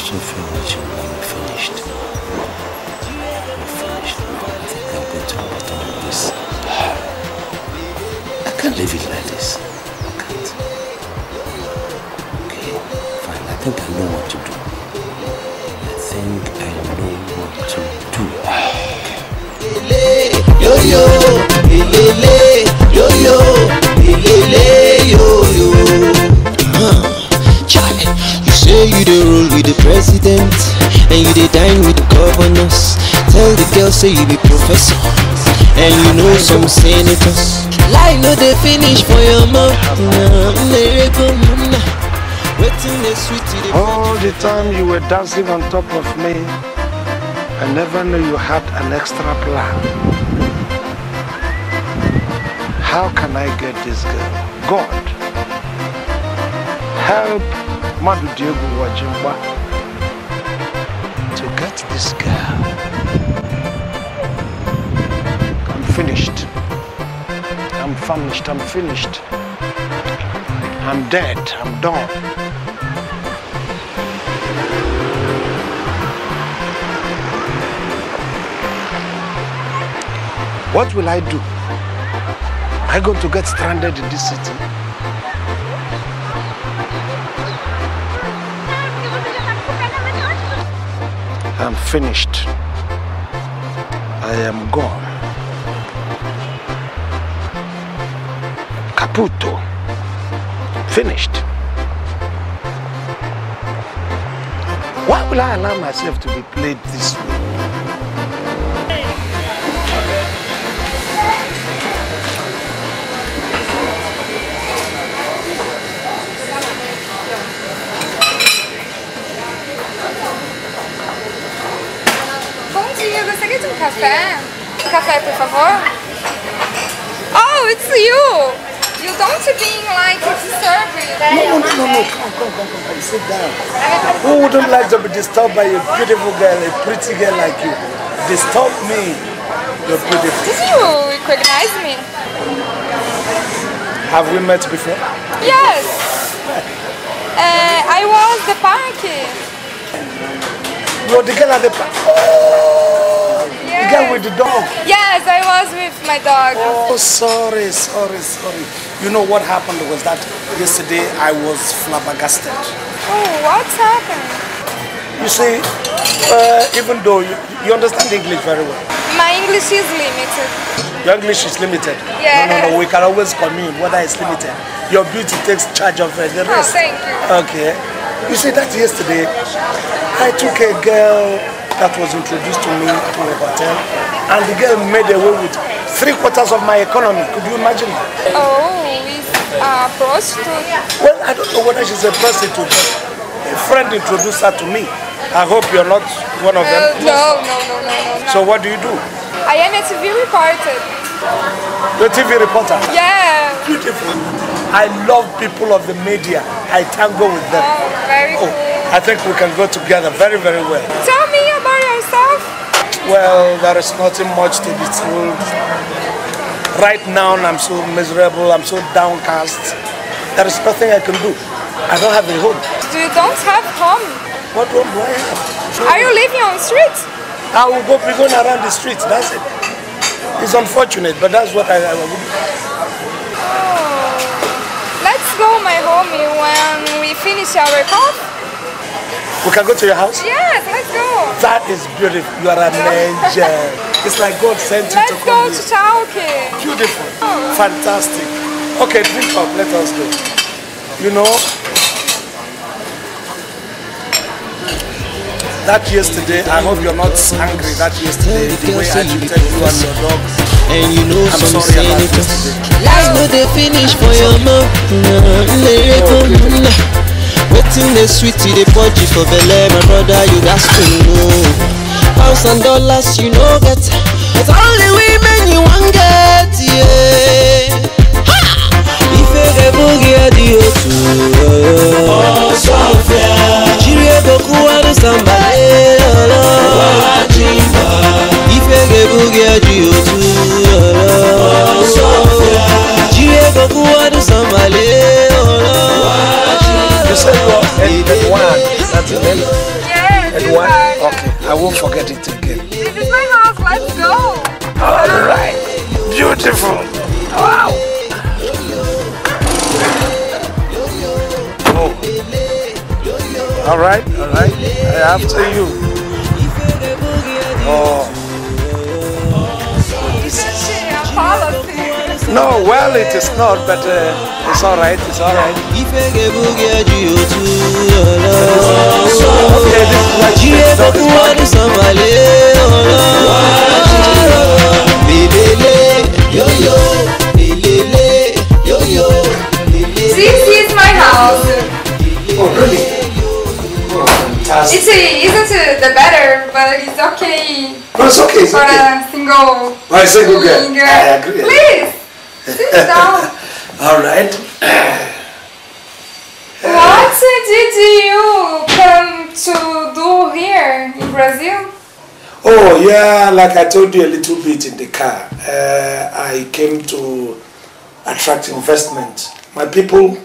So far, Wajimba, we're finished. We're finished now. I think I'm going to bottom of this. I can't live it like know what to do. I think I know what to do. Yo yo, ilele, yo yo, ilele, yo yo. Huh. Charlie, you say you dey roll with the president and you dey dine with the governors. Tell the girl say you be professor and you know some senators. Lie no dey finish for your mouth. Nah, nlerego muna. Wetin dey sweet you dey. All the time you were dancing on top of me, I never knew you had an extra plan. How can I get this girl? God, help Madu Diego Wajimba to get this girl. I'm finished. I'm famished. I'm finished. I'm dead. I'm done. What will I do? Am I going to get stranded in this city? I'm finished. I am gone. Caputo. Finished. Why will I allow myself to be played this way? Café? Café, por favor? Oh, it's you! You don't being like you. No, no, no, no. Come, come, come, come, come. Sit down. Who wouldn't like to be disturbed by a beautiful girl, a pretty girl like you? Disturb me. You're beautiful. Did you recognize me? Have we met before? Yes. Uh, I was the party. You're the girl at the park. Oh, girl with the dog. Yes, I was with my dog. Oh, sorry, sorry, sorry. You know what happened was that yesterday I was flabbergasted. Oh, what's happened? You see, uh, even though you, you understand English very well, My English is limited. your English is limited. Yeah. No, no, no, we can always commune, whether it's limited. Your beauty takes charge of uh, the Oh, thank you. Okay. You see, that yesterday, I took a girl that was introduced to me to a hotel, and the girl made away with three quarters of my economy. Could you imagine? Oh, is a prostitute. Well, I don't know whether she's a prostitute, a friend introduced her to me. I hope you're not one of them. Uh, no, no, no, no, no. So what do you do? I am a TV reporter. You're TV reporter. Yeah. Beautiful. I love people of the media. I tango with them. Oh, very Oh, I think we can go together very, very well. Tell me about yourself. Well, there is nothing much to be told. Right now, I'm so miserable. I'm so downcast. There is nothing I can do. I don't have a home. You don't have home. What home do I have? Are you living on the street? I will go be going around the streets. That's it. It's unfortunate, but that's what I, I would. Oh. Let's go, my homie, when we finish our coffee. We can go to your house? Yes, let's go. That is beautiful. You are an angel. It's like God sent you Let's to go to here. Chauke. Beautiful. Oh. Fantastic. Okay, drink up. Let us go. You know, that yesterday, I hope you're not angry that yesterday, the way I treated you and your dog. And you know I'm some sorry about senators. yesterday. Life no dey finish for your mouth. Wetin dey sweet you dey purge for belle, my brother you gats to know. Pounds and dollars you no get, but only women you wan get. Yeah. Ife ga-ebughị dị otu. Ọsọfịa. Jiri ego kụwarụ sambale ọlọ. Ife ga-ebughị dị otu. Ọsọfịa. Jiri ego kụwarụ sambale ọlọ. You said you are Ed- Edwan. That's your name? Yes, Edwan? Okay, I won't forget it again. This is my house. Let's go. All right. Beautiful. Wow. Oh. All right, all right. After you. Oh. No, well, it is not, but uh, it's all right. It's all right. Ife ga-ebughị dị otu. Okay, this is dog barking. This is my house. Oh, really? Oh, fantastic. It's a, isn't it the better, but it's okay. No, it's okay, it's for okay. a single. Oh, a good girl. I agree. Please sit down. All right. what did you come to do here in Brazil? Oh, yeah, like I told you a little bit in the car, uh, I came to attract investment. My people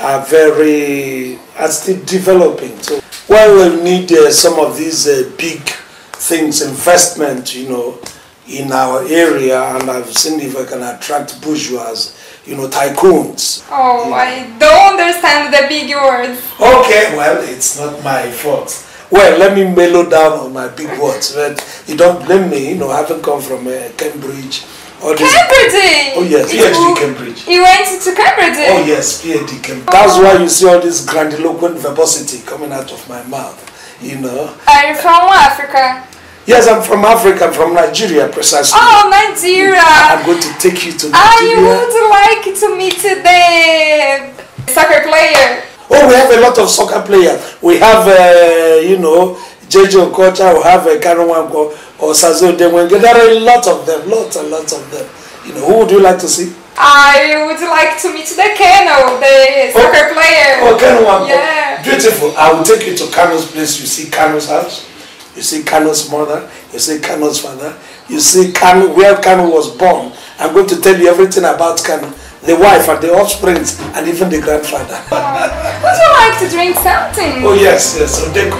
are very, are still developing. So, well, we need uh, some of these uh, big things, investment, you know, in our area, and I've seen if I can attract bourgeois, you know, tycoons. Oh, I don't understand the big words. Okay, well, it's not my fault. Well, let me mellow down on my big words. But you don't blame me, you know, I haven't come from uh, Cambridge. Cambridge! Oh, yes, You- PhD Cambridge. You went to Cambridge? Oh, yes, PhD Cambridge. That's why you see all this grandiloquent verbosity coming out of my mouth, you know. Are you from Africa? Yes, I'm from Africa, I'm from Nigeria, precisely. Oh, Nigeria! I'm going to take you to Nigeria. I would like to meet the soccer player. Oh, we have a lot of soccer players. We have, uh, you know, JJ Okocha, we have uh, Kanu Nwankwo, or Sazo Demwenge. There are a lot of them, lots and lots of them. You know, who would you like to see? I would like to meet the Kanu, the soccer player. Oh, Kanu Nwankwo. Yeah. Beautiful. I will take you to Kanu's place. You see Kanu's house. You see Kanu's mother. You see Kanu's father. You see Kanu, where Kanu was born. I'm going to tell you everything about Kanu. The wife and the offspring, and even the grandfather. Would you like to drink something? Oh, yes, yes. Odeko.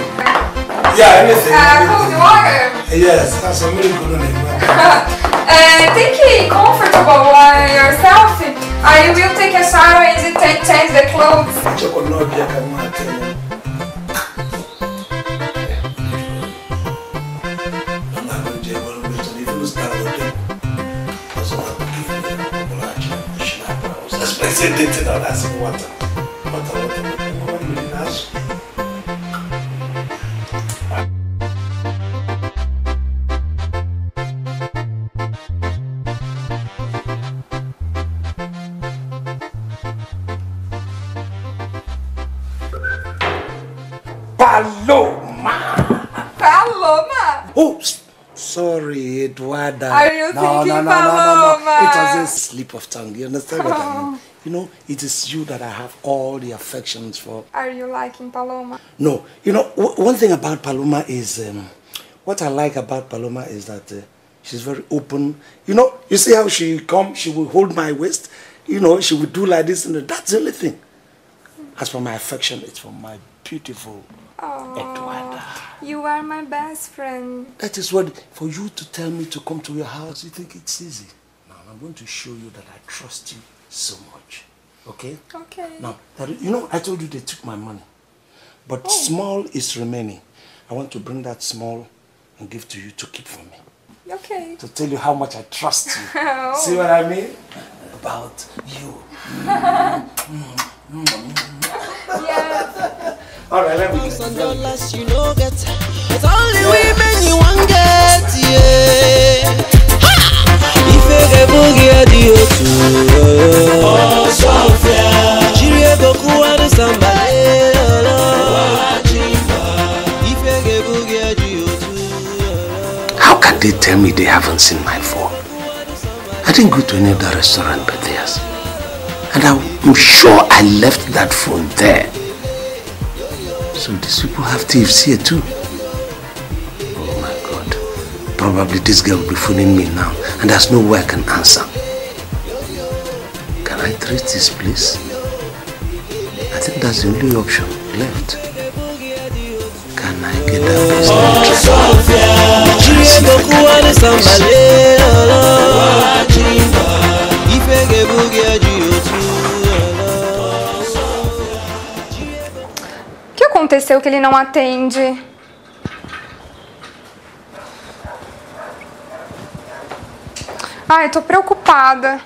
Yeah, anything. Uh, cold water. Yes, that's a really good name. Uh, take it comfortable uh, yourself. I will take a shower and take, change the clothes. Chokonobia kama tena. Presidente da Nação Wata. Eduarda. Are you no, thinking no, no, no, no, no. It was a slip of tongue. You understand what I Oh. mean? You know, it is you that I have all the affections for. Are you liking Paloma? No, you know, w- one thing about Paloma is, um, what I like about Paloma is that uh, she's very open. You know, you see how she come, she will hold my waist. You know, she will do like this, and that's the only thing. As for my affection, it's for my beautiful Edward. You are my best friend. That is what, for you to tell me to come to your house, you think it's easy. Now, I'm going to show you that I trust you so much. Okay? Okay. Now, that, you know, I told you they took my money. But Oh. small is remaining. I want to bring that small and give to you to keep for me. Okay. To tell you how much I trust you. Oh. See what I mean? About you. Mm, mm, mm, yes. All right, let me dollars you get. It's only women you want get, yeah. Ga-ebughị dị otu. How can they tell me they haven't seen my phone? I didn't go to any other restaurant but theirs. And I'm sure I left that phone there. So these people have thieves here too. Oh my God. Probably this girl will be phoning me now and there's no way I can answer. Can I trace this place? I think that's the only option left. Can I get that place? Ọsọfịa. Jiri aconteceu que ele não atende? Ai, tô preocupada.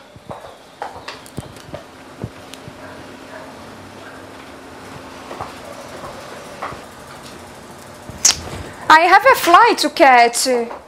I have a flight to catch.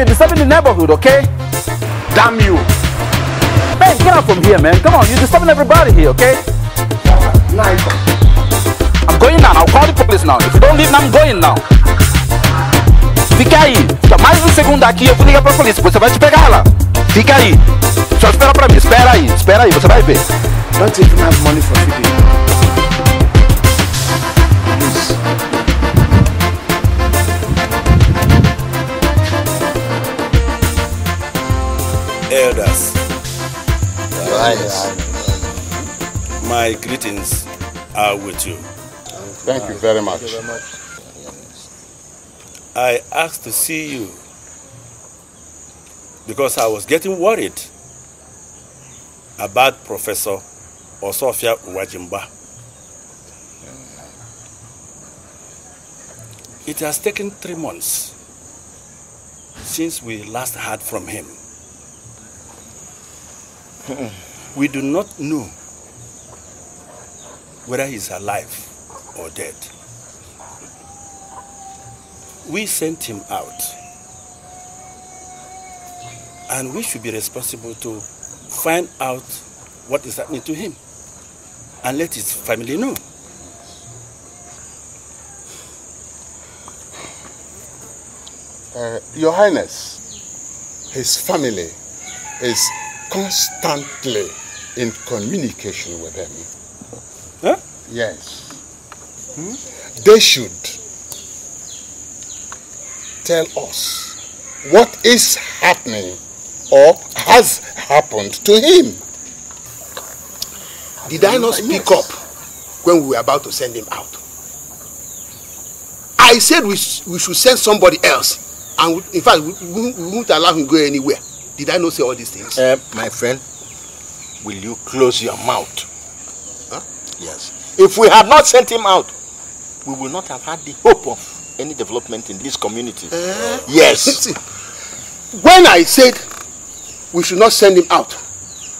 You're disturbing the neighborhood, okay? Damn you! Man, get out from here, man. Come on, you're disturbing everybody here, okay? I'm going now. I'll call the police now. If you don't leave now, I'm going now. Fica aí. Fica mais um segundo aqui, eu vou ligar pra polícia. Você vai te pegar lá. Fica aí. Só espera pra mim. Espera aí. Espera aí. Você vai ver. Don't even have money for feeding. Your Highness. my greetings are with you. Thank you very much. I asked to see you because I was getting worried about Professor Osofia Wajimba. It has taken three months since we last heard from him. we do not know whether he's alive or dead. We sent him out and we should be responsible to find out what is happening to him and let his family know. Uh, Your Highness, his family is constantly in communication with him. Huh? Yes. They should tell us what is happening or has happened to him. Did I not speak up when we were about to send him out? I said we, sh- we should send somebody else. And in fact, we, we, we won't allow him go anywhere. Did I not say all these things? Uh, my friend, will you close your mouth? Huh? Yes. If we had not sent him out, we will not have had the hope of any development in this community. Eh? yes. When I said we should not send him out,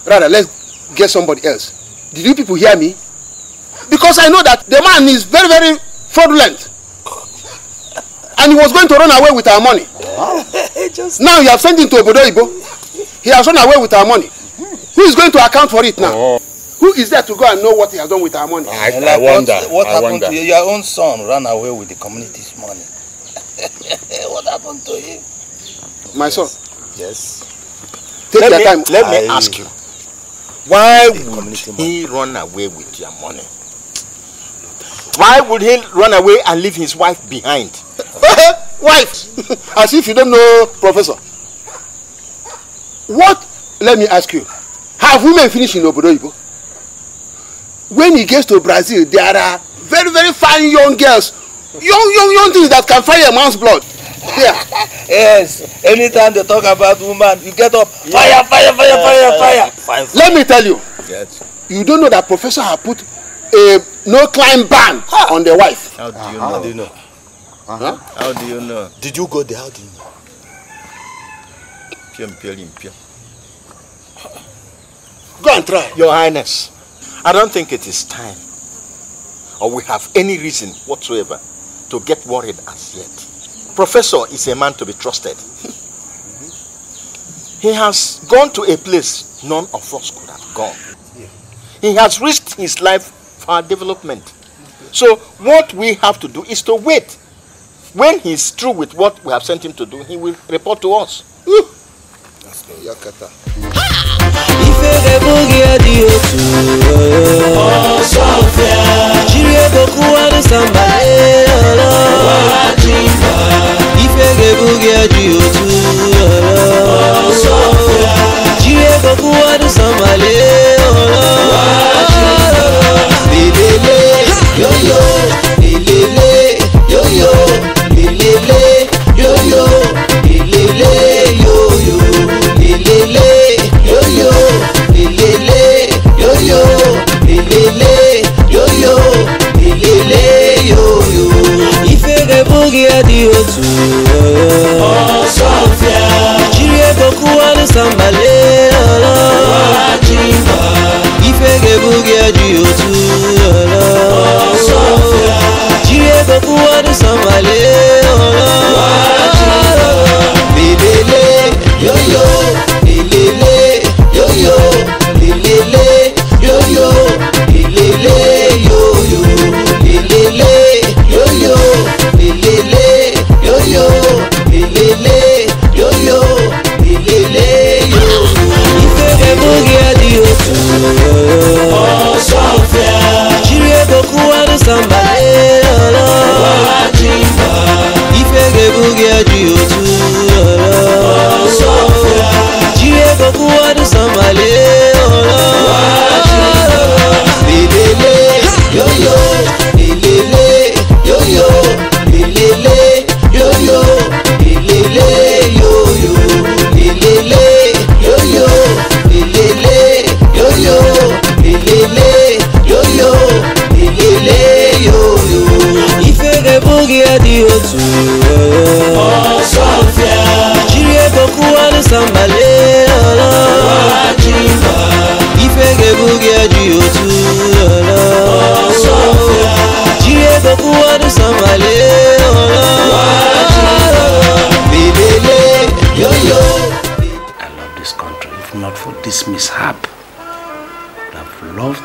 rather let's get somebody else. Did you people hear me? Because I know that the man is very, very fraudulent. And he was going to run away with our money. Now you have sent him to Obodo Oyibo. He has run away with our money. Who is going to account for it now? Who is there to go and know what he has done with our money? Like what, what happened to you? Your own son ran away with the community's money. what happened to him? My son. Yes. Take let your me, time. Let me I- ask you. Why would he run away with your money? Why would he run away and leave his wife behind? wife as if you don't know professor what let me ask you have women finished in obodo oyibo when he gets to brazil there are very very fine young girls young young young things that can fire a man's blood here Yes, anytime they talk about woman, you get up, fire, fire, fire, fire, fire. let me tell you Yes. you don't know that professor have put a no climb ban on the wife How do you know? How do you know? Huh? How do you know? Did you go there? How do you know? Go and try. Your Highness, I don't think it is time or we have any reason whatsoever to get worried as yet. Professor is a man to be trusted. he has gone to a place none of us could have gone. He has risked his life for our development. So what we have to do is to wait. When he's through with what we have sent him to do, he will report to us. That's no Yakata. Ifere bụghị dị otu jiri ego kụwanụ sambale ifere bụghị dị otu jiri ego kụwanụ sambale etu ọsọfịa jiri ego kụwalụ sambale ọlọ ife ga-ebu gị eji otu ọlọ ọsọfịa jiri ego kụwalụ sambale हो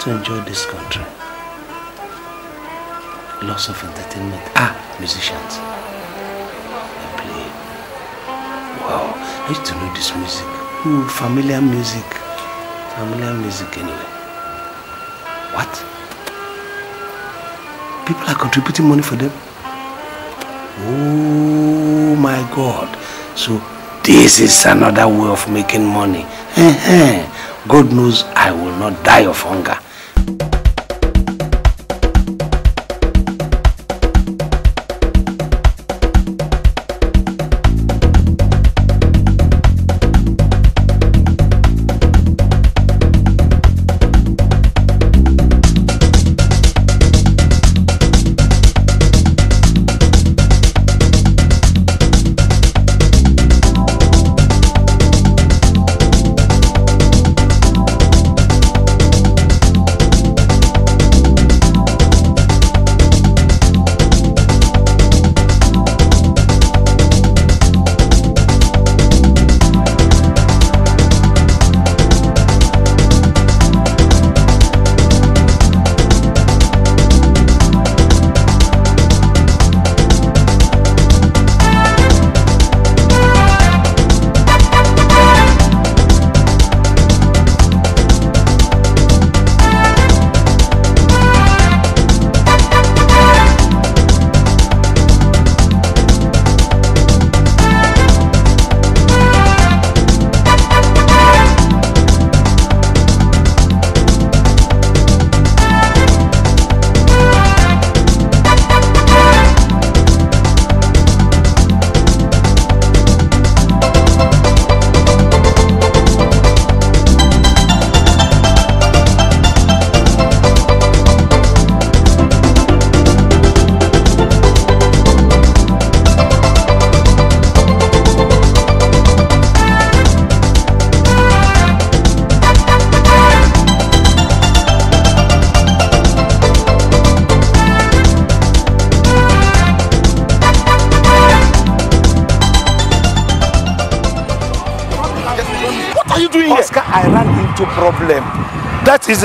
to enjoy this country. Lots of entertainment. Ah, musicians. They play. Wow, I used to know this music. Hmm, familiar music. Familiar music anyway. What? People are contributing money for them? Oh my God. So this is another way of making money. Eh-heh. God knows I will not die of hunger.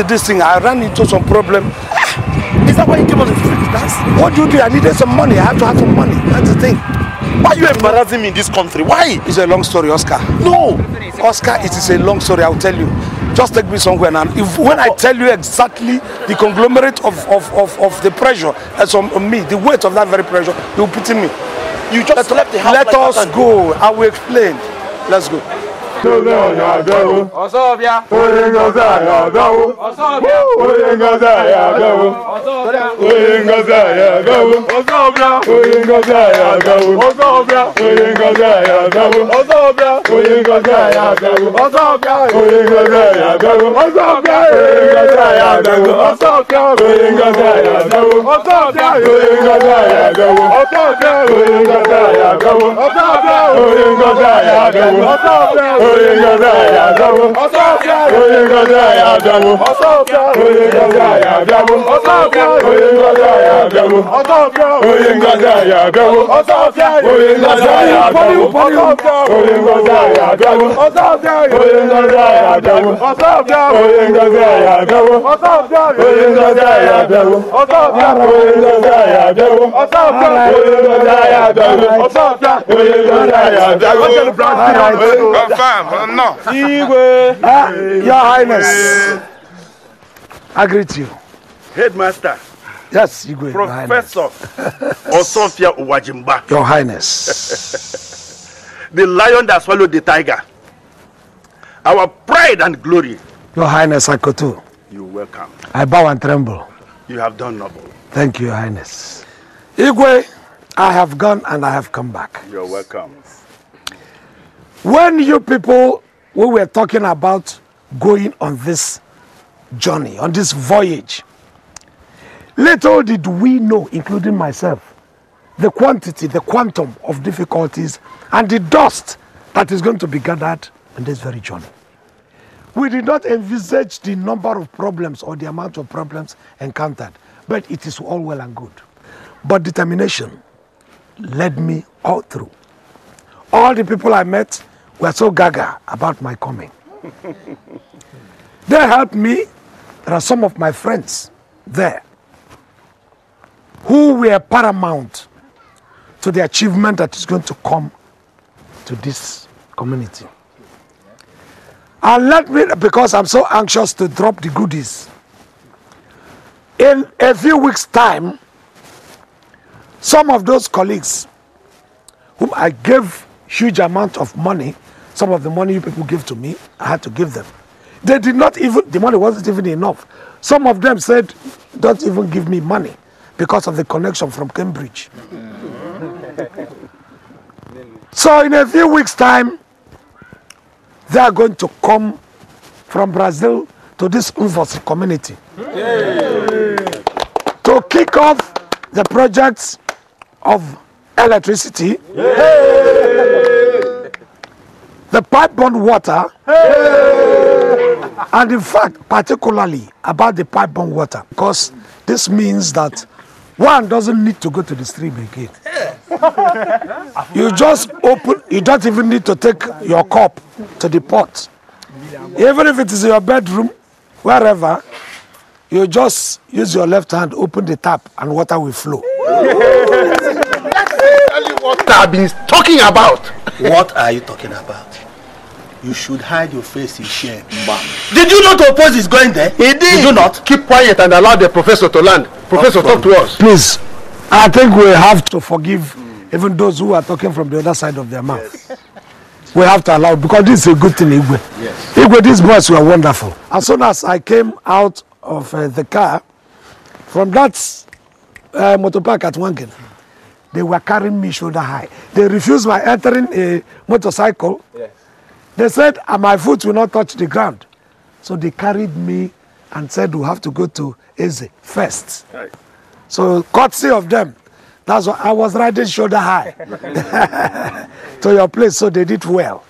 This thing. I ran into some problem. Is that why you came on the street dance? What do you do? I needed some money. I have to have some money. That's the thing. Why are you embarrassing me in this country? Why? It's a long story, Oscar. No. Oscar, it is a long story. I'll tell you. Just take me somewhere now. If when I tell you exactly the conglomerate of, of, of, of the pressure that's on, on me, the weight of that very pressure, you'll pity me. You just left the house Let like us go. I will explain. Let's go. Doze ya dawo. Ọ̀ṣọ́bíà. Oye ngọzi ya dawo. Ọ̀ṣọ́bíà. Oye ngọzi ya dawo. Ọ̀ṣọ́bíà. Oye ngọzi ya dawo. Ọ̀ṣọ́bíà. Ọsọbịa. Onye ngọzi anyị abịawo. Ọsọbịa. Onye ngọzi anyị abịawo. Ọsọbịa. Onye ngọzi anyị abịawo. Ọsọbịa. Onye ngọzi anyị abịawo. Ọsọbịa. Onye ngọzi anyị abịawo. Ọsọbịa. Onye ngọzi anyị abịawo. Ọsọbịa. Onye ngọzi anyị abịawo. Ọsọbịa. Onye ngọzi anyị abịawo. Ọsọbịa. Onye ngọzi anyị abịawo. Ọsọbịa. Onye ngọzi anyị abịawo. Ọsọbịa. Onye ngọzi anyị abịawo. Ọsọbịa. Onye ngọzi anyị abịawo. Ọsọbịa. Onye ngọzi anyị abịawo. Ọsọbịa. Onye ngọzi anyị abịawo. Ọsọbịa. Onye ngọzi anyị abịawo. Ọsọbịa. Onye ngọzi anyị abịawo. Ọsọbịa. Onye ngọzi anyị abịawo. Ọsọbịa. Onye ngọzi anyị abịawo. Ọsọbịa. Onye ngọzi anyị abịawo. Ọsọbịa. Onye ngọzi anyị abịawo. Ọsọbịa. Onye ngọzi anyị abịawo. Confirm. No. Igwe. Your Highness. I greet you. Headmaster. Yes, Igwe. Professor Osofia Uwajimba. Your Highness. the lion that swallowed the tiger. Our pride and glory. Your Highness Akoto. You're welcome. I bow and tremble. You have done noble. Thank you, Your Highness. Igwe, I have gone and I have come back. You're welcome. When you people, we were talking about going on this journey, on this voyage, little did we know, including myself, the quantity, the quantum of difficulties and the dust that is going to be gathered on this very journey. We did not envisage the number of problems or the amount of problems encountered, but it is all well and good. But determination led me all through. All the people I met were so gaga about my coming. They helped me there are some of my friends there who were paramount to the achievement that is going to come to this community. And let me, because I'm so anxious to drop the goodies, in a few weeks' time, some of those colleagues whom I gave huge amount of money, some of the money you people give to me, I had to give them. They did not even, the money wasn't even enough. Some of them said, don't even give me money because of the connection from Cambridge. So in a few weeks' time, they are going to come from Brazil to this Unvos community. To kick off the projects of electricity, the pipe-borne water, and in fact, particularly about the pipe-borne water, because this means that one doesn't need to go to the stream again. You just open, you don't even need to take your cup to the pot. Even if it is your bedroom, wherever, you just use your left hand, open the tap, and water will flow. What I've been talking about. What are you talking about? You should hide your face in shame. Did you not oppose his going there? He did. Did you not? Keep quiet and allow the professor to land. Professor, talk to us. Please, I think we have to forgive even those who are talking from the other side of their mouth. We have to allow because this is a good thing, Igwe. Yes. Igwe, these boys were wonderful. As soon as I came out of uh, the car, from that uh, motor park at Wangen, they were carrying me shoulder high. They refused my entering a motorcycle. Yes. They said uh, my foot will not touch the ground. So they carried me and said we have to go to Eze first. So courtesy of them, that's why I was riding shoulder high to your place. So they did well.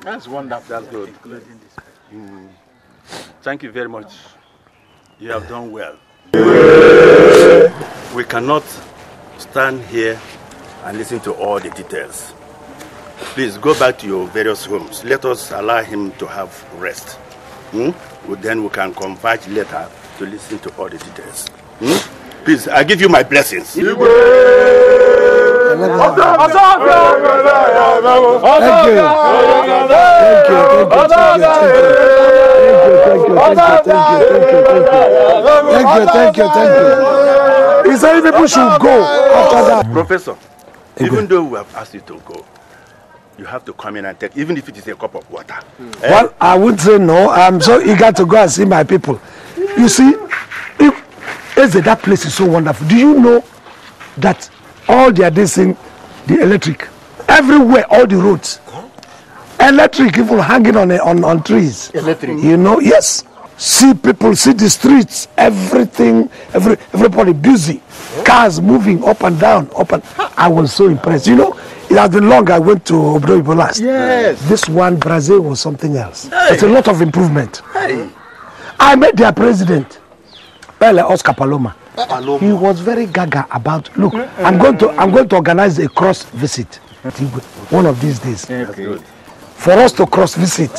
That's wonderful. That's good. Mm. Thank you very much. You have done well. We cannot stand here and listen to all the details. Please go back to your various homes. Let us allow him to have rest. Hmm? Well, Then we can converge later to listen to all the details. Hmm? Please, I give you my blessings. Thank you. Thank you. Thank you. Thank you. Thank you. Thank you. Thank you. He said people should go after that. Professor, even though we have asked you to go, you have to come in and take, even if it is a cup of water. Eh? Well, I would say no. I'm so eager to go and see my people. You see, if, Eze, that place is so wonderful. Do you know that all they are dissing the electric everywhere, all the roads, electric even hanging on a, on on trees. Electric. You know, yes. See people, see the streets, everything, every everybody busy, cars moving up and down, up and. I was so impressed. You know, it has been long. I went to Obodo last. Yes. This one, Brazil, was something else. Hey. It's a lot of improvement. Hey. I met their president, Pele Oscar Paloma. He was very gaga about. Look, I'm going to I'm going to organize a cross visit. One of these days. For us to cross visit.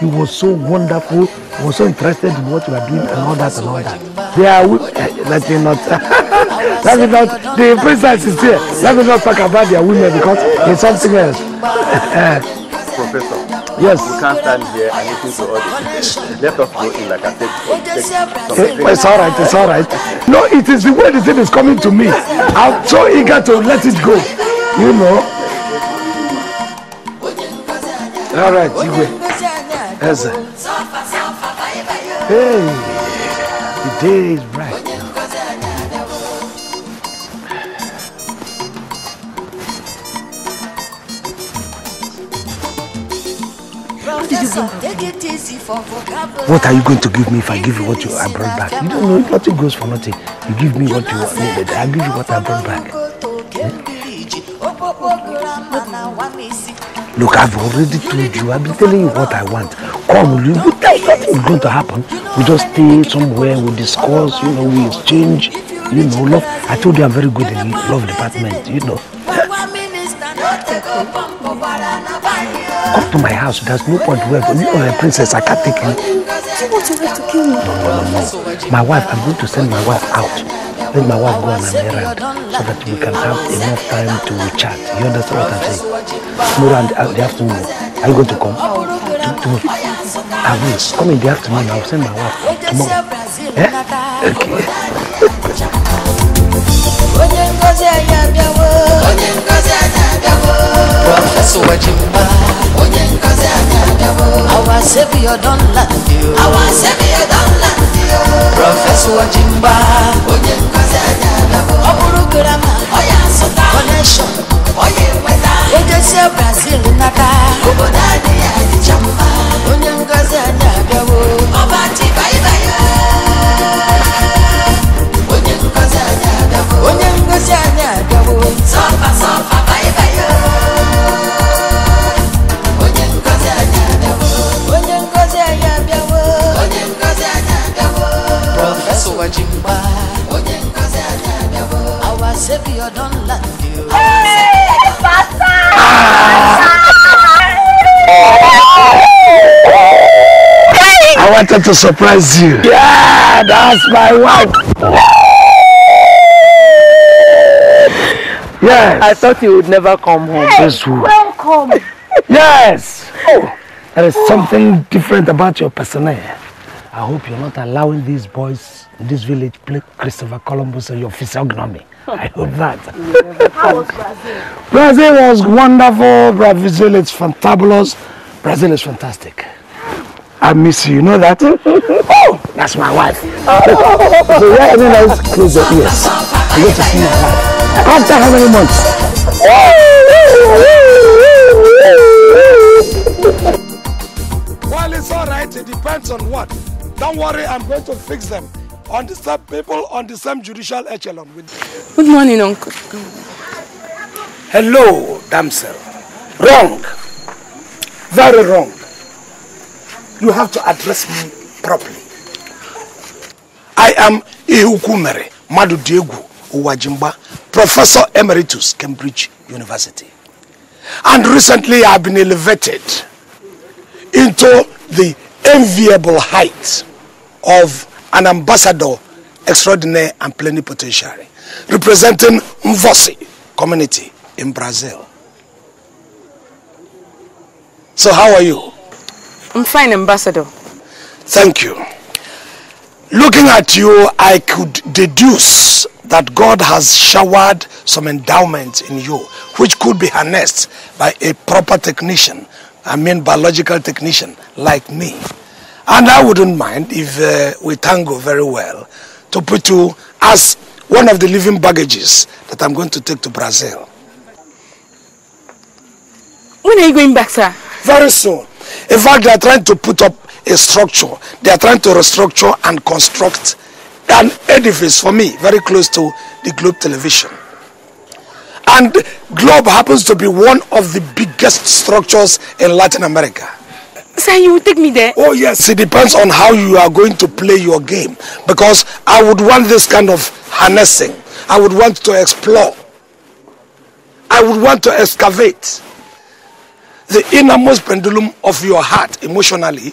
He was so wonderful. He was so interested in what we are doing and all that and all that. They are. eh, Let me not. let me not. The princess is here. Let me not talk about their women because it's something else. Professor, Yes. we can't stand here and listen to all details. Let us go in like I said. Eh, It's all right. It's all right. No, it is the way the thing is coming to me. I'm so eager to let it go. You know. All right, Igwe. Hey, the day is bright. What are you going to give me if I give you what you I brought back? You don't know nothing goes for nothing. You give me what you needed. I give you what I brought back. Look, I've already told you. I've been telling you what I want. Come, you you tell nothing going to happen. We just stay somewhere. We discuss. You know, we exchange. You know, love. I told you I'm very good in love department. You know. Come to my house. There's no point where or a princess. I can't take. So what you have to kill me? No, no, no. My wife, I'm going to send my wife out. Let my wife go on an errand so that we can have enough time to chat. You understand what I'm saying? Tomorrow in the- afternoon, are you going to come? Tomorrow. I will. Come in the afternoon. I'll send my wife tomorrow. Eh? Okay. prọfesọ wajimba onye ngozi anyị abịawo our savior don land you our savior don land you prọfesọ wajimba. Onye ngozi anyị abịawo ọ bụrụ grama onye asụta connection. Onye nweta. Ejesie brazil n'aka. Obodo adịghị adịcha mma. Onye ngozi anyị abịawo. Ọba chibaibayo onye ngozi anyị abịawo. Onye ngozi anyị abịawo. Sọfa sọfa baibayo prọfesọ wajimba onye ngozi anyị abịawo our savior don land you I wanted to surprise you. Yeah, that's my wife. Yes. I thought you would never come home. This woman. Welcome. Yes. Oh, there is something different about your personnel. I hope you're not allowing these boys this village play Christopher Columbus and your physiognomy. I hope that. How was Brazil? Brazil was wonderful. Brazil is fantabulous. Brazil is fantastic. I miss you. You know that? Oh, that's my wife. so yeah, any nice close your ears. Get to see my wife. After how many months? Well, it's all right. It depends on what. Don't worry, I'm going to fix them. On the same people on the same judicial echelon with Good morning, Uncle. Hello, damsel. Wrong. Very wrong. You have to address me properly. I am Ihukumere Madu Diegu Uwajimba, Professor Emeritus, Cambridge University. And recently I have been elevated into the enviable height of an ambassador extraordinary and plenipotentiary representing Mvosi community in Brazil. So how are you? I'm fine, Ambassador. Thank you. Looking at you, I could deduce that God has showered some endowments in you, which could be harnessed by a proper technician, I mean biological technician like me. And I wouldn't mind if uh, we tango very well to put you as one of the living baggages that I'm going to take to Brazil. When are you going back, sir? Very soon. In fact, they are trying to put up a structure. They are trying to restructure and construct an edifice for me very close to the Globe television. And Globe happens to be one of the biggest structures in Latin America. Sir, you will take me there? Oh, yes. It depends on how you are going to play your game. Because I would want this kind of harnessing. I would want to explore. I would want to excavate the innermost pendulum of your heart emotionally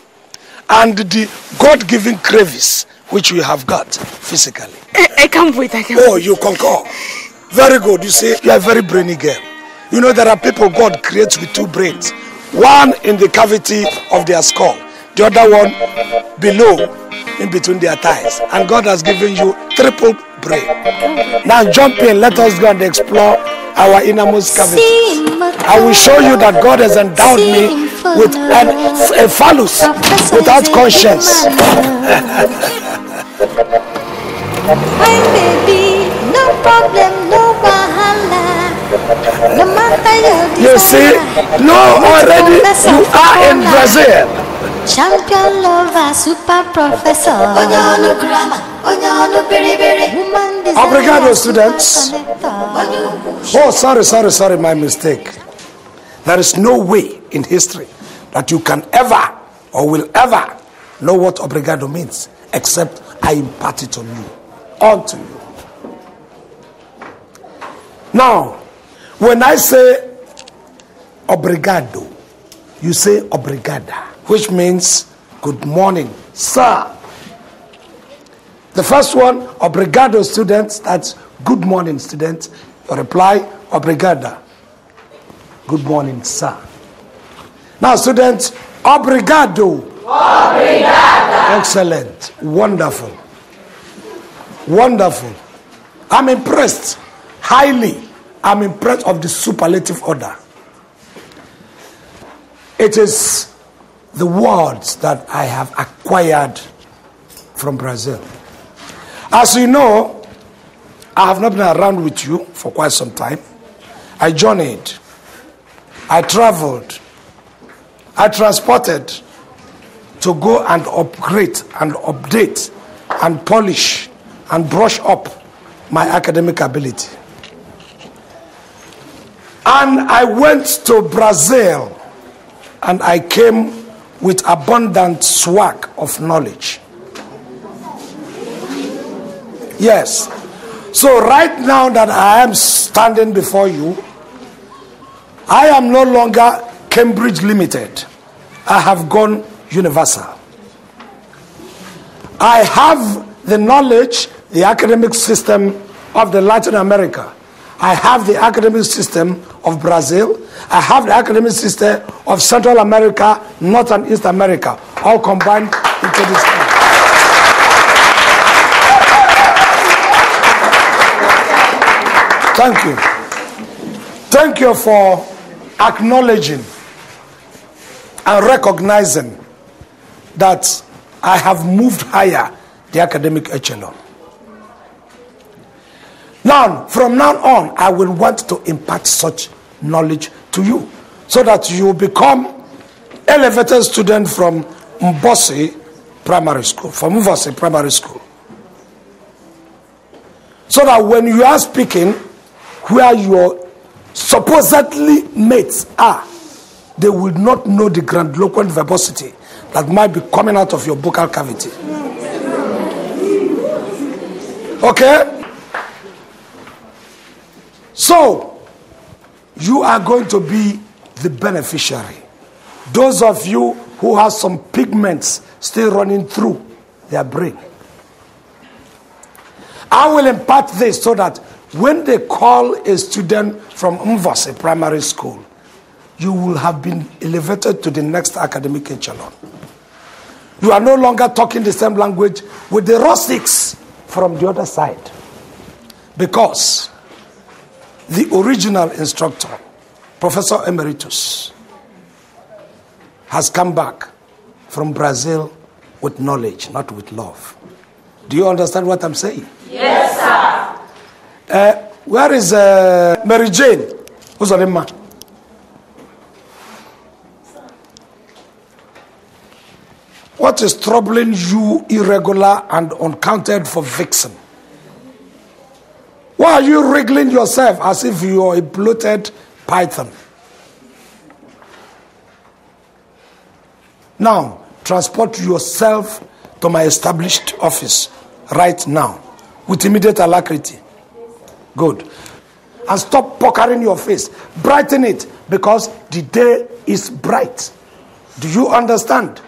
and the God-given crevice which you have got physically. I, I can't wait, I can't Oh, you concur. Very good. You see, you are a very brainy girl. You know, there are people God creates with two brains. One in the cavity of their skull, the other one below, in between their thighs. And God has given you triple brain. Now jump in, let us go and explore our innermost cavity. I will show you that God has endowed me with an, a phallus without conscience. Baby, no problem, no. No matter your You see, no, already you are in Brazil. Champion lover, super professor. Onyonu grammar, onyonu beriberi. Woman designer, Obrigado, students. Oh, sorry, sorry, sorry, my mistake. There is no way in history that you can ever or will ever know what obrigado means except I impart it on you, onto you. Now, when I say obrigado. You say obrigada, which means good morning, sir. The first one, obrigado, students. That's good morning, students. Your reply, obrigada. Good morning, sir. Now, students, obrigado. Obrigada. Excellent. Wonderful. Wonderful. I'm impressed. Highly. I'm impressed of the superlative order. It is the words that I have acquired from Brazil. As you know, I have not been around with you for quite some time. I journeyed, I traveled, I transported to go and upgrade and update and polish and brush up my academic ability. And I went to Brazil and I came with abundant swag of knowledge. Yes. So, right now that I am standing before you, I am no longer Cambridge Limited. I have gone universal. I have the knowledge, the academic system of the Latin America. I have the academic system of Brazil. I have the academic system of Central America, North and East America, all combined into this. Thank you. Thank you for acknowledging and recognizing that I have moved higher the academic echelon. Now, from now on, I will want to impart such knowledge to you so that you become elevated student from Mbosi Primary School, from Mbosi Primary School. So that when you are speaking, where your supposedly mates are, they will not know the grandiloquent verbosity that might be coming out of your vocal cavity. Okay? So, you are going to be the beneficiary. Those of you who have some pigments still running through their brain. I will impart this so that when they call a student from Mvase primary school, you will have been elevated to the next academic echelon. You are no longer talking the same language with the rustics from the other side. Because the original instructor, Professor Emeritus, has come back from Brazil with knowledge, not with love. Do you understand what I'm saying? Yes, sir. Uh, where is uh, Mary Jane? Who's her name? What is troubling you, irregular and uncounted for vixen? Why are you wriggling yourself as if you are a bloated python? Now, transport yourself to my established office right now with immediate alacrity. Good. And stop puckering your face. Brighten it because the day is bright. Do you understand?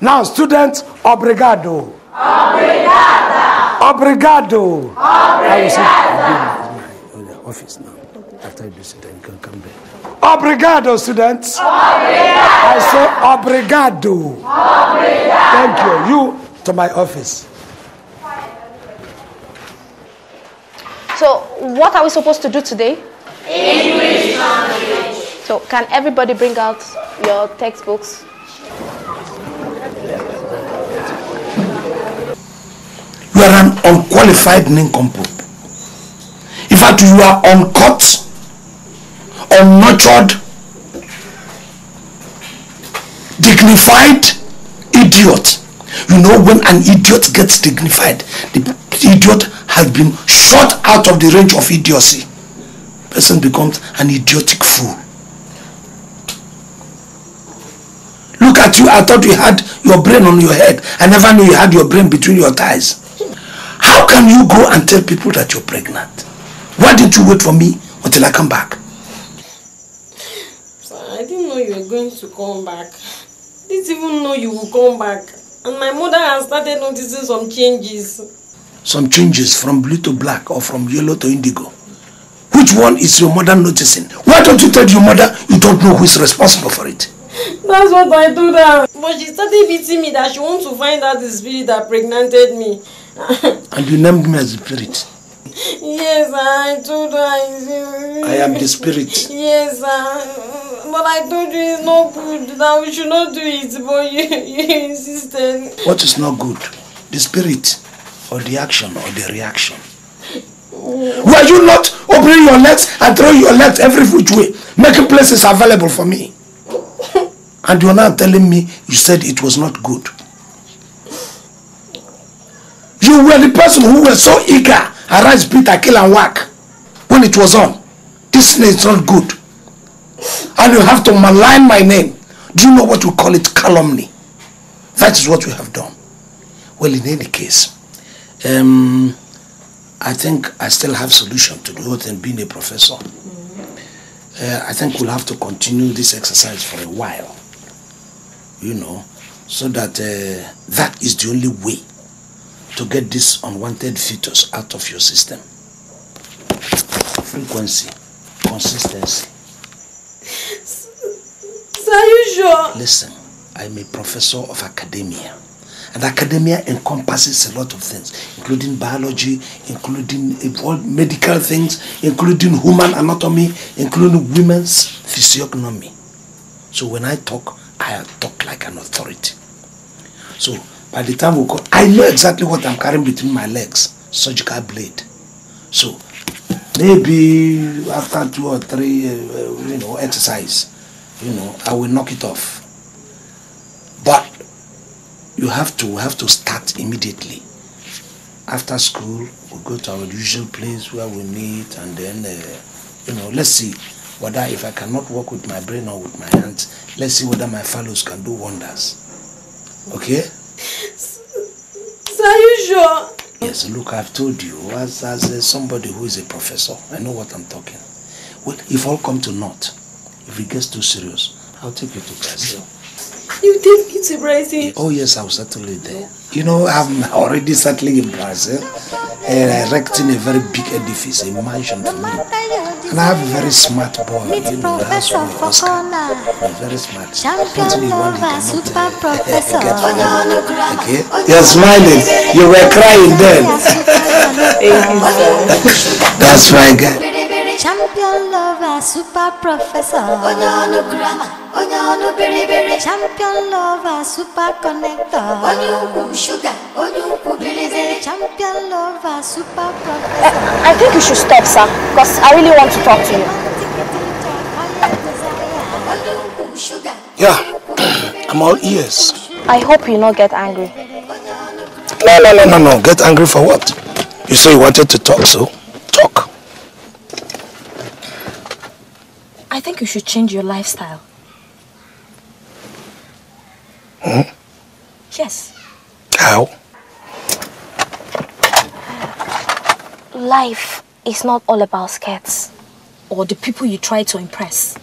Now, students, obrigado. Obrigada. Obrigado. I will sit in my office now. After you sit down, you can come back. Obrigado, students. Obrigado. I say obrigado. Obrigado. Thank you. You to my office. So, what are we supposed to do today? English language. So, can everybody bring out your textbooks? You are an unqualified nincompoop. In fact, you are uncut, unnurtured, dignified idiot. You know, when an idiot gets dignified, the idiot has been shot out of the range of idiocy. Person becomes an idiotic fool. Look at you, I thought you had your brain on your head. I never knew you had your brain between your thighs. How can you go and tell people that you're pregnant? Why didn't you wait for me until I come back? Sir, I didn't know you were going to come back. Didn't even know you would come back. And my mother has started noticing some changes. Some changes from blue to black or from yellow to indigo. Which one is your mother noticing? Why don't you tell your mother you don't know who is responsible for it? That's what I told her. But she started beating me that she wants to find out the spirit that pregnanted me. And you named me as spirit. yes, I told her. I am the spirit. Yes, sir. But I told you it's not good, that we should not do it, but you, you insisted. What is not good? The spirit or the action or the reaction? Were you not opening your legs and throwing your legs every which way, making places available for me? And you're now telling me you said it was not good. You were the person who was so eager, arise, Peter, kill and whack, when it was on. This name is not good. And you have to malign my name. Do you know what we call it? Calumny. That is what we have done. Well, in any case, um, I think I still have solution to the whole thing being a professor. Uh, I think we'll have to continue this exercise for a while, you know, so that uh, that is the only way to get this unwanted fetus out of your system. Frequency, consistency. Sir, are you sure? Listen, I'm a professor of academia. And academia encompasses a lot of things, including biology, including medical things, including human anatomy, including women's physiognomy. So when I talk, I talk like an authority. So by the time we go, I know exactly what I'm carrying between my legs, surgical blade. So maybe after two or three, uh, uh, you know, exercise, you know, I will knock it off. But you have to have to start immediately. After school, we go to our usual place where we meet, and then uh, you know, let's see whether if I cannot work with my brain or with my hands, let's see whether my fellows can do wonders. Okay? Sir, are you sure? Yes. Look, I've told you as as uh, somebody who is a professor, I know what I'm talking. Well, if all come to naught, if it gets too serious, I'll take you to Brazil. You take me to Brazil. Oh yes, I'll settle it there. You know, I'm already settling in Brazil and I erecting a very big edifice, a mansion for me. And I have a very smart boy, you know, that's why Oscar. He's very smart. Something you want, he cannot uh, get from. Okay? You're smiling. You were crying then. That's my guy. Champion lover, super professor. Onyonu grammar, onyonu beriberi. Champion lover, super connector. Onyuku sugar, onyuku bilizeri. Champion lover, super professor. I think you should stop, sir, because I really want to talk to you. Yeah, I'm all ears. I hope you not get angry. No, no, no, no, no. Get angry for what? You say you wanted to talk, so talk. I think you should change your lifestyle. Hmm? Yes. How? Life is not all about skirts or the people you try to impress.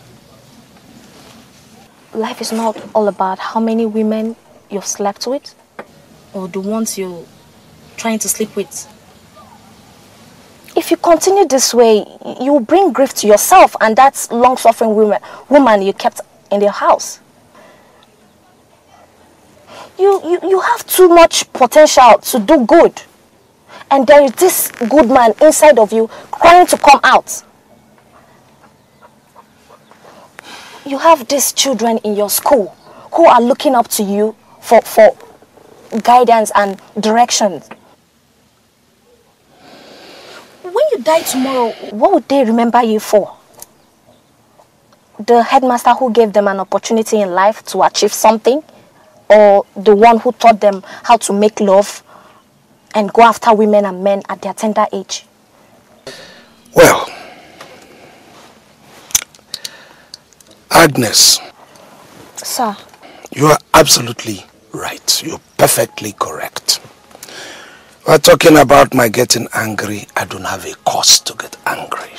Life is not all about how many women you've slept with or the ones you're trying to sleep with. If you continue this way, you will bring grief to yourself and that long-suffering woman, woman you kept in the house. You, you, you have too much potential to do good. And there is this good man inside of you crying to come out. You have these children in your school who are looking up to you for, for guidance and direction. When you die tomorrow, what would they remember you for? The headmaster who gave them an opportunity in life to achieve something? Or the one who taught them how to make love and go after women and men at their tender age? Well, Agnes, Sir, you are absolutely right. You're perfectly correct. We're talking about my getting angry. I don't have a cause to get angry.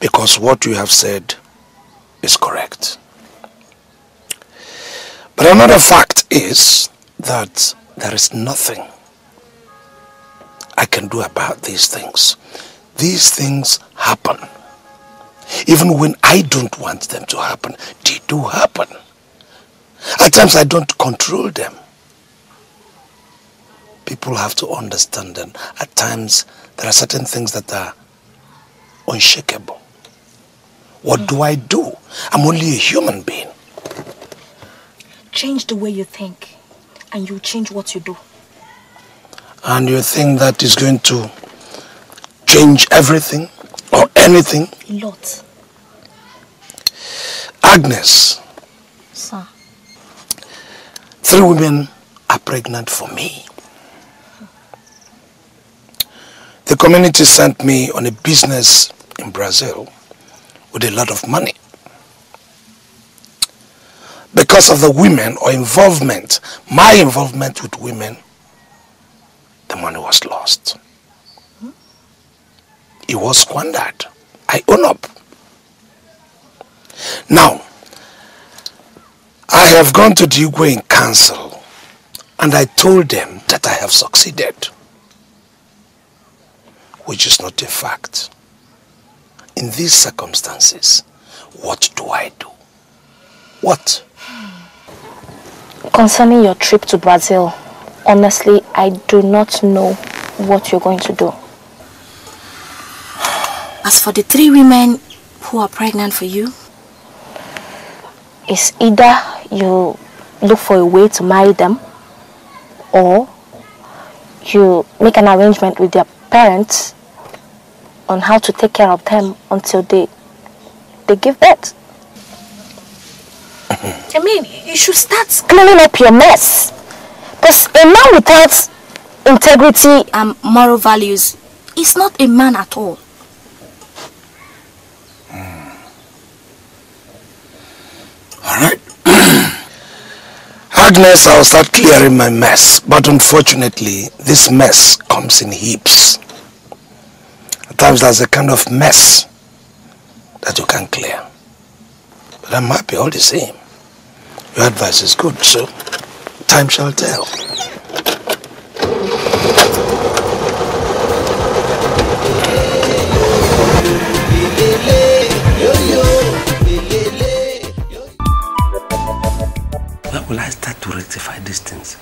Because what you have said is correct. But another fact is that there is nothing I can do about these things. These things happen. Even when I don't want them to happen, they do happen. At times I don't control them. People have to understand them. At times there are certain things that are unshakable. What do I do? I'm only a human being. Change the way you think and you change what you do. And you think that is going to change everything or anything? A lot. Agnes, Sir. three women are pregnant for me. The community sent me on a business in Brazil with a lot of money. Because of the women or involvement, my involvement with women, the money was lost. It was squandered. I own up. Now, I have gone to the in council and I told them that I have succeeded, which is not a fact. In these circumstances, what do I do? What? Concerning your trip to Brazil, honestly, I do not know what you're going to do. As for the three women who are pregnant for you, It's either you look for a way to marry them or you make an arrangement with their parents on how to take care of them until they they give birth. I mean, you should start cleaning up your mess. Because a man without integrity and moral values is not a man at all. Hmm. Alright. Agnes, I'll start clearing my mess, but unfortunately, this mess comes in heaps. At times, there's a kind of mess that you can clear. But I'm happy all the same. Your advice is good, so time shall tell. Where will I start to rectify these things?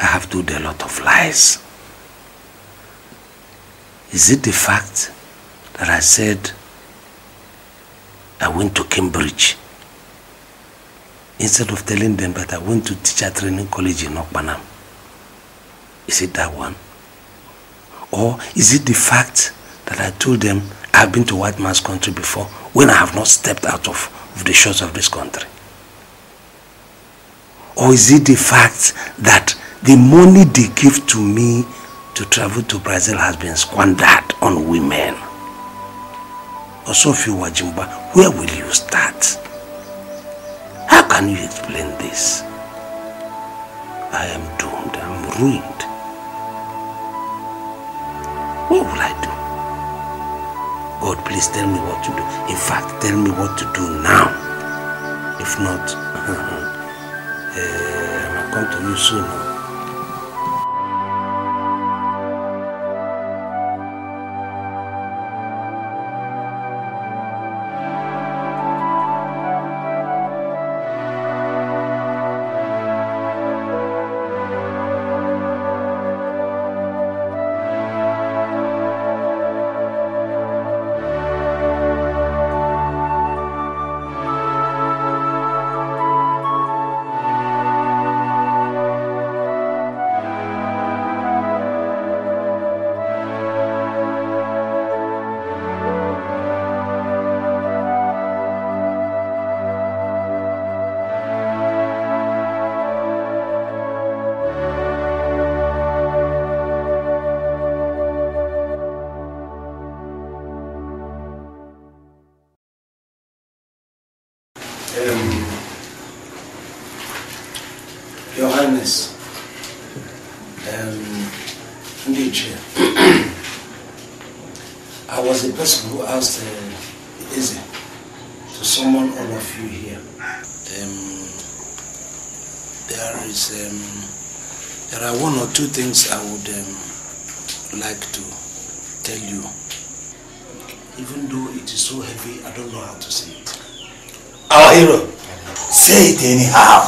I have told a lot of lies. Is it the fact that I said I went to Cambridge instead of telling them that I went to teacher training college in Okpanam? Is it that one? Or is it the fact that I told them I've been to white man's country before when I have not stepped out of, of the shores of this country? Or is it the fact that the money they give to me to travel to Brazil has been squandered on women? Osofia Wajimba, where will you start? How can you explain this? I am doomed, I'm ruined. What will I do? God, please tell me what to do. In fact, tell me what to do now. If not, eh, I'll come to you soon.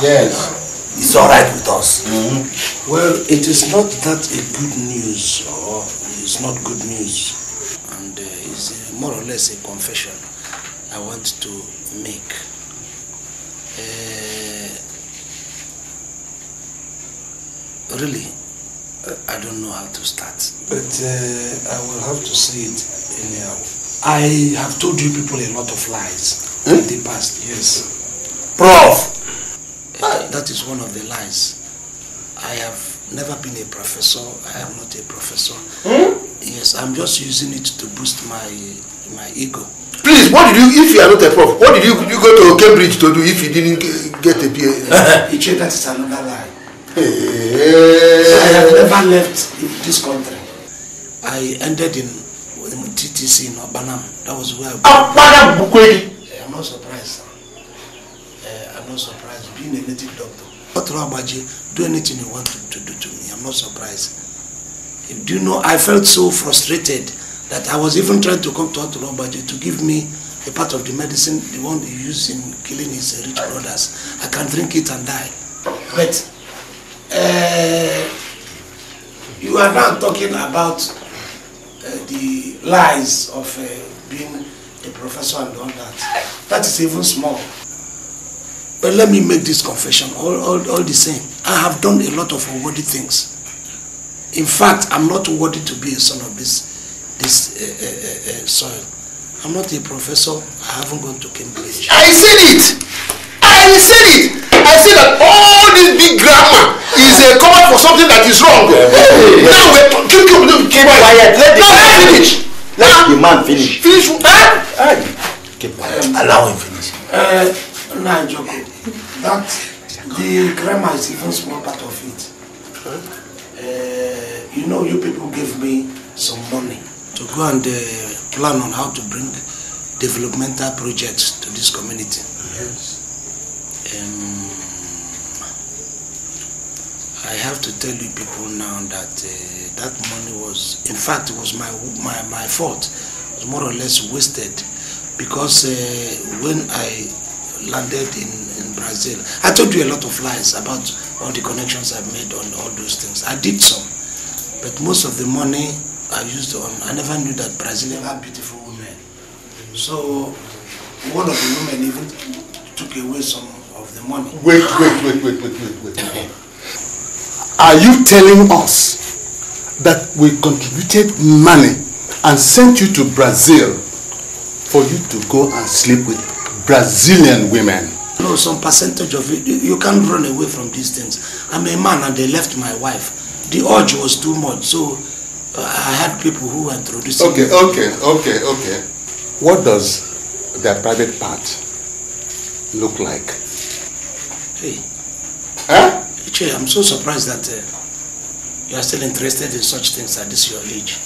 Yes. It's all right with us. Well, it is not that a good news or it's not good news, and uh, it's uh, more or less a confession I want to make. Uh, really, uh, I don't know how to start. But uh, I will have to say it anyhow. I have told you people a lot of lies in the past, yes. Prof! Is one of the lies. I have never been a professor. I am not a professor. Yes, I'm just using it to boost my my ego. Please, what did you, if you are not a prof, what did you, you go to Cambridge to do if you didn't get a PhD? Iche, that is another lie. Hey. I have never left this country. I ended in, TTC in Obanam. That was where I. I'm not surprised. Uh, I'm not surprised. Being a native doctor. Dr. Abaji, do anything you want to, to do to me. I'm not surprised. Do you know, I felt so frustrated that I was even trying to come to Dr. Abaji to give me a part of the medicine, the one he used in killing his uh, rich brothers. I can drink it and die. But uh, you are now talking about uh, the lies of uh, being a professor and all that. That is even small. But let me make this confession all, all, all the same. I have done a lot of unworthy things. In fact, I'm not worthy to be a son of this, this uh, uh, uh, uh, soil. I'm not a professor. I haven't gone to Cambridge. I said it! I said it! I said that all this big grammar is a cover for something that is wrong. Hey. Now we're keep, keep, keep, keep quiet. Let the Now man finish. Let the man finish. Finish. Huh? Keep quiet. Allow him finish. Uh, nah, Joko, that the grammar is even small part of it. Uh, you know, you people gave me some money to go and uh, plan on how to bring developmental projects to this community. Yes. Um, I have to tell you people now that uh, that money was, in fact, it was my my, my fault. It was more or less wasted because uh, when I landed in, in Brazil, I told you a lot of lies about all the connections I've made on all those things. I did some, but most of the money I used on, I never knew that Brazilian had beautiful women. So one of the women even took away some of the money. Wait, wait, wait, wait, wait, wait, wait. Are you telling us that we contributed money and sent you to Brazil for you to go and sleep with Brazilian women? No, some percentage of it. You you can't run away from these things. I'm a man and they left my wife. The urge was too much, so uh, I had people who were introducing Okay, me. okay, okay, okay. What does their private part look like? Hey, Huh? Ichie, I'm so surprised that uh, you are still interested in such things at this your age.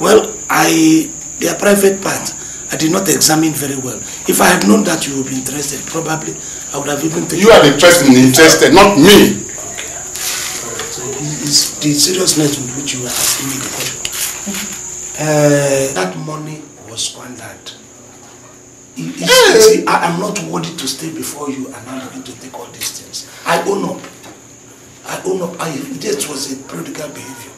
Well, I their private part, I did not examine very well. If I had known that you would be interested, probably I would have even taken. You are the person interested, not me. Okay. So it's the seriousness with which you are asking me the question. Uh, that money was squandered. You I am not worthy to stay before you and I'm going to take all these things. I own up. I own up. I, this was a prodigal behavior.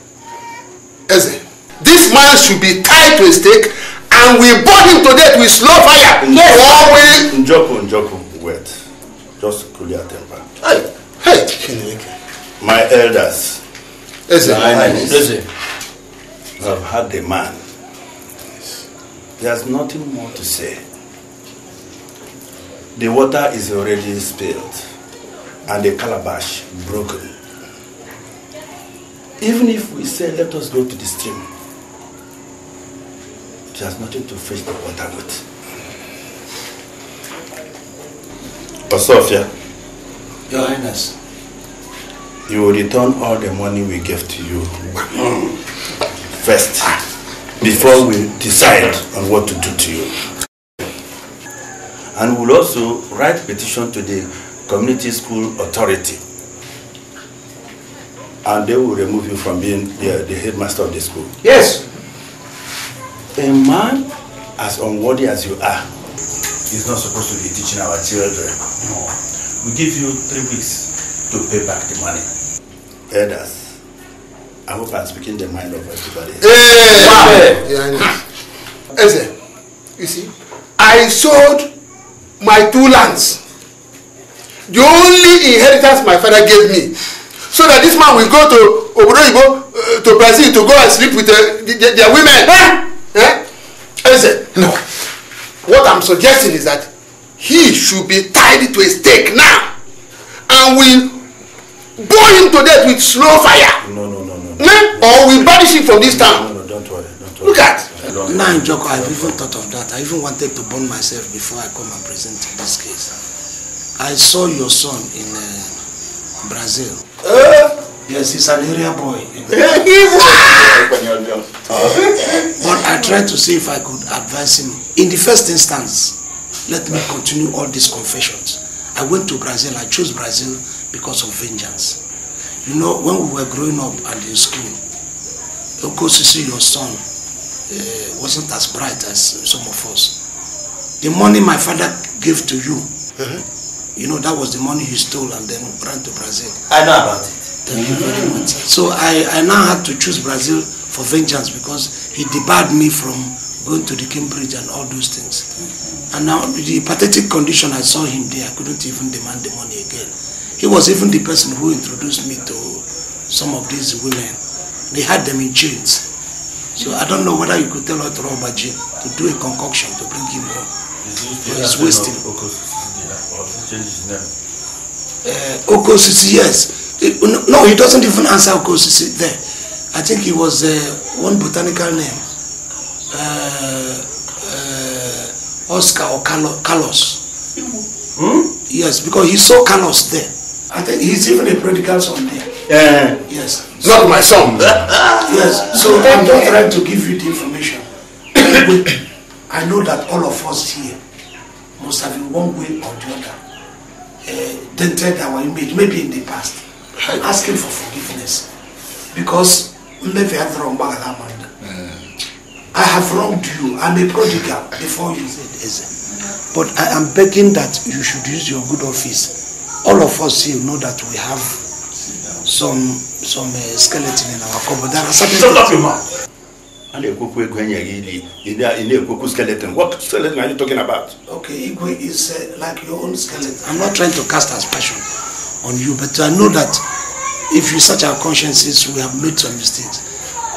Eze, this man should be tied to a stake and we burn him to death with slow fire. Or we... Njoko, Njoko, wait. Just cool your temper. Hey, hey. My elders, Eze. Your Highness, Eze. have had the man. There's nothing more to say. The water is already spilled and the calabash broken. Even if we say let us go to the stream, there's nothing to fetch the water with. Osofia, Your Highness. you will return all the money we gave to you first before we decide on what to do to you. And we'll also write petition to the community school authority. And they will remove you from being the, the headmaster of the school. Yes. A man as unworthy as you are is not supposed to be teaching our children. No. We give you three weeks to pay back the money. Elders, I hope I'm speaking the mind of everybody. Hey! Eze, you see, I sold my two lands. The only inheritance my father gave me. So that this man will go to Obodoyibo, uh, to Brazil to go and sleep with uh, the, the, their women. Eh? Eze, no. What I'm suggesting is that he should be tied to a stake now. And we bore him to death with slow fire. No, no, no, no. Eh? Or we banish him from this town. No, no, don't worry. Don't Look at. Now, Joko, I've even thought of that. I even wanted to burn myself before I come and present this case. I saw your son in uh, Brazil. Yes, he's an area boy. but I tried to see if I could advise him. In the first instance, let me continue all these confessions. I went to Brazil. I chose Brazil because of vengeance. You know, when we were growing up and in school, of course, you see your son, uh, wasn't as bright as some of us. The money my father gave to you, you know, that was the money he stole and then ran to Brazil. I know about it. Thank you very much. So I, I now had to choose Brazil for vengeance because he debarred me from going to the Cambridge and all those things. And now the pathetic condition I saw him there, I couldn't even demand the money again. He was even the person who introduced me to some of these women. They had them in chains. So I don't know whether you could tell Otto Obaji to do a concoction to bring him home. He's wasting. Uh, Okosisi, yes. No- he doesn't even answer Okosisi there. I think he was uh, one botanical name. Uh, uh, Oscar or Carlo- Carlos. Yes, because he saw Carlos there. I think he's even a prodigal son there. Yes. Not my son. yes. So I'm not trying to give you the information. I know that all of us here must have in one way or the other uh, dented our image, maybe in the past. Asking for forgiveness. Because maybe I've wrong Amanda. I have wronged you. I'm a prodigal before you. But I am begging that you should use your good office. All of us here know that we have some some uh, skeleton in our cupboard. There are certain Shut up your mouth. And the kuku egwenye gili. In the kuku skeleton. What skeleton are you talking about? Okay, Igwe is uh, like your own skeleton. I'm not trying to cast aspersion on you, but I know that if you search our consciences, we have made some mistakes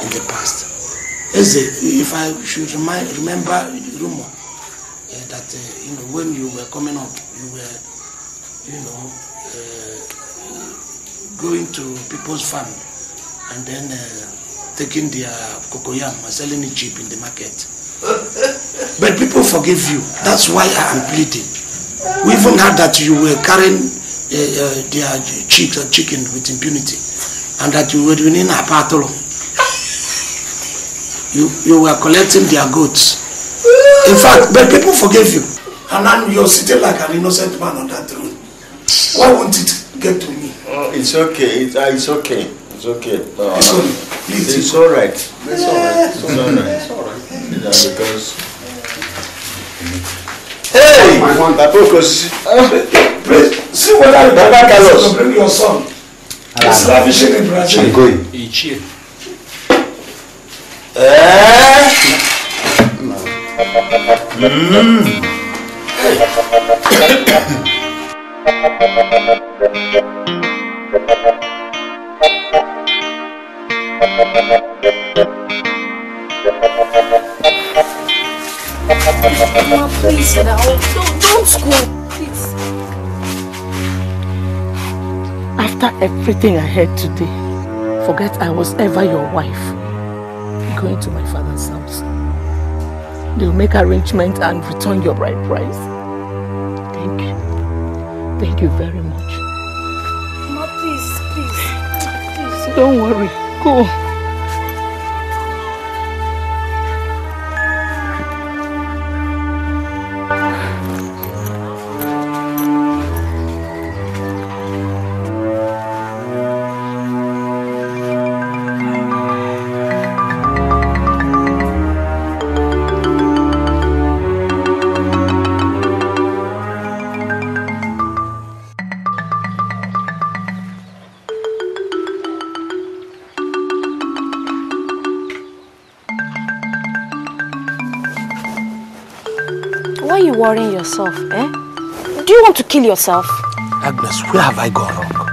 in the past. Eze, if I should remind, remember the rumor uh, that uh, you know when you were coming up, you were, you know, uh, going to people's farm and then uh, taking their cocoyam and selling it cheap in the market. But people forgive you. That's why I am pleading. We even heard that you were carrying uh, uh, their chicks and chicken with impunity, and that you were doing a patolo. You you were collecting their goats. In fact, but people forgave you, and now you're sitting like an innocent man on that throne. Why won't it get to me? Oh, it's okay. It's, uh, it's okay. It's okay. Uh, It's only- please, It's all right. It's all right. It's all right. It's all right. Yeah, because. Hey, Papa Okosi. Please see whether you Papa can Carlos. to bring your son. He's lavishing in Brazil. Ichie. Please. Don't. Please. After everything I heard today, forget I was ever your wife. Going to my father's house. They'll make arrangements and return your bride price. Thank you. Thank you very much. Don't worry. Go. Yourself, eh? Do you want to kill yourself? Agnes, where have I gone wrong?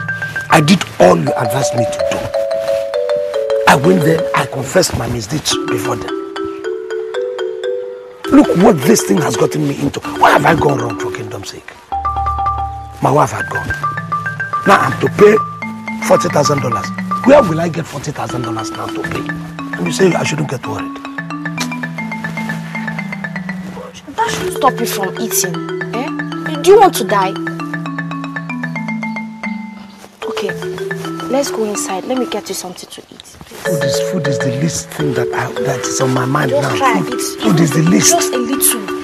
I did all you advised me to do. I went there, I confessed my misdeeds before them. Look what this thing has gotten me into. Why have I gone wrong for kingdom's sake? My wife had gone. Now I'm to pay $40,000. Where will I get $40,000 now to pay? And you say I shouldn't get worried. Stop you from eating, eh? Do you want to die? Okay, let's go inside. Let me get you something to eat. Food is food is the least thing that I, that is on my mind Just now. try Food, bit. food is the least. Just a little.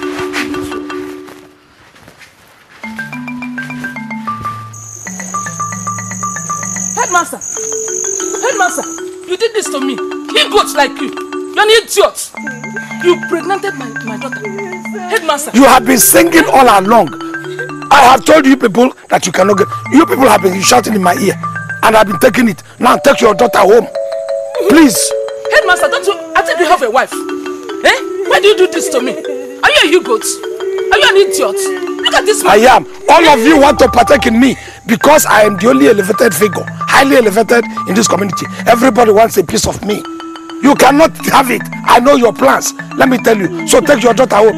Headmaster! Headmaster! You did this to me. He goats like you. You're an idiot. You pregnanted my, my daughter. Headmaster! You have been singing all along. I have told you people that you cannot get. You people have been shouting in my ear, and I've been taking it. Now take your daughter home, please. Headmaster, don't you? I think you have a wife. Eh? Why do you do this to me? Are you a you goat? Are you an idiot? Look at this man. I am. All of you want to partake in me because I am the only elevated figure, highly elevated in this community. Everybody wants a piece of me. You cannot have it. I know your plans. Let me tell you. So take your daughter home.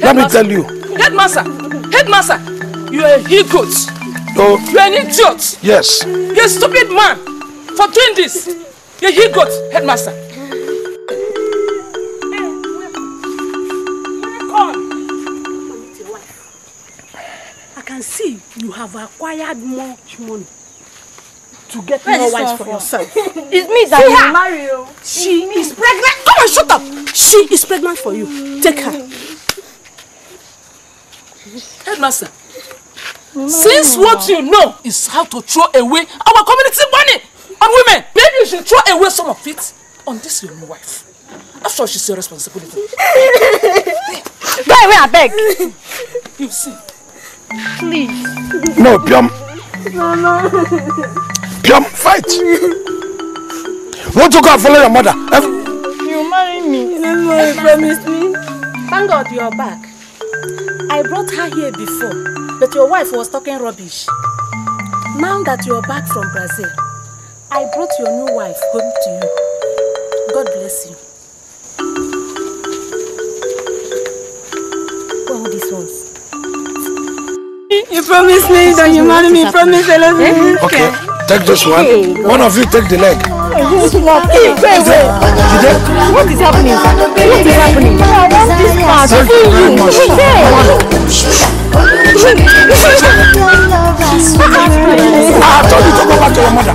Let me tell you. Headmaster! Headmaster! You are a he goat. No. You are an idiot. Yes. You're a stupid man for doing this. You're a he goat, headmaster. I can see you have acquired much money to get Where more wives for from? yourself. It's me that her. marry you. She is pregnant. Come on, shut up. She is pregnant for you. Take her. Headmaster, since what you know is how to throw away our community money on women, maybe you should throw away some of it on this your new wife. After all, she's your responsibility. Go away, I beg. You see. Please. No, Pium. No, no. Pium, fight. Won't you go and follow your mother? Eh, You marry me. You promised me. Thank God you're back. I brought her here before, but your wife was talking rubbish. Now that you're back from Brazil, I brought your new wife home to you. God bless you. What are these ones? You promised me that you marry me. Promise I love you. Okay, take this one. One of you take the leg. Hey, wait, wait. What is happening? What is happening? I want this to Thank you very much. I told you to go back to your mother.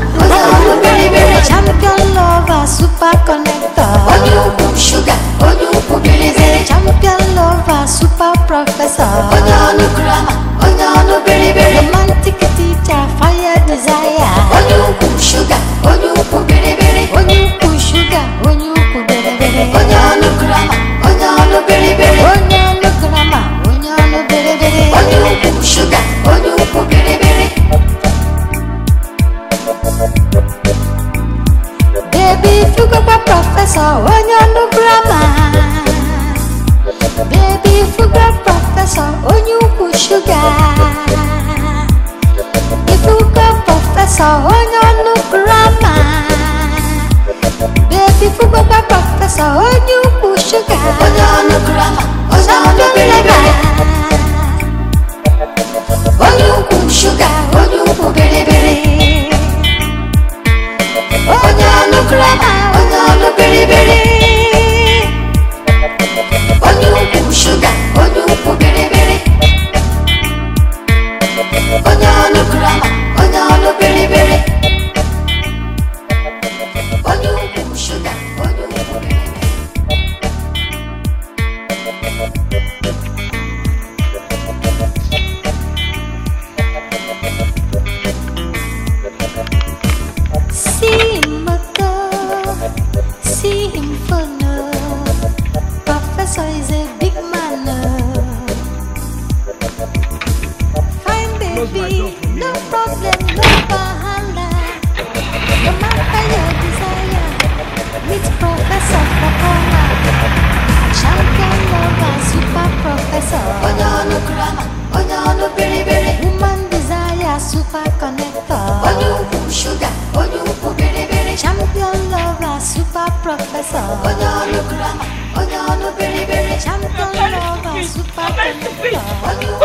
Champion lover, super connector. Onyuku sugar, onyuku bilibili. Champion lover, super professor. Onyonu grammar, onyonu bilibili. Romantic teacher, fire desire. Onyuku sugar, onyuku bilibili. Onyuku sugar, onyuku bilibili. Onyonu grammar, onyonu bilibili. Onyonu grammar, onyonu bilibili. Onyuku sugar, onyuku. Baby, if you go professor, when you no grammar. Baby, if you go professor, put sugar. Go professor, when grammar. Baby, if you go by professor, put sugar. No grammar, no grammar. When sugar, when you put billy billy.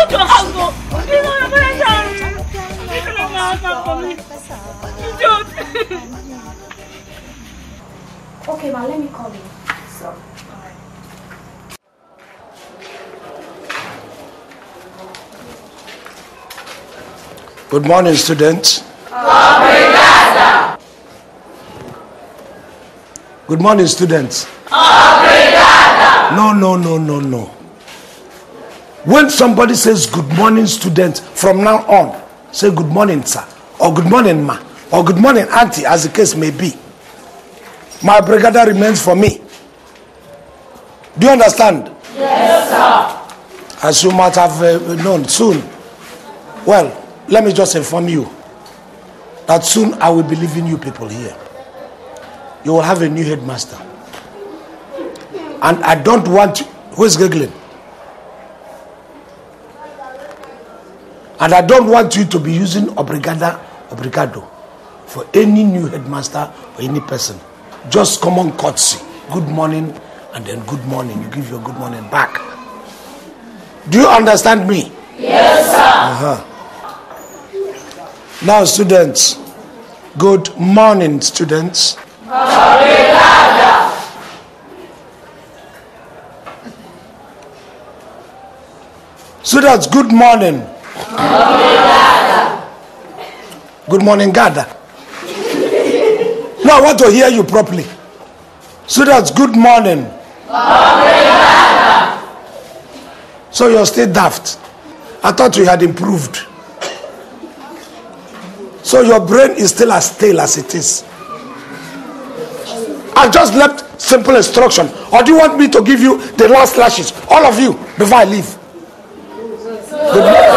To your go. onye You know your parents are- champion You know my lover, husband for me. Okay, ma, let me call you. So. Good morning, students. Good morning, students. No, no, no, no, no. When somebody says good morning, student, from now on, say good morning, sir, or good morning, ma, or good morning, auntie, as the case may be. My brigada remains for me. Do you understand? Yes, sir. As you might have uh, known soon. Well, let me just inform you that soon I will be leaving you people here. You will have a new headmaster. And I don't want, who is giggling? And I don't want you to be using obrigada, obrigado for any new headmaster or any person. Just common courtesy. Good morning, and then good morning. You give your good morning back. Do you understand me? Yes, sir. Uh-huh. Now, students, good morning, students. Students, good morning. Good morning, Gada. No, I want to hear you properly. Students, good morning. So you're still daft. I thought you had improved. So your brain is still as stale as it is. I just left simple instruction. Or do you want me to give you the last lashes? All of you, before I leave. Good morning.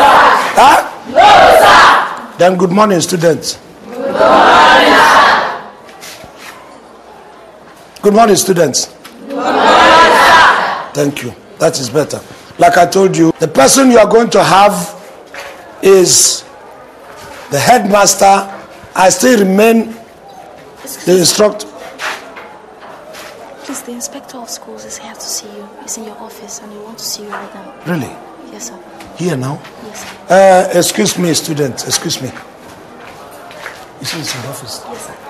Huh? Then good morning, students. Good morning, students. Thank you. That is better. Like I told you, the person you are going to have is the headmaster. I still remain the instructor. Please, the inspector of schools is here to see you. He's in your office and he wants to see you right now. Really? Yes, sir. Here now? Yes, sir. Uh, excuse me, student. Excuse me. You see, it's in the office. Yes, sir.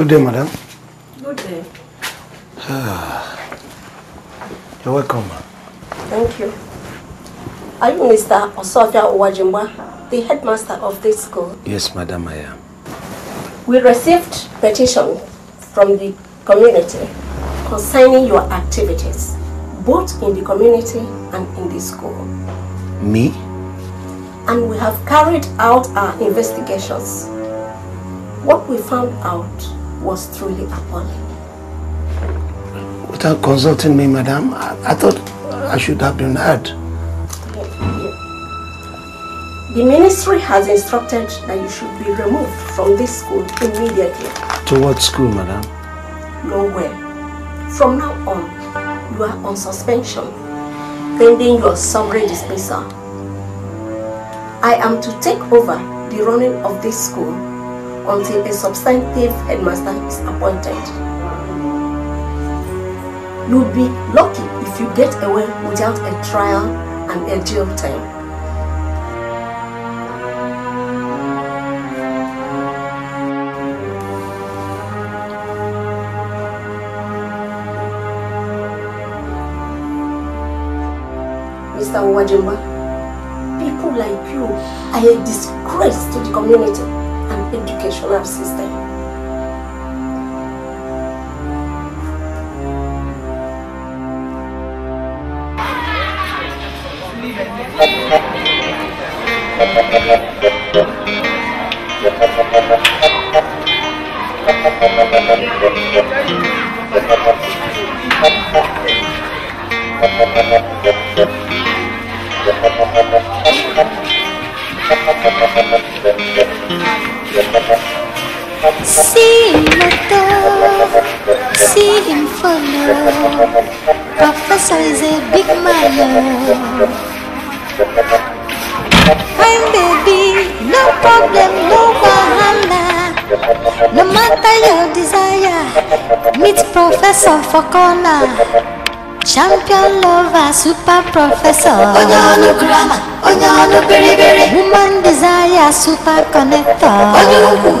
Good day, madam. Good day. Ah, you're welcome. Thank you. Are you Mr. Osofia Owajimba, the headmaster of this school? Yes, madam, I am. We received petition from the community concerning your activities, both in the community and in the school. Me? And we have carried out our investigations. What we found out was truly appalling. Without consulting me, madam, I, I thought I should have been heard. The ministry has instructed that you should be removed from this school immediately. To what school, madam? Nowhere. From now on, you are on suspension, pending your summary dismissal. I am to take over the running of this school until a substantive headmaster is appointed. You'll be lucky if you get away without a trial and a jail time. Mr. Wajimba, people like you are a disgrace to the community educational system. Professor is a big man. Fine baby, no problem, no wahala. No matter your desire, meet Professor corner. Champion lover, super professor. Onyonu grammar, onyonu beriberi. Woman desire, super connector.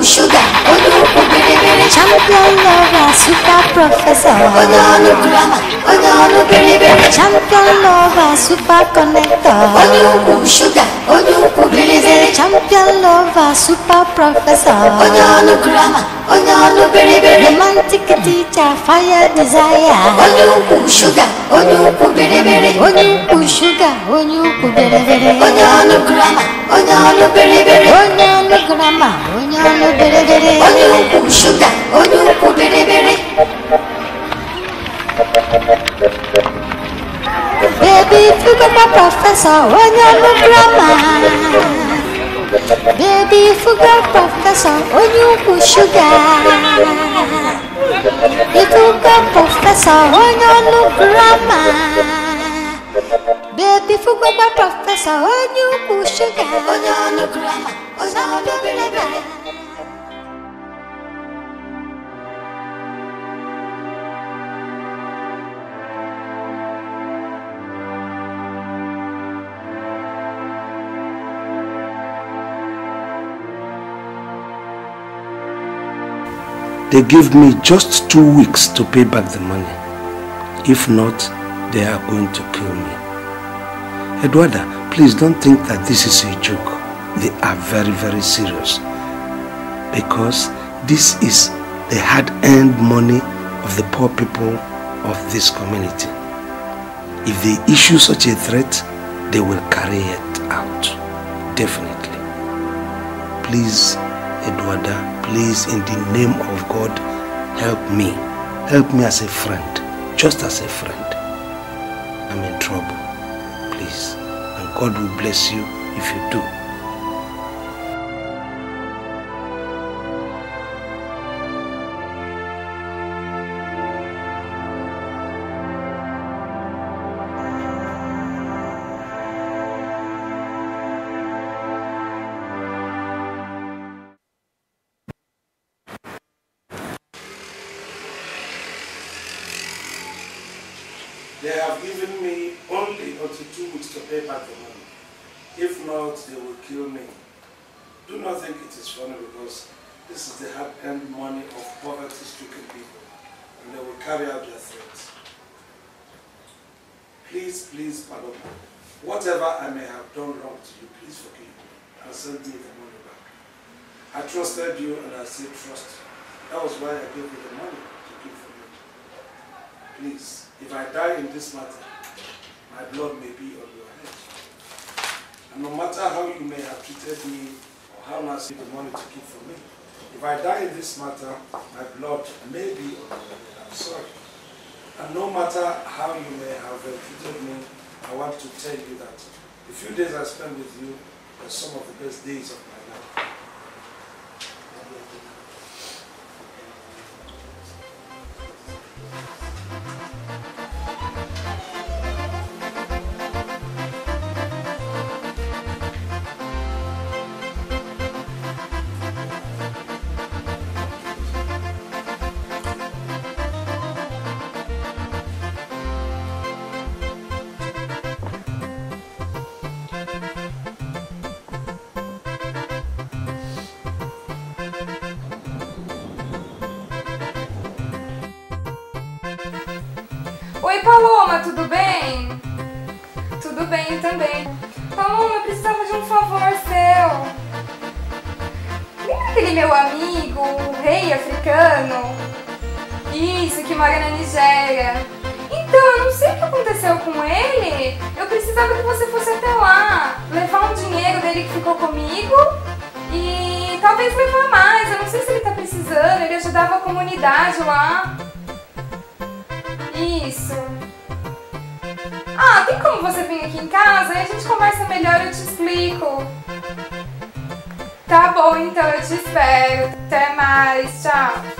Sugar, onyuku beriberi. Champion lover, super professor. Onyonu grammar, onyonu beriberi. Champion lover, super connector. Onyuku sugar, onyuku beriberi. Champion lover, super professor. Onyonu grammar, onyonu beriberi. Romantic teacher, fire desire. Onyuku sugar, onyuku beriberi. Onyuku sugar, onyuku beriberi. Onyonu grammar, onyonu beriberi. Onyonu grammar, onyonu beriberi. Onyuku sugar, onyuku beriberi. Baby, if you got a professor, onyonu grammar. Baby, if you got professor, onyuku sugar. If you got professor, onyonu grammar. Baby, if you got a professor, onyuku sugar. Onyonu grammar, onyonu beriberi. They give me just two weeks to pay back the money. If not, they are going to kill me. Eduarda, please don't think that this is a joke. They are very, very serious. Because this is the hard-earned money of the poor people of this community. If they issue such a threat, they will carry it out. Definitely. Please, Eduarda, please, in the name of God, help me. Help me as a friend, just as a friend. I'm in trouble. Please. And God will bless you if you do. Carry out their threats. Please, please pardon me. Whatever I may have done wrong to you, please forgive me and send me the money back. I trusted you and I still trust you. That was why I gave you the money to keep for me. Please, if I die in this matter, my blood may be on your head. And no matter how you may have treated me or how nasty the money to keep for me, if I die in this matter, my blood may be on your head. Sorry. And no matter how you may have treated me, I want to tell you that the few days I spent with you were some of the best days of my life. Oi, Paloma, tudo bem? Tudo bem também. Paloma, eu precisava de um favor seu. Lembra aquele meu amigo, o rei africano? Isso, que mora na Nigéria. Então, eu não sei o que aconteceu com ele. Eu precisava que você fosse até lá, levar um dinheiro dele que ficou comigo e talvez levar mais. Eu não sei se ele tá precisando, ele ajudava a comunidade lá. Isso. Ah, tem como você vir aqui em casa? Aí a gente conversa melhor eu te explico. Tá bom, então eu te espero. Até mais, tchau.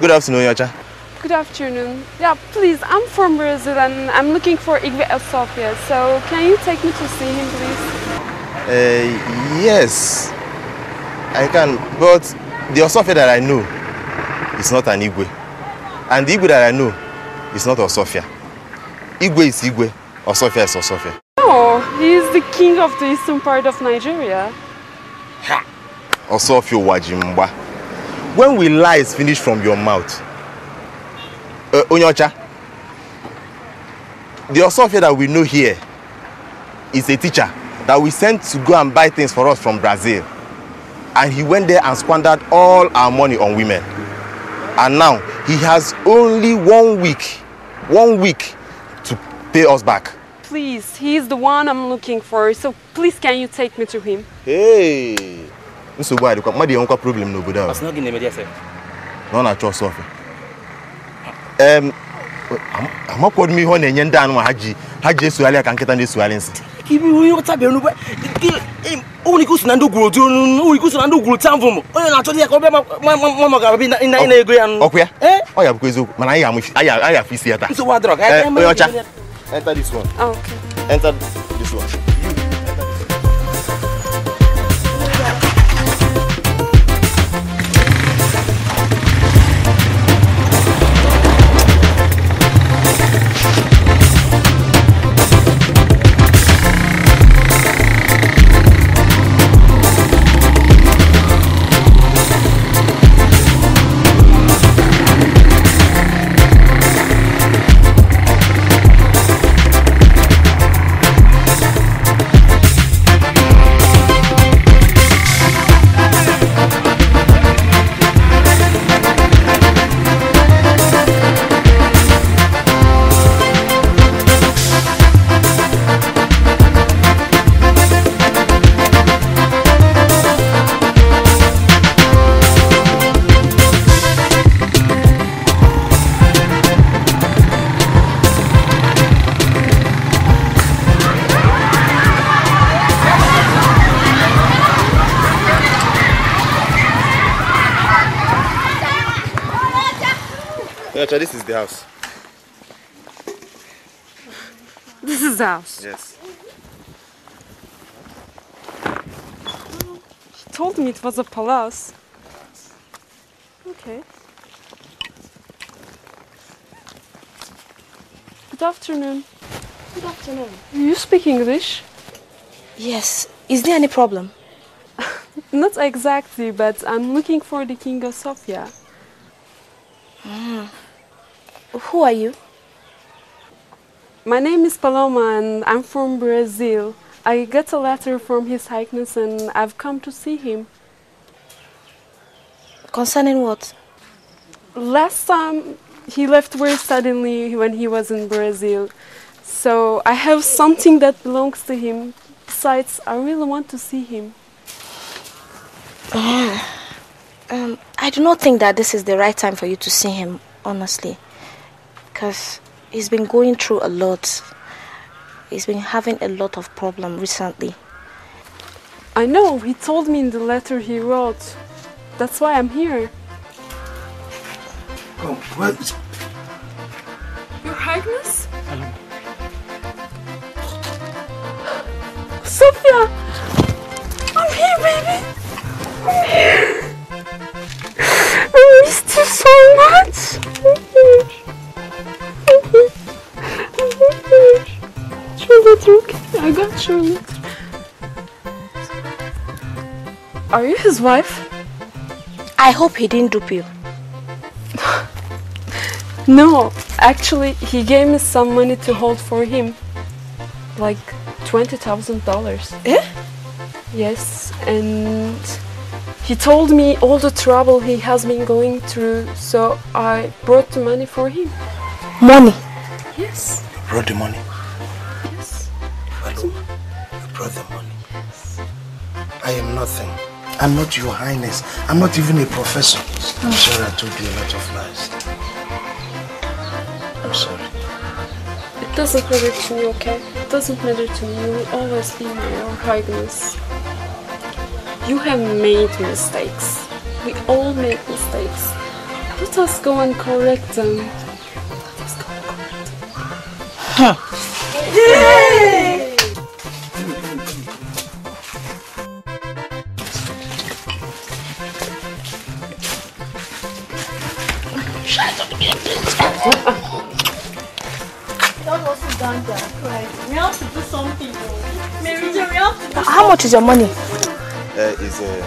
Good afternoon, Yacha. Good afternoon. Yeah, please, I'm from Brazil and I'm looking for Igwe Sofia. So, can you take me to see him, please? Uh, yes, I can, but the Osofia that I know is not an Igwe. And the Igwe that I know is not Osofia. Igwe is Igwe, Osofia is Osofia. Oh, he's the king of the eastern part of Nigeria. Osofia Wajimba. When will lies finish from your mouth? Uh, Onyocha, the Osofia that we know here is a teacher that we sent to go and buy things for us from Brazil. And he went there and squandered all our money on women. And now he has only one week, one week to pay us back. Please, he's the one I'm looking for. So, please, can you take me to him? Hey! nsogbu adịkwa mmadụ enwekwa problem n'obodo ahụ. Na ọ na-achọ ọsọ ọfịa. Ee amakwadụ m ihe ọ na-enye ndị anụmanụ ha ji ha ji esogharị ka nkịta na-esogharị nsị. Onyekusi na ndị gwuru otu onyekusi na ndị gwuru tamvụ m onye na-achọ ya ka ọ bịa nwa maka ọbịa na ego ya ọkụ ya? Ọ ya bụkwa eziokwu mana anyị ga-afụ isi ya taa. Onye ọcha? enter this one. Oh, enter this one. Yacha, this is the house This is the house. yes He told me it was a palace. Okay. Good afternoon. Good afternoon. You speak English? Yes. Is there any problem? Not exactly, but I'm looking for the King of Sofia. Mm. Who are you? My name is Paloma and I'm from Brazil. I got a letter from His Highness and I've come to see him. Concerning what? Last time he left very suddenly when he was in Brazil. So I have something that belongs to him. Besides, I really want to see him. Ah. Um, I do not think that this is the right time for you to see him, honestly. Because he's been going through a lot. He's been having a lot of problem recently. I know, he told me in the letter he wrote. That's why I'm here. Oh, what? Your Highness? Hello. Sophia! I'm here, baby! I'm here! I missed you so much! I'm here! I'm here! I'm here! Charlotte, okay? I got Charlotte. Are you his wife? I hope he didn't dupe you. No, actually, he gave me some money to hold for him. like $20,000. Eh? Yes, and he told me all the trouble he has been going through, so I brought the money for him. Money? Yes. You brought the money. Yes. Paloma, you brought the money. Yes. I am nothing. I'm not your highness. I'm not even a professor. Oh. I'm sorry I told you a lot of lies. I'm sorry. It doesn't matter to me, okay? It doesn't matter to me. You will always be my Your Highness. You have made mistakes. We all make mistakes. Let us go and correct them. How much is your money? Uh, it's uh,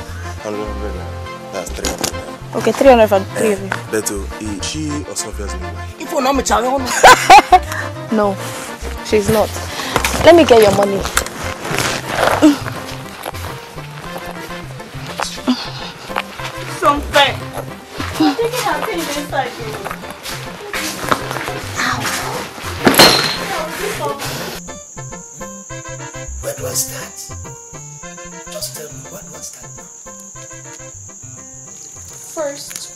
100 naira. That's 300 naira. Okay, 300 for three of you. Uh, is she or Sophia's name? If you're not me, Charlie, No, she's not. Let me get your money. something. I'm taking her things inside you. Where do I start? Just tell me, what was that? start? First,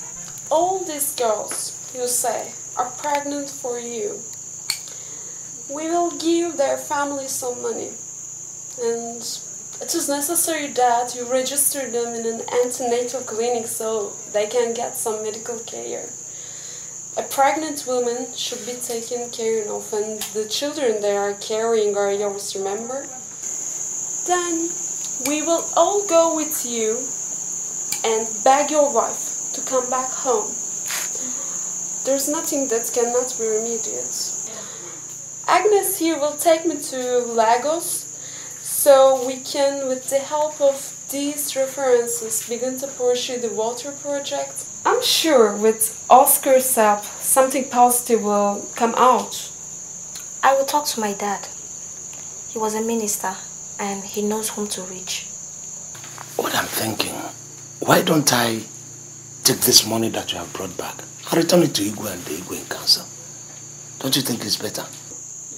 all these girls, you say, are pregnant for you. We will give their family some money. And it is necessary that you register them in an antenatal clinic so they can get some medical care. A pregnant woman should be taken care of, and the children they are carrying are yours, remember? Then we will all go with you and beg your wife to come back home. There's nothing that cannot be remedied. Agnes here will take me to Lagos so we can, with the help of these references, begin to pursue the water project. I'm sure with Oscar's help, something positive will come out. I will talk to my dad. He was a minister and he knows whom to reach. What I'm thinking, why don't I take this money that you have brought back and return it to Igwe and the Igwe in council? Don't you think it's better?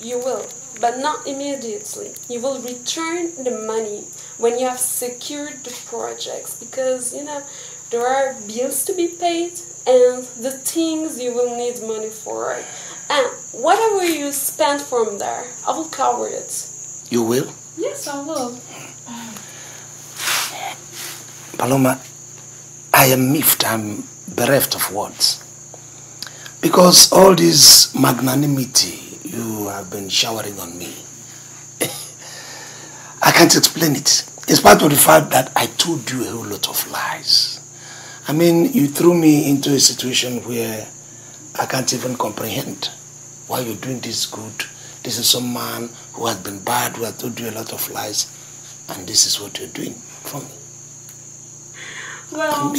You will, but not immediately. You will return the money when you have secured the projects because, you know, there are bills to be paid and the things you will need money for. And whatever you spend from there, I will cover it. You will? Yes, I will. Paloma, I am miffed. I'm bereft of words. Because all this magnanimity you have been showering on me, I can't explain it. In spite of the fact that I told you a whole lot of lies. I mean, you threw me into a situation where I can't even comprehend why you're doing this good. This is some man who has been bad, who has told you a lot of lies, and this is what you're doing for me. Well,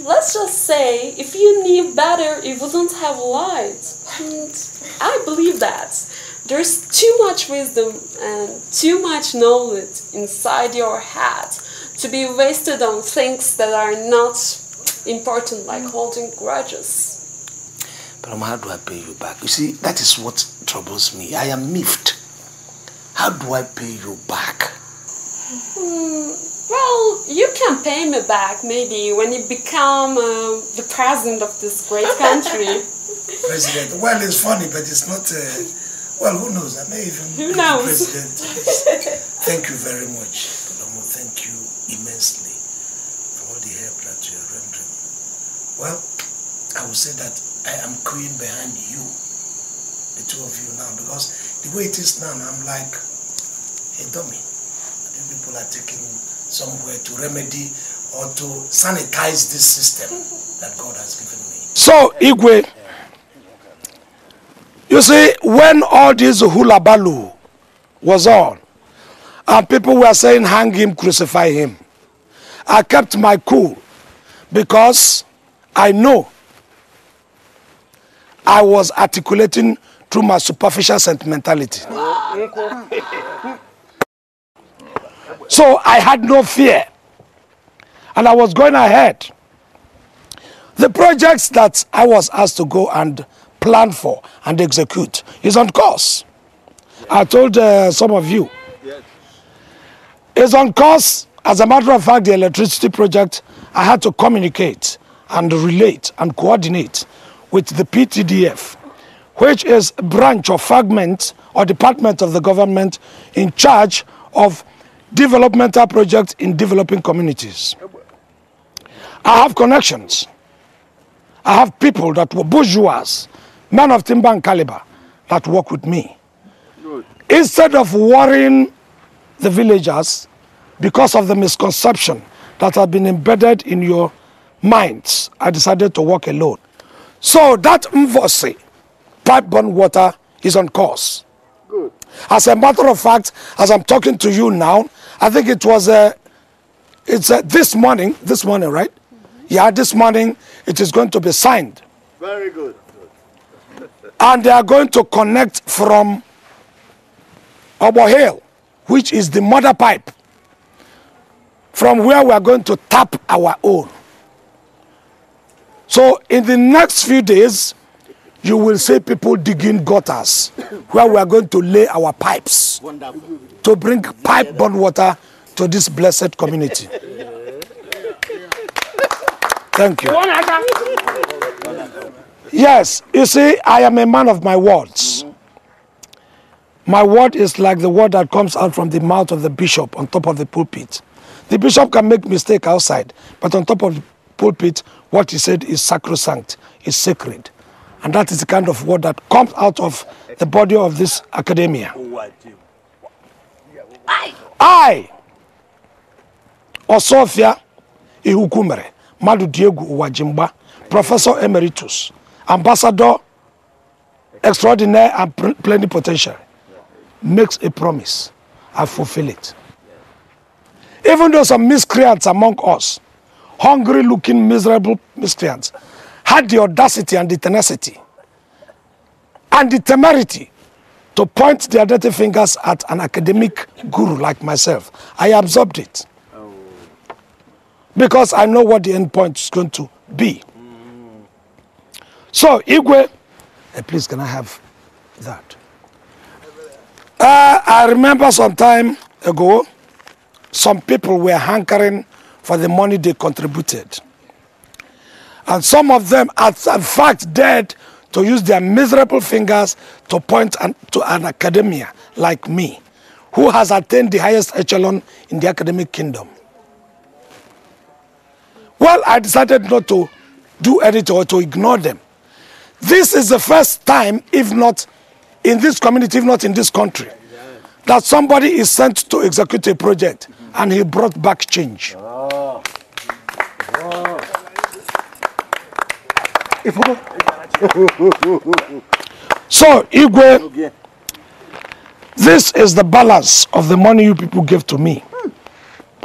let's just say if you knew better, you wouldn't have lied. And I believe that. There's too much wisdom and too much knowledge inside your head to be wasted on things that are not important, like holding grudges. But how do I pay you back? You see, that is what troubles me. I am miffed. How do I pay you back? Hmm, well, you can pay me back maybe when you become uh, the president of this great country. President, well, it's funny, but it's not. Uh, well, who knows? I may even Who be knows? president. Thank you very much, Paloma. Thank you immensely for all the help that you are rendering. Well, I will say that I am queen behind you, the two of you now, because the way it is now, I'm like a dummy. I think people are taking somewhere to remedy or to sanitize this system that God has given me. So, Igwe, you see, when all this hula balu was on, and people were saying, hang him, crucify him, I kept my cool because I know I was articulating through my superficial sentimentality. So I had no fear. And I was going ahead. The projects that I was asked to go and plan for and execute is on course. I told uh, some of you. It's on course. As a matter of fact, the electricity project, I had to communicate and relate and coordinate with the PTDF, which is a branch or fragment or department of the government in charge of developmental projects in developing communities. I have connections. I have people that were bourgeois, men of timber and caliber, that work with me. Instead of worrying the villagers because of the misconception that had been embedded in your minds, I decided to work alone. So that Mvosi pipe-borne water is on course. Good. As a matter of fact, as I'm talking to you now, I think it was uh, it's uh, this morning, this morning, right? Yeah, this morning it is going to be signed. Very good. And they are going to connect from Obo Hill, which is the mother pipe, from where we are going to tap our own. So in the next few days, you will see people digging gutters where we are going to lay our pipes to bring pipe-borne water to this blessed community. Thank you. Yes, you see, I am a man of my words. My word is like the word that comes out from the mouth of the bishop on top of the pulpit. The bishop can make mistake outside, but on top of the pulpit, what he said is sacrosanct, is sacred. And that is the kind of word that comes out of the body of this academia. I, Osofia Ihukumere, Madu Diego Uwajimba, Professor Emeritus, Ambassador Extraordinaire and pl- Plenipotentiary, makes a promise. I fulfill it. Even though some miscreants among us, hungry looking, miserable miscreants, had the audacity and the tenacity and the temerity to point their dirty fingers at an academic guru like myself. I absorbed it. Because I know what the end point is going to be. So, Igwe, eh, please, can I have that? Uh, I remember some time ago, some people were hankering for the money they contributed. And some of them are in fact dared to use their miserable fingers to point an, to an academia like me, who has attained the highest echelon in the academic kingdom. Well, I decided not to do anything or to ignore them. This is the first time, if not in this community, if not in this country, that somebody is sent to execute a project and he brought back change. Ah. So, Igwe, this is the balance of the money you people gave to me.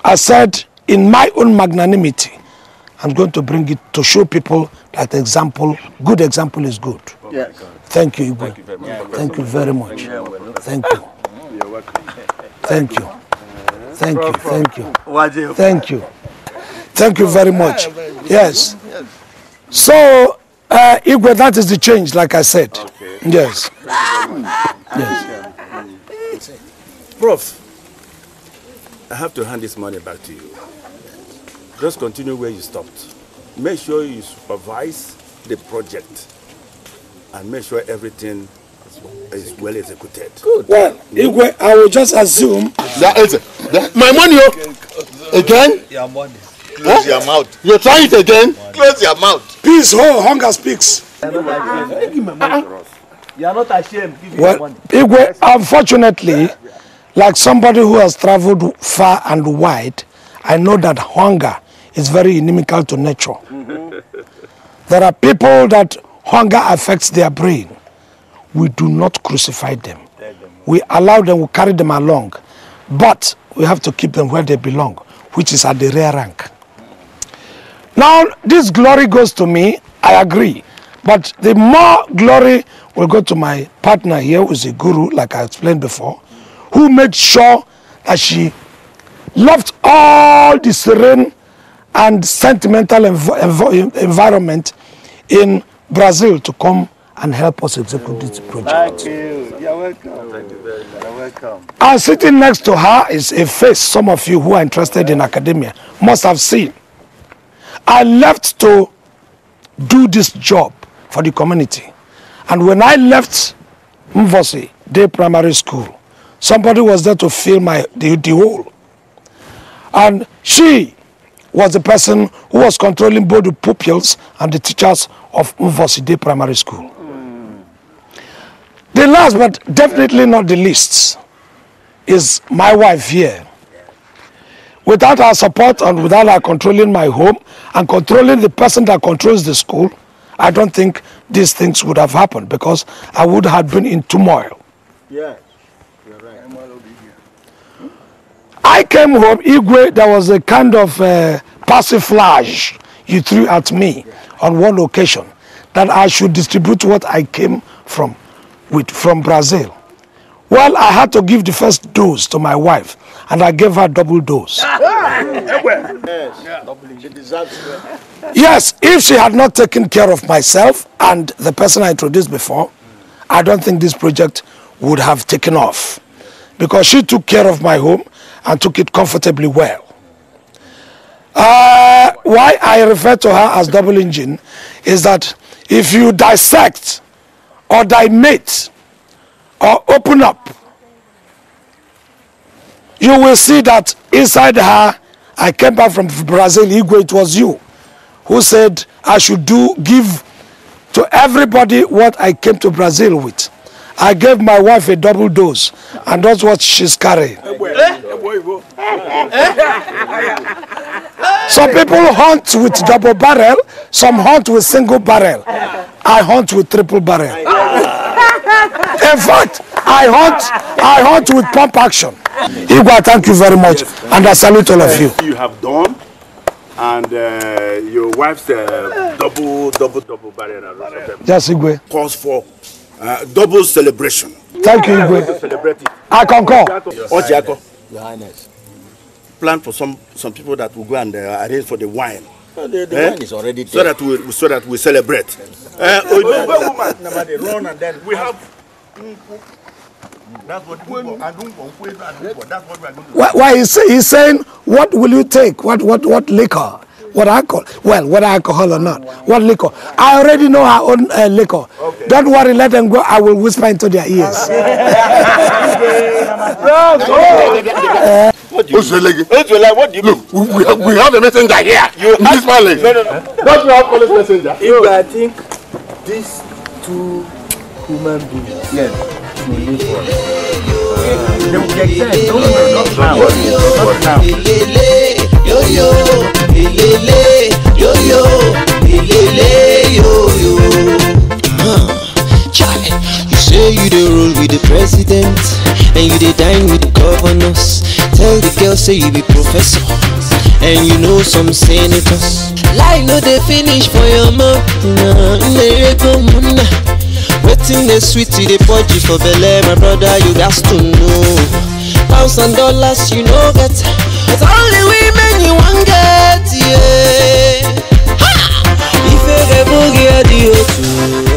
I said, in my own magnanimity, I'm going to bring it to show people that example, good example is good. Yes. Thank you, Igwe. Thank you very much. Thank you. Thank you. Thank you. Thank you. Thank you. Thank you very much. Yes. So, uh, Igwe, that is the change, like I said. Yes. Yes. Prof, I have to hand this money back to you. Just continue where you stopped. Make sure you supervise the project and make sure everything is well executed. Good. Well, Igwe, I will just assume. That is it. My money, oh. Again? Your money. Close your mouth. You're trying it again? Close your mouth. Peace, ho, hunger speaks. You are not ashamed. Give Well, money. Igwe, unfortunately, like somebody who has traveled far and wide, I know that hunger is very inimical to nature. Mm-hmm. There are people that hunger affects their brain. We do not crucify them. We allow them, we carry them along. But we have to keep them where they belong, which is at the rear rank. Now, this glory goes to me, I agree. But the more glory will go to my partner here, who is a guru, like I explained before, who made sure that she left all the serene and sentimental env- env- environment in Brazil to come and help us execute this project. Thank you. You're welcome. Thank you very much. You're welcome. And sitting next to her is a face some of you who are interested in academia must have seen. I left to do this job for the community. And when I left Mvosi Day Primary School, somebody was there to fill my the, the hole. And she was the person who was controlling both the pupils and the teachers of Mvosi Day Primary School. The last but definitely not the least is my wife here. Without our support and without our controlling my home and controlling the person that controls the school, I don't think these things would have happened because I would have been in turmoil. Yes. You're right. I came home, Igwe, there was a kind of uh, persiflage you threw at me on one occasion that I should distribute what I came from with from Brazil. Well, I had to give the first dose to my wife, and I gave her double dose. Yes. She deserves it. Yes, if she had not taken care of myself and the person I introduced before, I don't think this project would have taken off because she took care of my home and took it comfortably well. Uh, why I refer to her as double engine is that if you dissect or dimate or open up, you will see that inside her, I came back from Brazil, Igwe, it was you who said I should do give to everybody what I came to Brazil with. I gave my wife a double dose, and that's what she's carrying. Eh? Some people hunt with double barrel, some hunt with single barrel. I hunt with triple barrel. In fact, I hunt, I hunt with pump action. Igwe, thank you very much, and I salute all of you. You have done, and uh, your wife's uh, double, double, double barrier Yes, Igwe. calls for uh, double celebration. Thank you, Igwe. Celebrate it. I concur. Ojiako, Your Highness. plan for some some people that will go and uh, arrange for the wine. Well, the, the Eh? wine is already there. So that we so that we celebrate. Uh, Ojibo woman, they run and then we have. That's what we and that's what we are going to do. Why, why he's, he's saying, what will you take? What, what, what liquor? What alcohol? Well, whether alcohol or not. What liquor? I already know her own uh, liquor. Don't worry, let them go. I will whisper into their ears. What do you mean? What do you mean? We, we, have, we have a messenger here. You in this valley. No, no, no. Don't you have police messenger? If I think these two human beings yes. You say you dey roll with the president, and you dey dine with the governors. Tell the girl say you be professor, and you know some senators. Life no dey finish for your mouth na nlere go muna. Wetin dey sweet you dey purge for belle my brother you gats to know. Pounds and dollars you no get, but only women you wan get. Yeah. Ife ga-ebu gị adịghị otu.